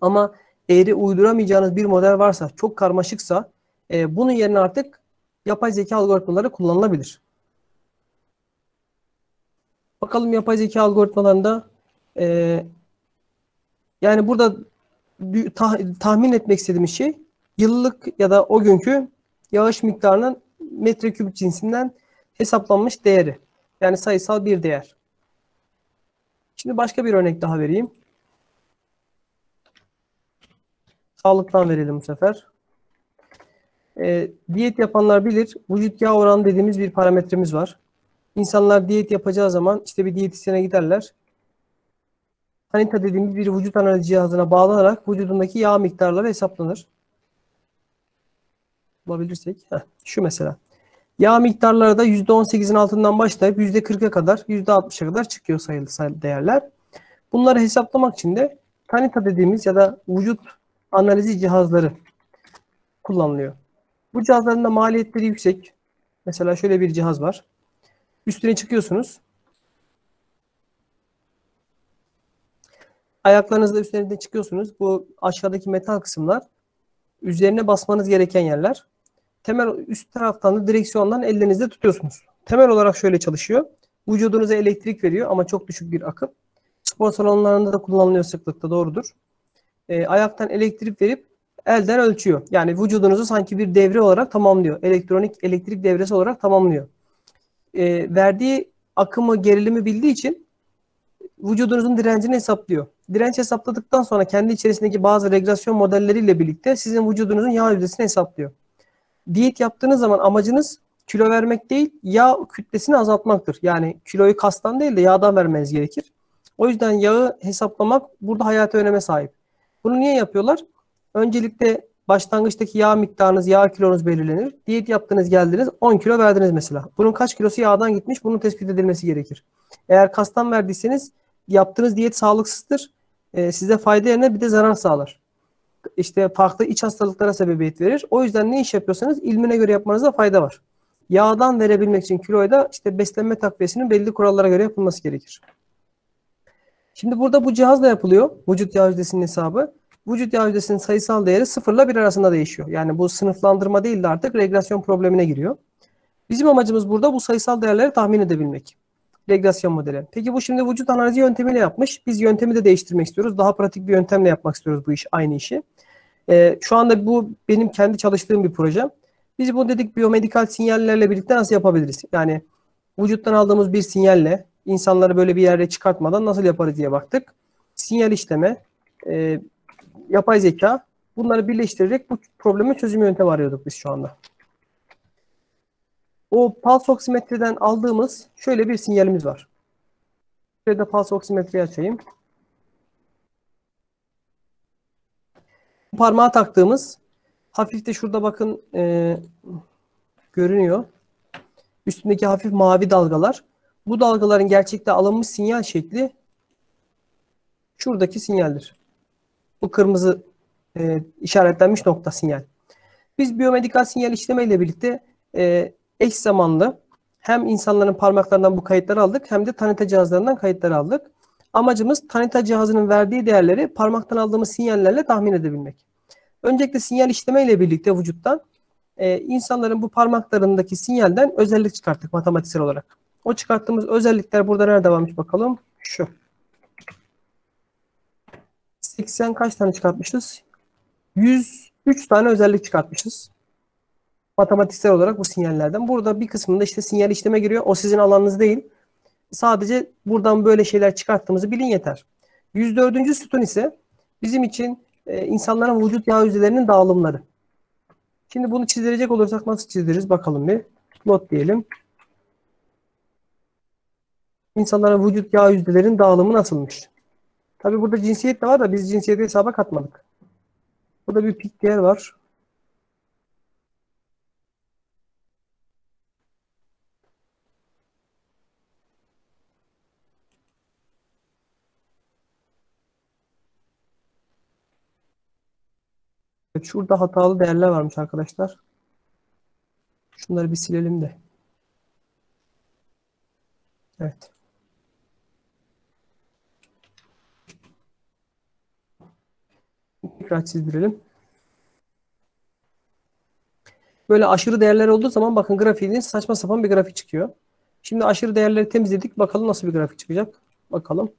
Ama eğri uyduramayacağınız bir model varsa, çok karmaşıksa e, bunun yerine artık yapay zeka algoritmaları kullanılabilir. Bakalım yapay zeka algoritmalarında e, yani burada tah, tahmin etmek istediğimiz şey yıllık ya da o günkü yağış miktarının metreküp cinsinden hesaplanmış değeri. Yani sayısal bir değer. Şimdi başka bir örnek daha vereyim. Sağlıktan verelim bu sefer. E, diyet yapanlar bilir. Vücut yağ oranı dediğimiz bir parametremiz var. İnsanlar diyet yapacağı zaman işte bir diyetisyene giderler. Tanita dediğimiz bir vücut analiz cihazına bağlanarak vücudundaki yağ miktarları hesaplanır. Bulabilirsek. Heh, şu mesela. Yağ miktarları da %18'in altından başlayıp %40'a kadar, %60'a kadar çıkıyor sayılı değerler. Bunları hesaplamak için de Tanita dediğimiz ya da vücut analizi cihazları kullanılıyor. Bu cihazların da maliyetleri yüksek. Mesela şöyle bir cihaz var. Üstüne çıkıyorsunuz. Ayaklarınızla üstlerine çıkıyorsunuz. Bu aşağıdaki metal kısımlar üzerine basmanız gereken yerler. Temel üst taraftan da direksiyondan ellerinizde tutuyorsunuz. Temel olarak şöyle çalışıyor. Vücudunuza elektrik veriyor ama çok düşük bir akım. Spor salonlarında da kullanılıyor sıklıkla doğrudur. E, ayaktan elektrik verip elden ölçüyor. Yani vücudunuzu sanki bir devre olarak tamamlıyor. Elektronik elektrik devresi olarak tamamlıyor. E, verdiği akımı, gerilimi bildiği için vücudunuzun direncini hesaplıyor. Direnç hesapladıktan sonra kendi içerisindeki bazı regresyon modelleriyle birlikte sizin vücudunuzun yağ yüzdesini hesaplıyor. Diyet yaptığınız zaman amacınız kilo vermek değil, yağ kütlesini azaltmaktır. Yani kiloyu kastan değil de yağdan vermeniz gerekir. O yüzden yağı hesaplamak burada hayati öneme sahip. Bunu niye yapıyorlar? Öncelikle başlangıçtaki yağ miktarınız, yağ kilonuz belirlenir. Diyet yaptınız, geldiniz, 10 kilo verdiniz mesela. Bunun kaç kilosu yağdan gitmiş, bunun tespit edilmesi gerekir. Eğer kastan verdiyseniz yaptığınız diyet sağlıksızdır. Ee, size fayda yerine bir de zarar sağlar. İşte farklı iç hastalıklara sebebiyet verir. O yüzden ne iş yapıyorsanız ilmine göre yapmanızda fayda var. Yağdan verebilmek için kiloya da işte beslenme takviyesinin belli kurallara göre yapılması gerekir. Şimdi burada bu cihazla yapılıyor. Vücut yağ yüzdesinin hesabı. Vücut yağ yüzdesinin sayısal değeri sıfırla bir arasında değişiyor. Yani bu sınıflandırma değil de artık regresyon problemine giriyor. Bizim amacımız burada bu sayısal değerleri tahmin edebilmek. Regresyon modeli. Peki bu şimdi vücut analizi yöntemiyle yapmış. Biz yöntemi de değiştirmek istiyoruz. Daha pratik bir yöntemle yapmak istiyoruz bu iş, aynı işi. Ee, şu anda bu benim kendi çalıştığım bir proje. Biz bu dedik biyomedikal sinyallerle birlikte nasıl yapabiliriz? Yani vücuttan aldığımız bir sinyalle insanları böyle bir yerde çıkartmadan nasıl yaparız diye baktık. Sinyal işleme, e, yapay zeka bunları birleştirerek bu probleme çözüm yöntemi arıyorduk biz şu anda. O pulse oksimetreden aldığımız şöyle bir sinyalimiz var. De pulse oksimetreyi açayım. Parmağa taktığımız hafif de şurada bakın e, görünüyor. Üstündeki hafif mavi dalgalar. Bu dalgaların gerçekte alınmış sinyal şekli şuradaki sinyaldir. Bu kırmızı e, işaretlenmiş nokta sinyal. Biz biyomedikal sinyal işleme ile birlikte e, eş zamanlı hem insanların parmaklarından bu kayıtları aldık hem de tanita cihazlarından kayıtları aldık. Amacımız tanita cihazının verdiği değerleri parmaktan aldığımız sinyallerle tahmin edebilmek. Öncelikle sinyal işleme ile birlikte vücuttan e, insanların bu parmaklarındaki sinyalden özellik çıkarttık matematiksel olarak. O çıkarttığımız özellikler burada nerede varmış bakalım. Şu. 80 kaç tane çıkartmışız? 103 tane özellik çıkartmışız. Matematiksel olarak bu sinyallerden. Burada bir kısmında işte sinyal işleme giriyor. O sizin alanınız değil. Sadece buradan böyle şeyler çıkarttığımızı bilin yeter. 104. sütun ise bizim için e, insanların vücut yağ hücrelerinin dağılımları. Şimdi bunu çizdirecek olursak nasıl çizdiririz bakalım bir. Plot diyelim. İnsanların vücut yağ hücrelerinin dağılımı nasılmış? Tabi burada cinsiyet de var da biz cinsiyeti hesaba katmadık. Burada bir pik değer var. Evet, şurada hatalı değerler varmış arkadaşlar. Şunları bir silelim de. Evet. Tekrar çizdirelim. Böyle aşırı değerler olduğu zaman bakın grafiğin saçma sapan bir grafik çıkıyor. Şimdi aşırı değerleri temizledik. Bakalım nasıl bir grafik çıkacak. Bakalım.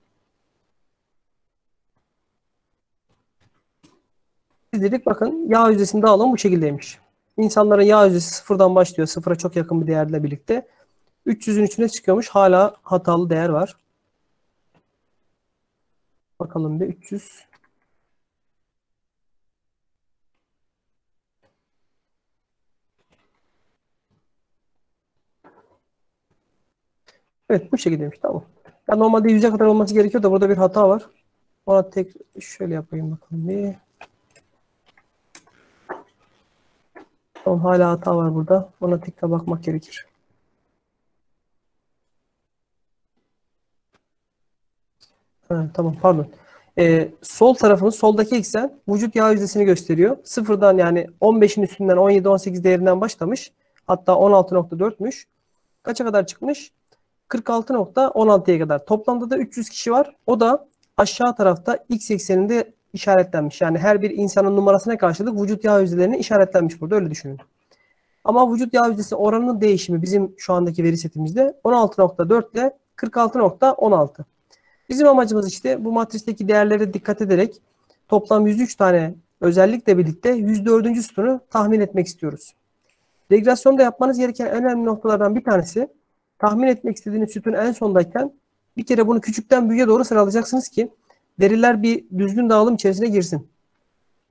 Çizdik. Bakın yağ hücresinin dağılımı bu şekildeymiş. İnsanların yağ hücresi sıfırdan başlıyor. Sıfıra çok yakın bir değerle birlikte. 300'ün içine çıkıyormuş. Hala hatalı değer var. Bakalım bir 300. Evet bu şekildeymiş tamam. Ya normalde 100'e kadar olması gerekiyor da burada bir hata var. Ona tek şöyle yapayım bakalım bir. Tamam hala hata var burada. Ona tekrar bakmak gerekir. Ha, tamam pardon. Ee, sol tarafımız soldaki eksen vücut yağ yüzdesini gösteriyor. Sıfırdan yani 15'in üstünden 17-18 değerinden başlamış. Hatta 16.4'müş. Kaça kadar çıkmış? 46.16'ya kadar. Toplamda da 300 kişi var. O da aşağı tarafta x ekseninde işaretlenmiş. Yani her bir insanın numarasına karşılık vücut yağ hücrelerine işaretlenmiş burada. Öyle düşünün. Ama vücut yağ hücresi oranının değişimi bizim şu andaki veri setimizde 16.4 ile 46.16. Bizim amacımız işte bu matristeki değerlere dikkat ederek toplam 103 tane özellikle birlikte 104. sütunu tahmin etmek istiyoruz. Regresyonda yapmanız gereken önemli noktalardan bir tanesi tahmin etmek istediğiniz sütun en sondayken bir kere bunu küçükten büyüğe doğru sıralayacaksınız ki veriler bir düzgün dağılım içerisine girsin.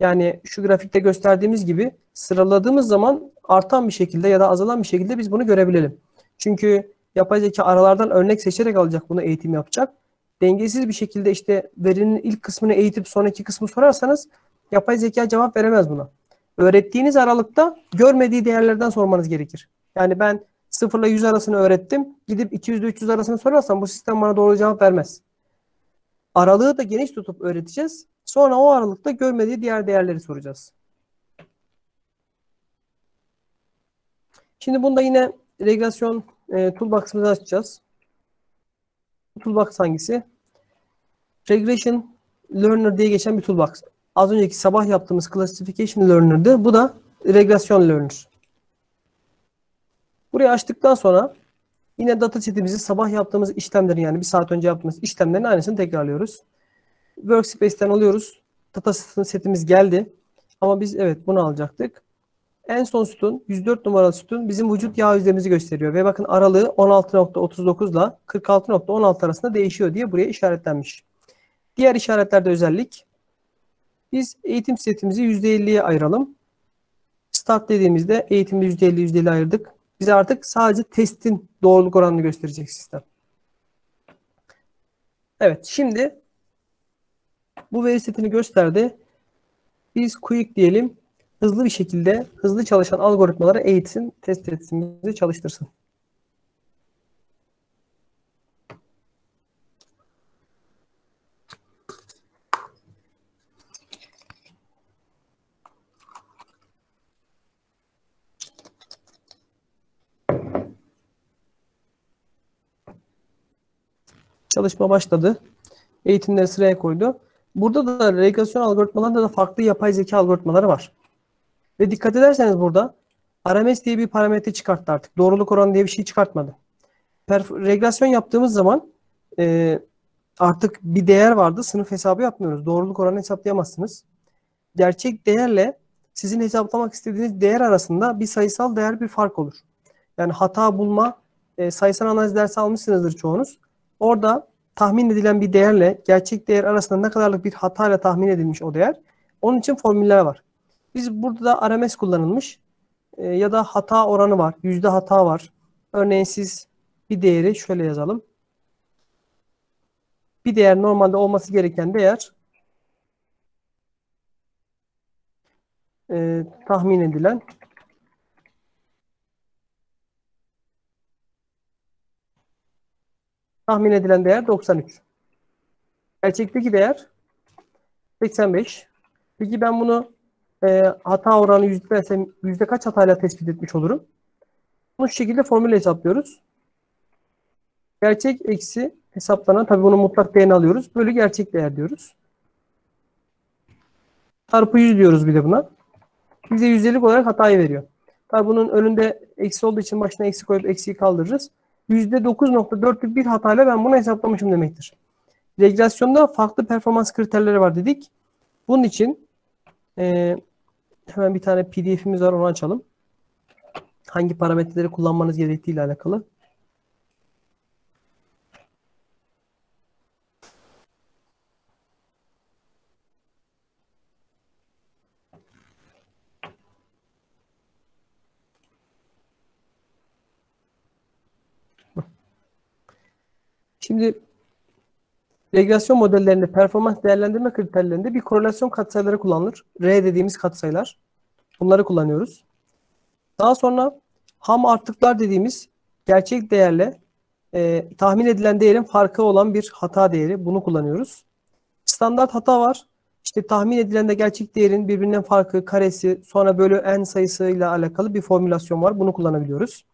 Yani şu grafikte gösterdiğimiz gibi sıraladığımız zaman artan bir şekilde ya da azalan bir şekilde biz bunu görebilelim. Çünkü yapay zeka aralardan örnek seçerek alacak bunu eğitim yapacak. Dengesiz bir şekilde işte verinin ilk kısmını eğitip sonraki kısmı sorarsanız yapay zeka cevap veremez buna. Öğrettiğiniz aralıkta görmediği değerlerden sormanız gerekir. Yani ben 0 ile 100 arasını öğrettim. Gidip 200 ile 300 arasını sorarsam bu sistem bana doğru cevap vermez. Aralığı da geniş tutup öğreteceğiz. Sonra o aralıkta görmediği diğer değerleri soracağız. Şimdi bunda yine regresyon e, toolbox'ımızı açacağız. Toolbox hangisi? Regression Learner diye geçen bir toolbox. Az önceki sabah yaptığımız Classification Learner'dı. Bu da Regression Learner. Burayı açtıktan sonra yine data setimizi sabah yaptığımız işlemlerin yani bir saat önce yaptığımız işlemlerin aynısını tekrarlıyoruz. Workspace'ten alıyoruz. Data setimiz geldi. Ama biz evet bunu alacaktık. En son sütun 104 numaralı sütun bizim vücut yağ yüzdemizi gösteriyor. Ve bakın aralığı 16.39 ile 46.16 arasında değişiyor diye buraya işaretlenmiş. Diğer işaretlerde özellik. Biz eğitim setimizi %50'ye ayıralım. Start dediğimizde eğitimde %50 %50 ayırdık. Bize artık sadece testin doğruluk oranını gösterecek sistem. Evet şimdi bu veri setini gösterdi. Biz quick diyelim. Hızlı bir şekilde hızlı çalışan algoritmaları eğitsin, test etsin, bizi çalıştırsın. Çalışma başladı. Eğitimleri sıraya koydu. Burada da regresyon algoritmalarında da farklı yapay zeka algoritmaları var. Ve dikkat ederseniz burada RMS diye bir parametre çıkarttı artık. Doğruluk oranı diye bir şey çıkartmadı. Perf- regresyon yaptığımız zaman e, artık bir değer vardı. Sınıf hesabı yapmıyoruz. Doğruluk oranı hesaplayamazsınız. Gerçek değerle sizin hesaplamak istediğiniz değer arasında bir sayısal değer bir fark olur. Yani hata bulma e, sayısal analiz dersi almışsınızdır çoğunuz. Orada tahmin edilen bir değerle gerçek değer arasında ne kadarlık bir hatayla tahmin edilmiş o değer. Onun için formüller var. Biz burada da RMS kullanılmış e, ya da hata oranı var. Yüzde hata var. Örneğin siz bir değeri şöyle yazalım. Bir değer normalde olması gereken değer e, tahmin edilen tahmin edilen değer 93. Gerçekteki değer 85. Peki ben bunu e, hata oranı yüzde yüzde kaç hatayla tespit etmiş olurum? Bunu şu şekilde formülle hesaplıyoruz. Gerçek eksi hesaplanan tabii bunu mutlak değerini alıyoruz. Bölü gerçek değer diyoruz. Çarpı 100 diyoruz bir de buna. Bize yüzdelik olarak hatayı veriyor. Tabii bunun önünde eksi olduğu için başına eksi koyup eksiyi kaldırırız. %9.4'lük bir hatayla ben bunu hesaplamışım demektir. Regresyonda farklı performans kriterleri var dedik. Bunun için e, hemen bir tane pdf'imiz var onu açalım. Hangi parametreleri kullanmanız gerektiği ile alakalı. Şimdi regresyon modellerinde performans değerlendirme kriterlerinde bir korelasyon katsayıları kullanılır. R dediğimiz katsayılar. Bunları kullanıyoruz. Daha sonra ham artıklar dediğimiz gerçek değerle e, tahmin edilen değerin farkı olan bir hata değeri. Bunu kullanıyoruz. Standart hata var. İşte tahmin edilen de gerçek değerin birbirinden farkı, karesi, sonra bölü n sayısıyla alakalı bir formülasyon var. Bunu kullanabiliyoruz.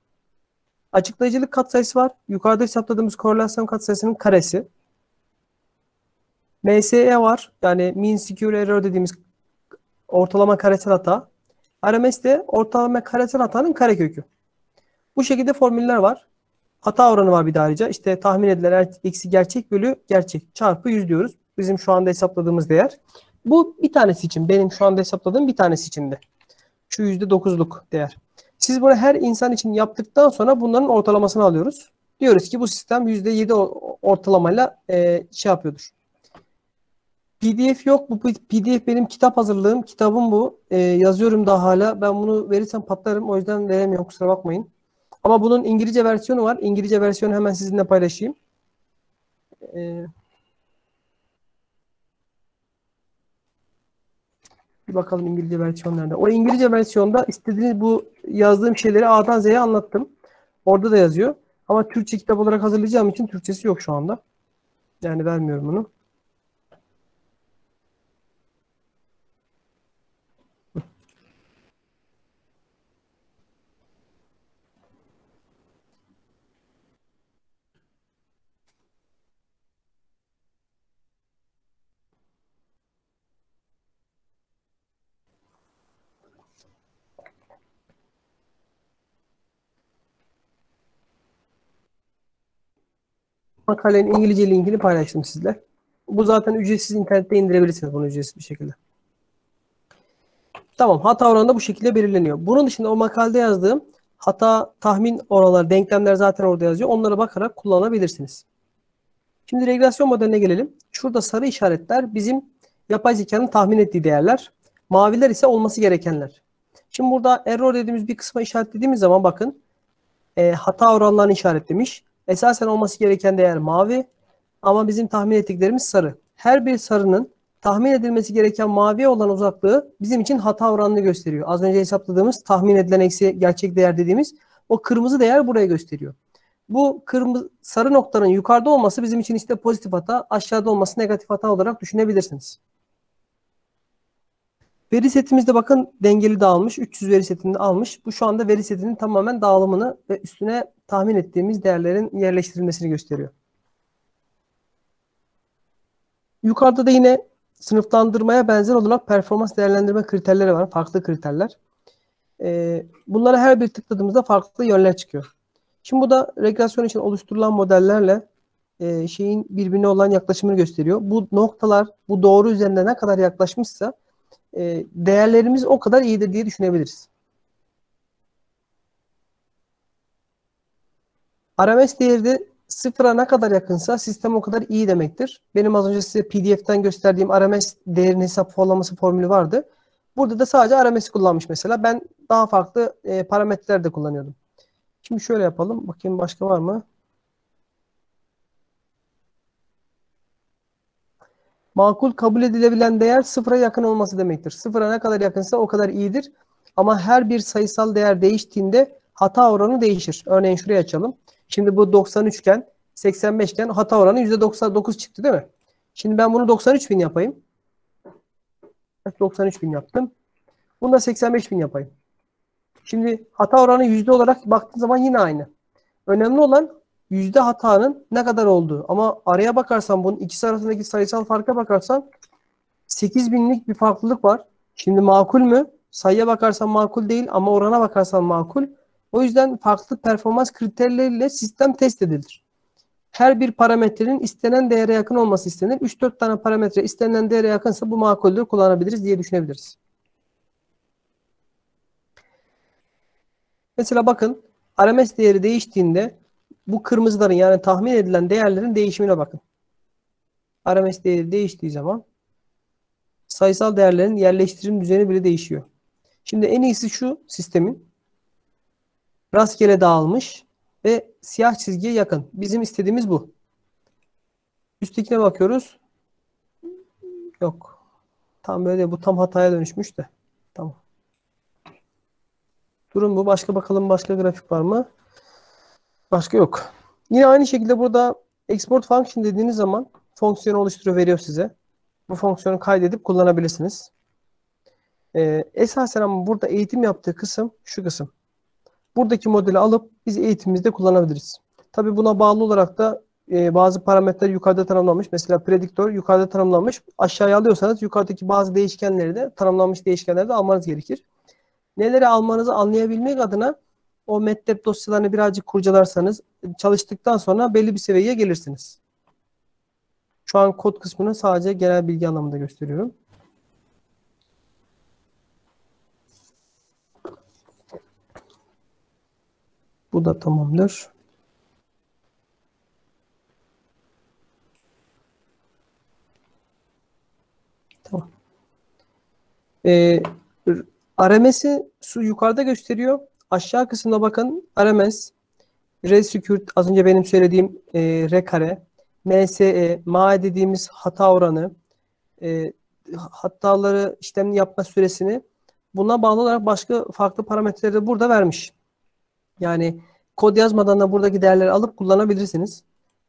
Açıklayıcılık katsayısı var. Yukarıda hesapladığımız korelasyon katsayısının karesi. MSE var. Yani mean square error dediğimiz ortalama karesel hata. RMS de ortalama karesel hatanın karekökü. Bu şekilde formüller var. Hata oranı var bir de ayrıca. İşte tahmin edilen eksi gerçek bölü gerçek çarpı 100 diyoruz. Bizim şu anda hesapladığımız değer. Bu bir tanesi için. Benim şu anda hesapladığım bir tanesi içinde. Şu %9'luk değer. Siz bunu her insan için yaptıktan sonra bunların ortalamasını alıyoruz. Diyoruz ki bu sistem %7 ortalamayla e, şey yapıyordur. PDF yok. Bu PDF benim kitap hazırlığım. Kitabım bu. E, yazıyorum daha hala. Ben bunu verirsem patlarım. O yüzden veremiyorum. Kusura bakmayın. Ama bunun İngilizce versiyonu var. İngilizce versiyonu hemen sizinle paylaşayım. E, bir bakalım İngilizce versiyon nerede. O İngilizce versiyonda istediğiniz bu yazdığım şeyleri A'dan Z'ye anlattım. Orada da yazıyor. Ama Türkçe kitap olarak hazırlayacağım için Türkçesi yok şu anda. Yani vermiyorum bunu. Makalenin İngilizce linkini paylaştım sizle. Bu zaten ücretsiz internette indirebilirsiniz bunu ücretsiz bir şekilde. Tamam hata oranı da bu şekilde belirleniyor. Bunun dışında o makalede yazdığım hata tahmin oranları, denklemler zaten orada yazıyor. Onlara bakarak kullanabilirsiniz. Şimdi regresyon modeline gelelim. Şurada sarı işaretler bizim yapay zekanın tahmin ettiği değerler. Maviler ise olması gerekenler. Şimdi burada error dediğimiz bir kısma işaretlediğimiz zaman bakın e, hata oranlarını işaretlemiş. Esasen olması gereken değer mavi ama bizim tahmin ettiklerimiz sarı. Her bir sarının tahmin edilmesi gereken maviye olan uzaklığı bizim için hata oranını gösteriyor. Az önce hesapladığımız tahmin edilen eksi gerçek değer dediğimiz o kırmızı değer buraya gösteriyor. Bu kırmızı sarı noktanın yukarıda olması bizim için işte pozitif hata, aşağıda olması negatif hata olarak düşünebilirsiniz. Veri setimizde bakın dengeli dağılmış. 300 veri setini almış. Bu şu anda veri setinin tamamen dağılımını ve üstüne tahmin ettiğimiz değerlerin yerleştirilmesini gösteriyor. Yukarıda da yine sınıflandırmaya benzer olarak performans değerlendirme kriterleri var. Farklı kriterler. Ee, bunlara her bir tıkladığımızda farklı yönler çıkıyor. Şimdi bu da regresyon için oluşturulan modellerle e, şeyin birbirine olan yaklaşımını gösteriyor. Bu noktalar bu doğru üzerinde ne kadar yaklaşmışsa e, değerlerimiz o kadar iyidir diye düşünebiliriz. RMS değeri de sıfıra ne kadar yakınsa sistem o kadar iyi demektir. Benim az önce size PDF'ten gösterdiğim RMS değerinin hesaplaması formülü vardı. Burada da sadece RMS'i kullanmış mesela. Ben daha farklı e, parametreler de kullanıyordum. Şimdi şöyle yapalım. Bakayım başka var mı? Makul kabul edilebilen değer sıfıra yakın olması demektir. Sıfıra ne kadar yakınsa o kadar iyidir. Ama her bir sayısal değer değiştiğinde hata oranı değişir. Örneğin şuraya açalım. Şimdi bu 93 iken 85 iken hata oranı %99 çıktı değil mi? Şimdi ben bunu 93 bin yapayım. 93 bin yaptım. Bunu da 85 bin yapayım. Şimdi hata oranı yüzde olarak baktığın zaman yine aynı. Önemli olan yüzde hatanın ne kadar olduğu. Ama araya bakarsan bunun ikisi arasındaki sayısal farka bakarsan 8 binlik bir farklılık var. Şimdi makul mü? Sayıya bakarsan makul değil ama orana bakarsan makul. O yüzden farklı performans kriterleriyle sistem test edilir. Her bir parametrenin istenen değere yakın olması istenir. 3-4 tane parametre istenilen değere yakınsa bu makuldür kullanabiliriz diye düşünebiliriz. Mesela bakın RMS değeri değiştiğinde bu kırmızıların yani tahmin edilen değerlerin değişimine bakın. RMS değeri değiştiği zaman sayısal değerlerin yerleştirim düzeni bile değişiyor. Şimdi en iyisi şu sistemin rastgele dağılmış ve siyah çizgiye yakın. Bizim istediğimiz bu. Üsttekine bakıyoruz. Yok. Tam böyle bu tam hataya dönüşmüş de. Tamam. Durum bu. Başka bakalım başka grafik var mı? Başka yok. Yine aynı şekilde burada export function dediğiniz zaman fonksiyonu oluşturuyor veriyor size. Bu fonksiyonu kaydedip kullanabilirsiniz. Ee, esasen ama burada eğitim yaptığı kısım şu kısım. Buradaki modeli alıp biz eğitimimizde kullanabiliriz. Tabi buna bağlı olarak da e, bazı parametreler yukarıda tanımlanmış. Mesela prediktör yukarıda tanımlanmış. Aşağıya alıyorsanız yukarıdaki bazı değişkenleri de tanımlanmış değişkenleri de almanız gerekir. Neleri almanızı anlayabilmek adına o MATLAB dosyalarını birazcık kurcalarsanız çalıştıktan sonra belli bir seviyeye gelirsiniz. Şu an kod kısmını sadece genel bilgi anlamında gösteriyorum. Bu da tamamdır. Tamam. Ee, RMS'i yukarıda gösteriyor. Aşağı kısımda bakın RMS, resecurt az önce benim söylediğim e, R MSE, MAE dediğimiz hata oranı, e, hataları işlemini yapma süresini buna bağlı olarak başka farklı parametreleri de burada vermiş. Yani kod yazmadan da buradaki değerleri alıp kullanabilirsiniz.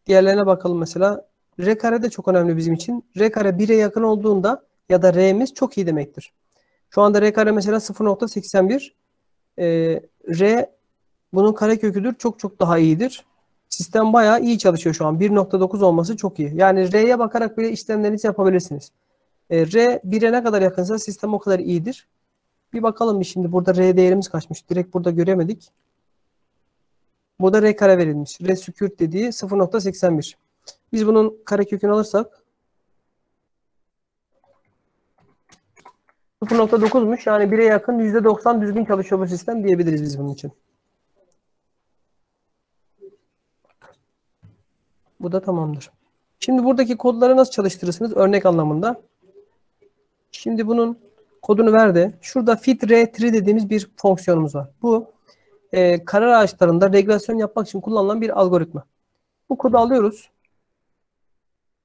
Diğerlerine bakalım mesela. R kare de çok önemli bizim için. R kare 1'e yakın olduğunda ya da R'miz çok iyi demektir. Şu anda R kare mesela 0.81. Ee, R bunun kare köküdür. Çok çok daha iyidir. Sistem bayağı iyi çalışıyor şu an. 1.9 olması çok iyi. Yani R'ye bakarak bile işlemlerinizi yapabilirsiniz. Ee, R 1'e ne kadar yakınsa sistem o kadar iyidir. Bir bakalım bir şimdi burada R değerimiz kaçmış. Direkt burada göremedik. Burada R kare verilmiş. R sükürt dediği 0.81. Biz bunun kare kökünü alırsak 0.9'muş. Yani 1'e yakın %90 düzgün çalışıyor bu sistem diyebiliriz biz bunun için. Bu da tamamdır. Şimdi buradaki kodları nasıl çalıştırırsınız? Örnek anlamında. Şimdi bunun kodunu verdi. Şurada fit r3 dediğimiz bir fonksiyonumuz var. Bu e, karar ağaçlarında regresyon yapmak için kullanılan bir algoritma. Bu kodu alıyoruz.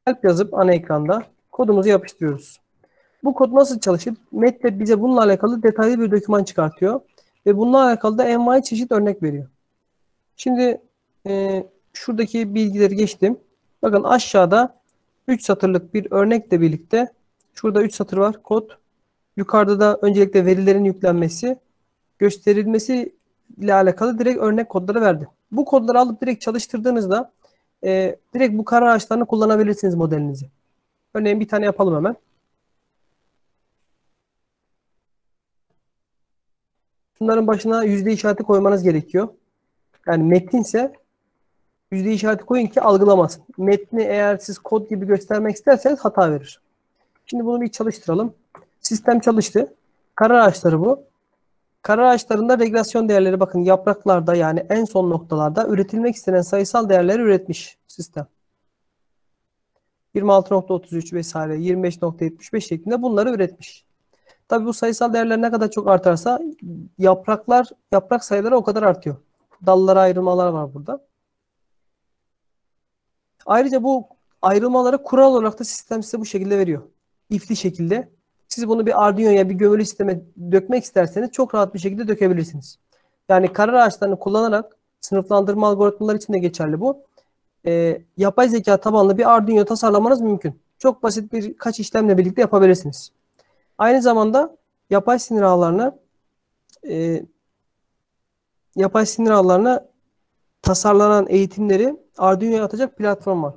Help yazıp ana ekranda kodumuzu yapıştırıyoruz. Bu kod nasıl çalışır? MATLAB bize bununla alakalı detaylı bir doküman çıkartıyor. Ve bununla alakalı da envai çeşit örnek veriyor. Şimdi e, şuradaki bilgileri geçtim. Bakın aşağıda 3 satırlık bir örnekle birlikte şurada 3 satır var kod. Yukarıda da öncelikle verilerin yüklenmesi, gösterilmesi ile alakalı direkt örnek kodları verdi. Bu kodları alıp direkt çalıştırdığınızda e, direkt bu karar ağaçlarını kullanabilirsiniz modelinizi. Örneğin bir tane yapalım hemen. Bunların başına yüzde işareti koymanız gerekiyor. Yani metinse yüzde işareti koyun ki algılamasın. Metni eğer siz kod gibi göstermek isterseniz hata verir. Şimdi bunu bir çalıştıralım. Sistem çalıştı. Karar ağaçları bu. Karar ağaçlarında regresyon değerleri bakın yapraklarda yani en son noktalarda üretilmek istenen sayısal değerleri üretmiş sistem. 26.33 vesaire 25.75 şeklinde bunları üretmiş. Tabii bu sayısal değerler ne kadar çok artarsa yapraklar yaprak sayıları o kadar artıyor. Dallara ayrılmalar var burada. Ayrıca bu ayrılmaları kural olarak da sistem size bu şekilde veriyor. İfli şekilde. Siz bunu bir Arduino'ya bir gömülü sisteme dökmek isterseniz çok rahat bir şekilde dökebilirsiniz. Yani karar ağaçlarını kullanarak sınıflandırma algoritmaları için de geçerli bu. E, yapay zeka tabanlı bir Arduino tasarlamanız mümkün. Çok basit birkaç işlemle birlikte yapabilirsiniz. Aynı zamanda yapay sinir ağlarına e, yapay sinir ağlarına tasarlanan eğitimleri Arduino'ya atacak platform var.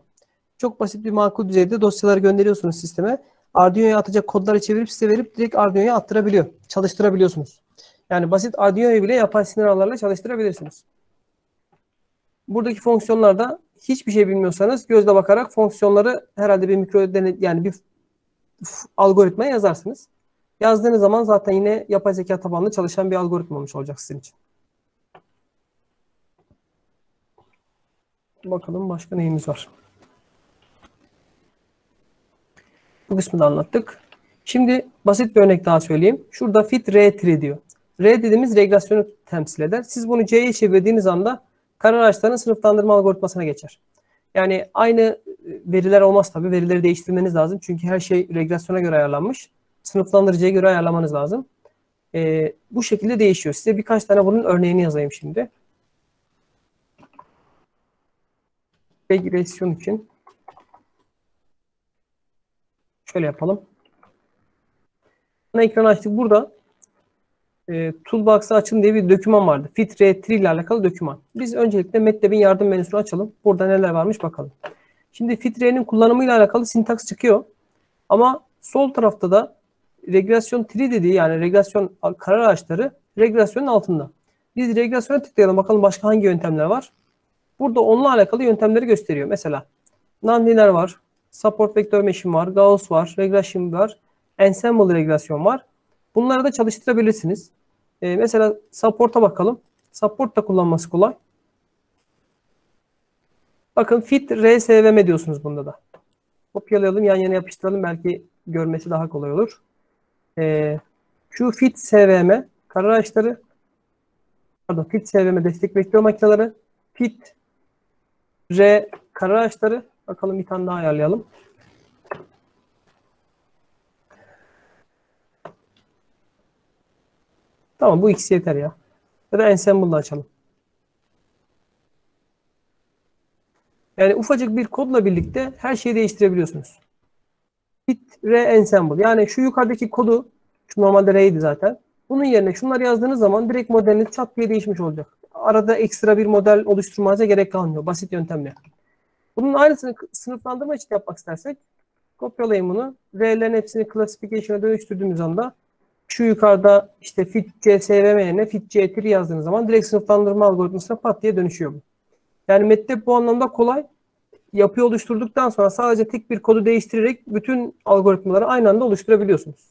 Çok basit bir makul düzeyde dosyaları gönderiyorsunuz sisteme. Arduino'ya atacak kodları çevirip size verip direkt Arduino'ya attırabiliyor. Çalıştırabiliyorsunuz. Yani basit Arduino'yu bile yapay sinir ağlarla çalıştırabilirsiniz. Buradaki fonksiyonlarda hiçbir şey bilmiyorsanız gözle bakarak fonksiyonları herhalde bir mikro yani bir algoritma yazarsınız. Yazdığınız zaman zaten yine yapay zeka tabanlı çalışan bir algoritma olmuş olacak sizin için. Bakalım başka neyimiz var. Bu kısmı da anlattık. Şimdi basit bir örnek daha söyleyeyim. Şurada fit R3 diyor. R dediğimiz regresyonu temsil eder. Siz bunu C'ye çevirdiğiniz anda karar ağaçlarının sınıflandırma algoritmasına geçer. Yani aynı veriler olmaz tabii. Verileri değiştirmeniz lazım. Çünkü her şey regresyona göre ayarlanmış. Sınıflandırıcıya göre ayarlamanız lazım. Ee, bu şekilde değişiyor. Size birkaç tane bunun örneğini yazayım şimdi. Regresyon için. Şöyle yapalım. Ana ekranı açtık. Burada e, Toolbox'ı açın diye bir doküman vardı. Fit R3 ile alakalı doküman. Biz öncelikle MATLAB'in yardım menüsünü açalım. Burada neler varmış bakalım. Şimdi Fit R'nin kullanımıyla alakalı sintaks çıkıyor. Ama sol tarafta da regresyon tree dediği yani regresyon karar ağaçları regresyonun altında. Biz regresyona tıklayalım bakalım başka hangi yöntemler var. Burada onunla alakalı yöntemleri gösteriyor. Mesela nonlinear var, support vector machine var, Gauss var, regression var, ensemble regresyon var. Bunları da çalıştırabilirsiniz. Ee, mesela support'a bakalım. Support da kullanması kolay. Bakın fit RSVM diyorsunuz bunda da. Kopyalayalım, yan yana yapıştıralım. Belki görmesi daha kolay olur. Ee, şu fit SVM karar araçları pardon fit SVM destek bekliyor makineleri fit R karar araçları bakalım bir tane daha ayarlayalım. Tamam bu ikisi yeter ya. Ya da ensemble'da açalım. Yani ufacık bir kodla birlikte her şeyi değiştirebiliyorsunuz. Bit re ensemble. Yani şu yukarıdaki kodu şu normalde re'ydi zaten. Bunun yerine şunları yazdığınız zaman direkt modeliniz çat diye değişmiş olacak. Arada ekstra bir model oluşturmanıza gerek kalmıyor. Basit yöntemle. Bunun aynısını sınıflandırma için yapmak istersek kopyalayın bunu. R'lerin hepsini classification'a dönüştürdüğümüz anda şu yukarıda işte fit CSVM yerine fit C3 yazdığınız zaman direkt sınıflandırma algoritmasına pat diye dönüşüyor bu. Yani MATLAB bu anlamda kolay. Yapıyı oluşturduktan sonra sadece tek bir kodu değiştirerek bütün algoritmaları aynı anda oluşturabiliyorsunuz.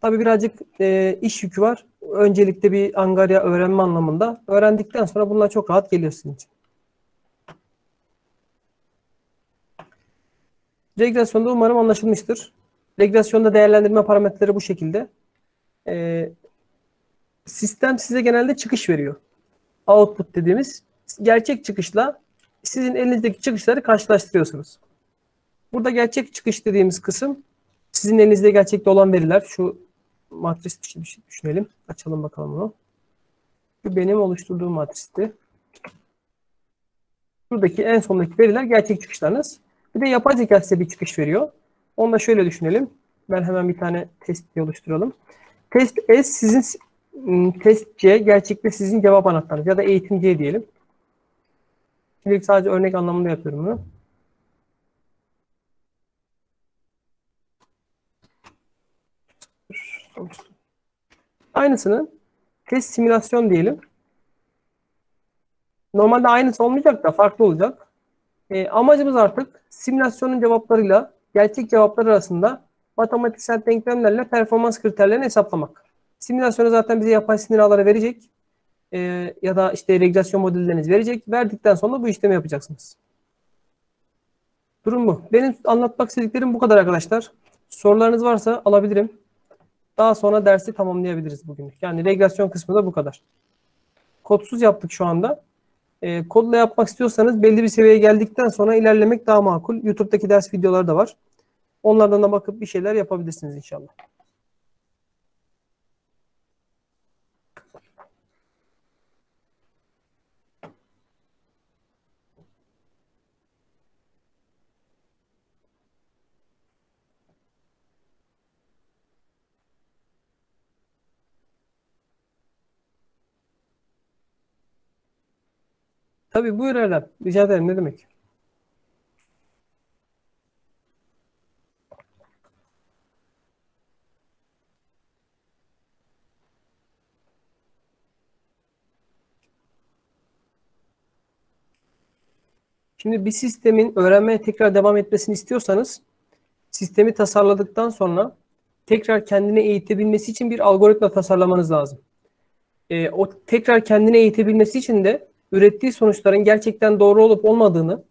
Tabi birazcık e, iş yükü var. Öncelikle bir Angarya öğrenme anlamında. Öğrendikten sonra bunlar çok rahat geliyor sizin için. Regresyonda umarım anlaşılmıştır. Regresyonda değerlendirme parametreleri bu şekilde. E, sistem size genelde çıkış veriyor output dediğimiz gerçek çıkışla sizin elinizdeki çıkışları karşılaştırıyorsunuz. Burada gerçek çıkış dediğimiz kısım sizin elinizde gerçekte olan veriler. Şu matris bir şey düşünelim. Açalım bakalım bunu. Bu benim oluşturduğum matristi. Buradaki en sondaki veriler gerçek çıkışlarınız. Bir de yapay zeka size bir çıkış veriyor. Onu da şöyle düşünelim. Ben hemen bir tane test oluşturalım. Test S sizin test C gerçekte sizin cevap anahtarınız ya da eğitim C diyelim. Şimdilik sadece örnek anlamında yapıyorum bunu. Aynısını test simülasyon diyelim. Normalde aynısı olmayacak da farklı olacak. E, amacımız artık simülasyonun cevaplarıyla gerçek cevaplar arasında matematiksel denklemlerle performans kriterlerini hesaplamak. Simülasyonu zaten bize yapay sinir ağları verecek. E, ya da işte regresyon modelleriniz verecek. Verdikten sonra bu işlemi yapacaksınız. Durum bu. Benim anlatmak istediklerim bu kadar arkadaşlar. Sorularınız varsa alabilirim. Daha sonra dersi tamamlayabiliriz bugünlük. Yani regresyon kısmı da bu kadar. Kodsuz yaptık şu anda. E, kodla yapmak istiyorsanız belli bir seviyeye geldikten sonra ilerlemek daha makul. YouTube'daki ders videoları da var. Onlardan da bakıp bir şeyler yapabilirsiniz inşallah. Tabii buyur Erdem. Rica ederim. Ne demek? Şimdi bir sistemin öğrenmeye tekrar devam etmesini istiyorsanız sistemi tasarladıktan sonra tekrar kendini eğitebilmesi için bir algoritma tasarlamanız lazım. E, o tekrar kendini eğitebilmesi için de ürettiği sonuçların gerçekten doğru olup olmadığını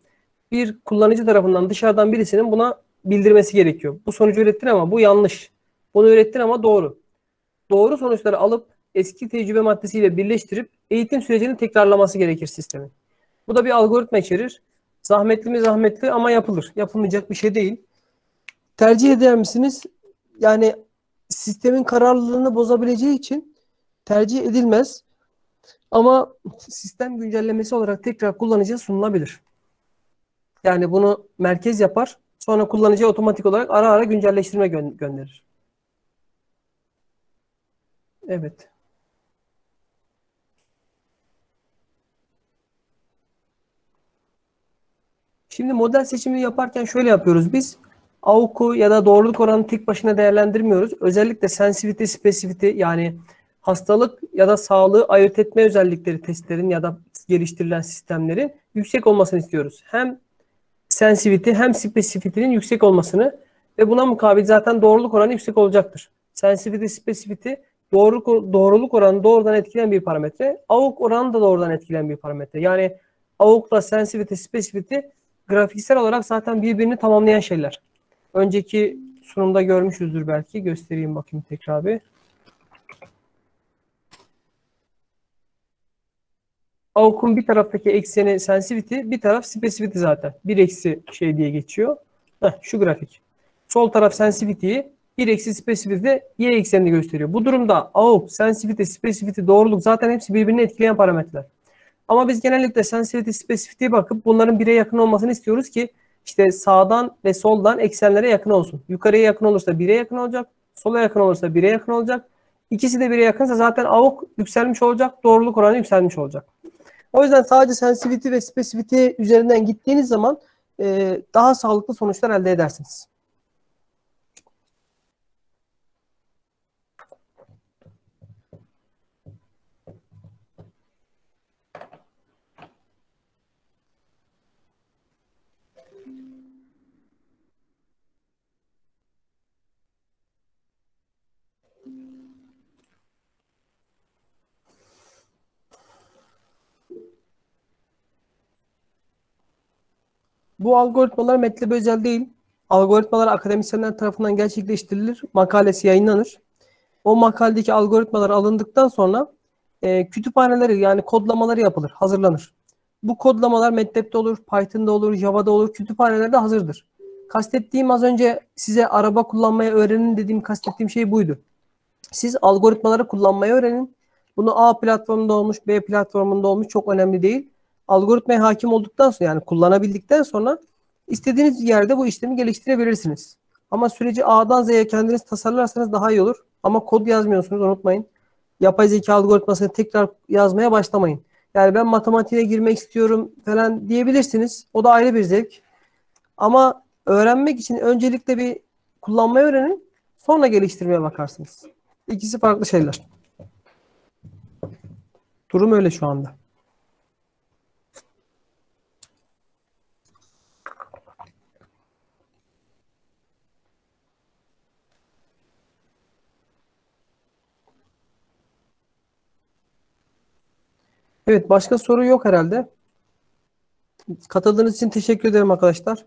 bir kullanıcı tarafından dışarıdan birisinin buna bildirmesi gerekiyor. Bu sonucu ürettin ama bu yanlış. Bunu ürettin ama doğru. Doğru sonuçları alıp eski tecrübe maddesiyle birleştirip eğitim sürecini tekrarlaması gerekir sistemin. Bu da bir algoritma içerir. Zahmetli mi zahmetli ama yapılır. Yapılmayacak bir şey değil. Tercih eder misiniz? Yani sistemin kararlılığını bozabileceği için tercih edilmez. Ama sistem güncellemesi olarak tekrar kullanıcıya sunulabilir. Yani bunu merkez yapar. Sonra kullanıcıya otomatik olarak ara ara güncelleştirme gö gönderir. Evet. Şimdi model seçimini yaparken şöyle yapıyoruz biz. AUK'u ya da doğruluk oranını tek başına değerlendirmiyoruz. Özellikle sensitivity, specificity yani hastalık ya da sağlığı ayırt etme özellikleri testlerin ya da geliştirilen sistemlerin yüksek olmasını istiyoruz. Hem sensitivity hem specificity'nin yüksek olmasını ve buna mukabil zaten doğruluk oranı yüksek olacaktır. Sensitivity, specificity doğruluk, doğruluk oranı doğrudan etkileyen bir parametre. AUK oranı da doğrudan etkileyen bir parametre. Yani AUK'la sensitivity, specificity grafiksel olarak zaten birbirini tamamlayan şeyler. Önceki sunumda görmüşüzdür belki. Göstereyim bakayım tekrar bir. AUK'un bir taraftaki ekseni sensitivity, bir taraf specificity zaten. Bir eksi şey diye geçiyor. Heh, şu grafik. Sol taraf sensitivity'yi, bir eksi specificity y eksenini gösteriyor. Bu durumda AUK, sensitivity, specificity, doğruluk zaten hepsi birbirini etkileyen parametreler. Ama biz genellikle sensitivity, specificity'ye bakıp bunların bire yakın olmasını istiyoruz ki işte sağdan ve soldan eksenlere yakın olsun. Yukarıya yakın olursa bire yakın olacak. Sola yakın olursa bire yakın olacak. İkisi de bire yakınsa zaten AUK yükselmiş olacak. Doğruluk oranı yükselmiş olacak. O yüzden sadece sensitivity ve specificity üzerinden gittiğiniz zaman e, daha sağlıklı sonuçlar elde edersiniz. Bu algoritmalar MATLAB özel değil. Algoritmalar akademisyenler tarafından gerçekleştirilir. Makalesi yayınlanır. O makaledeki algoritmalar alındıktan sonra e, kütüphaneleri yani kodlamaları yapılır, hazırlanır. Bu kodlamalar MATLAB'de olur, Python'da olur, Java'da olur, kütüphanelerde hazırdır. Kastettiğim az önce size araba kullanmayı öğrenin dediğim kastettiğim şey buydu. Siz algoritmaları kullanmayı öğrenin. Bunu A platformunda olmuş, B platformunda olmuş çok önemli değil algoritmaya hakim olduktan sonra yani kullanabildikten sonra istediğiniz yerde bu işlemi geliştirebilirsiniz. Ama süreci A'dan Z'ye kendiniz tasarlarsanız daha iyi olur. Ama kod yazmıyorsunuz unutmayın. Yapay zeka algoritmasını tekrar yazmaya başlamayın. Yani ben matematiğe girmek istiyorum falan diyebilirsiniz. O da ayrı bir zevk. Ama öğrenmek için öncelikle bir kullanmayı öğrenin. Sonra geliştirmeye bakarsınız. İkisi farklı şeyler. Durum öyle şu anda. Evet, başka soru yok herhalde. Katıldığınız için teşekkür ederim arkadaşlar.